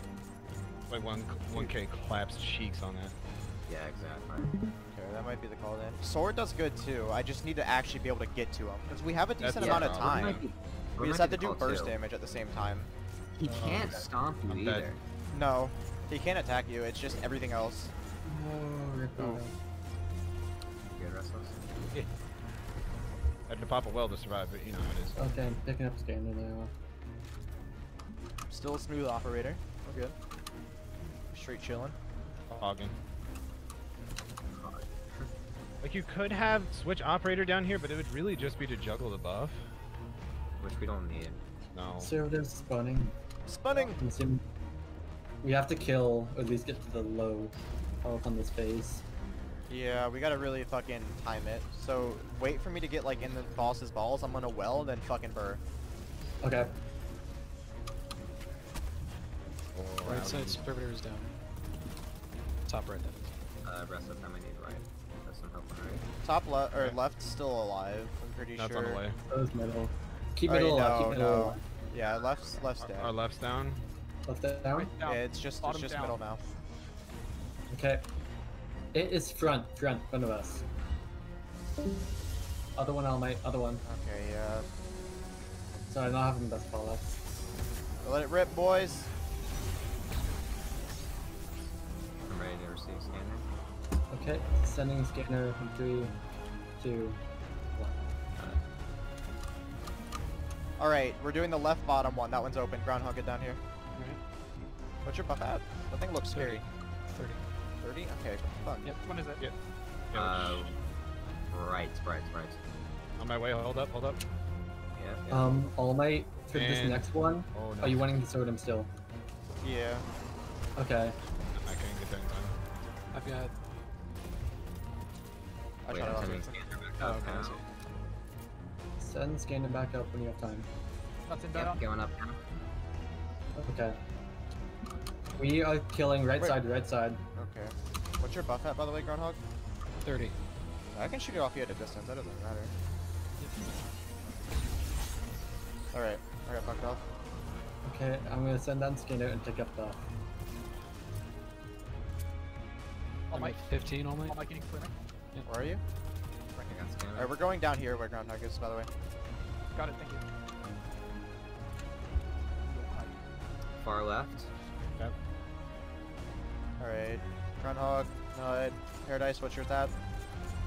Like one one K collapsed cheeks on that. Yeah, exactly. Okay, that might be the call then. Sword does good too. I just need to actually be able to get to him because we have a decent the amount of time. Might be- We just have to do burst too. damage at the same time. He Oh, can't okay. stomp you I'm dead. either. No, he can't attack you. It's just everything else. Oh, Rip Oh. Good restless. Had to pop a well to survive, but you know how it is. Oh, okay, I'm picking up scanner now. Still a smooth operator. We're good. Straight chilling. Hogging. Like you could have switch operator down here, but it would really just be to juggle the buff. Which we don't need. No. Servitors spawning. Spinning. Consume. We have to kill, or at least get to the low health on this phase. Yeah, we gotta really fucking time it. So wait for me to get like in the boss's balls. I'm gonna well, then fucking burr. Okay. Right side servitor is down. Top right. Uh, rest of the time I need right. That's some help on right. Top left or Okay. left still alive. I'm pretty That's sure. on the way. Those middle. Keep middle yeah, alive. no, Keep middle no. alive. Yeah, left's left's dead. Our left's down. Left that down. right down. Yeah, it's just it's just down. middle now. Okay. It is front, front, front of us. Other one on my other one. Okay, yeah. Sorry, I'm not having the best call ups. Let it rip, boys. I'm ready to receive scanner. Okay, sending scanner in three, two, one. All right, we're doing the left bottom one. That one's open. Groundhog it down here. Right? What's your buff at? That thing looks scary. 30. 30? Okay, fun. Yep. Which one is it? Yep. Uh, right, right, right. On my way. Hold up. Hold up. Yeah. Um, All Might for this next one. Oh no. Are you wanting to sword him still? Yeah. Okay. I can't get there in time. I've got. I Wait, shot it I'm off. sending back Oh, up okay. I now. see. Send scanner back up when you have time. That's in Yep, going up now. Okay. We are killing right Wait. side, right side. Okay. What's your buff at, by the way, Groundhog? 30. I can shoot it off you at a distance. That doesn't matter. All right. I got fucked off. Okay, I'm gonna send down out and pick up the. All I'm my, at 15 all night. all my getting cleaner. Where are you? I got scanner. All right, we're going down here where Groundhog is, by the way. Got it. Thank you. Far left. Yep. All right. Groundhog, Nut, Paradise. What's your at?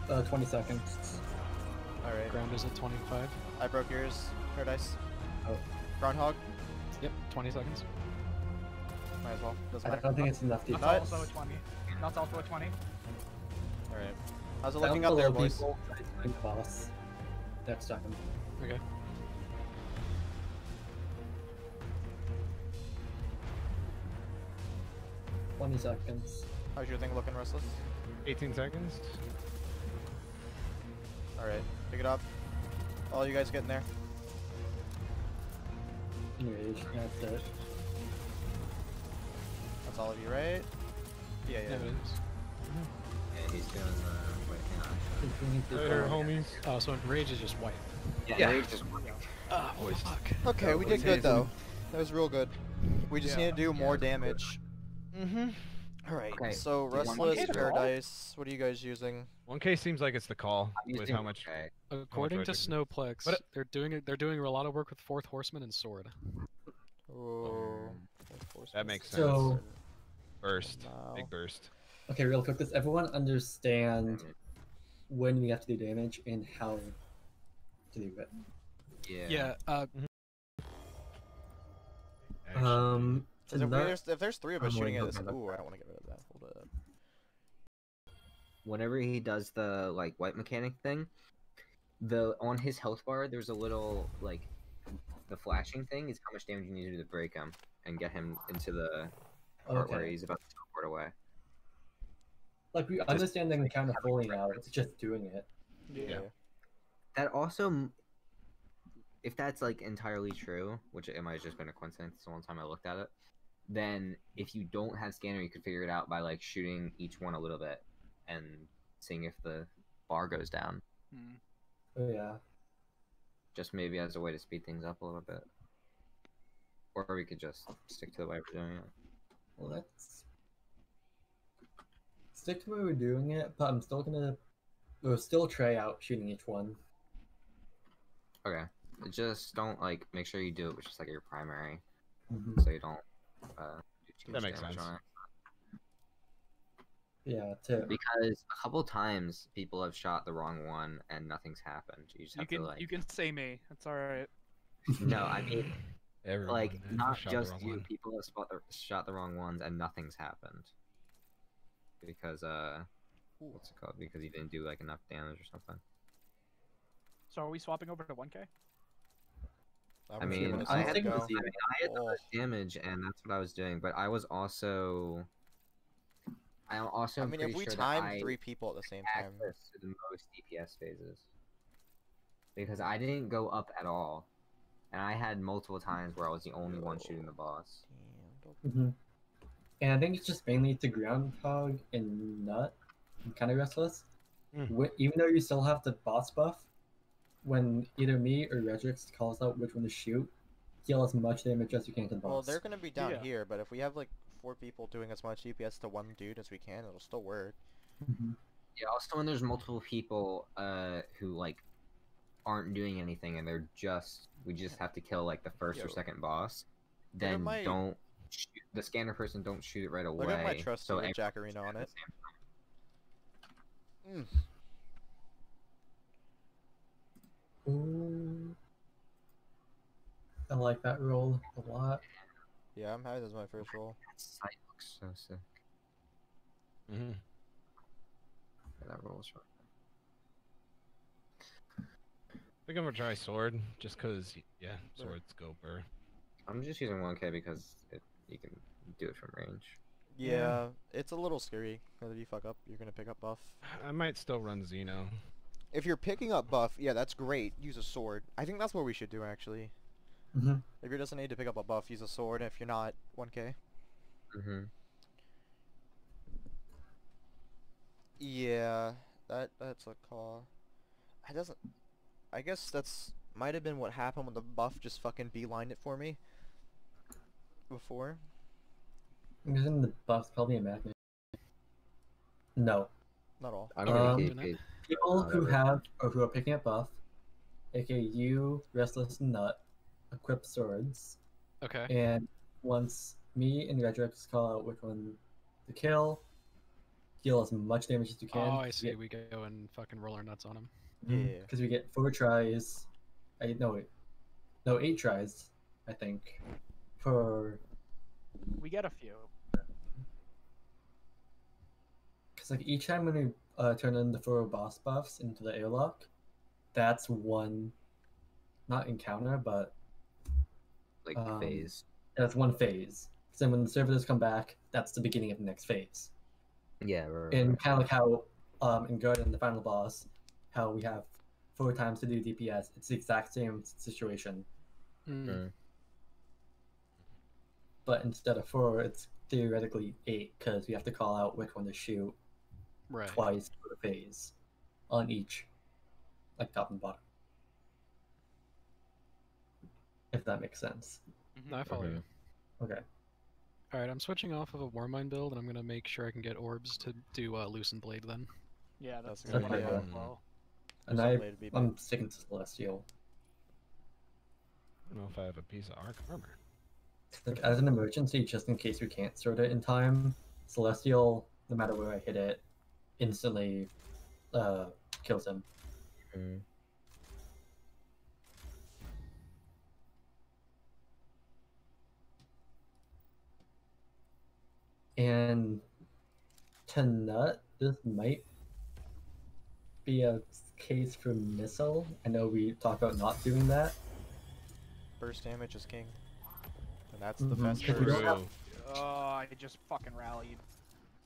Uh, 20 seconds. All right. Ground is at 25. I broke yours. Paradise. Oh. Groundhog. Yep, 20 seconds. Might as well. Doesn't I matter. don't think it's enough to That's Nuts. also a 20. That's also a 20. All right. How's it Down looking up there, boys? people, try to find the boss. Next time. Okay. Twenty seconds. How's your thing looking, Restless? 18 seconds. All right. Pick it up. All you guys getting there? Enrage. That's it. That's all of you, right? Yeah, Yeah, yeah. it is. Yeah, he's doing the. Wait, hang on. Continuing Later, homies. Oh, so Enrage is just white. Yeah, Yeah. Rage just working. Ah, boys. Fuck. Okay, we did good though. That was real good. We just Yeah. need to do more damage. Mm-hmm. All right. Okay, So do Restless me to? Paradise. What are you guys using? 1K seems like it's the call I'm with using- how much. Okay. According to Roger. Snowplex, But- they're doing. They're doing a lot of work with Fourth Horseman and Sword. Oh. That makes sense. So- Burst. No. Big burst. Okay, real quick. Does everyone understand when we have to do damage and how to do it? Yeah. Yeah. Uh, Actually, Um, if, not- there's, if there's three of us I'm shooting at this, ooh, I don't want to get rid of that. Hold up. Whenever he does the like white mechanic thing, the on his health bar there's a little like the flashing thing is how much damage you need to do to break him and get him into the part where he's about to teleport away. like we understand the kind of fully now. It's just doing it. Yeah. That also, if that's like entirely true, which it might have just been a coincidence the one time I looked at it, then if you don't have scanner, you could figure it out by like shooting each one a little bit and seeing if the bar goes down. Oh yeah. just maybe as a way to speed things up a little bit. Or we could just stick to the way we're doing it. Let's stick to where we're doing it, but I'm still gonna. We'll still try out shooting each one. Okay. Just don't like make sure you do it with just like your primary, Mhm. so you don't uh do too That makes damage sense. On it. Yeah, to Because a couple times people have shot the wrong one and nothing's happened. You just You have can to like you can say me. That's all right. No, I mean Everyone like has not just you. one. People have spot the, shot the wrong ones and nothing's happened. Because uh what's it called? Because you didn't do like enough damage or something. So are we swapping over to 1K? I mean, I I had, think the, it's I, mean, I had the Oh. most damage, and that's what I was doing. But I was also, I am also. I mean, if we sure time three people at the same time, access to the most DPS phases, because I didn't go up at all, and I had multiple times where I was the only one shooting the boss. Damn, hmm And I think it's just mainly to groundhog and nut. I'm kind of restless. Hmm. Even though you still have the boss buff, when either me or Redrix calls out which one to shoot, deal as much damage as you can to the boss. Well, they're gonna be down Yeah. here, but if we have like four people doing as much DPS to one dude as we can, it'll still work. Mhm. Yeah. Also, when there's multiple people uh who like aren't doing anything, and they're just we just have to kill like the first or second boss, then my- don't. Shoot, the scanner person don't shoot it right away. Look at my trust so with everyone Jack can Arena shoot on it. Mm. Ooh. I like that roll a lot. Yeah, I'm happy. That's my first roll. That sight looks so sick. Mm hmm Yeah, that rolls right. think I'm gonna try sword, just cause yeah, Sure. swords go burr. I'm just using 1k because it, you can do it from range. Yeah, Yeah. it's a little scary. Because if you fuck up, you're gonna pick up buff. I might still run Xeno. If you're picking up buff, yeah, that's great. Use a sword. I think that's what we should do actually. Mm-hmm. If you're just need to pick up a buff, use a sword. If you're not, 1k. Mm-hmm. Yeah, that that's a call. I doesn't. I guess that's might have been what happened when the buff just fucking beelined it for me. Before. I'm using the buffs probably a magnet. No. Not all. I'm Um, gonna Doing keep it. People who Whatever. have or who are picking up buff, aka you, Restless Nut, equip swords. Okay. And once me and Redrix call out which one to kill, deal as much damage as you can. Oh, I see. We go and fucking roll our nuts on him. Yeah. Because we get four tries. I no wait, no eight tries, I think, for We get a few. because like each time when we uh, turn in the four boss buffs into the airlock, that's one, not encounter, but like um, phase. that's one phase. So when the servitors come back, that's the beginning of the next phase. Yeah, right, right, And right. kind of like how um, in Garden, the final boss, how we have four times to do DPS. It's the exact same situation, Mm. Mm. but instead of four, it's theoretically eight because we have to call out which one to shoot Right. twice per phase on each, like top and bottom. If that makes sense. No, I follow you. Okay. All right, I'm switching off of a Warmind build, and I'm gonna make sure I can get orbs to do uh, Lucent Blade then. Yeah, that's, That's a good a good idea. idea. well. And I, to be I'm sticking to Celestial. I don't know if I have a piece of arc armor. Like as an emergency, just in case we can't sort it in time, Celestial, no matter where I hit it, instantly uh, kills him. Mm. And to nut, this might be a case for missile. I know we talked about not doing that. Burst damage is king. And that's the best If we don't burst. have- Oh, I just fucking rallied.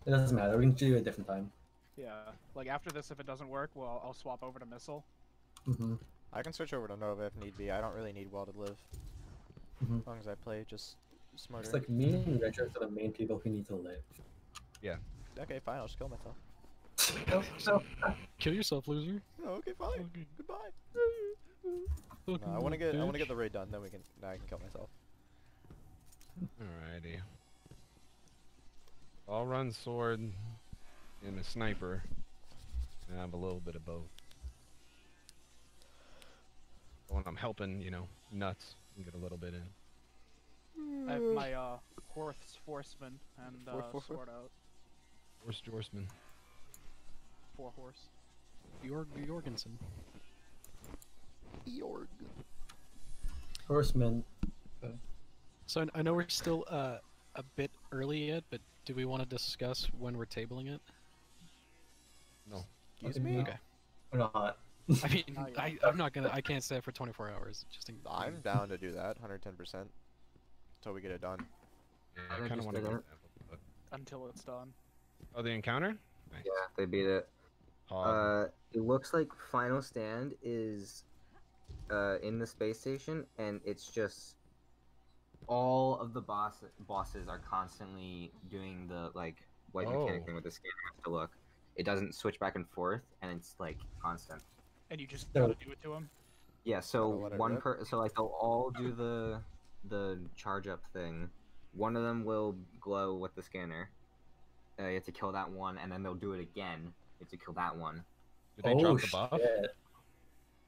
It doesn't matter. We can do it a different time. Yeah, like after this, if it doesn't work, well, I'll swap over to missile. hmm I can switch over to Nova if need be. I don't really need well to live. Mhm. As long as I play just smarter. It's like me and Redrix are the main people who need to live. Yeah. Okay, fine, I'll just kill myself. Kill yourself, loser. Oh, okay, fine. Okay. Goodbye. No, uh, I wanna get I wanna get the raid done, then we can then I can kill myself. Alrighty. I'll run sword and a sniper. And I have a little bit of both. When I'm helping, you know, nuts and get a little bit in. I have my uh, horse horseman and uh, four, four. sword out. Horse Jorsman. Four horse. Jorg Jorgensen. Eorg. Horseman. So I- I know we're still uh, a bit early yet, but do we want to discuss when we're tabling it? No. Excuse Okay, me? Okay. Not. I mean, yeah. I, I'm not gonna. I can't stay for 24 hours. Just in, I'm down to do that, 110%. Until we get it done. Yeah, I I kind of want to did get that. that. But... Until it's done. Oh, the encounter? Nice. Yeah, they beat it. Hog. Uh, it looks like Final Stand is uh, in the space station, and it's just all of the boss bosses are constantly doing the like white mechanic Oh. thing with the scanner. You have to look. It doesn't switch back and forth, and it's like constant. And you just So- gotta do it to him. Yeah, so Gotta let it one rip. per so like they'll all do the the charge up thing. One of them will glow with the scanner. Uh, you have to kill that one, and then they'll do it again. You have to kill that one. Did they oh, drop the buff? shit.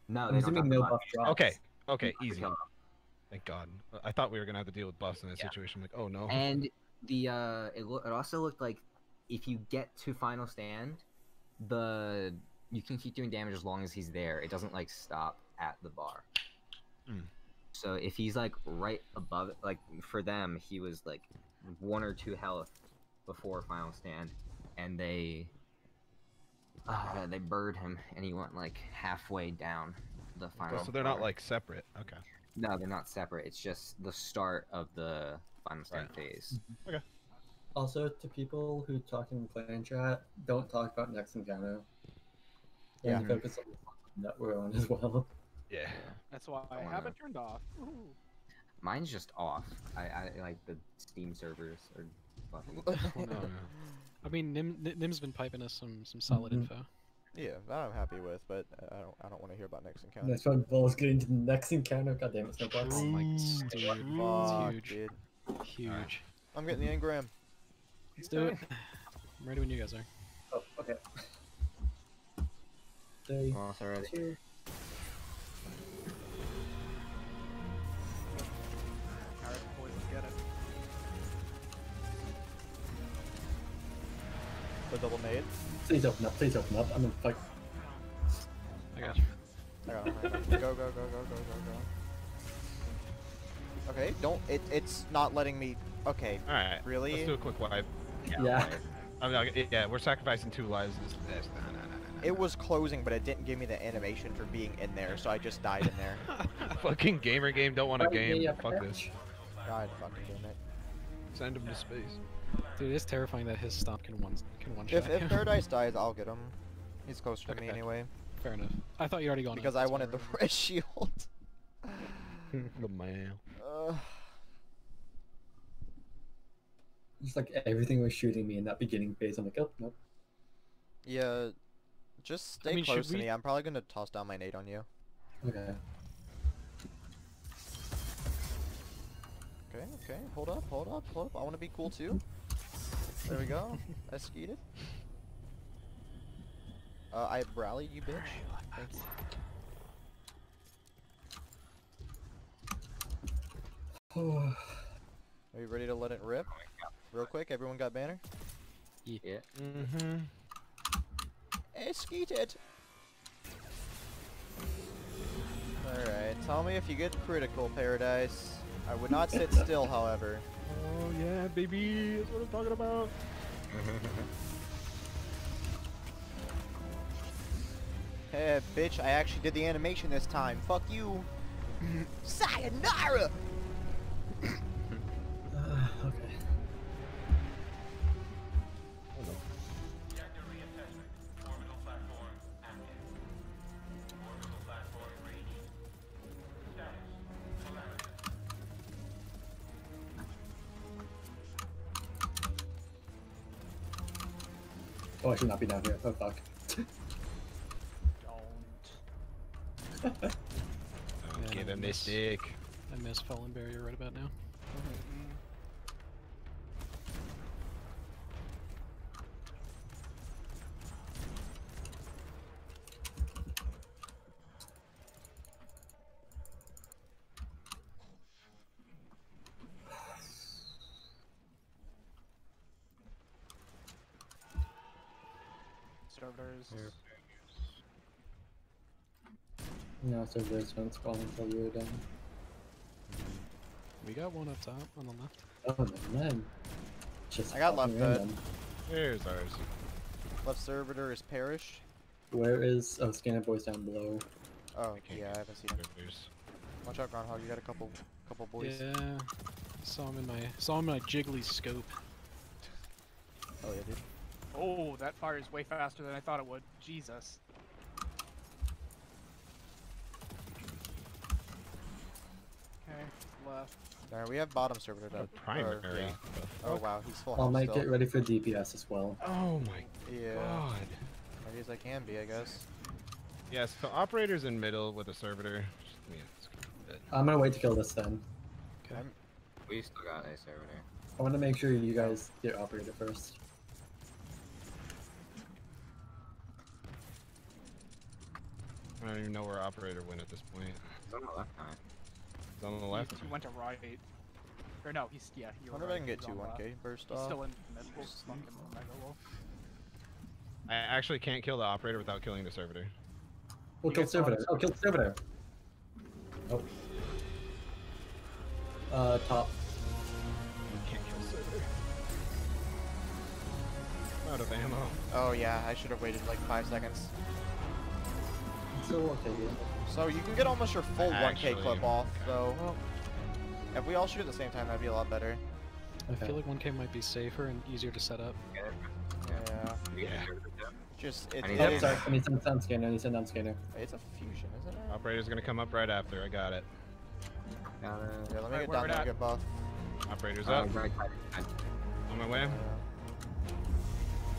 No, I'm they don't assuming drop no the buff drops. Okay. Okay, You have to easy. Thank God. I thought we were gonna have to deal with buffs in this Yeah. situation. Like, oh no. And the uh, it, lo- it also looked like if you get to final stand, the you can keep doing damage as long as he's there. It doesn't like stop at the bar. Hmm. So if he's like right above it, like for them, he was like one or two health before final stand, and they uh, they bird him, and he went like halfway down. the final. so they're not like separate. Okay. No, they're not separate. It's just the start of the final stand phase. Okay. Also, to people who talk in clan chat, don't talk about next encounter. Yeah. And focus on the one that we're on as well. Yeah. That's why I Don't have it turned off. Ooh. Mine's just off. I, I like the Steam servers are fucking. Oh, no, no. I mean, Nim, Nim- Nim's been piping us some some solid Mhm. info. Yeah, that I'm happy with, but I don't I don't want to hear about next encounter. Next one, Bull's getting to the next encounter. God damn it, Snowbox. Oh my True, dude, Fuck, huge, dude. huge. I'm getting the engram. Let's do it. I'm ready when you guys are. Oh, okay. Three, Almost already. two, The double nade. Please open up, please open up. I'm in fuck. I got you. I got him, I got him. Go, go, go, go, go, go, go. Okay, don't. It, it's not letting me. Okay, All right. Really? Let's do a quick wipe. Yeah. I'm not, yeah, we're sacrificing two lives. This, this, no, no, no, no, no. it was closing, but it didn't give me the animation for being in there, so I just died in there. Fucking gamer game don't want a game. Yeah, Fuck this. God fucking damn it. Send him to space. Dude, it's terrifying that his stomp can one can one If, shot. if you. Paradise dies, I'll get him. He's closer to me Okay. anyway. Fair enough. I thought you already gone. Because I wanted the red shield. the man. Uh, Just like everything was shooting me in that beginning phase. I'm like, oh, nope. yeah, just stay mean, close to we- me. I'm probably gonna toss down my nade on you. Okay. Okay, okay. Hold up, hold up, hold up. I want to be cool too. There we go. I skied it. Uh, I rallied you, bitch. Thank you. Are you ready to let it rip? Real quick, everyone got banner? Yeah. Mm-hmm. I skied it. Alright, tell me if you get critical, Paradise. I would not sit still, however. Oh yeah, baby. That's what I'm talking about. Hey, bitch, I actually did the animation this time. Fuck you. Sayonara! I should not be down here. Oh, fuck. Don't. Yeah, Give I him miss- this dick. I miss Fallen Barrier right about now. Servitors. No, so this one's falling until you're down. We got one up top on the left. Oh, man. Just I got fucking left foot. random. Here's ours. Left servitor is Parish. Where is... Oh, Scanner Boy's down below. Oh, I yeah, I haven't seen him. There's- Watch out, Groundhog. You got a couple, couple boys. Yeah. Saw him in my saw him in my jiggly scope. Oh yeah, dude. Oh, that fires way faster than I thought it would. Jesus. Okay, left. Alright, we have bottom servitor The done. primary. Or, yeah. Oh wow, he's full I health might still. get ready for DPS as well. Oh my Yeah, god. ready as I can be, I guess. Yes, so operators in middle with a servitor. Just, I mean, it's good. I'm gonna wait to kill this then. Okay. I'm- We still got a servitor. I want to make sure you guys get operator first. I don't even know where operator went at this point. It's on the left side. It's on the left. He went to right. Or no, he's yeah. I You're wonder if right. I can get he's two 1k burst He's off. still in mid. We'll fucking Omega Wolf. I actually can't kill the operator without killing the servitor. We'll You kill Servitor. this- Oh, kill Servitor. Oh. Uh, top. You can't kill servitor. I'm out of ammo. Oh yeah, I should have waited like five seconds. Still okay. Yeah. So you can get almost your full 1k clip off, okay. so if we all shoot at the same time, that'd be a lot better. I Okay. feel like 1K might be safer and easier to set up. Yeah, Yeah. just it, I need it to- Oh, sorry. I need some sound scanner. I need some sound scanner. it's a fusion, isn't it? Operator's gonna come up right after. I got it. Got it. Yeah, let me Alright, get where down there and get buff. Operator's Uh, up. right side, side. On my way. Yeah.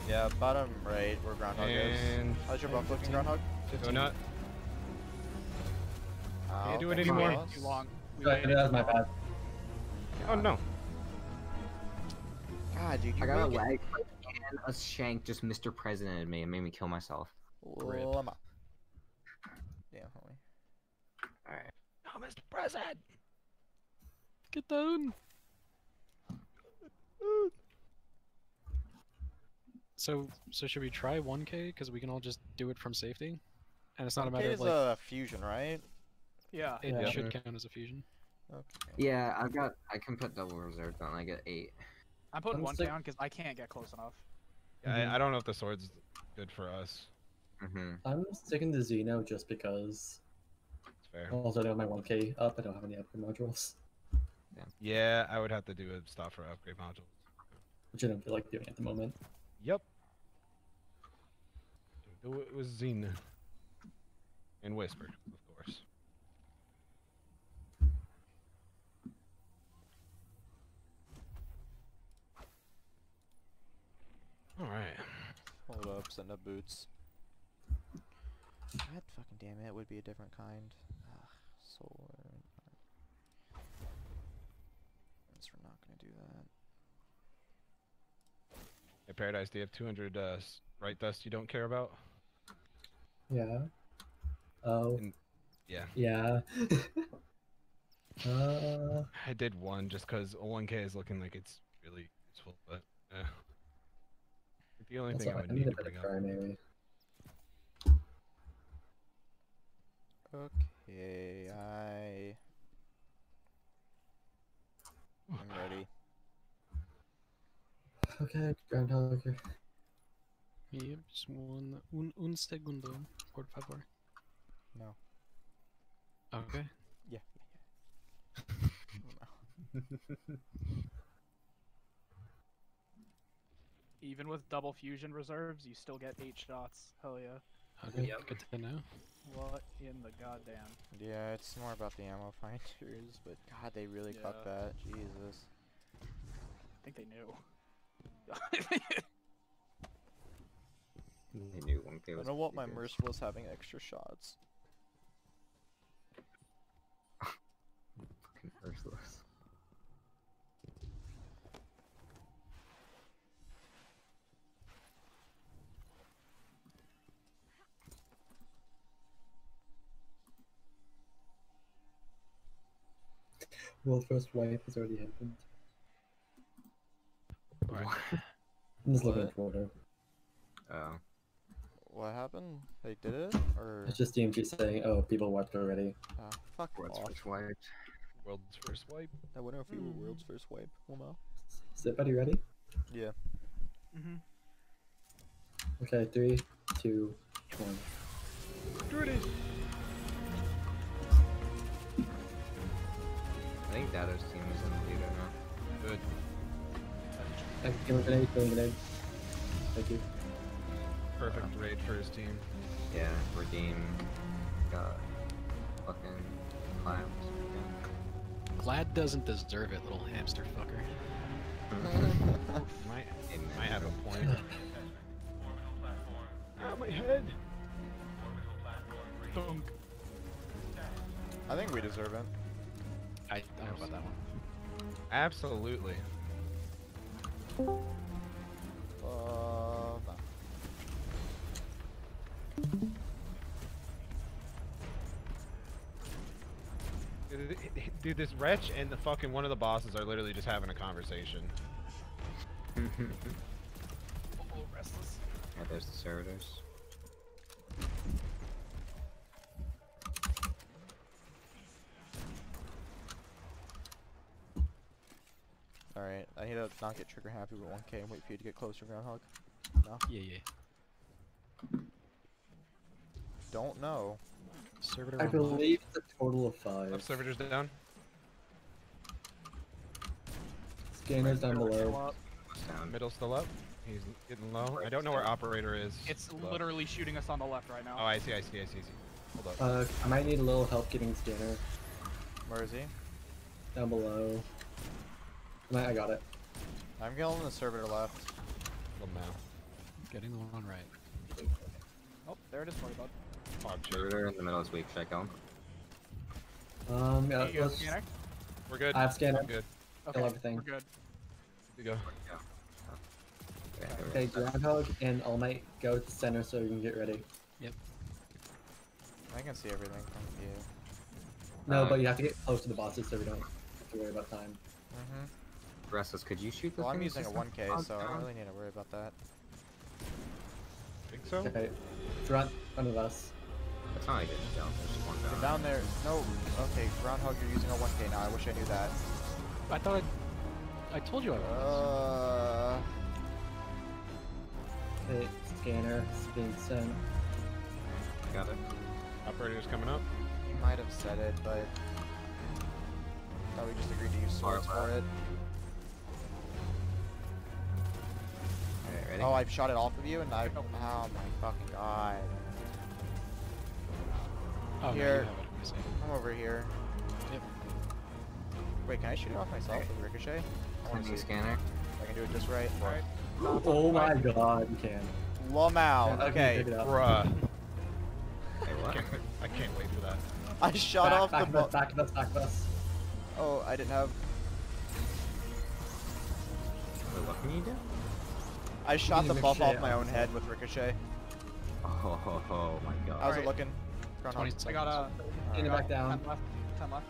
Yeah, bottom right where Groundhog is. And How's your buff looking, Groundhog? go nut. Ow, do it anymore. Too long. Sorry, that was my bad. Oh no. God, dude, you I got a really lag and a shank just Mr. Presidented me and made me kill myself. Rip. Llama. Damn, homie. Alright. Oh, Mr. President. Get down! So, so should we try 1K? Because we can all just do it from safety? And it's not a matter Okay, of is like, a fusion, right? Yeah. it Yeah. should count as a fusion. Okay. Yeah, I've got. I can put double reserve down. I get eight. I'm putting I'm one sick- down because I can't get close enough. Yeah, I, I don't know if the sword's good for us. Mm-hmm. I'm sticking to Xeno just because. It's fair. Also, I don't have my 1K up. I don't have any upgrade modules, Yeah, I would have to do a stop for upgrade modules. which I don't feel like doing at the moment. Yep. Do it with Zine. And whispered, of course. Alright. Hold up, send up boots. God fucking damn it, it would be a different kind. Ugh, sword. Guess we're not gonna do that. Hey, Paradise, do you have 200 uh, right dust you don't care about? Yeah. Oh. And- yeah. Yeah. uh. I did one just because 1k is looking like it's really useful, but eh. The only That's thing I would I need need a to bring up. primary. Okay, I. I'm ready. Okay, Groundhog. Yep, just one, un, un segundo, por favor. No. Okay. Yeah. Even with double fusion reserves, you still get eight shots. Hell yeah. Okay, Yep. good to know. What in the goddamn? Yeah, it's more about the ammo finders, but God, they really Yeah. cuck that. Jesus. I think they knew. I knew 1k I was. don't know what my pretty good. merciful is having extra shots. Fucking merciless. World first wipe has already happened. Alright. I'm just looking What? at Twitter. Oh. What happened? They did it? Or. It's just DMG saying, "Oh, people wiped already." Ah, fuck What's off. first wiped? World's first wipe. I wonder if you Mm. were world's first wipe. Well, no. Is everybody ready? Yeah. mm-hmm. Okay, three, two, one. I think Datto's team is in the lead right now. Good. I give a grenade, give a grenade. Thank you. Perfect raid for his team. Yeah, Redeem got fucking clapped. Gladd doesn't deserve it, little hamster fucker. Might, might have a point. Ah, my head! Dunk. I think we deserve it. I, I don't know about that one. Absolutely. Uh, no. Dude, Dude, this wretch and the fucking one of the bosses are literally just having a conversation. Oh, restless. yeah, there's the servitors. Alright, I need to not get trigger happy with 1k and wait for you to get closer, Groundhog. No? Yeah, yeah. Don't know. Servitor I believe it's a total of five. Left servitors down. Scanners down below. Down. Middle still up. He's getting low. I don't know where operator is. It's Low. literally shooting us on the left right now. Oh, I see, I see, I see, I see. Hold up. Uh, I might need a little help getting scanner Where is he? down below. I, I got it. I'm killing the servitor left. Little now. Getting the one on right. Oh, there it is for you, bud. Fog. Servitor in the middle is weak. Should I kill him? Um, yeah, Here you let's, scanner. We're good. I have scanner. I'm good. Okay, everything. we're good. You go. Okay, there we Okay, go. Groundhog and All Might go to the center so we can get ready. Yep. I can see everything from you. No, Uh, but you have to get close to the bosses so we don't have to worry about time. Mm-hmm. Restless, could you shoot the Well, I'm using a 1K, Oh, so I don't really need to worry about that. Think so? Okay, front, front of us. That's not a good jump. There's just one You're down. down there. No. Okay, Groundhog, you're using a 1K now. I wish I knew that. I thought I, I told you I was. Uh. Okay, scanner speed being sent. Got it. Operator's coming up. You might have said it, but. I thought we just agreed to use Far swords for it. Alright, ready? Oh, I've shot it off of you, and I. Nope. Oh my fucking god. Oh, Here. have it. I see. I'm over here. Yep. Wait, can I shoot it off myself with ricochet? I want to see scanner. if I can do it just right. Alright. Oh my god, you can. Lamau. Yeah, Okay. pick it up. Bruh. Hey, I can't, I can't wait for that. I shot back, off back the. of us, bu- back of us, back of us. Oh, I didn't have. Wait, what can you do? I shot the buff off my own head with ricochet. Oh, oh, oh my god. How's Alright. it looking? Groundhog. 20 I seconds. got a. Getting it Alright. back down. 10 left. 10 left.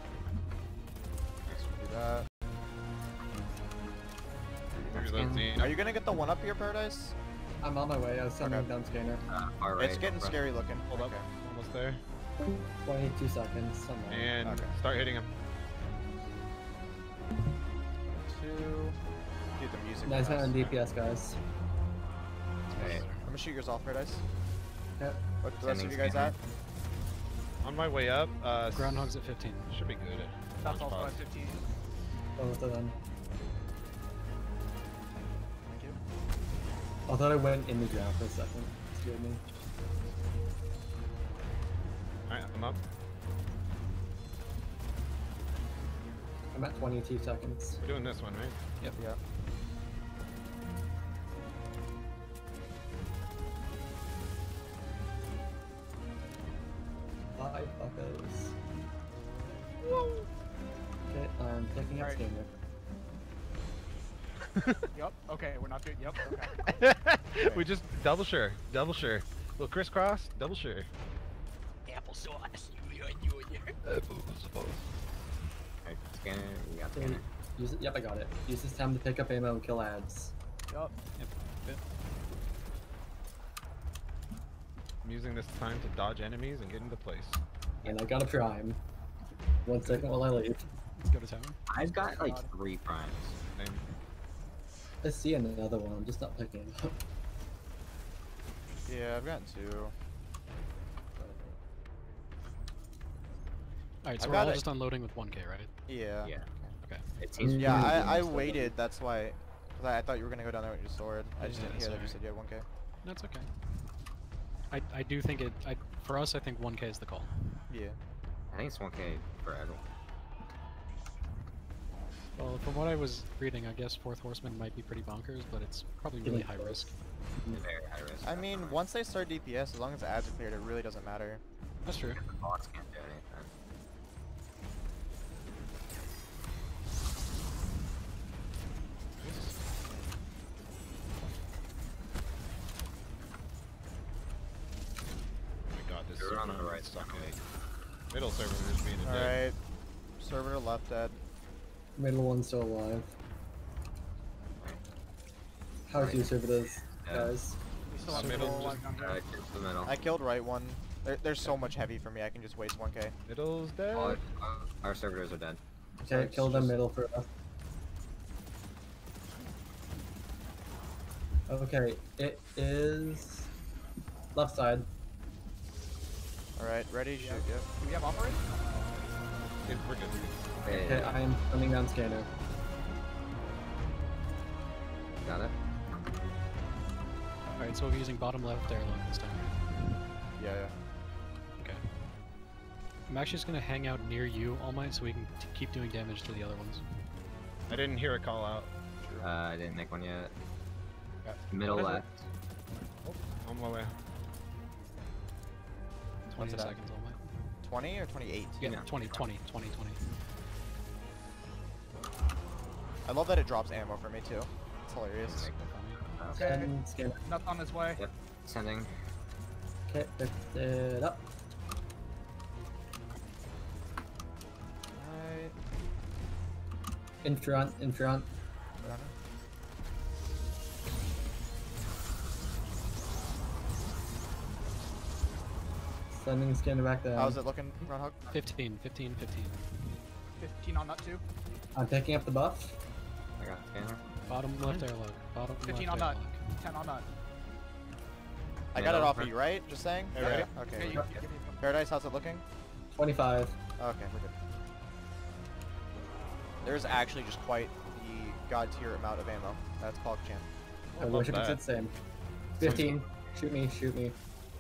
Do that. Are you gonna get the one up here, Paradise? I'm on my way. I was sending Okay. down scanner. Uh, far right. it's getting front. scary looking. Hold up. Almost there. 22 seconds. Somewhere. And Okay. start hitting him. Two. Dude, the music. Nice fast. on DPS, guys. Okay. I'm gonna shoot yours off, Paradise. Yep. What the rest of you guys scanner. at? On my way up. Uh, Groundhog's at 15. Should be good. At That's also at 15. Both of them. Thank you. I thought I went in the ground for a second. Scared me. Alright, I'm up. I'm at 22 seconds. We're doing this one, right? Yep. Yep. Yeah. Five buckos. Okay, um, I'm picking up Alright. scanner. Yup. Okay, we're not doing. Yep, Okay. we just double sure, double sure. Little crisscross, double sure. Okay, scanner. You got So, scanner. use it. Yep, I got it. Use this time to pick up ammo and kill ads. Yup. I'm using this time to dodge enemies and get into place. And I got a prime. One second while I leave. Let's go to town. I've got like God. three primes. Same. I see another one. I'm just not picking it up. Yeah, I've got two. Alright, so I've we're all it. just unloading with 1k, right? Yeah. Yeah. Okay. It seems Mm. Yeah. I, I waited. That's why. 'cause I, I thought you were gonna go down there with your sword. I just Yeah, didn't hear that you said you had 1k. That's okay. I, I do think it, I, for us, I think 1k is the call. Yeah. I think it's 1k for everyone. Well, from what I was reading, I guess Fourth Horseman might be pretty bonkers, but it's probably really high risk. Very high risk. I mean, once they start DPS, as long as the ads are cleared, it really doesn't matter. That's true. the bots can't do anything. Oh my god, this You're on server the right side. sucking. Middle server is being a dick. Alright. Servitor left dead. Middle one's still alive. How's your servitors, Yeah. guys? Uh, middle middle just- alive down Uh, here. just the middle. I killed right one. There, there's so much heavy for me, I can just waste 1k. Middle's dead. All our, our servitors are dead. Okay, it's kill them just- middle for us. Okay, it is left side. All right, ready? Shoot. Yep. Do we have operate? Yeah, we're good. Hey, Okay, I am coming down scanner. got it. Alright, so we're using bottom left airlock this time. right? Yeah, yeah. Okay. I'm actually just gonna hang out near you, All Might, so we can t- keep doing damage to the other ones. I didn't hear a call out. Uh, I didn't make one yet. Yeah. Middle What is it? left. On my way. 20 seconds, All Might. 20 or 28? Yeah, No. 20, 20, 20, 20. I love that it drops ammo for me too. It's hilarious. Okay. Send scanner. Nuts on his way. Yep. Sending. Okay, lift it up. Alright. In front, in front. Sending scanner back down. How's it looking, Groundhog? 15, 15, 15. 15 on nut too. I'm picking up the buff. I got scanner. Bottom left airlock. Bottom 15 left on nut. airlock. 10 on nut. I got it Middle. off of you, right? Just saying? Hey, ready? Okay. Okay, you, Yep. give me some. Paradise, how's it looking? 25. Okay, we're good. There's actually just quite the god tier amount of ammo. That's PogChamp. I wish it was that. the same. 15. Shoot me, shoot me.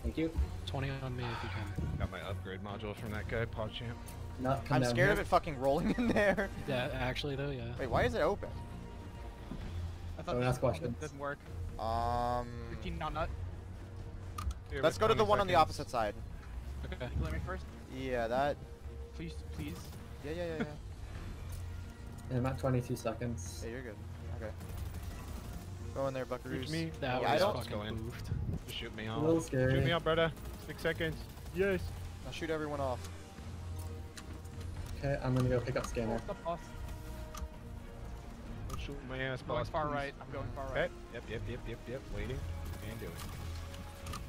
Thank you. 20 on me if you can. Got my upgrade module from that guy, PogChamp. Not come I'm scared here. of it fucking rolling in there. Yeah, actually though, yeah. Wait, why is it open? I thought Don't this ask questions. Doesn't work. Um, 15 on nut. Here, let's go to the 20 one on the opposite side. Okay. You let me first. Yeah, that. Please, please. Yeah, yeah, yeah, yeah. And I'm at 22 seconds. yeah, you're good. Okay. Go in there, Buckaroos. Shoot me. That Yeah, I don't- fucking Go in. boofed. Shoot me A off. little scary. Shoot me out, brother. Six seconds. Yes. I'll shoot everyone off. Okay, I'm gonna go pick up scanner. Hold the boss. Don't shoot my ass, I'm going far please. right. I'm going far Okay. right. Yep, yep, yep, yep, yep. Waiting. And doing. Okay.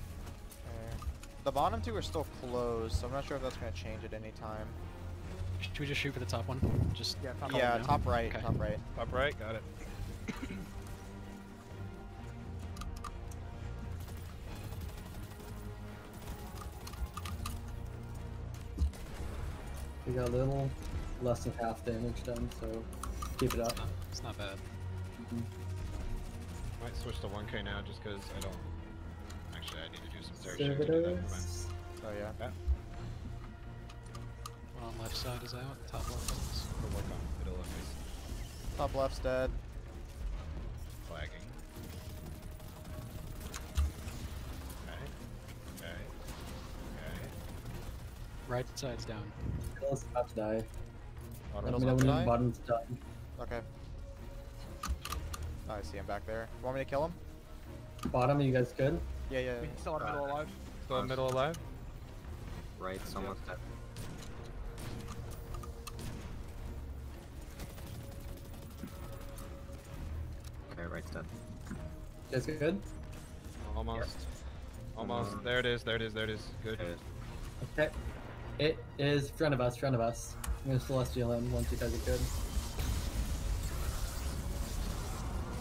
The bottom two are still closed, so I'm not sure if that's gonna change at any time. Should we just shoot for the top one? Just Yeah, top yeah, top right, Okay. top right. Top right. Got it. We got a little less than half damage done, so keep it up. It's not, it's not bad. Mm-hmm. Might switch to 1K now just because I don't. Actually, I need to do some search. to do that. Never mind. Servitors. So oh, yeah. One on left side is out. Top left is. We'll on middle of this Top left's dead. flagging. Okay. Okay. Okay. Right side's down. Middle's about to die. Oh, Let Middle's about to die? bottom's done. Okay. Oh, I see him back there. You Want me to kill him? Bottom, are you guys good? Yeah, yeah. We still have middle uh, alive. Still in middle alive? Right's almost dead. Okay, right's dead. You guys good? Almost. Almost. There it is. There it is. There it is. Good. It is. Okay. It is front of us, front of us. I'm gonna Celestial in once you guys are good.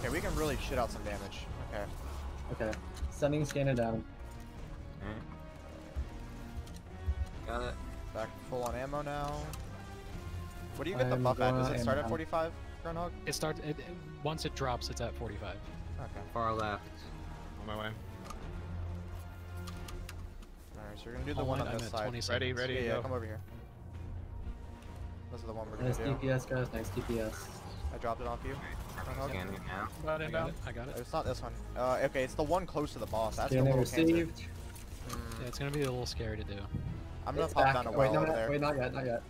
Okay, we can really shit out some damage. Okay. Okay. Sending scanner down. Alright. Got it. Back full on ammo now. What do you get the I'm buff at? Does it start at 45, Groundhog? It starts. It, it- once it drops, it's at 45. Okay. Far left. On my way. Alright, so we're gonna do the All one right, on I'm this side. 20 Ready, seconds. ready, Yeah, yeah, come over here. This is the one we're gonna Nice do. DPS, guys. Nice DPS. I dropped it off you. Groundhog. Scanning it. Got I got it. I got it. It's not this one. Uh, okay, it's the one close to the boss. That's a Scanner little cancer. received. Mm, Yeah, it's gonna be a little scary to do. I'm gonna It's pop back. down a wait, well no, over not, there. wait, not yet, not yet.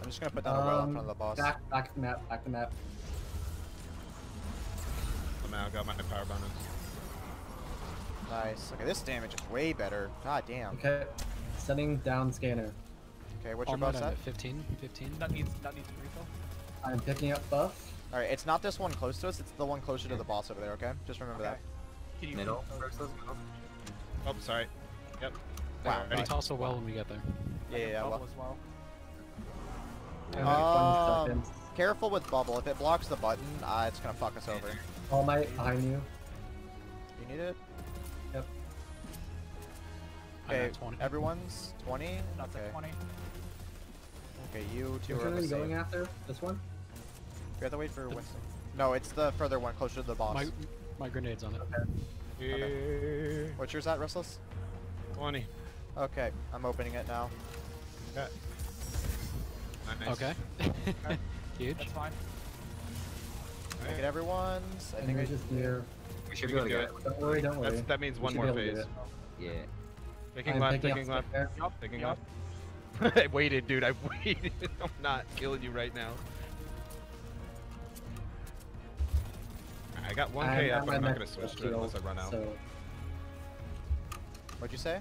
I'm just gonna put down a well in Um, front of the boss. Back, back the map, back the map. I'm out. Got my power bonus. Nice. Okay, this damage is way better. God damn. Okay. Sending down scanner. Okay, what's All your buff set? at 15. 15. That needs, nut needs a refill. I'm picking up buff. Alright, it's not this one close to us, it's the one closer to the boss over there, okay? Just remember Okay. that. Can you Middle. oh, First, let's. Oh, sorry. Yep. Wow, Ready? nice. Toss a well when we get there. Yeah, yeah, yeah. Well, as well. I'm Um, careful with bubble. If it blocks the button, uh, it's gonna fuck us over. All might behind you. You need it? Yep. I'm Okay, 20. everyone's 20? Not okay. at 20. Okay, you two Which are one are the same. going after? This one? We have to wait for Winston. No, it's the further one, closer to the boss. My my grenade's on it. Yeah. What's yours at, Restless? 20. Okay, I'm opening it now. Nice. Okay. Huge. That's fine. Make it everyone's. I And think I we're just near. We should be able to do get it. Don't worry, don't worry. That's, that means one more be able to phase. Yeah. Taking I'm left, picking taking left, spare. Taking yup. left. I waited, dude. I waited. I'm not killing you right now. I got 1k I'm up, at but I'm not gonna switch to it unless I run out. So What'd you say?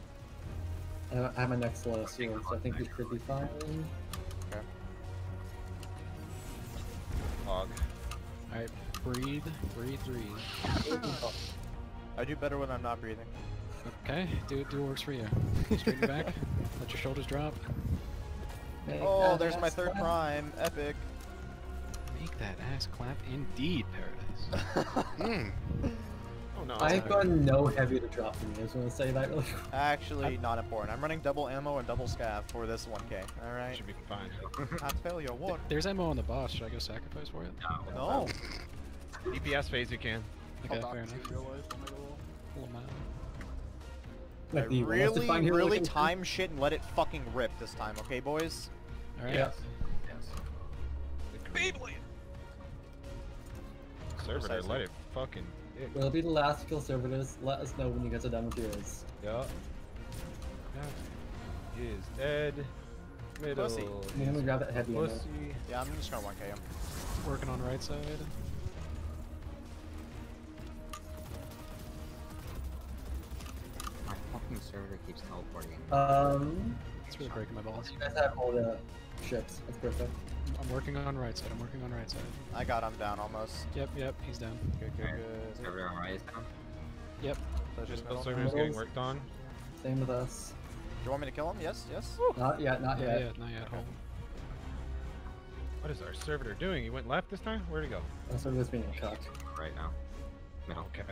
I I have my next list here, so I think we should be fine. Hog. Alright, breathe, breathe, breathe. I do better when I'm not breathing. Okay, do do what works for you. Straighten your back, let your shoulders drop. Make Oh, there's my third clap. prime. Epic. Make that ass clap indeed, Paradise. Mm. Oh no. I've got no heavy to drop for me. I just want to say that really quick. Actually, not important. I'm running double ammo and double scav for this 1k. Alright. Should be fine. I Not failure, what? There's ammo on the boss. Should I go sacrifice for it? No. DPS phase you can. Okay, Hold fair enough. Like the really, defined here really looking- time shit and let it fucking rip this time, okay, boys? Alright. Yeah. Beyblade! Servitor, Precisely. let it fucking dick. We'll be the last to kill servitors. Let us know when you guys are done with yours. Yeah. He is dead. Middle. Pussy. I'm gonna grab that heavy. Pussy. Yeah, I'm just gonna 1k him. Working on right side. Fucking server keeps teleporting. Um, It's really breaking my balls. you guys have all the ships. That's perfect. I'm working on right side. I'm working on right side. I got him down almost. Yep, yep, he's down. Good, good, Alright. good. Server on right is down. Yep. So just Middle middle. server's Middles. getting worked on. Same with us. Do you want me to kill him? Yes, yes. Not yet, not Yeah, yet. yeah, not yet. Hold. What is our servitor doing? He went left this time? Where'd he go? That's what was being cocked. Right now. No. Okay.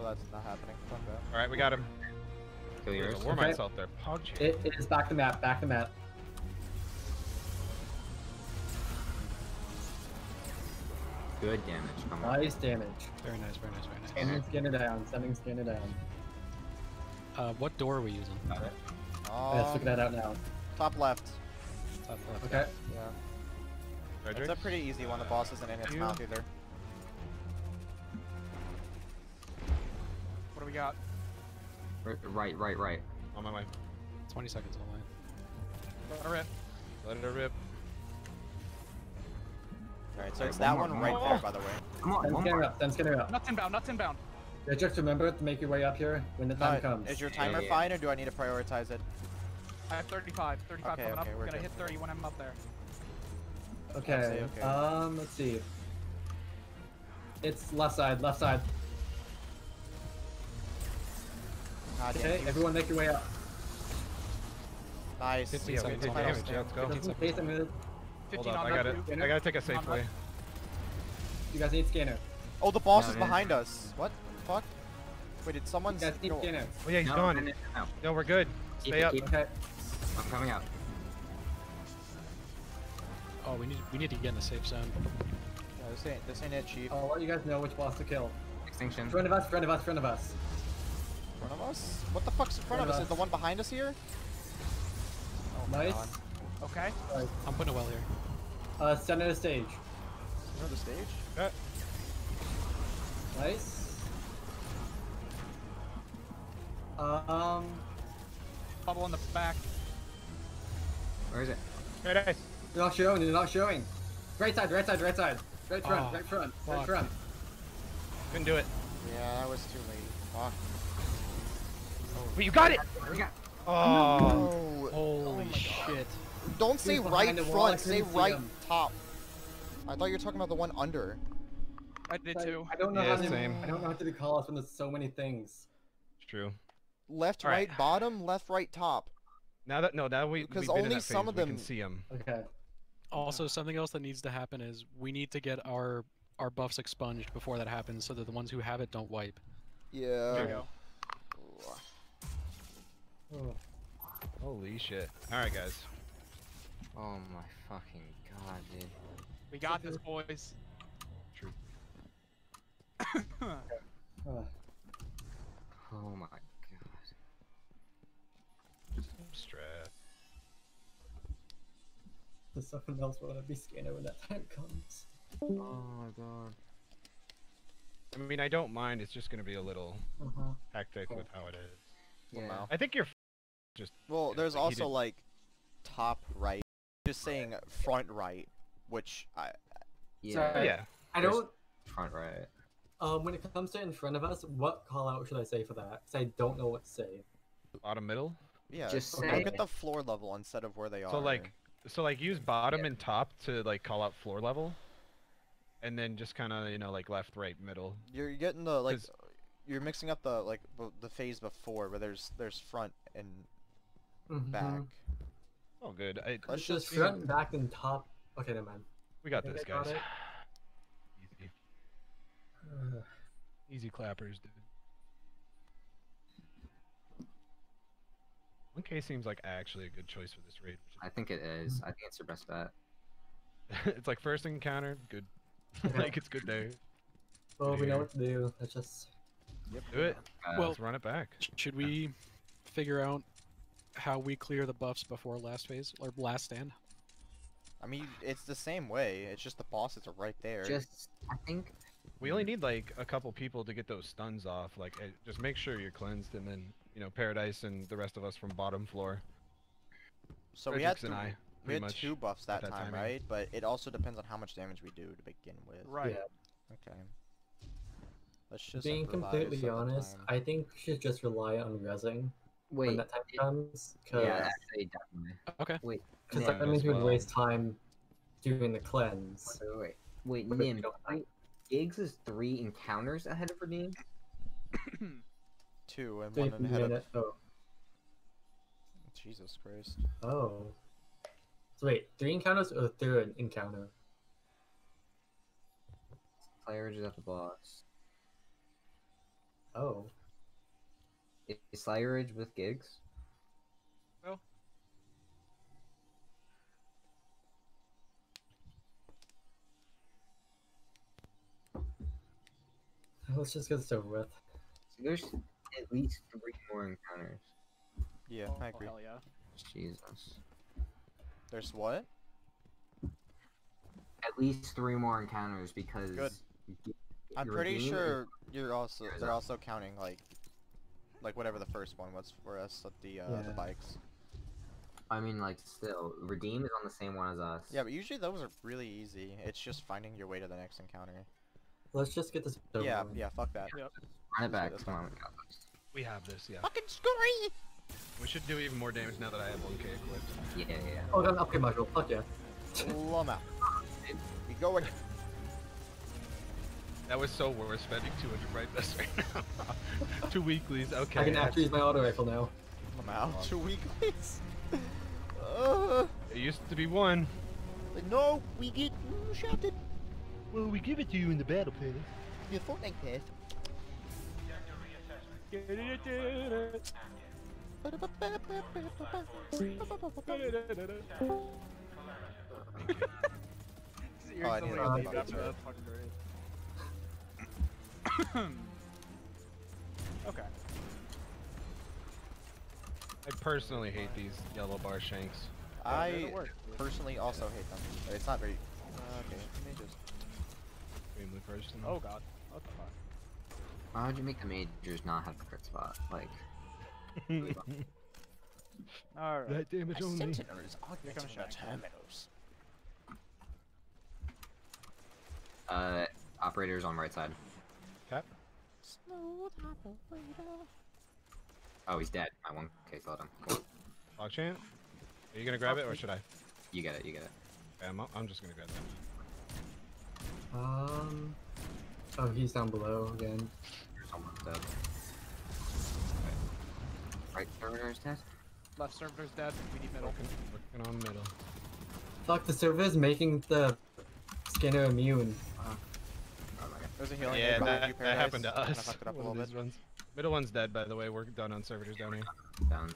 Oh, that's not happening. Fuck. Alright, we got him. Kill There's yours. a war Okay. out there. Pogchamp. It, it is back to map, back to map. Good damage. Come on. Nice damage. Very nice, very nice, very nice. Sending scanner down, sending scanner down. Uh, what door are we using? Got it. Let's figure that Um, out now. top left. Top left. Okay. Yeah. Frederick? It's a pretty easy one. The boss isn't in its You- mouth either. We got? Right, right, right. On my way. 20 seconds on online. Let her rip. Let it rip. Alright, so Alright, it's one that more, one one right more. there, by the way. Come on, Send one more. up, send scanner up. Nuts inbound, nuts inbound. Yeah, just remember to make your way up here when the time No, comes. is your timer yeah. fine, or do I need to prioritize it? I have 35. 35 Okay, coming okay, up. we're I'm gonna good. hit 30 when I'm up there. Okay. okay. Um, let's see. It's left side, left side. Ah, damn, Okay, everyone make your way up. Nice. 50 Six okay, seconds on damage. Yeah, let's go. Just in case I'm 15 Hold up, on I got it. too. I gotta take a On safe way. you guys need scanner. Oh, the boss No, is no, no. behind us. What? the Fuck? Wait, did someone? You guys need go- scanner. Oh yeah, he's No, gone. no, we're good. Keep Stay it, up. keep it. Okay. I'm coming out. Oh, we need we need to get in a safe zone. Yeah, this ain't this ain't it, chief. I'll let you guys know which boss to kill. Extinction. Front of us, front of us, front of us. In front of us? What the fuck's in front of us? Is the one behind us here? Oh Nice. god. Okay. I'm putting a well here. Uh, center of the stage. Center of the stage? Cut. Nice. Um, Bubble in the back. Where is it? Right, nice. they're not showing. They're not showing. Right side, right side, right side. Right front, Oh, right front, right front. Couldn't do it. Yeah, that was too late. Fuck. But you got it! We got. Oh, Oh. Holy shit. don't say He right behind the wall, front, say right him. top. I thought you were talking about the one under. I did too. I don't know Yeah, how to. same. I don't know how to call us when there's so many things. It's true. Left, All right. right, bottom, left, right, top. Now that no, now we Because we've in only that some phase, of we them- can see them. Okay. Also, something else that needs to happen is we need to get our our buffs expunged before that happens, so that the ones who have it don't wipe. Yeah. There you go. Oh, Holy shit. Alright, guys. Oh my fucking god, dude. We got this, boys. True. Oh my god. Strat. There's someone else want to be scanner when that time comes. Oh my god. I mean, I don't mind. It's just gonna be a little Uh-huh. hectic with how it is. Yeah. Wow. I think you're. F- Well, there's like also did- like top right. Just saying front right, which I Yeah. Sorry. Yeah. I don't. Front right. Um, when it comes to in front of us, what call out should I say for that? Because I don't know what to say. Bottom middle. yeah. Just look say- at the floor level instead of where they are. So like, so like use bottom Yeah. and top to like call out floor level, and then just kind of you know like left, right, middle. you're getting the like 'cause- you're mixing up the like the phase before where there's there's front and Mhm. back. Oh, good. I, Let's just just front, back, and top. Okay, never mind. we got this, I got guys. Easy, Uh, easy clappers, dude. 1K seems like actually a good choice for this raid. I think it is. I think it's your best bet. It's like first encounter, good. Okay. like it's good there. well, we know what to do. Let's just. Do it. Uh, Well- Let's run it back. Sh- Should we figure out how we clear the buffs before last phase or last stand? I mean, it's the same way. It's just the bosses are right there. just, I think, We only need like a couple people to get those stuns off. Like, eh, just make sure you're cleansed, and then you know Paradise and the rest of us from bottom floor. so we had and I, we had two buffs that, that time, timing. right? But it also depends on how much damage we do to begin with. Right. Yeah. Okay. Let's just Being completely honest. I think we should just rely on rezzing when wait. that time it- comes. Because Yeah, actually, definitely. Okay. Wait, Because Nim, that means we would well. waste time doing the cleanse. wait, wait, wait. But Nim, I- Giggs is three encounters ahead of Redeem? two and Three one ahead of. Oh. Jesus Christ. Oh. So wait, three encounters or third encounter? Player is at the boss. Oh. Is Slayer Ridge with Giggs? Let's just get this over with. So there's at least three more encounters. Yeah, Oh, I agree. Hell yeah. Jesus. There's what? At least three more encounters because. Good. G- I'm pretty sure you're also they're also counting like like whatever the first one was for us at the uh, the bikes. I mean, like, still, Redeem is on the same one as us. Yeah, but usually those are really easy. It's just finding your way to the next encounter. Let's just get this over Yeah, yeah, fuck that. Run it back. Come on, we got this. We have this, yeah. Fucking scurry! We should do even more damage now that I have 1K equipped. Yeah, yeah, yeah. Oh, got an upgrade module. Fuck yeah. Lama. We going. That was so worth spending 200 right this right now. Two weeklies, okay. I can actually use my auto rifle now. I'm out. Two weeklies. uh, It used to be one. But no, we get shouted. Well, we give it to you in the battle pass. Your Fortnite pass. Oh, I need to leave talk after about that fucking grade. okay. I personally hate these yellow bar shanks. I personally also hate them. but It's not very. Uh, okay, let me just. Extremely personal. Oh god. What the fuck? Why would you make the majors not have the crit spot? Like, Alright. that damage only. Sentinels Here comes augmenting the terminals. uh, operators on right side. Tap. Smooth operator. Oh, he's dead. My one K killed him. Cool. Log chant. Are you gonna grab it or should I? You get it, you get it. Okay, I'm, I'm just gonna grab that. Um. Oh, he's down below again. There's almost dead. Right servitor is dead? Left servitor's dead. We need middle. Working, working on middle. Fuck, the server is making the scanner immune. Oh my god. There's a healing yeah, that, that happened to us. Kinda it up a little bit. runs. Middle one's dead, by the way. We're done on servitors down here. Down.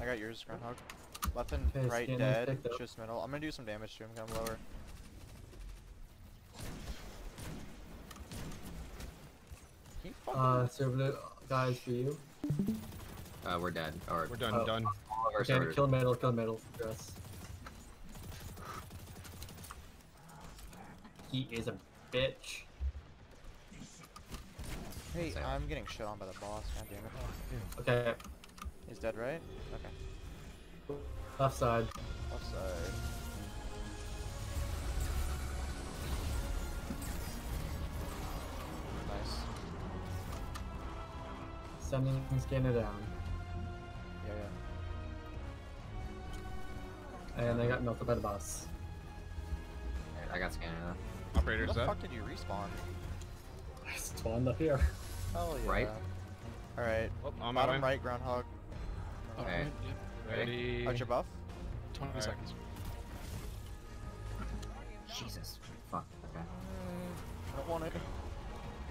I got yours, Groundhog. Left and Okay, right dead. Just middle. I'm gonna do some damage to him. Come lower. Can you fucking- Uh, servitor guys for you. Uh, we're dead. Or We're done, Oh. done. all Okay, kill middle, kill middle. Yes. He is a bitch. Hey, Same. I'm getting shit on by the boss. God damn it. Okay, He's dead, right? Okay. left side. Left side. Nice. Sending scanner down. Yeah, yeah. And I got melted by the boss. Alright, I got scanner though. Where Operator's the up. fuck did you respawn? I spawned up here. Hell yeah. Right? Alright. Oh, on my Bottom right, Groundhog. Oh, Okay. right, yeah. Ready. How's your buff? 20 Alright. seconds. Jesus. Fuck. Okay. Mm, I don't want it.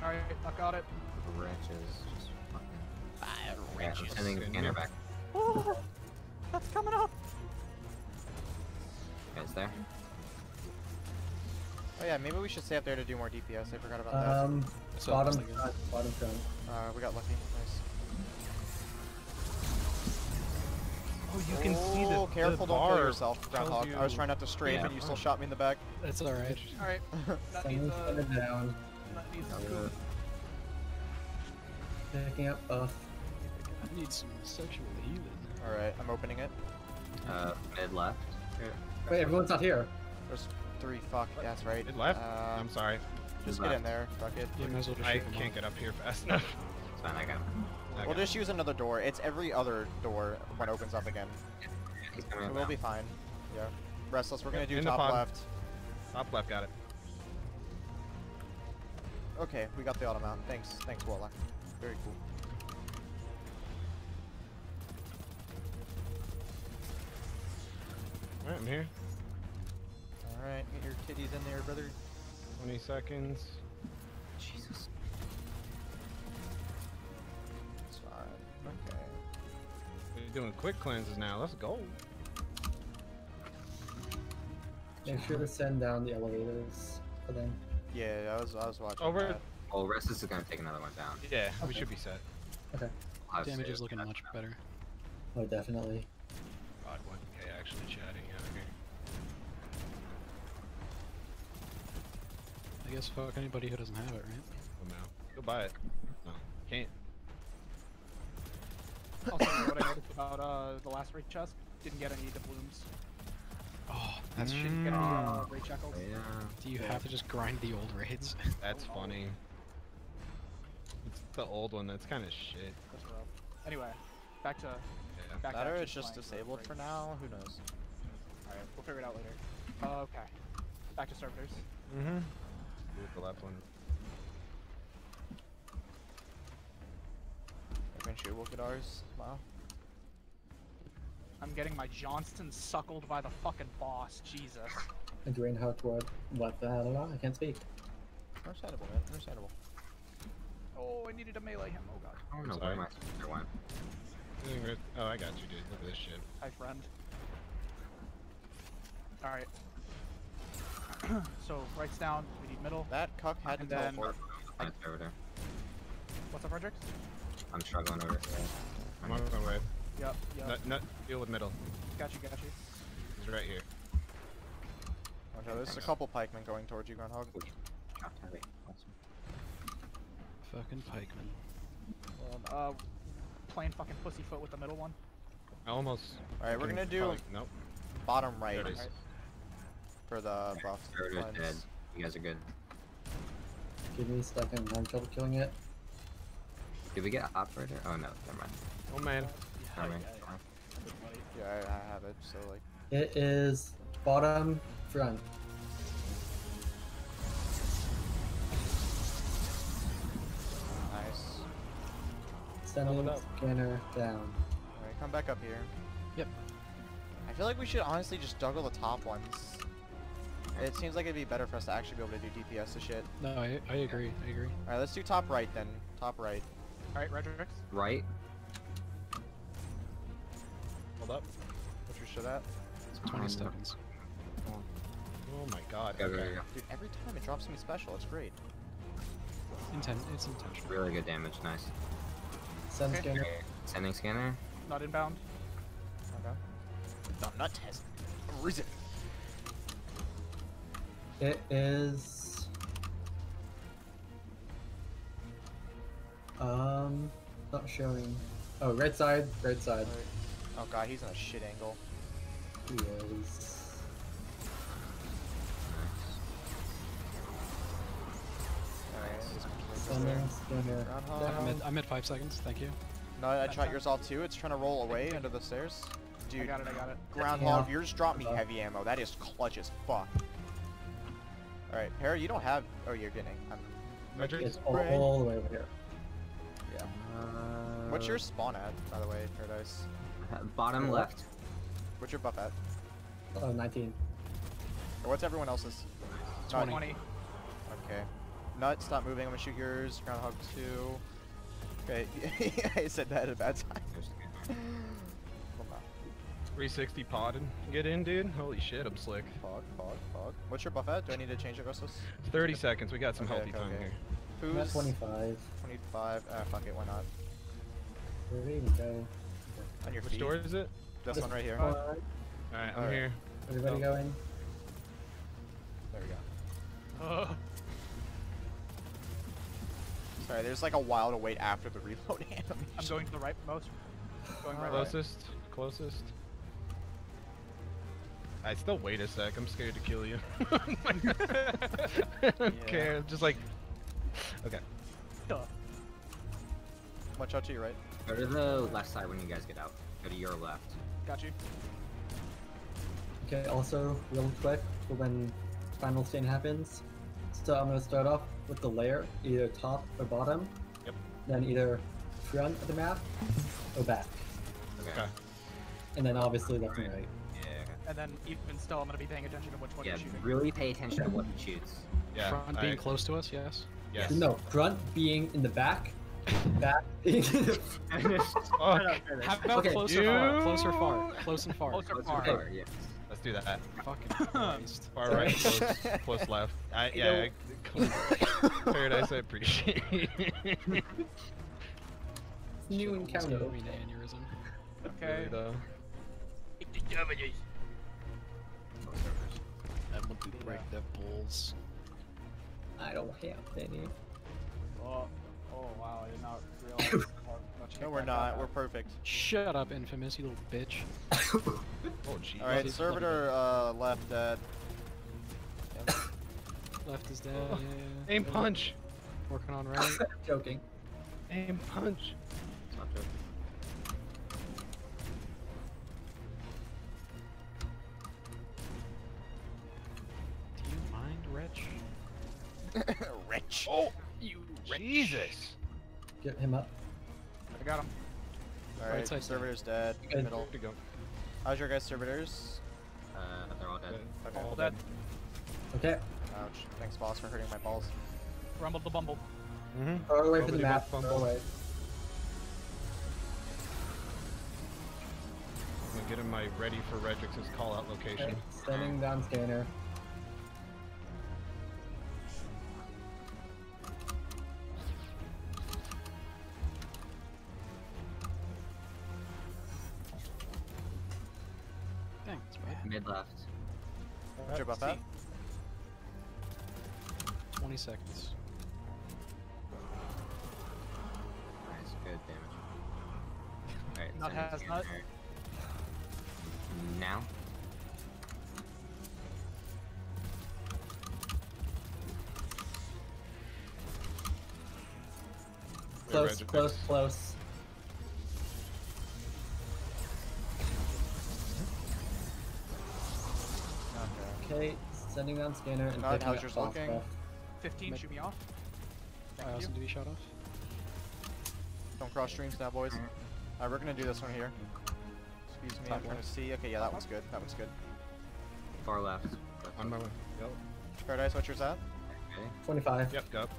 Alright, I got it. Wretches. Just fucking. Fire Yeah, I'm sending the scanner back. Oh, that's coming up. You guys there? Oh yeah, maybe we should stay up there to do more DPS. I forgot about that. Um, So, bottom, front, bottom front. Uh, we got lucky. Nice. Oh, you can see the, Oh, careful, the don't bar kill yourself, tells Groundhog. I was trying not to strafe Yeah. and you still shot me in the back. That's alright. Alright, that needs uh, down. that needs Uh, scoop. Picking up buff. I need some sexual healing. Alright, I'm opening it. Uh, mid left. Here. Wait, everyone's not here. There's three. Fuck, that's right. It left? Um, I'm sorry. just get in there. Fuck it. You might as well just I can't off. get up here fast enough. It's fine, I got him. I We'll got just use another door. It's every other door when it opens up again. He's So we'll now. be fine. Yeah. Restless, we're gonna do In top left. Top left, got it. Okay, we got the auto mount. Thanks, thanks, Walla. Very cool. Alright, I'm here. Alright, get your titties in there, brother. 20 seconds. Jesus. It's fine. Okay. We're doing quick cleanses now. Let's go. Make sure to send down the elevators for them. Yeah, I was I was watching. Over. that. Oh, Restless is gonna take another one down. Yeah, we should be set. Okay. Damage is looking much better. Oh, definitely. God, 1K actually chatting out here. I guess fuck anybody who doesn't have it, right? Oh no. Go buy it. No, can't. Also, you what I noticed about uh, the last raid chest? Didn't get any doubloons. Oh, that's shitty. Didn't get any uh, Mm. raid shackles. Yeah. Do you have to just grind the old raids? That's funny. It's the old one that's kind of shit. That's rough. Anyway, back to Yeah. back That to or it's just disabled for now. Who knows? Alright, we'll figure it out later. Uh, okay. Back to servitors. Mm-hmm. Do it the left one. Eventually we'll get ours. Wow. I'm getting my Johnston suckled by the fucking boss. Jesus. And Dwayne Huck, what? What the hell? I don't know. I can't speak. Understandable, man. Understandable. Oh, I needed to melee him. Oh god. I don't know Sorry. where went. Oh, I got you, dude. Look at this shit. Hi, friend. Alright. so, rights down. We need middle. That cuck had to And then- teleport. Find servitor. What's up, Frederick? I'm struggling over. Here. I'm on my way. Yep, yep. Nut, nut, deal with middle. Got you, got you. He's right here. Watch out, there's a couple pikemen going towards you, Groundhog. Drop heavy. Awesome. Fucking pikeman. Uh, plain fucking pussyfoot with the middle one. I almost. Alright, we're gonna do probably- Nope. bottom right There it is. Right. For the buff. Servitor's dead. You guys are good. Give me a second. I'm trouble killing it. Did we get operator? Oh no, never mind. Oh man. Yeah, Never mind. yeah, yeah. Yeah, I, I have it, so like. It is bottom front. Nice. Sending up. scanner down. Alright, come back up here. Yep. I feel like we should honestly just juggle the top ones. It seems like it'd be better for us to actually be able to do DPS to shit. No, I, I agree. I agree. Alright, let's do top right then. Top right. Alright, Redrix. Right? Hold up. What's your shit at? It's 20 Um, seconds. Oh my god. Go, go, Okay. go. Dude, every time it drops me special, it's great. Inten it's intentional. Really good damage, nice. Send Okay. scanner. Sending scanner. Not inbound. Okay. The nut test. Risen. It is. Um, not showing. Oh, right side, right side. Oh god, he's on a shit angle. He is. Alright, Sending scanner. Groundhog. I'm at, I'm at 5 seconds, thank you. No, I shot yours off too. It's trying to roll away under the stairs. Dude, I Dude, got it, I got it. Groundhog, Yeah. yours dropped me heavy ammo. That is clutch as fuck. Alright, Harry, you don't have. Oh, you're getting. I'm... Redrix? It's all, Right. all the way over here. Yeah. Uh, What's your spawn at, by the way, Paradise? uh, Bottom What? left. What's your buff at? Oh, 19. Or what's everyone else's? 20. 20. Okay. Nut, stop moving. I'm gonna shoot yours. Groundhog 2. Okay, I said that at a bad time. 360 pod and get in, dude. Holy shit, I'm slick. Fog, fog, fog. What's your buff at? Do I need to change it, Rostos? 30 seconds. We got some Okay, healthy okay, time okay. here. Who's 25. 25? Ah, fuck it, why not? Where did we go? On your Which feet. door is it? This one right here. Uh, Alright, I'm Alright. here. everybody Oh. going? There we go. Ugh. Sorry, there's like a while to wait after the reload animation. I'm going to the right most. Going right. Alright. Closest. Closest. I still wait a sec. I'm scared to kill you. okay, I'm just like. Okay. Duh. Watch out to your right. Go to the left side when you guys get out. Go to your left. Got you. Okay, also, real quick, for when final stand happens. So I'm gonna start off with the layer, either top or bottom. Yep. Then either front of the map or back. Okay. Okay. And then obviously left and right. Yeah. okay. And then even still, I'm gonna be paying attention to which one Yeah, you're shooting. really pay attention to what he shoots. Yeah. Front I- being close to us, yes. Yes. No, front being in the back, back being in the Fuck. How about Okay. close or far? You- Close or far? Close and far. Close or Close far? far, yes. Let's do that. Fucking Christ. Far right, Sorry. close, close left. I, You yeah, I, Paradise, I appreciate it. new encounter. gave me an aneurysm. Okay. Really though. I want to break the balls. I don't have any. Oh, oh wow, I did not realize how No, we're not. got. We're perfect. Shut up, infamous, you little bitch. Oh jeez. Alright, Bloody- servitor uh, left dead. Left is dead. Oh, yeah, yeah. Aim punch. Working on right. Joking. Aim punch. Stop joking. Rich? Rich. Oh, you Jesus. Get him up. I got him. Alright, side, servitor's dead. Good. Middle. Good to go. How's your guys' servitors? Uh, they're all dead. Okay. All dead. Okay. Ouch. Thanks, boss, for hurting my balls. Rumble the bumble. Mm-hmm. Far away from the Bubbly map. butt Far away. I'm gonna get him my ready for Redrix's call out location. Okay. Sending down scanner. Dang, that's bad. Mid left. What's your buff at? 20 seconds. Nice, good damage. Alright, Nut sending has scanner. nut. Now? Close, close, close. Sending down scanner and Nod, picking how's yours looking? buff. 15, Mid- shoot me off. I Thank also you. to be shot off. Don't cross streams now, boys. Alright, we're gonna do this one here. Excuse me, I'm Top trying to see. Okay, yeah, that one's good. That one's good. Far left. On my way. Yep. Paradise, what's yours at? Okay. 25. Yep. Go. Nice.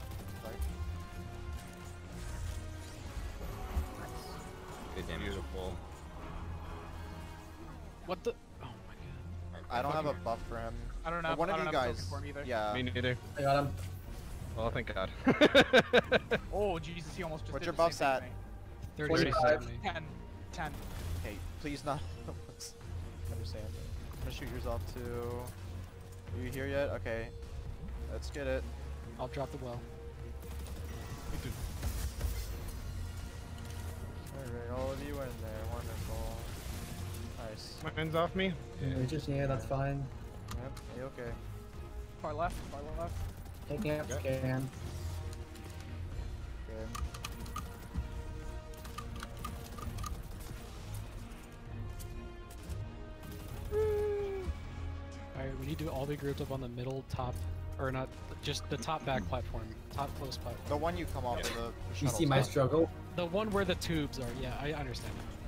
Good damage. Beautiful. What the? Oh my god. I don't have a buff for him. I don't But know. one I of don't you have a token guys. for him. Yeah. Me neither. I got him. Oh, thank God. Oh Jesus, he almost just What's did your the same buffs at? to me. 45. 37. 10. 10. Hey, please not. Understand. I'm gonna shoot yours off too. Are you here yet? Okay. Let's get it. I'll drop the well. Alright, all of you in there. Wonderful. Nice. My hands off me. We just yeah, that's fine. Yep, you okay. Far left, far left. Taking out Okay. scan. Good. Alright, we need to all be grouped up on the middle top, or not, just the top back platform, top close platform. The one you come off of the, the You shuttle see my top. struggle? The one where the tubes are. Yeah, I understand. that.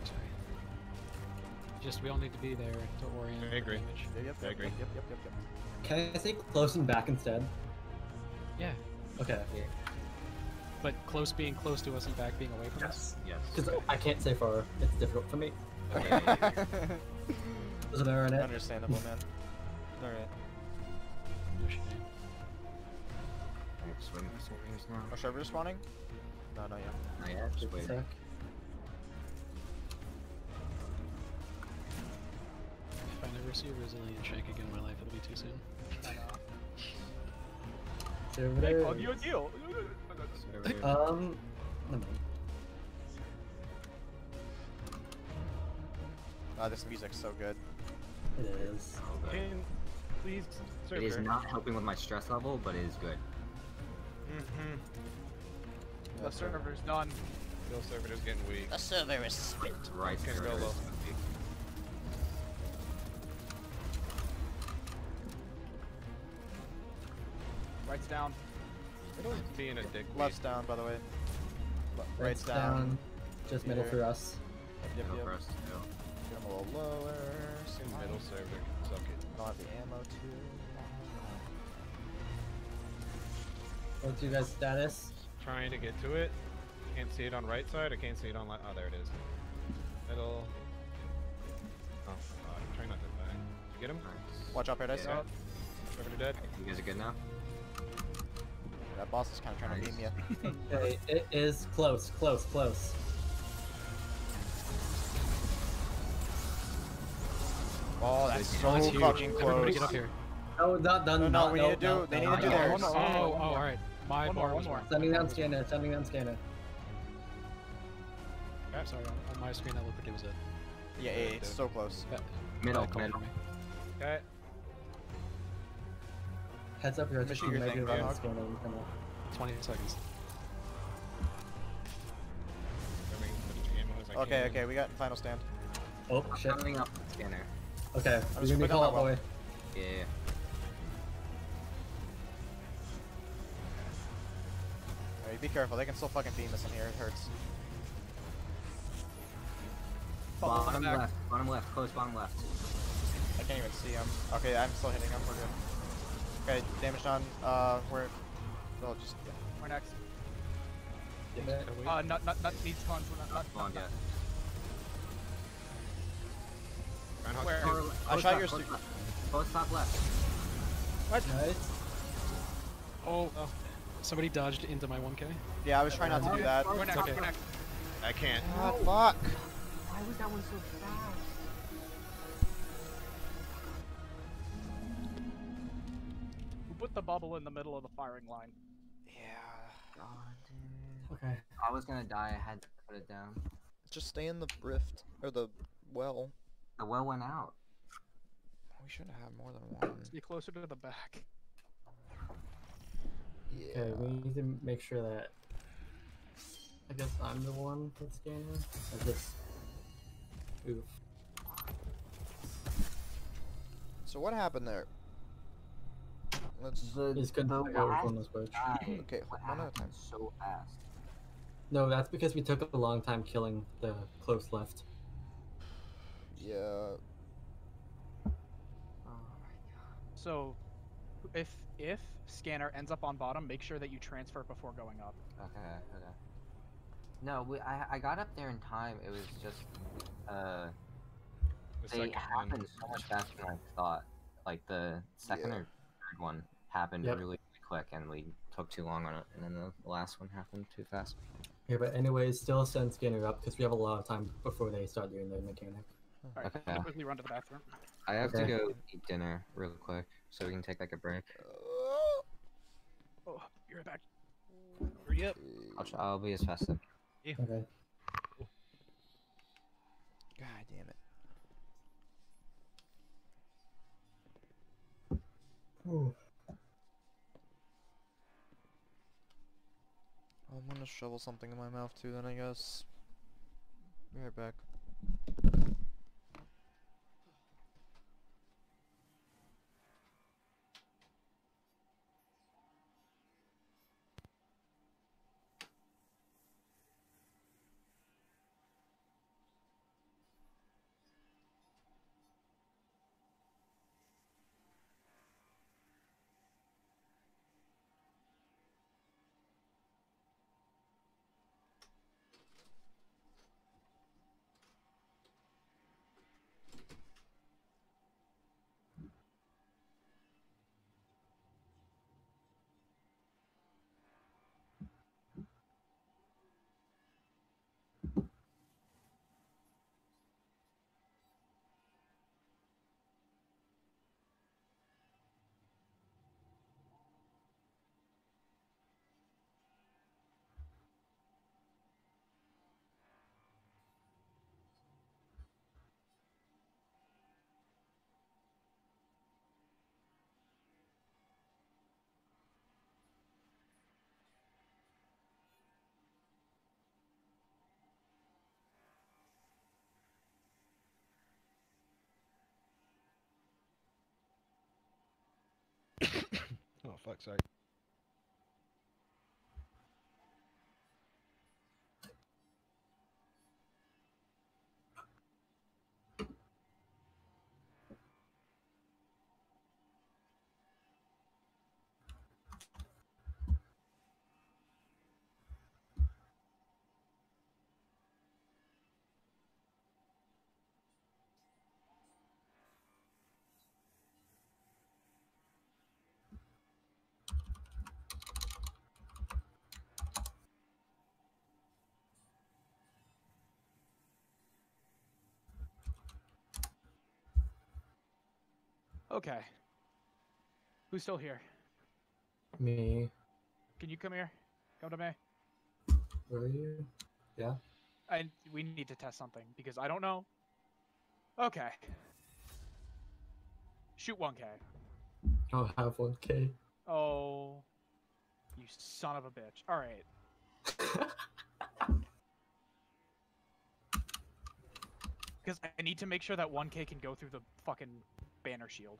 Sorry. Just we all need to be there to orient. I agree. damage. Yep, yep, I agree. Yep, yep, yep, yep. Can I say close and back instead? Yeah, Okay. but close being close to us and back being away from us. Yes. Because I can't say far. It's difficult for me. Okay. Doesn't earn it. Understandable, man. Alright. No shame. Alright, swim oh, for some years. Are servers spawning? No, not yet. Not yet. Just wait. Sec. If I see a resilient shank again in my life, it'll be too soon. I know. There it Hey, is. plug you a deal. Um, never mind. Ah, this music's so good. It is. Good. Can please, It is not helping with my stress level, but it is good. Mm-hmm. The server's done. The server is getting weak. The server is spit. Right. It's getting real low. Writes down. Being a dick. Left's down, by the way. Le- Right's Right's down. Just middle Here. for us. Yep, yep. for us to. Get him a little lower. In Smile. middle server. Suck it. I don't have the ammo too. What's you guys' status? Trying to get to it. Can't see it on right side. I can't see it on left. Oh, there it is. Middle. Oh, God. Try not to die. Did you get him? Nice. Watch out, Paradise. Yeah. Servitor dead. You guys are good now? That boss is kind of trying to beam you. Okay, it is close, close, close. Oh, that's so Oh, that's huge. fucking Everybody get up here. No, not done. No, no, not- we no, need to do- no, they no, need to do theirs. Oh, Oh, oh, alright. My One more, bar one was more. Sending down scanner, sending down scanner. I'm sorry, on, on my screen that looked like it was a Yeah, yeah, it's so close. bad, Middle, middle. Okay. Heads up, you're Shoot just your might thing, be around Groundhog. scanner. you can, uh, 20 seconds. Grabbing as much ammo as I Okay, can. okay, we got final stand. Oh I'm shit. coming up the scanner. Okay, just we're gonna be putting call on out boy. Yeah. Alright, be careful. They can still fucking beam us in here. It hurts. Follow in the Bottom left. Bottom left. Close bottom left. I can't even see him. Okay, I'm still hitting him. We're good. Okay, damage done. Uh, we're. They'll just. Yeah. We're next. Yeah. Uh, nut, nut, nut needs tons. Nut, nut, Spawn nut, yet. Groundhog Where? two. I shot top, your close stu- top. Close top left. Nice. Oh, oh, somebody dodged into my 1k. Yeah, I was trying not to do that. We're next. okay. We're next. I can't. Oh fuck. Why was that one so fast? Put the bubble in the middle of the firing line? Yeah. God damn. Okay. I was gonna die. I had to put it down. Just stay in the rift or the well. The well went out. We should have more than one. Be closer to the back. Yeah. Okay, we need to make sure that. I guess I'm the one that's scanner. I just. Oof. So what happened there? Let's. The, Just couldn't the figure out which last one was which. guy Okay, what one at a happened time. So fast. No, that's because we took a long time killing the close left. Yeah. Oh my god. So, if if scanner ends up on bottom, make sure that you transfer before going up. Okay, okay. No, we, I I got up there in time. It was just uh The they second one. happened so much faster than I thought. Like the second Yeah. or third one happened Yep. really, really quick, and we took too long on it, and then the last one happened too fast. Yeah, but anyways, still send Scanner up because we have a lot of time before they start doing their mechanic. All right, I'm Okay. quickly run to the bathroom. I have Okay. to go eat dinner real quick, so we can take like a break. Oh, Oh, you're right back. Hurry up. I'll, try, I'll be as fast as. Okay. God damn it. Ooh. I'm gonna shovel something in my mouth too, then I guess. Be right back. Oh fuck, Okay. Who's still here? Me. Can you come here? Come to me. Where are you? Yeah. I we need to test something because I don't know. Okay. Shoot 1k. I'll have 1k. Oh. You son of a bitch. All right. Because I need to make sure that 1k can go through the fucking banner shield.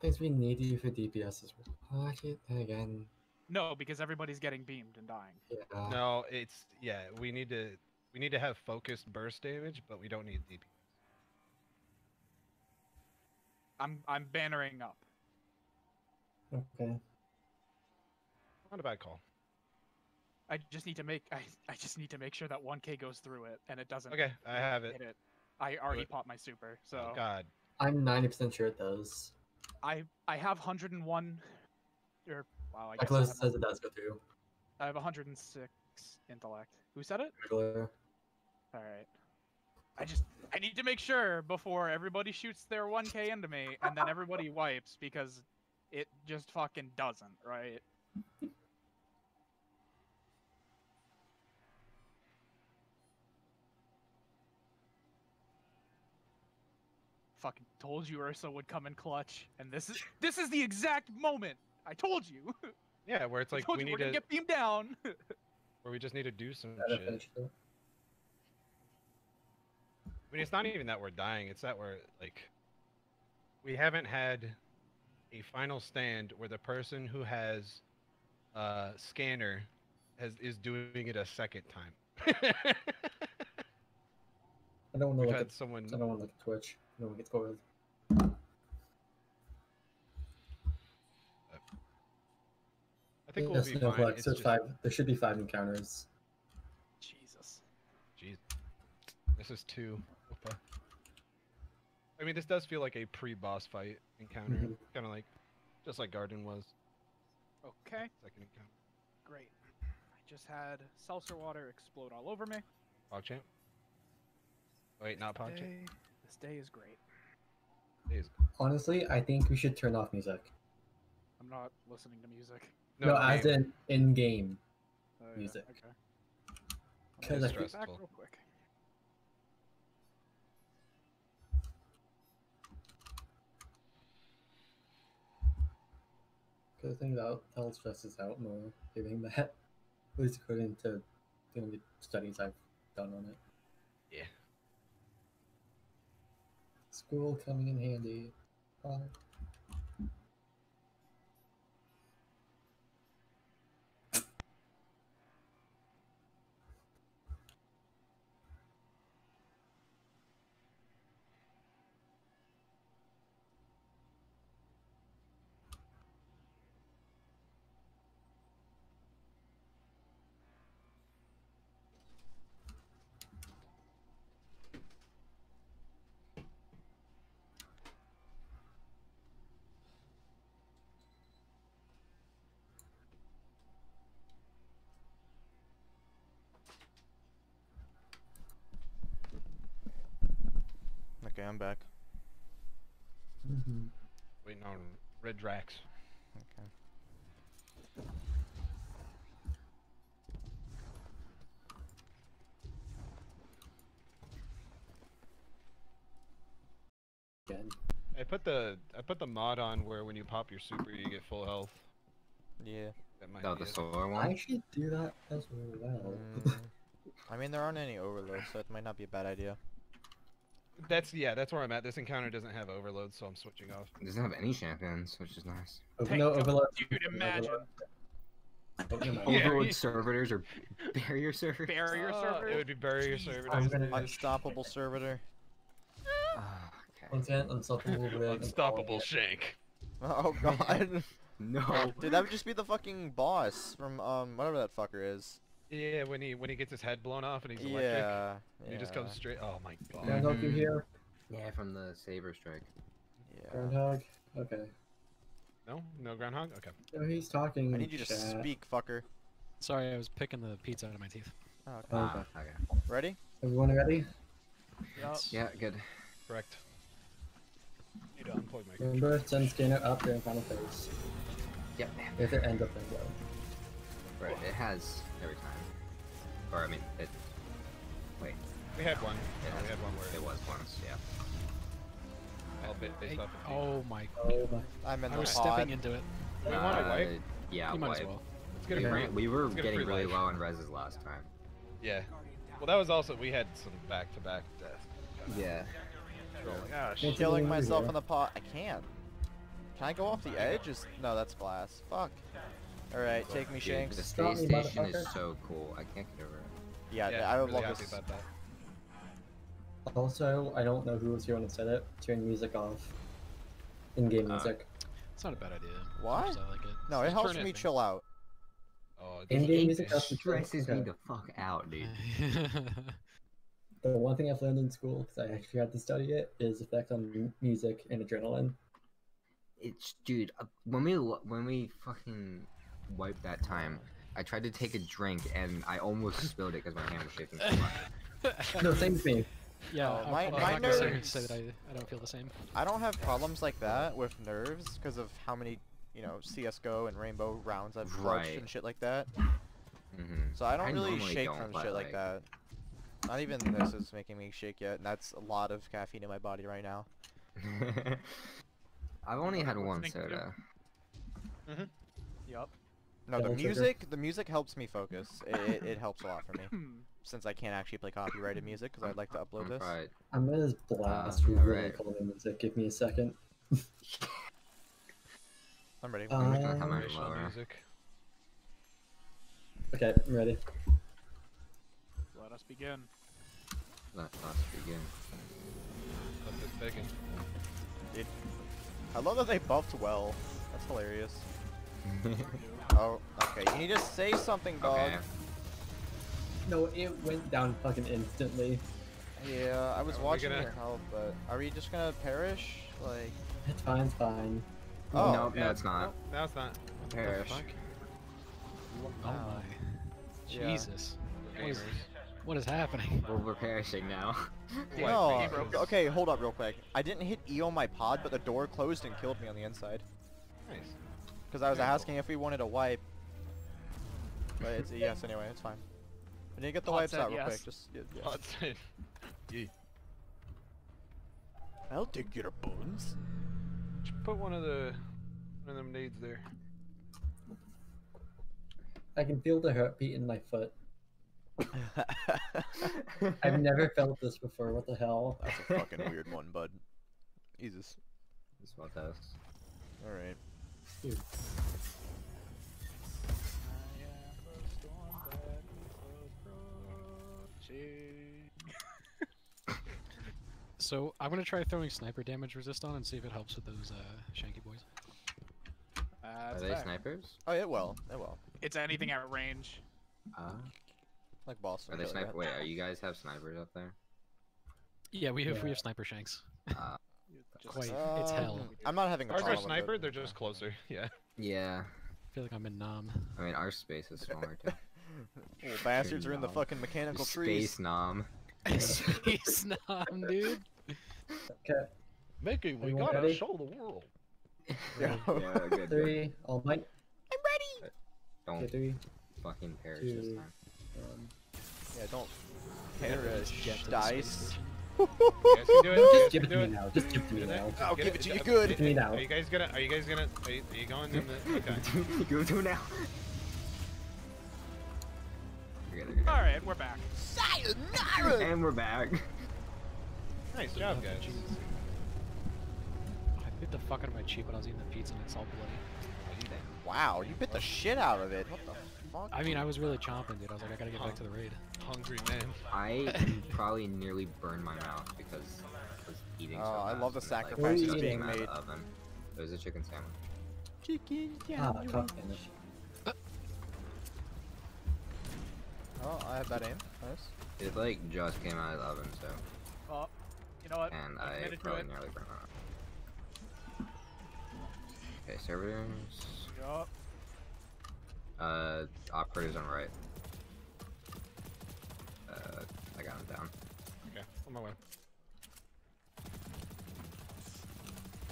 Thinks we need you for DPS as well. Oh, Actually, then again, No, because everybody's getting beamed and dying. yeah. No, it's yeah. We need to we need to have focused burst damage, but we don't need DPS. I'm I'm bannering up. Okay. Not a bad call. I just need to make I, I just need to make sure that 1k goes through it and it doesn't Okay, I have it. hit it. I already it. popped my super, so Oh god. I'm 90% sure it does. I I have 101 or wow, I My guess I close have, says it does go through. I have 106 intellect. Who said it? Regular. All right. I just I need to make sure before everybody shoots their 1k into me and then everybody wipes because it just fucking doesn't, right? Fucking told you Ursa would come in clutch, and this is this is the exact moment. I told you. Yeah, where it's like we you need we're to gonna get beamed down. where we just need to do some Gotta shit. I mean, it's not even that we're dying; it's that we're like, we haven't had a final stand where the person who has uh, scanner has is doing it a second time. I don't want to We've look at. someone. I don't want to look at Twitch. I don't want to get scored. Think we'll Yes, be no fine. flex. It's just- five. There should be five encounters. Jesus. Jeez. This is two. Whoopa. I mean, this does feel like a pre-boss fight encounter. Mhm. Kind of like, just like Garden was. Okay, Second encounter. great. I just had seltzer water explode all over me. PogChamp. Wait, not PogChamp. Day, this day is great. Days. Honestly, I think we should turn off music. I'm not listening to music. No, as game. in in game. Oh, yeah, Music. Okay. I'm 'Cause gonna I step back real quick. Because I think that that'll stress us out more, giving that, at least according to the only studies I've done on it. Yeah. School coming in handy. Uh, Okay, I'm back. mhm. Waiting on Redrix. Okay. Again. I put the I put the mod on where when you pop your super you get full health. Yeah. That might Oh, be the it. solar I one. actually do that as well. Mm, I mean, there aren't any overloads, so it might not be a bad idea. That's yeah, that's where I'm at. This encounter doesn't have overload, so I'm switching off. It doesn't have any champions, which is nice. Over- Tank no up, overload. Dude, imagine. Never mind. Yeah. Overload servitors or barrier servers. Barrier Uh, server. It would be barrier server. Unstoppable servitor. Ah, okay. Once unstoppable rig. Unstoppable shank. Oh god. No. Dude, that would just be the fucking boss from um whatever that fucker is. Yeah, when he when he gets his head blown off and he's electric, Yeah. and he just comes straight. Oh my god. Can I help you here? Yeah, from the saber strike. Yeah. Groundhog? Okay. No, no groundhog. Okay. No, he's talking. I need you to chat. speak, fucker. Sorry, I was picking the pizza out of my teeth. Oh, okay. Ah, okay. Ready? Everyone ready? Yup. Yeah, good. Correct. Need to unplug my. Remember, send scanner up there in final phase. Yep. If it ends up in low. Right, it has every time. Or I mean, it. Wait, We had one. it No, we had one where It was once, yeah. all bit based Hey, off. of oh my! Oh my. I'm in I the was pod. stepping into it. We want to Uh, wipe. Yeah, you might wipe. as well. Let's We, get a Yeah. free. ran- we were let's get a getting really low on reses last time. Yeah. Well, that was also we had some back-to-back death. Yeah. Control. Like, ah, Can't shit. Killing myself it? in the pot. I can't. Can I go off the edge? Is no, that's glass. Fuck. All right, take me, Dude, Shanks. the space station is so cool. I can't get over it. Yeah, Yeah, I would really love happy this. about that. Also, I don't know who was here when I said it. Turn music off. In-game Uh, music. It's not a bad idea. Why? I like it. No, it Just helps me in. chill out. Oh, In-game music It helps me chill. stresses me the fuck out, dude. The one thing I've learned in school, because I actually had to study it, is effect on music and adrenaline. It's dude. Uh, when we lo- when we fucking wiped that time, I tried to take a drink and I almost spilled it because my hand was shaking so much. No, same with me. yeah, Oh, I'm, my- I'm my not gonna sit here and nerves- say that I, I don't feel the same. I don't have problems like that with nerves because of how many, you know, CS:GO and Rainbow rounds I've clutched Right. and shit like that. hmm So I don't I really shake don't, from shit like like- that. Not even this is making me shake yet, and that's a lot of caffeine in my body right now. I've only had one Listening to- soda. Yup. No, the Double trigger. music, the music helps me focus. It, it, it helps a lot for me since I can't actually play copyrighted music because I'd like to upload this. fried. I'm gonna just blast Uh, through really alright. cool music. Give me a second. I'm ready. Uh, I'm gonna come out lower. music. Okay, I'm ready. Let us begin. Let us begin. Left this begging. I love that they buffed well. That's hilarious. Oh, okay. You need to say something, dog. Okay. No, it went down fucking instantly. Yeah, I was watching gonna- your health, but are we just gonna perish? Like, It's fine, it's fine. Oh. no, no, it's not. Nope, no, it's not. Perish. fuck? Oh Wow. my. Yeah. Jesus. What is, what is happening? Well, we're perishing now. No. Okay, hold up real quick. I didn't hit E on my pod, but the door closed and killed me on the inside. Nice. Because I was asking if we wanted a wipe. But it's a yes anyway, it's fine. I need to get the Pod wipes out real yes. quick. Just, yeah, yeah. Hot side. I'll take your bones. Just Put one of the one of them nades there. I can feel the heartbeat in my foot. I've never felt this before. What the hell? That's a fucking weird one, bud. Jesus. This is what that is. Alright. Dude, So I'm gonna try throwing sniper damage resist on and see if it helps with those uh, shanky boys. Are they fair. snipers? Oh, it will. It will. It's anything at range. Uh, Like Boston. are they killer sniper? Wait, are you guys have snipers up there? Yeah, we have we have sniper shanks. Uh, Just- Quite. it's hell. Um, I'm not having a Ours are problem with sniper. They're just closer. Yeah. yeah. I feel like I'm in Nam. I mean, our space is smaller too. Little bastards are in the fucking mechanical trees. Space nom. Space Nam, dude. Okay, Mickey, we Everyone gotta ready? show the world. Yeah. yeah, good. good. three, all might. Don't Okay, three, fucking perish this time. one. Yeah, don't Yeah, perish. just get Dice. Space You guys can do it. Just guys give it do to it. me now. Just give it to me now. I'll give it to you good. Give me now. Are you guys gonna? Are you guys gonna? Are you, are you going in the? Okay. Go to now. You're good, you're good. All right, we're back. Sayonara! And we're back. Nice job, guys. I bit the fuck out of my cheek when I was eating the pizza and it's all bloody. Wow, you bit the shit out of it. What the fuck? I mean, I was really chomping, dude. I was like, I gotta get back to the raid. Hungry man. I probably nearly burned my mouth because I was eating so Oh, I love the and, like, sacrifices stuff being came out of made. the oven. It was a chicken sandwich. Chicken Ah, cock finish. Oh, I have that aim. Nice. It like just came out of the oven, so Oh, you know what? and I'm I committed to probably it. nearly burned my mouth. Okay, servitors. Yup. Uh, operators on right. Uh, I got him down. Okay, on my way.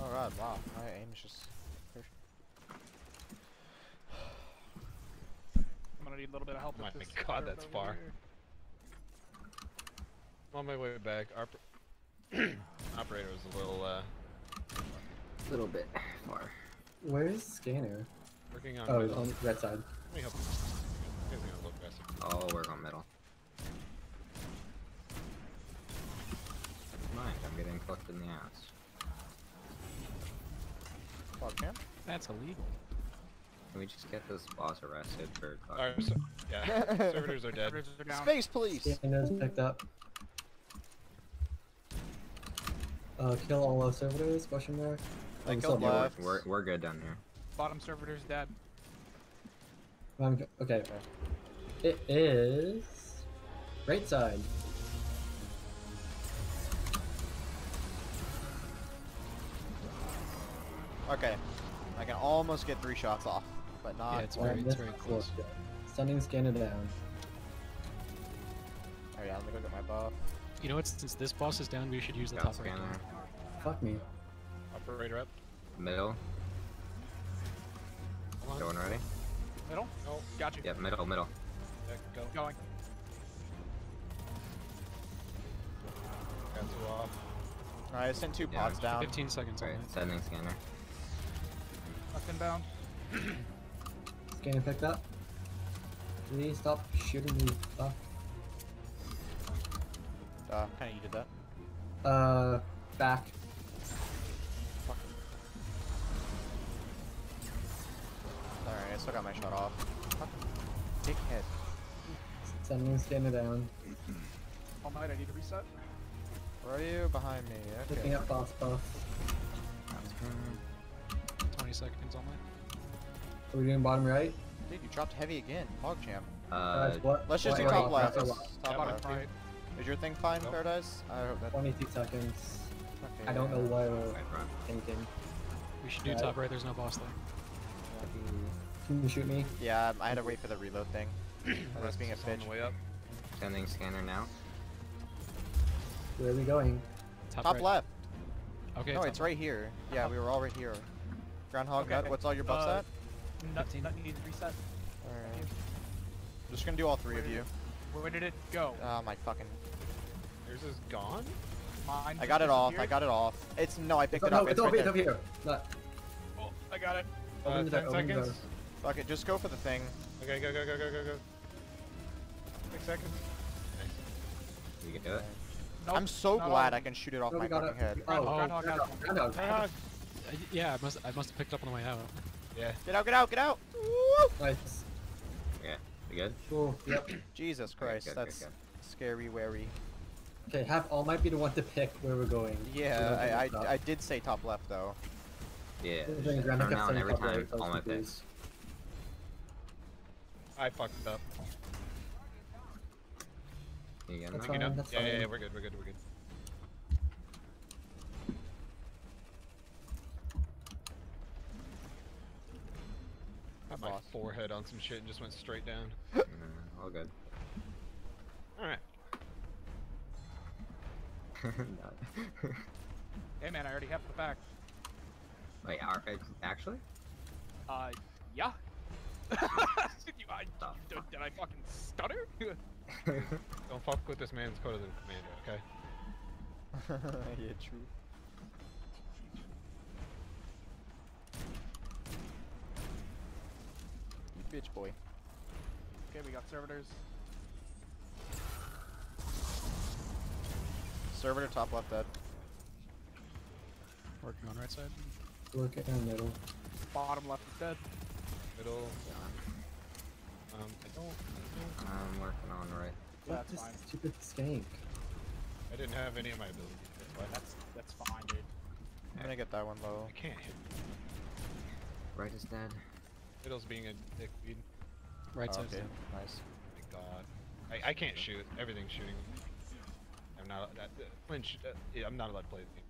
Alright, wow. My aim is just. I'm gonna need a little bit of help My with this. God, that's far. here. I'm on my way back. Oper Operator was a little uh A little bit far. Where's scanner? Working on. Oh, middle. on the red side. Let me help you. You guys are gonna look faster. I'll work on middle. Mind, I'm getting fucked in the ass. Fuck, man. That's illegal. Can we just get this boss arrested for Alright, so, yeah, servitors are dead. Servitors are down. Space police! Scanner's picked up. Uh, kill all our servitors? Question mark. I I'm killed still- Yeah, left. we're, we're, we're good down here. Bottom servitors dead. Um, I'm, okay. It is right side. Okay. I can almost get three shots off, but not. Yeah, it's very, it's very close. close. Stunning scanner down. Oh yeah, let me go get my buff. You know what? Since this boss is down, we should use the Got top right. scanner. Fuck me. Operator up. Middle. Come on. Going ready? Middle? No. Got you. Yep, middle, middle. Yeah, go. Going. Got two off. Alright, I sent two Yeah, pods down. 15 seconds on Right, that. sending scanner. Left inbound. Scanner picked up. Please stop shooting me. Fuck. Uh, kinda needed that. Uh, back. Alright, I still got my shot off. Fucking dickhead. Sending scanner down. All night, I need to reset. Where are you? Behind me. Picking Okay. up boss buff. 20 seconds on that. Are we doing bottom right? Dude, you dropped heavy again. PogChamp. Uh, Guys, what? Let's just do top left. Top Top Yeah, left. bottom right. Is your thing fine, Nope. Paradise? I hope that. 22 seconds. Okay, I don't know yeah. why right, we're thinking. We should do Right. top right. There's no boss there. Can you shoot me? Yeah, I had to wait for the reload thing. I was being a is bitch. way up. Sending scanner now. Where are we going? Top, Top right. left. Okay. No, top it's right here. Yeah, we were all right here. Groundhog Okay. Nut, what's all your buffs Uh, at? Nut, 15. nut needs reset. Alright. I'm just gonna do all three of you. Where did it go? Oh my fucking. Yours is gone? Mine. I got it off. I got it off. It's no, I picked oh, it no, up. it's It's over, right it's over here. Not. Oh, I got it. Uh, Open the 10 the seconds? Fuck it, just go for the thing. Okay, go, go, go, go, go, go. Six seconds. You can do it. Nope, I'm so glad all. I can shoot it off No, my fucking head. Oh, Groundhog has Groundhog. Groundhog. Groundhog. Yeah, I must. I must have picked up on the way out. Yeah. Get out, get out, get out! Woo! Nice. Yeah. You good? Cool. Yep. Jesus Christ, good, good, that's good. scary, wary. Okay, half all might be the one to pick where we're going. Yeah, I, I, I did say top left though. Yeah. The just thing is, Turn kept on every time. so I was All my confused. picks. I fucked up. You That's them? You know? Fine, that's yeah, yeah, yeah, we're good, we're good, we're good. I got my Boss. forehead on some shit and just went straight down. Mm, all good. Alright. Hey man, I already have the back. Wait, are, ex- actually? Uh, yeah. You, I, did, did I fucking stutter? Don't fuck with this man's code of the commander, okay? yeah, true. You bitch boy. okay, we got servitors. Servitor top left dead. Working on right side. Look in the middle. Bottom left is dead. Middle. Um, I don't, I don't. I'm working on right. What That's fine. stupid skank? I didn't have any of my abilities. That's why That's that's fine, dude. I'm gonna get that one low. I can't hit. Right is dead. Middle's being a dick feed. Right Oh, side. okay, nice. My god. I, I can't shoot. Everything's shooting. I'm not. That, uh, flinch. Uh, yeah, I'm not allowed to play the game.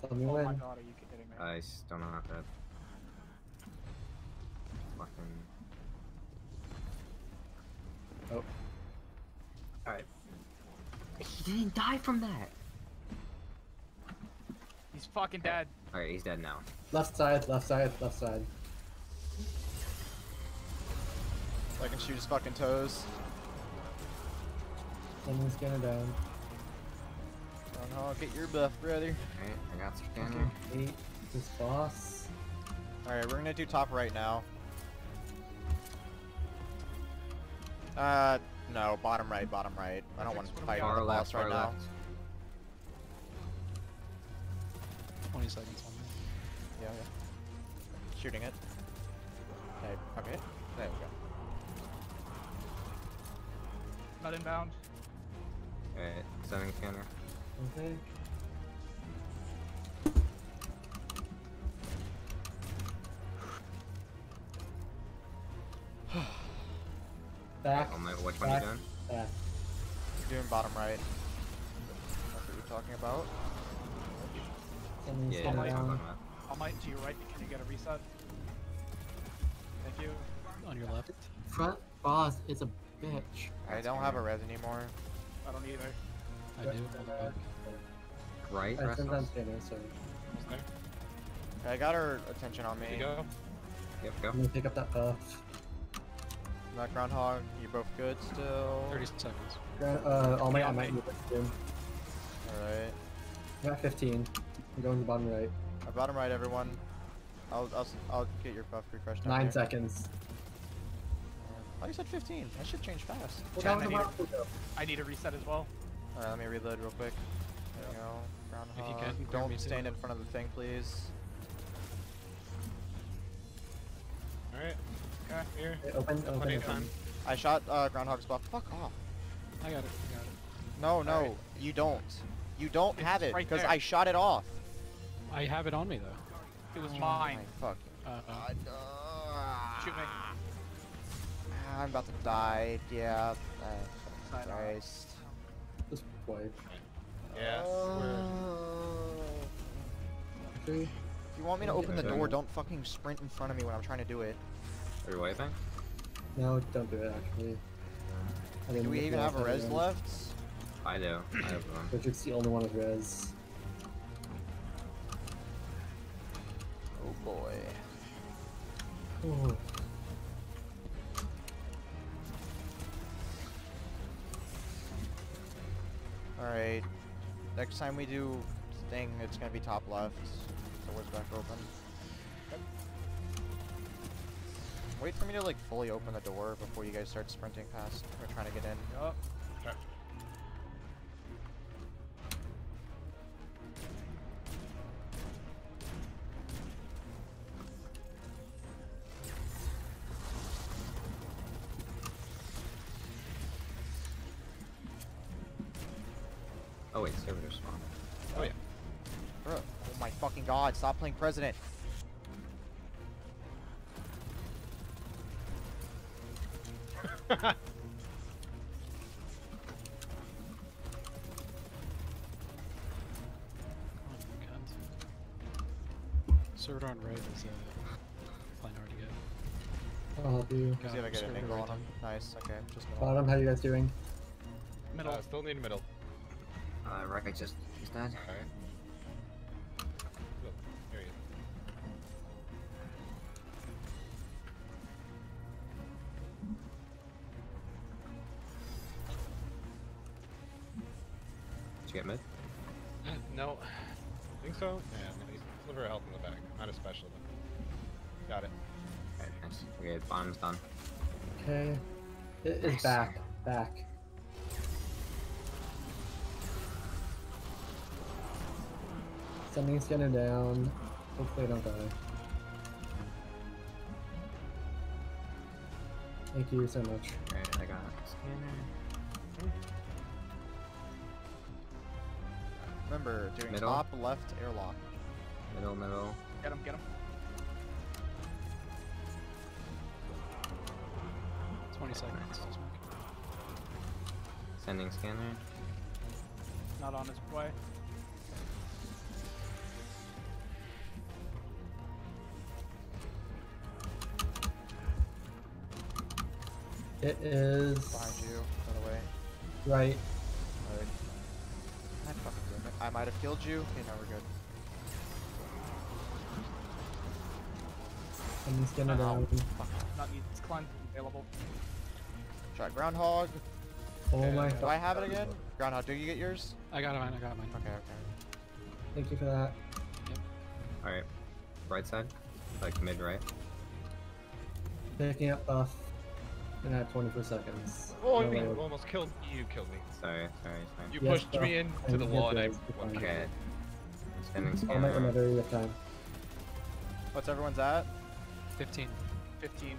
Tell me Oh my when. god, are you kidding me? I still not know how dead. Fucking. Oh. Alright. He didn't die from that! He's fucking dead. Alright, he's dead now. Left side, left side, left side. I can shoot his fucking toes. Sending scanner down. Groundhog, get your buff, brother. Alright, I got scanner. Eight. This boss. Alright, we're gonna do top right now. Uh, no, bottom right, bottom right. I don't want to fight what on the left, boss right now. left. 20 seconds on that. Yeah, yeah. Shooting it. Okay, okay. There we go. Not inbound. Alright, sending scanner. Okay. Back. Oh my, which one you doing? Back. You're doing bottom right. That's what you're talking about. Sending Yeah, scanner that's what I'm talking about. All might to your right. Can you get a reset? Thank you. On your left. Front boss is a bitch. I don't have a res anymore. I don't either. I do. on the back. Right, I rest sent of down scanner, so Almost there. Okay, I got her attention on me. There you go. Yep, go. I'm gonna pick up that buff. That groundhog, you both good still? 30 seconds. Gra- Uh, all my, Yeah, I might me. move it soon. Alright. I'm 15. I'm going to the bottom right. I bottom right, everyone. I'll, I'll, I'll get your buff refreshed. down Nine here. seconds. Oh, you said 15. That should change fast. Well, Ten, that was I a need while ago. I need a reset as well. Alright, let me reload real quick. There we go. Groundhog. you can, clear Don't me too. stand in front of the thing, please. Alright. Okay. Here. Okay, Open, open, open. I shot uh, Groundhog's buff. Fuck off. I got it. I got it. No, no, Alright. you don't. You don't It's have it because there. I shot it off. I have it on me though. It was Oh mine. my fuck. Uh, uh, Shoot me. Ah, I'm about to die. Yeah. Uh, Side eye. Christ. Just wipe. Yeah. Oh. we're- If you want me to open the door, don't fucking sprint in front of me when I'm trying to do it. Are you wiping? no, don't do it. Actually. I Do we even have a that res left? I do. I have one. Richard's the only one with res. Oh boy. Oh. Alright. Next time we do thing, it's gonna be top left. Door's back open. Wait for me to like fully open the door before you guys start sprinting past or trying to get in. God, stop playing president. my. Server on right is uh, playing hard to get. I'll help you. See if I get an angle right on him. Nice, okay. Just Bottom, how you guys doing? Middle. Uh, still need middle. Uh, right just he's dead. Alright. Get mid? No. Think so? Yeah, no, he's sliver of health in the back. Not a special though. Got it. Alright, nice. Okay, bottom's done. Okay. It is Nice. back. Back. Sending scanner down. Hopefully I don't die. Thank you so much. Alright, I got scanner. Remember doing Middle. top left airlock. Middle, middle. Get him, get him. 20 seconds. Sending scanner. Not on his way. It is Behind you, by the way. right. Alright. I fucking damn it. I might have killed you. Okay, now we're good. Sending scanner Ow. down. Not needs cleanse available. Try groundhog. Oh my god. Do. I have it again? Groundhog, do you get yours? I got mine. I got mine. Okay, okay. Thank you for that. Alright. Right side? Like mid right? Picking up buff. And I have 24 seconds. Oh, No me! load. Almost killed you. Killed me. Sorry, sorry, sorry. You Yes, pushed bro. me into I'm the wall and I guys. You're one fine. killed. Okay. I'll scanner. make whenever you time. What's everyone's at? 15. 15. Okay.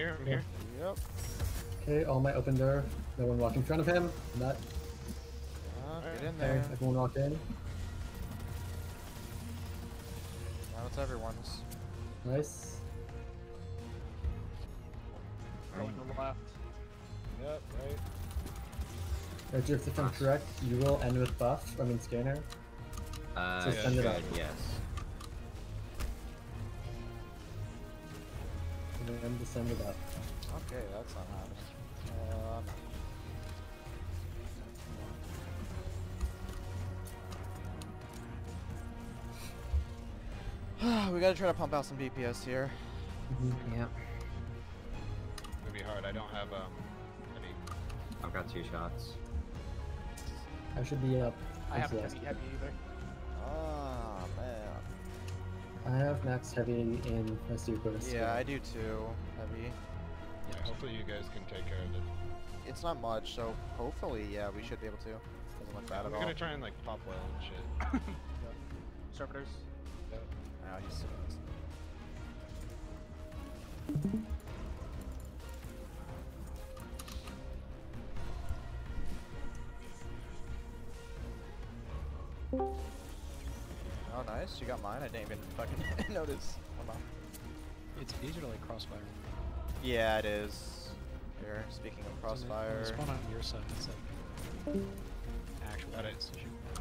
Here. I'm here. Yep. Okay, all my open door. No one walk in front of him. Not Uh, get in okay. there. Everyone walk in. Now it's everyone's. Nice. Going to the left. Yep. Right. Richard, if I'm correct, you will end with buff. I mean scanner. Uh, So send it good, up. yes. And then just send it up. Okay, that's not happening. Uh, we gotta try to pump out some DPS here. Mhm. Yep. It's gonna be hard. I don't have um any. I've got two shots. I should be up. I haven't heavy heavy either. Oh man. I have max heavy in my supers. Yeah, I do too. Heavy. Yeah, hopefully you guys can take care of it. It's not much, so hopefully, yeah, we should be able to. Doesn't look bad at We're at all. gonna try and like pop well and shit. Servitors. Ah, he's- Oh, nice. You got mine. I didn't even fucking notice. Hold on. It's easier to like crossfire. Yeah, it is. Here, speaking of When they- when they crossfire. Spawn on your side. It's like actual Got it.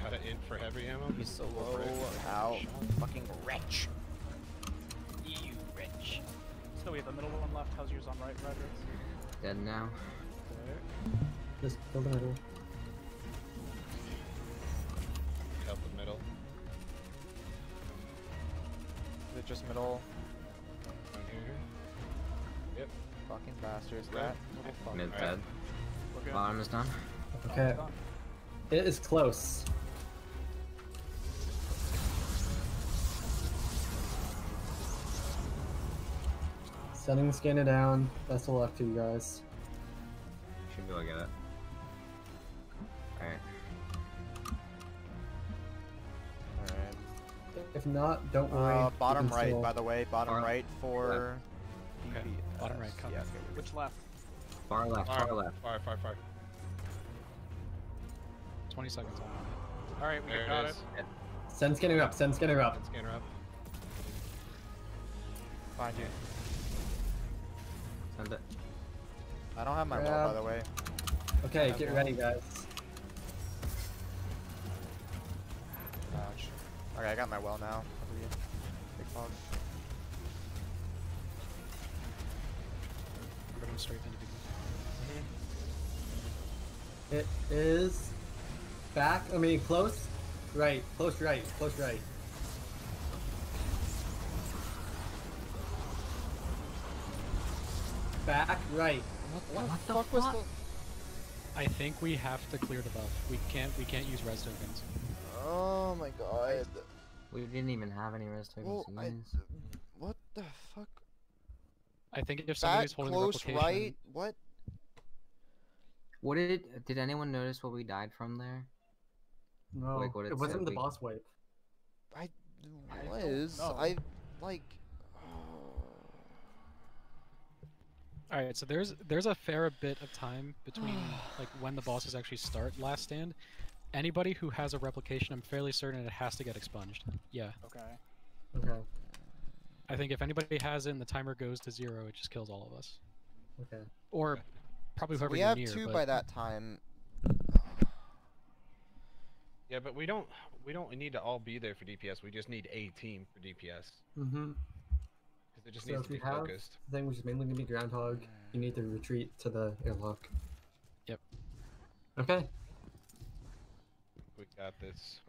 Got it in for heavy ammo. He's so Go for it. low. Ow. Fucking wretch. You rich. So we have the middle one left. How's yours on right, Roderick? Dead now. Just kill the middle. Just middle? Down here. Yep. Fucking bastards. That little fuck. Mid dead. We're. Bottom is done. Okay. It is close. Sending the scanner down. Best of luck to you guys. Should be able to get it. Alright. Alright. If not, don't worry. Uh, bottom right, still- by the way. Bottom Far- right for. Okay, bottom right, come. Yeah, okay. Which left? Far left, Far, far left. Far, far, far. 20 seconds on. All right, we There got it it. is. Send scanner up. Send scanner up. Send scanner up. Fine, dude. Send it. I don't have my wall, by the way. Okay, get ready, guys. Okay, I got my well now. Over you. Big fog. We're going straight into people. It is back. I mean, close. Right. Close right. Close right. Back right. What, what the the fuck was fuck? I think we have to clear the buff. We can't we can't use res tokens. The? Oh my god. We didn't even have any res tokens Well, I, what the fuck? I think if Back somebody's holding the close replication, right? What? What did did anyone notice what we died from there? No, Like what it it wasn't the we- boss wipe. I I was. know. I like. Uh. All right, so there's there's a fair bit of time between like when the bosses actually start last stand. Anybody who has a replication, I'm fairly certain it has to get expunged. Yeah, Okay. Okay. I think if anybody has it and the timer goes to zero, it just kills all of us. Okay. Or Okay. probably So whoever we you're have near. two but by that time. Yeah, but we don't we don't need to all be there for DPS. We just need a team for DPS Mm-hmm. because it just So needs to be have focused. the thing which is mainly gonna be groundhog, you need to retreat to the airlock. Yep. Okay. We got this.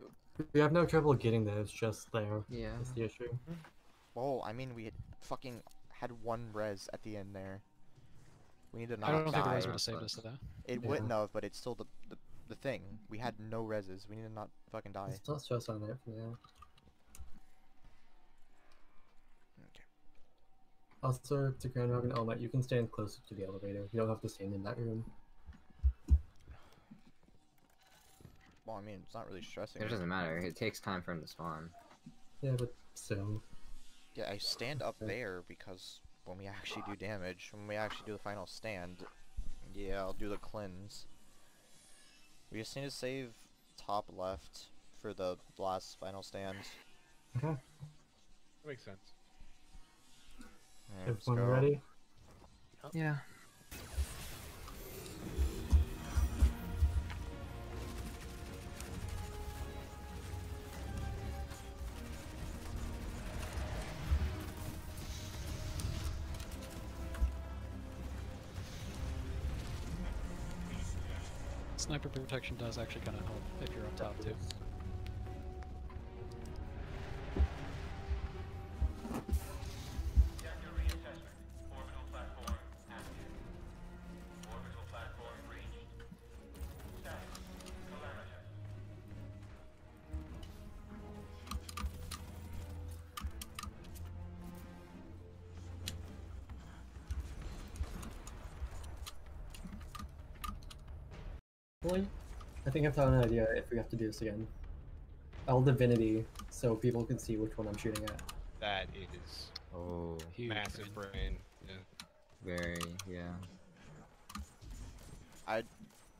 We have no trouble getting there. It's just there. Yeah. That's the issue. Oh, I mean, we had fucking had one res at the end there. We need to not I don't think the die. res would die. have saved us though. It Yeah. wouldn't have, but it's still the, the the thing. We had no reses. We need to not fucking die. It's Still stress on it for now. Okay. Also, to groundhog and Elmet, you can stand closer to the elevator. You don't have to stand in that room. Well, I mean, it's not really stressing. It doesn't matter. It takes time for him to spawn. Yeah, but still. Yeah, I stand up there because when we actually do damage, when we actually do the final stand, yeah, I'll do the cleanse. We just need to save top left for the last final stand. Okay. That makes sense. Alright, let's Everyone go. ready? Yeah. Sniper protection does actually kind of help if you're up top too. Think I found an idea if we have to do this again. L Divinity, so people can see which one I'm shooting at. That is Oh, Huge massive brain. brain. Yeah. very yeah. I.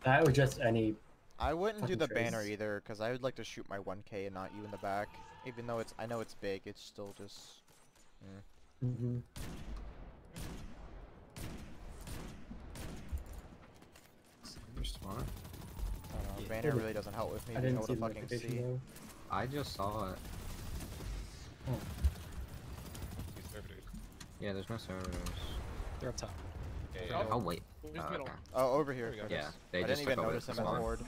That or just any. I wouldn't do Fucking the banner either, because I would like to shoot my 1k and not you in the back. Even though it's, I know it's big, it's still just. hmm You're smart. I don't know, Yeah. Banner really doesn't help with me I being able to the fucking see. though. I just saw it. Conservative. Yeah, there's no servers. They're up top. Okay, Oh. Oh wait. Who's Oh, okay. Oh, over here. There go. Yeah, they I just didn't even notice him in the horde.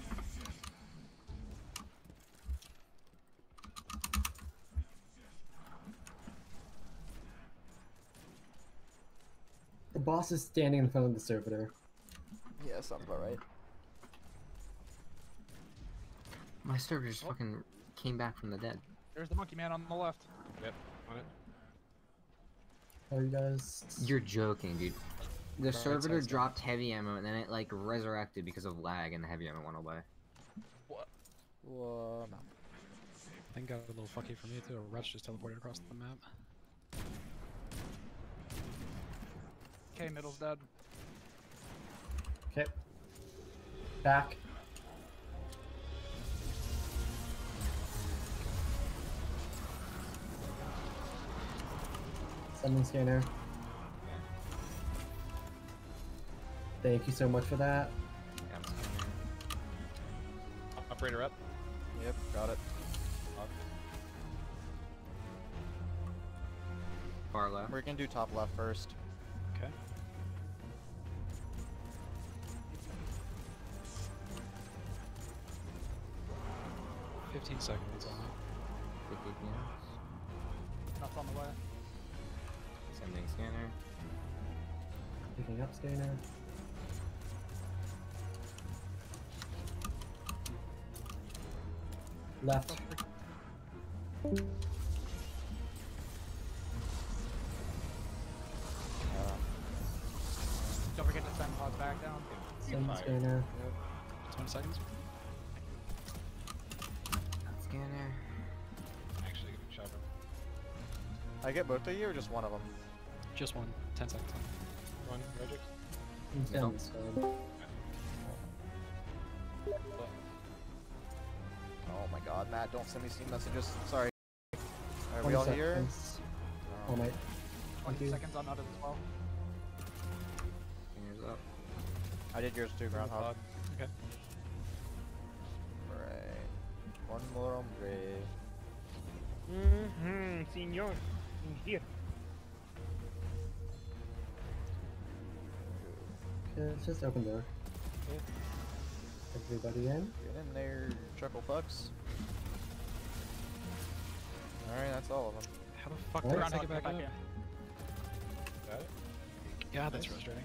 The boss is standing in front of the servitor. Yeah, sounds about right. My server just Oh. fucking came back from the dead. There's the monkey man on the left. Yep. On it. Are you guys? You're joking, dude. The Right, servitor side's dropped heavy ammo and then it like resurrected because of lag and the heavy ammo went away. What? Whoa, no. I think got a little fucky for me too. A rush just teleported across the map. Okay, middle's dead. Okay. Back. Summon scanner. Thank you so much for that. Yeah, Operator up. Yep, got it. Far left. We can do top left first. Okay. Fifteen seconds on it. 50 PMs. Enough on the way. Sending scanner. Picking up scanner. Left. Uh, Don't forget to send pods back down. Send fire. scanner. Twenty seconds. Scanner. Actually, good shot. I get both of you or just one of them? Just one. Ten seconds. One, Regic. Send, so. Oh my god, Matt, don't send me Steam messages. Sorry. Are we 20 all here? seconds. Oh. Oh my. 20 you. seconds on others as well. Fingers up. I did yours too, Groundhog. Okay. Alright. One more hombre. Mm-hmm, senor. Here. It's just open door. Everybody in. Get in there, chuckle fucks. Alright, that's all of them. How the fuck did I take it get back back up? in. Got it. Yeah, that's Nice. frustrating.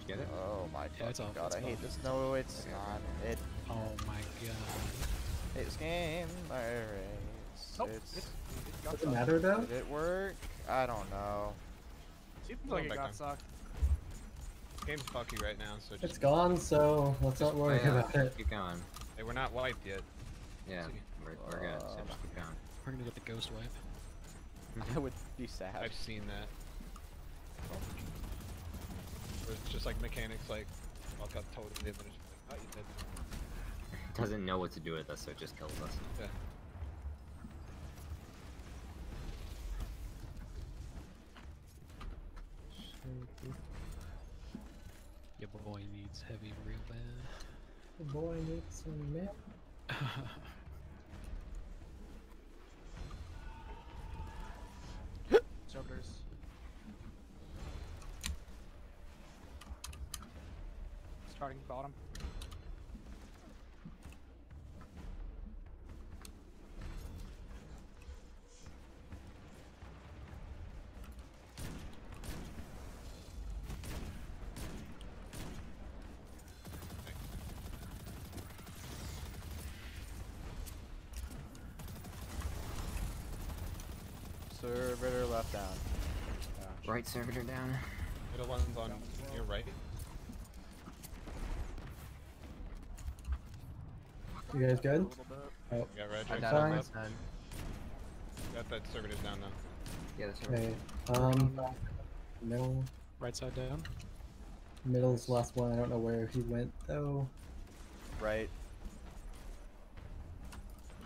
You get it? Oh my Yeah, it's off, god, it's I hate this. No, it's not. It Oh my god. It's game my race. Nope. It's, It, it Does it matter though? did it work? I don't know. Seems Going like it got sucked. Game's fucky right now, so just It's gone, so let's not worry Oh, about it. Keep going. hey, we're not wiped yet. Yeah, See. we're, we're good. So just keep going. We're gonna get the ghost wipe. Mm-hmm. I would be sad. I've seen that. It's just like mechanics, like fuck up totally, and it's like, oh, you did. Doesn't know what to do with us, so it just kills us. Yeah. Your boy needs heavy real bad. The boy needs some milk. Jokers. Starting bottom. Servitor left down. Right servitor down. Middle one's on your right. You guys good? A little. Oh, We got red I Jack died on side. Got that servitors down now. Yeah, that's right. okay. Um, middle. Right side down. Middle's last one. I don't know where he went though. Right.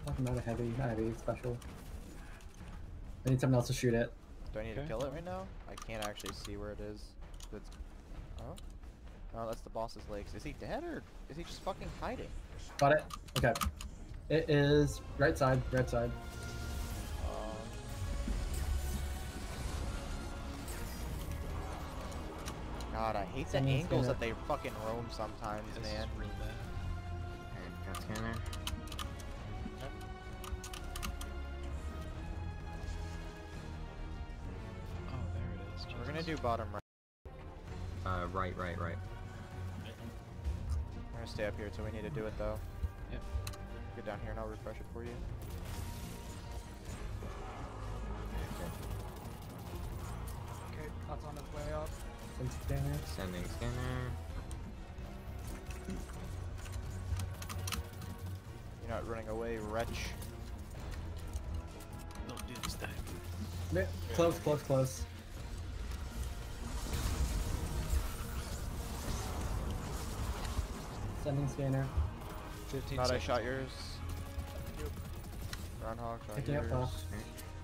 Fucking not a heavy, not heavy, special. I need someone else to shoot it. Do I need to kill it right now? I can't actually see where it is. It's... Oh? No, that's the boss's legs. Is he dead or is he just fucking hiding? Got it. Okay. It is right side, right side. Um... God, I hate the angles that they fucking roam sometimes, This man. is real bad. Okay, got scanner. Do bottom right. Uh, right, right, right. We're gonna stay up here until we need to do it though. Yep. Get down here and I'll refresh it for you. Okay, that's on its way up. Some scanner. Sending scanner. You're not running away, wretch. Don't do this time. Close, close, close. Sending scanner. 15 Thought I shot yours. Groundhog shot Picking yours. boss.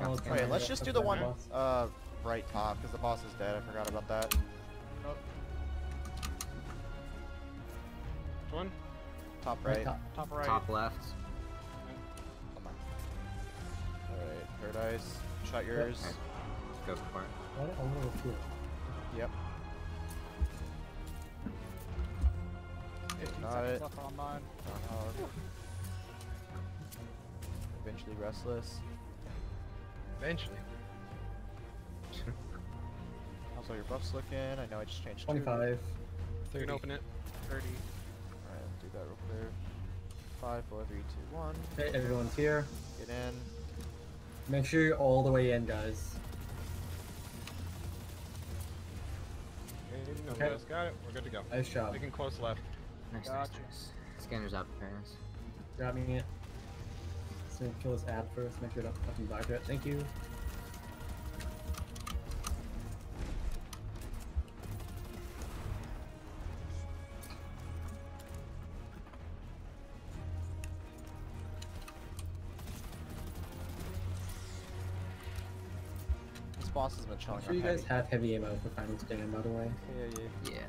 Oh, scanner. Wait, let's just do the one uh right top because the boss is dead. I forgot about that. Nope. Which one? Top Right right. top. Top right. Top left. Alright, Paradise. Shot yours. Okay. Go for it. What? A little few. Yep. Seconds it. left on mine. Eventually restless. Eventually. How's all your buffs looking? I know I just changed. 25. You 30. can open it. 30. Alright, do that real clear. Five, four, three, two, one. Okay, everyone's here. Get in. Make sure you're all the way in, guys. Okay, no Okay. got it. We're good to go. Nice job. Taking close left. Nice, Gotcha. nice, nice. Scanner's up, Paris. Grabbing it. So kill this ad first. Make sure it don't fucking die to it. Thank you. This boss has been I'm sure you guys heavy. have heavy ammo for final stand, by the way. Yeah, yeah. Yeah.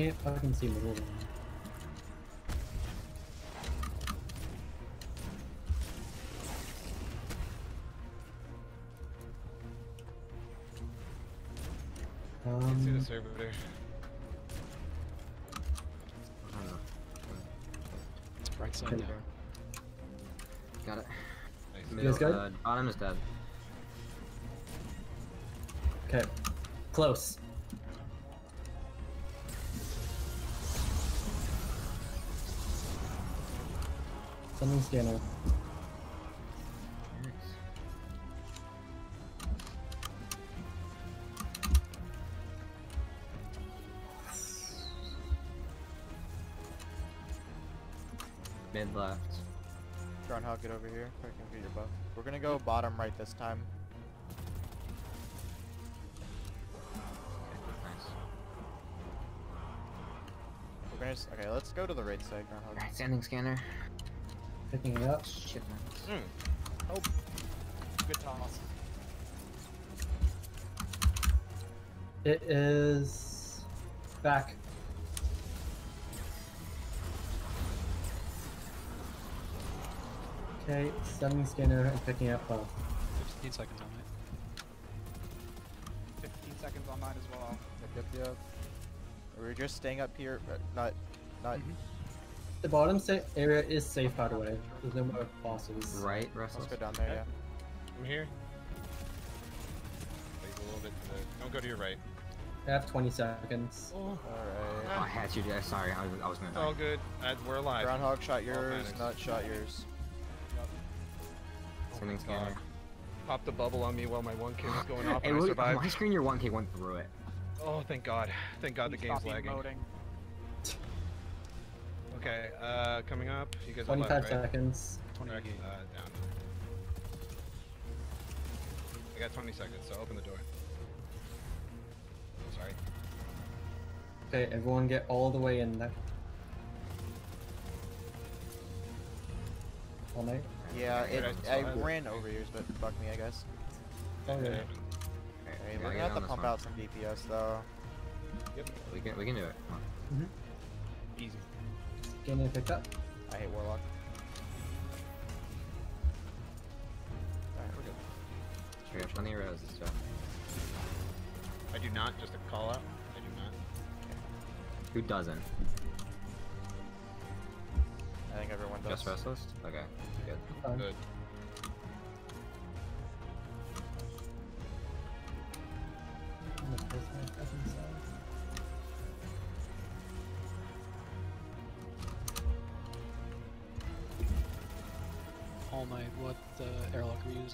Can't fucking see middle one. You can see the Um, servitor. I don't know. It's right side Okay. down. Got it. Nice. guys good? uh, bottom is dead. okay. Close. Sending scanner. Mid left. Groundhog, get over here. I can get your buff. We're gonna go bottom right this time. Nice. We're gonna. Okay, let's go to the right side, Groundhog. Alright, standing scanner. Picking it up. Shit, man. Hmm. Good toss. It is back. Okay, sending scanner and picking up buff. 15 seconds on it. 15 seconds on mine as well. Yep, yep, yep. We're just staying up here, but not, not. Mhm. The bottom area is safe, by the way. There's no more bosses. Right, Let's go down there. Okay. Yeah. I'm here. Wait a little bit to the... Don't go to your right. I have 20 seconds. Oh, All Oh. I had you. there. Sorry, I was, I was gonna it's all good. I, we're alive. Groundhog shot yours, panics. not shot yours. Sending Oh my scanner. Popped the bubble on me while my 1K was going off Hey, and I look, on survived. my screen, your 1K went through it. Oh, thank God. Thank God the game's lagging. emoting. Okay, uh, coming up. You guys 25 left, right? seconds. 20 uh, down. I got 20 seconds, so open the door. Sorry. Okay, everyone get all the way in there. All night? Yeah, it, I I- ran over yours, but fuck me, I guess. Oh. Okay, Alright, we we're gonna have to pump one. out some DPS though. Yep. We can, we can do it. Come on. Easy. Getting it picked up. I hate Warlock. Alright, we're good. We got plenty of roses, so. I do not, just a call out. I do not. Who doesn't? I think everyone does. Just Restless? Okay, good. Fine. Good.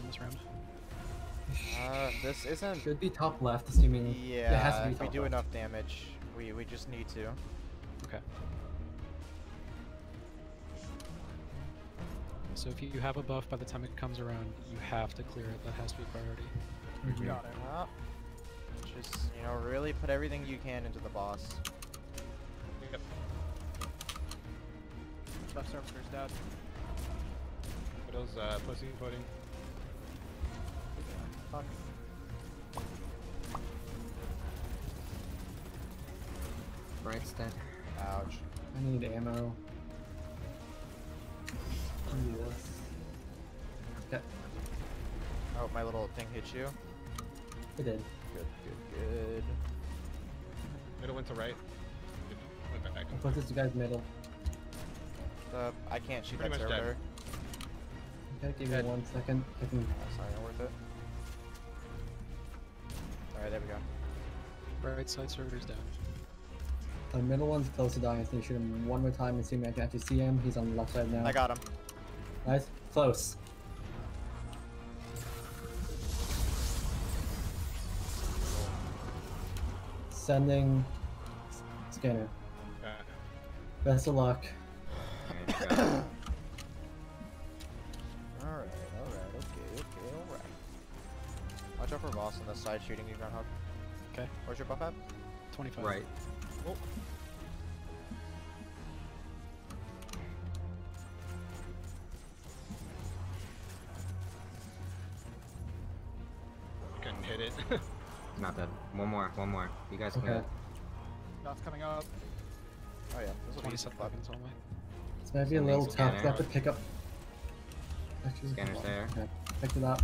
Airlock are we using this round? Uh, this isn't. Should be top left, assuming Yeah, it has to be if we do left. enough damage, we we just need to. Okay. So if you have a buff by the time it comes around, you have to clear it. That has to be priority. Mhm. Got it. Well, just you know, really put everything you can into the boss. Yep. Left servitor's dead. Widow's uh, pussy pudding. Dead. Ouch. I need ammo. Yes. Okay, Oh, my little thing hit you. it did. Good, good, good. Middle went to right. Went back. I'll put this you guys middle. The I can't shoot Pretty that much dead. Okay, give me one second. I can. Oh, That's not gonna worth it. Alright, there we go. Right side server's down. The middle one's close to dying. I think shoot him one more time and see if I can actually see him. He's on the left side now. I got him. Nice. Close. Sending s- scanner. Uh, Best of luck. Alright, go. Alright, alright, okay, okay, alright. Watch out for boss on the side shooting you, Groundhog. Okay. Where's your buff at? 25. right. couldn't You guys can Okay. go. That's coming up. Oh yeah, this will be 20 some fun. seconds only. This might be a little tough. scanner. We have to pick up. Actually, Scanner's there. Okay, picked it up.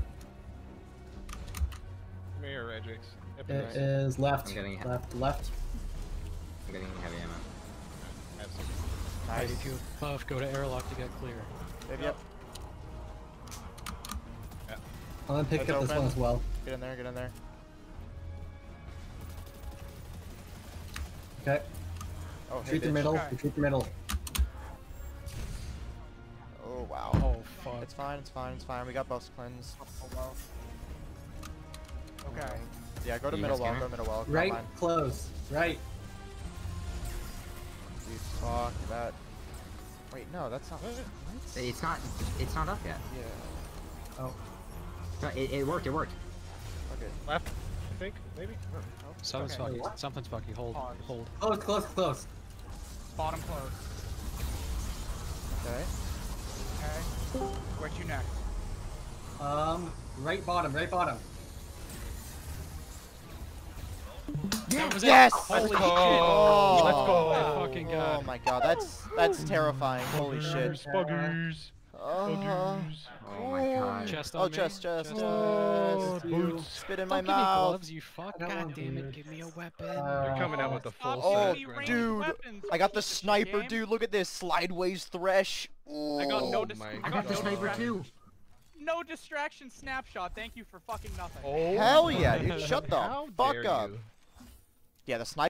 Come here, Regix. Yep, It nice. is left. I'm getting hit. left. Left. I'm getting heavy ammo. I have some. Right, Nice. if you buff, go to airlock to get clear. Yep, yep. I'm gonna pick It's up this one as well. Get in there, get in there. Okay. Oh, hey, Retreat the middle. Okay. Retreat the middle. Oh, wow. Oh fuck. It's fine, it's fine, it's fine. We got buffs cleansed. Oh, well. Okay. Yeah, go to You middle wall, go to middle wall. Right. Fine. Close. Right. Dude, fuck that. Wait, no, that's not. What? It's not, it's not up yet. Yeah. Oh. It, it worked, it worked. Okay. Left, I think, maybe? Something's Okay. fucky. What? Something's fucky. Hold. Pause. Hold. Close. Close. Close. Bottom close. Okay. Okay. Where'd you next? Um. Right bottom. Right bottom. That was it. Yes! Holy Let's go! Oh, Let's go! my fucking Oh god. my god, that's that's terrifying. Holy shit. Buggers, buggers. Uh, Oh my god. Chest Oh, on me. chest, chest, on Oh, me. boots. Spit in Don't my give me mouth. gloves, you fuck. God damn it, boots. give me a weapon. Uh, You're coming out with the full Oh, set. me Grant. ranged dude, weapons, I got the piece of shit sniper, game. dude. Look at this. Slideways thresh. I got no Oh my I I got got the oh sniper too. No distraction snapshot. Thank you for fucking nothing. Oh Hell yeah, dude. Shut the fuck up. you. Yeah, the sniper.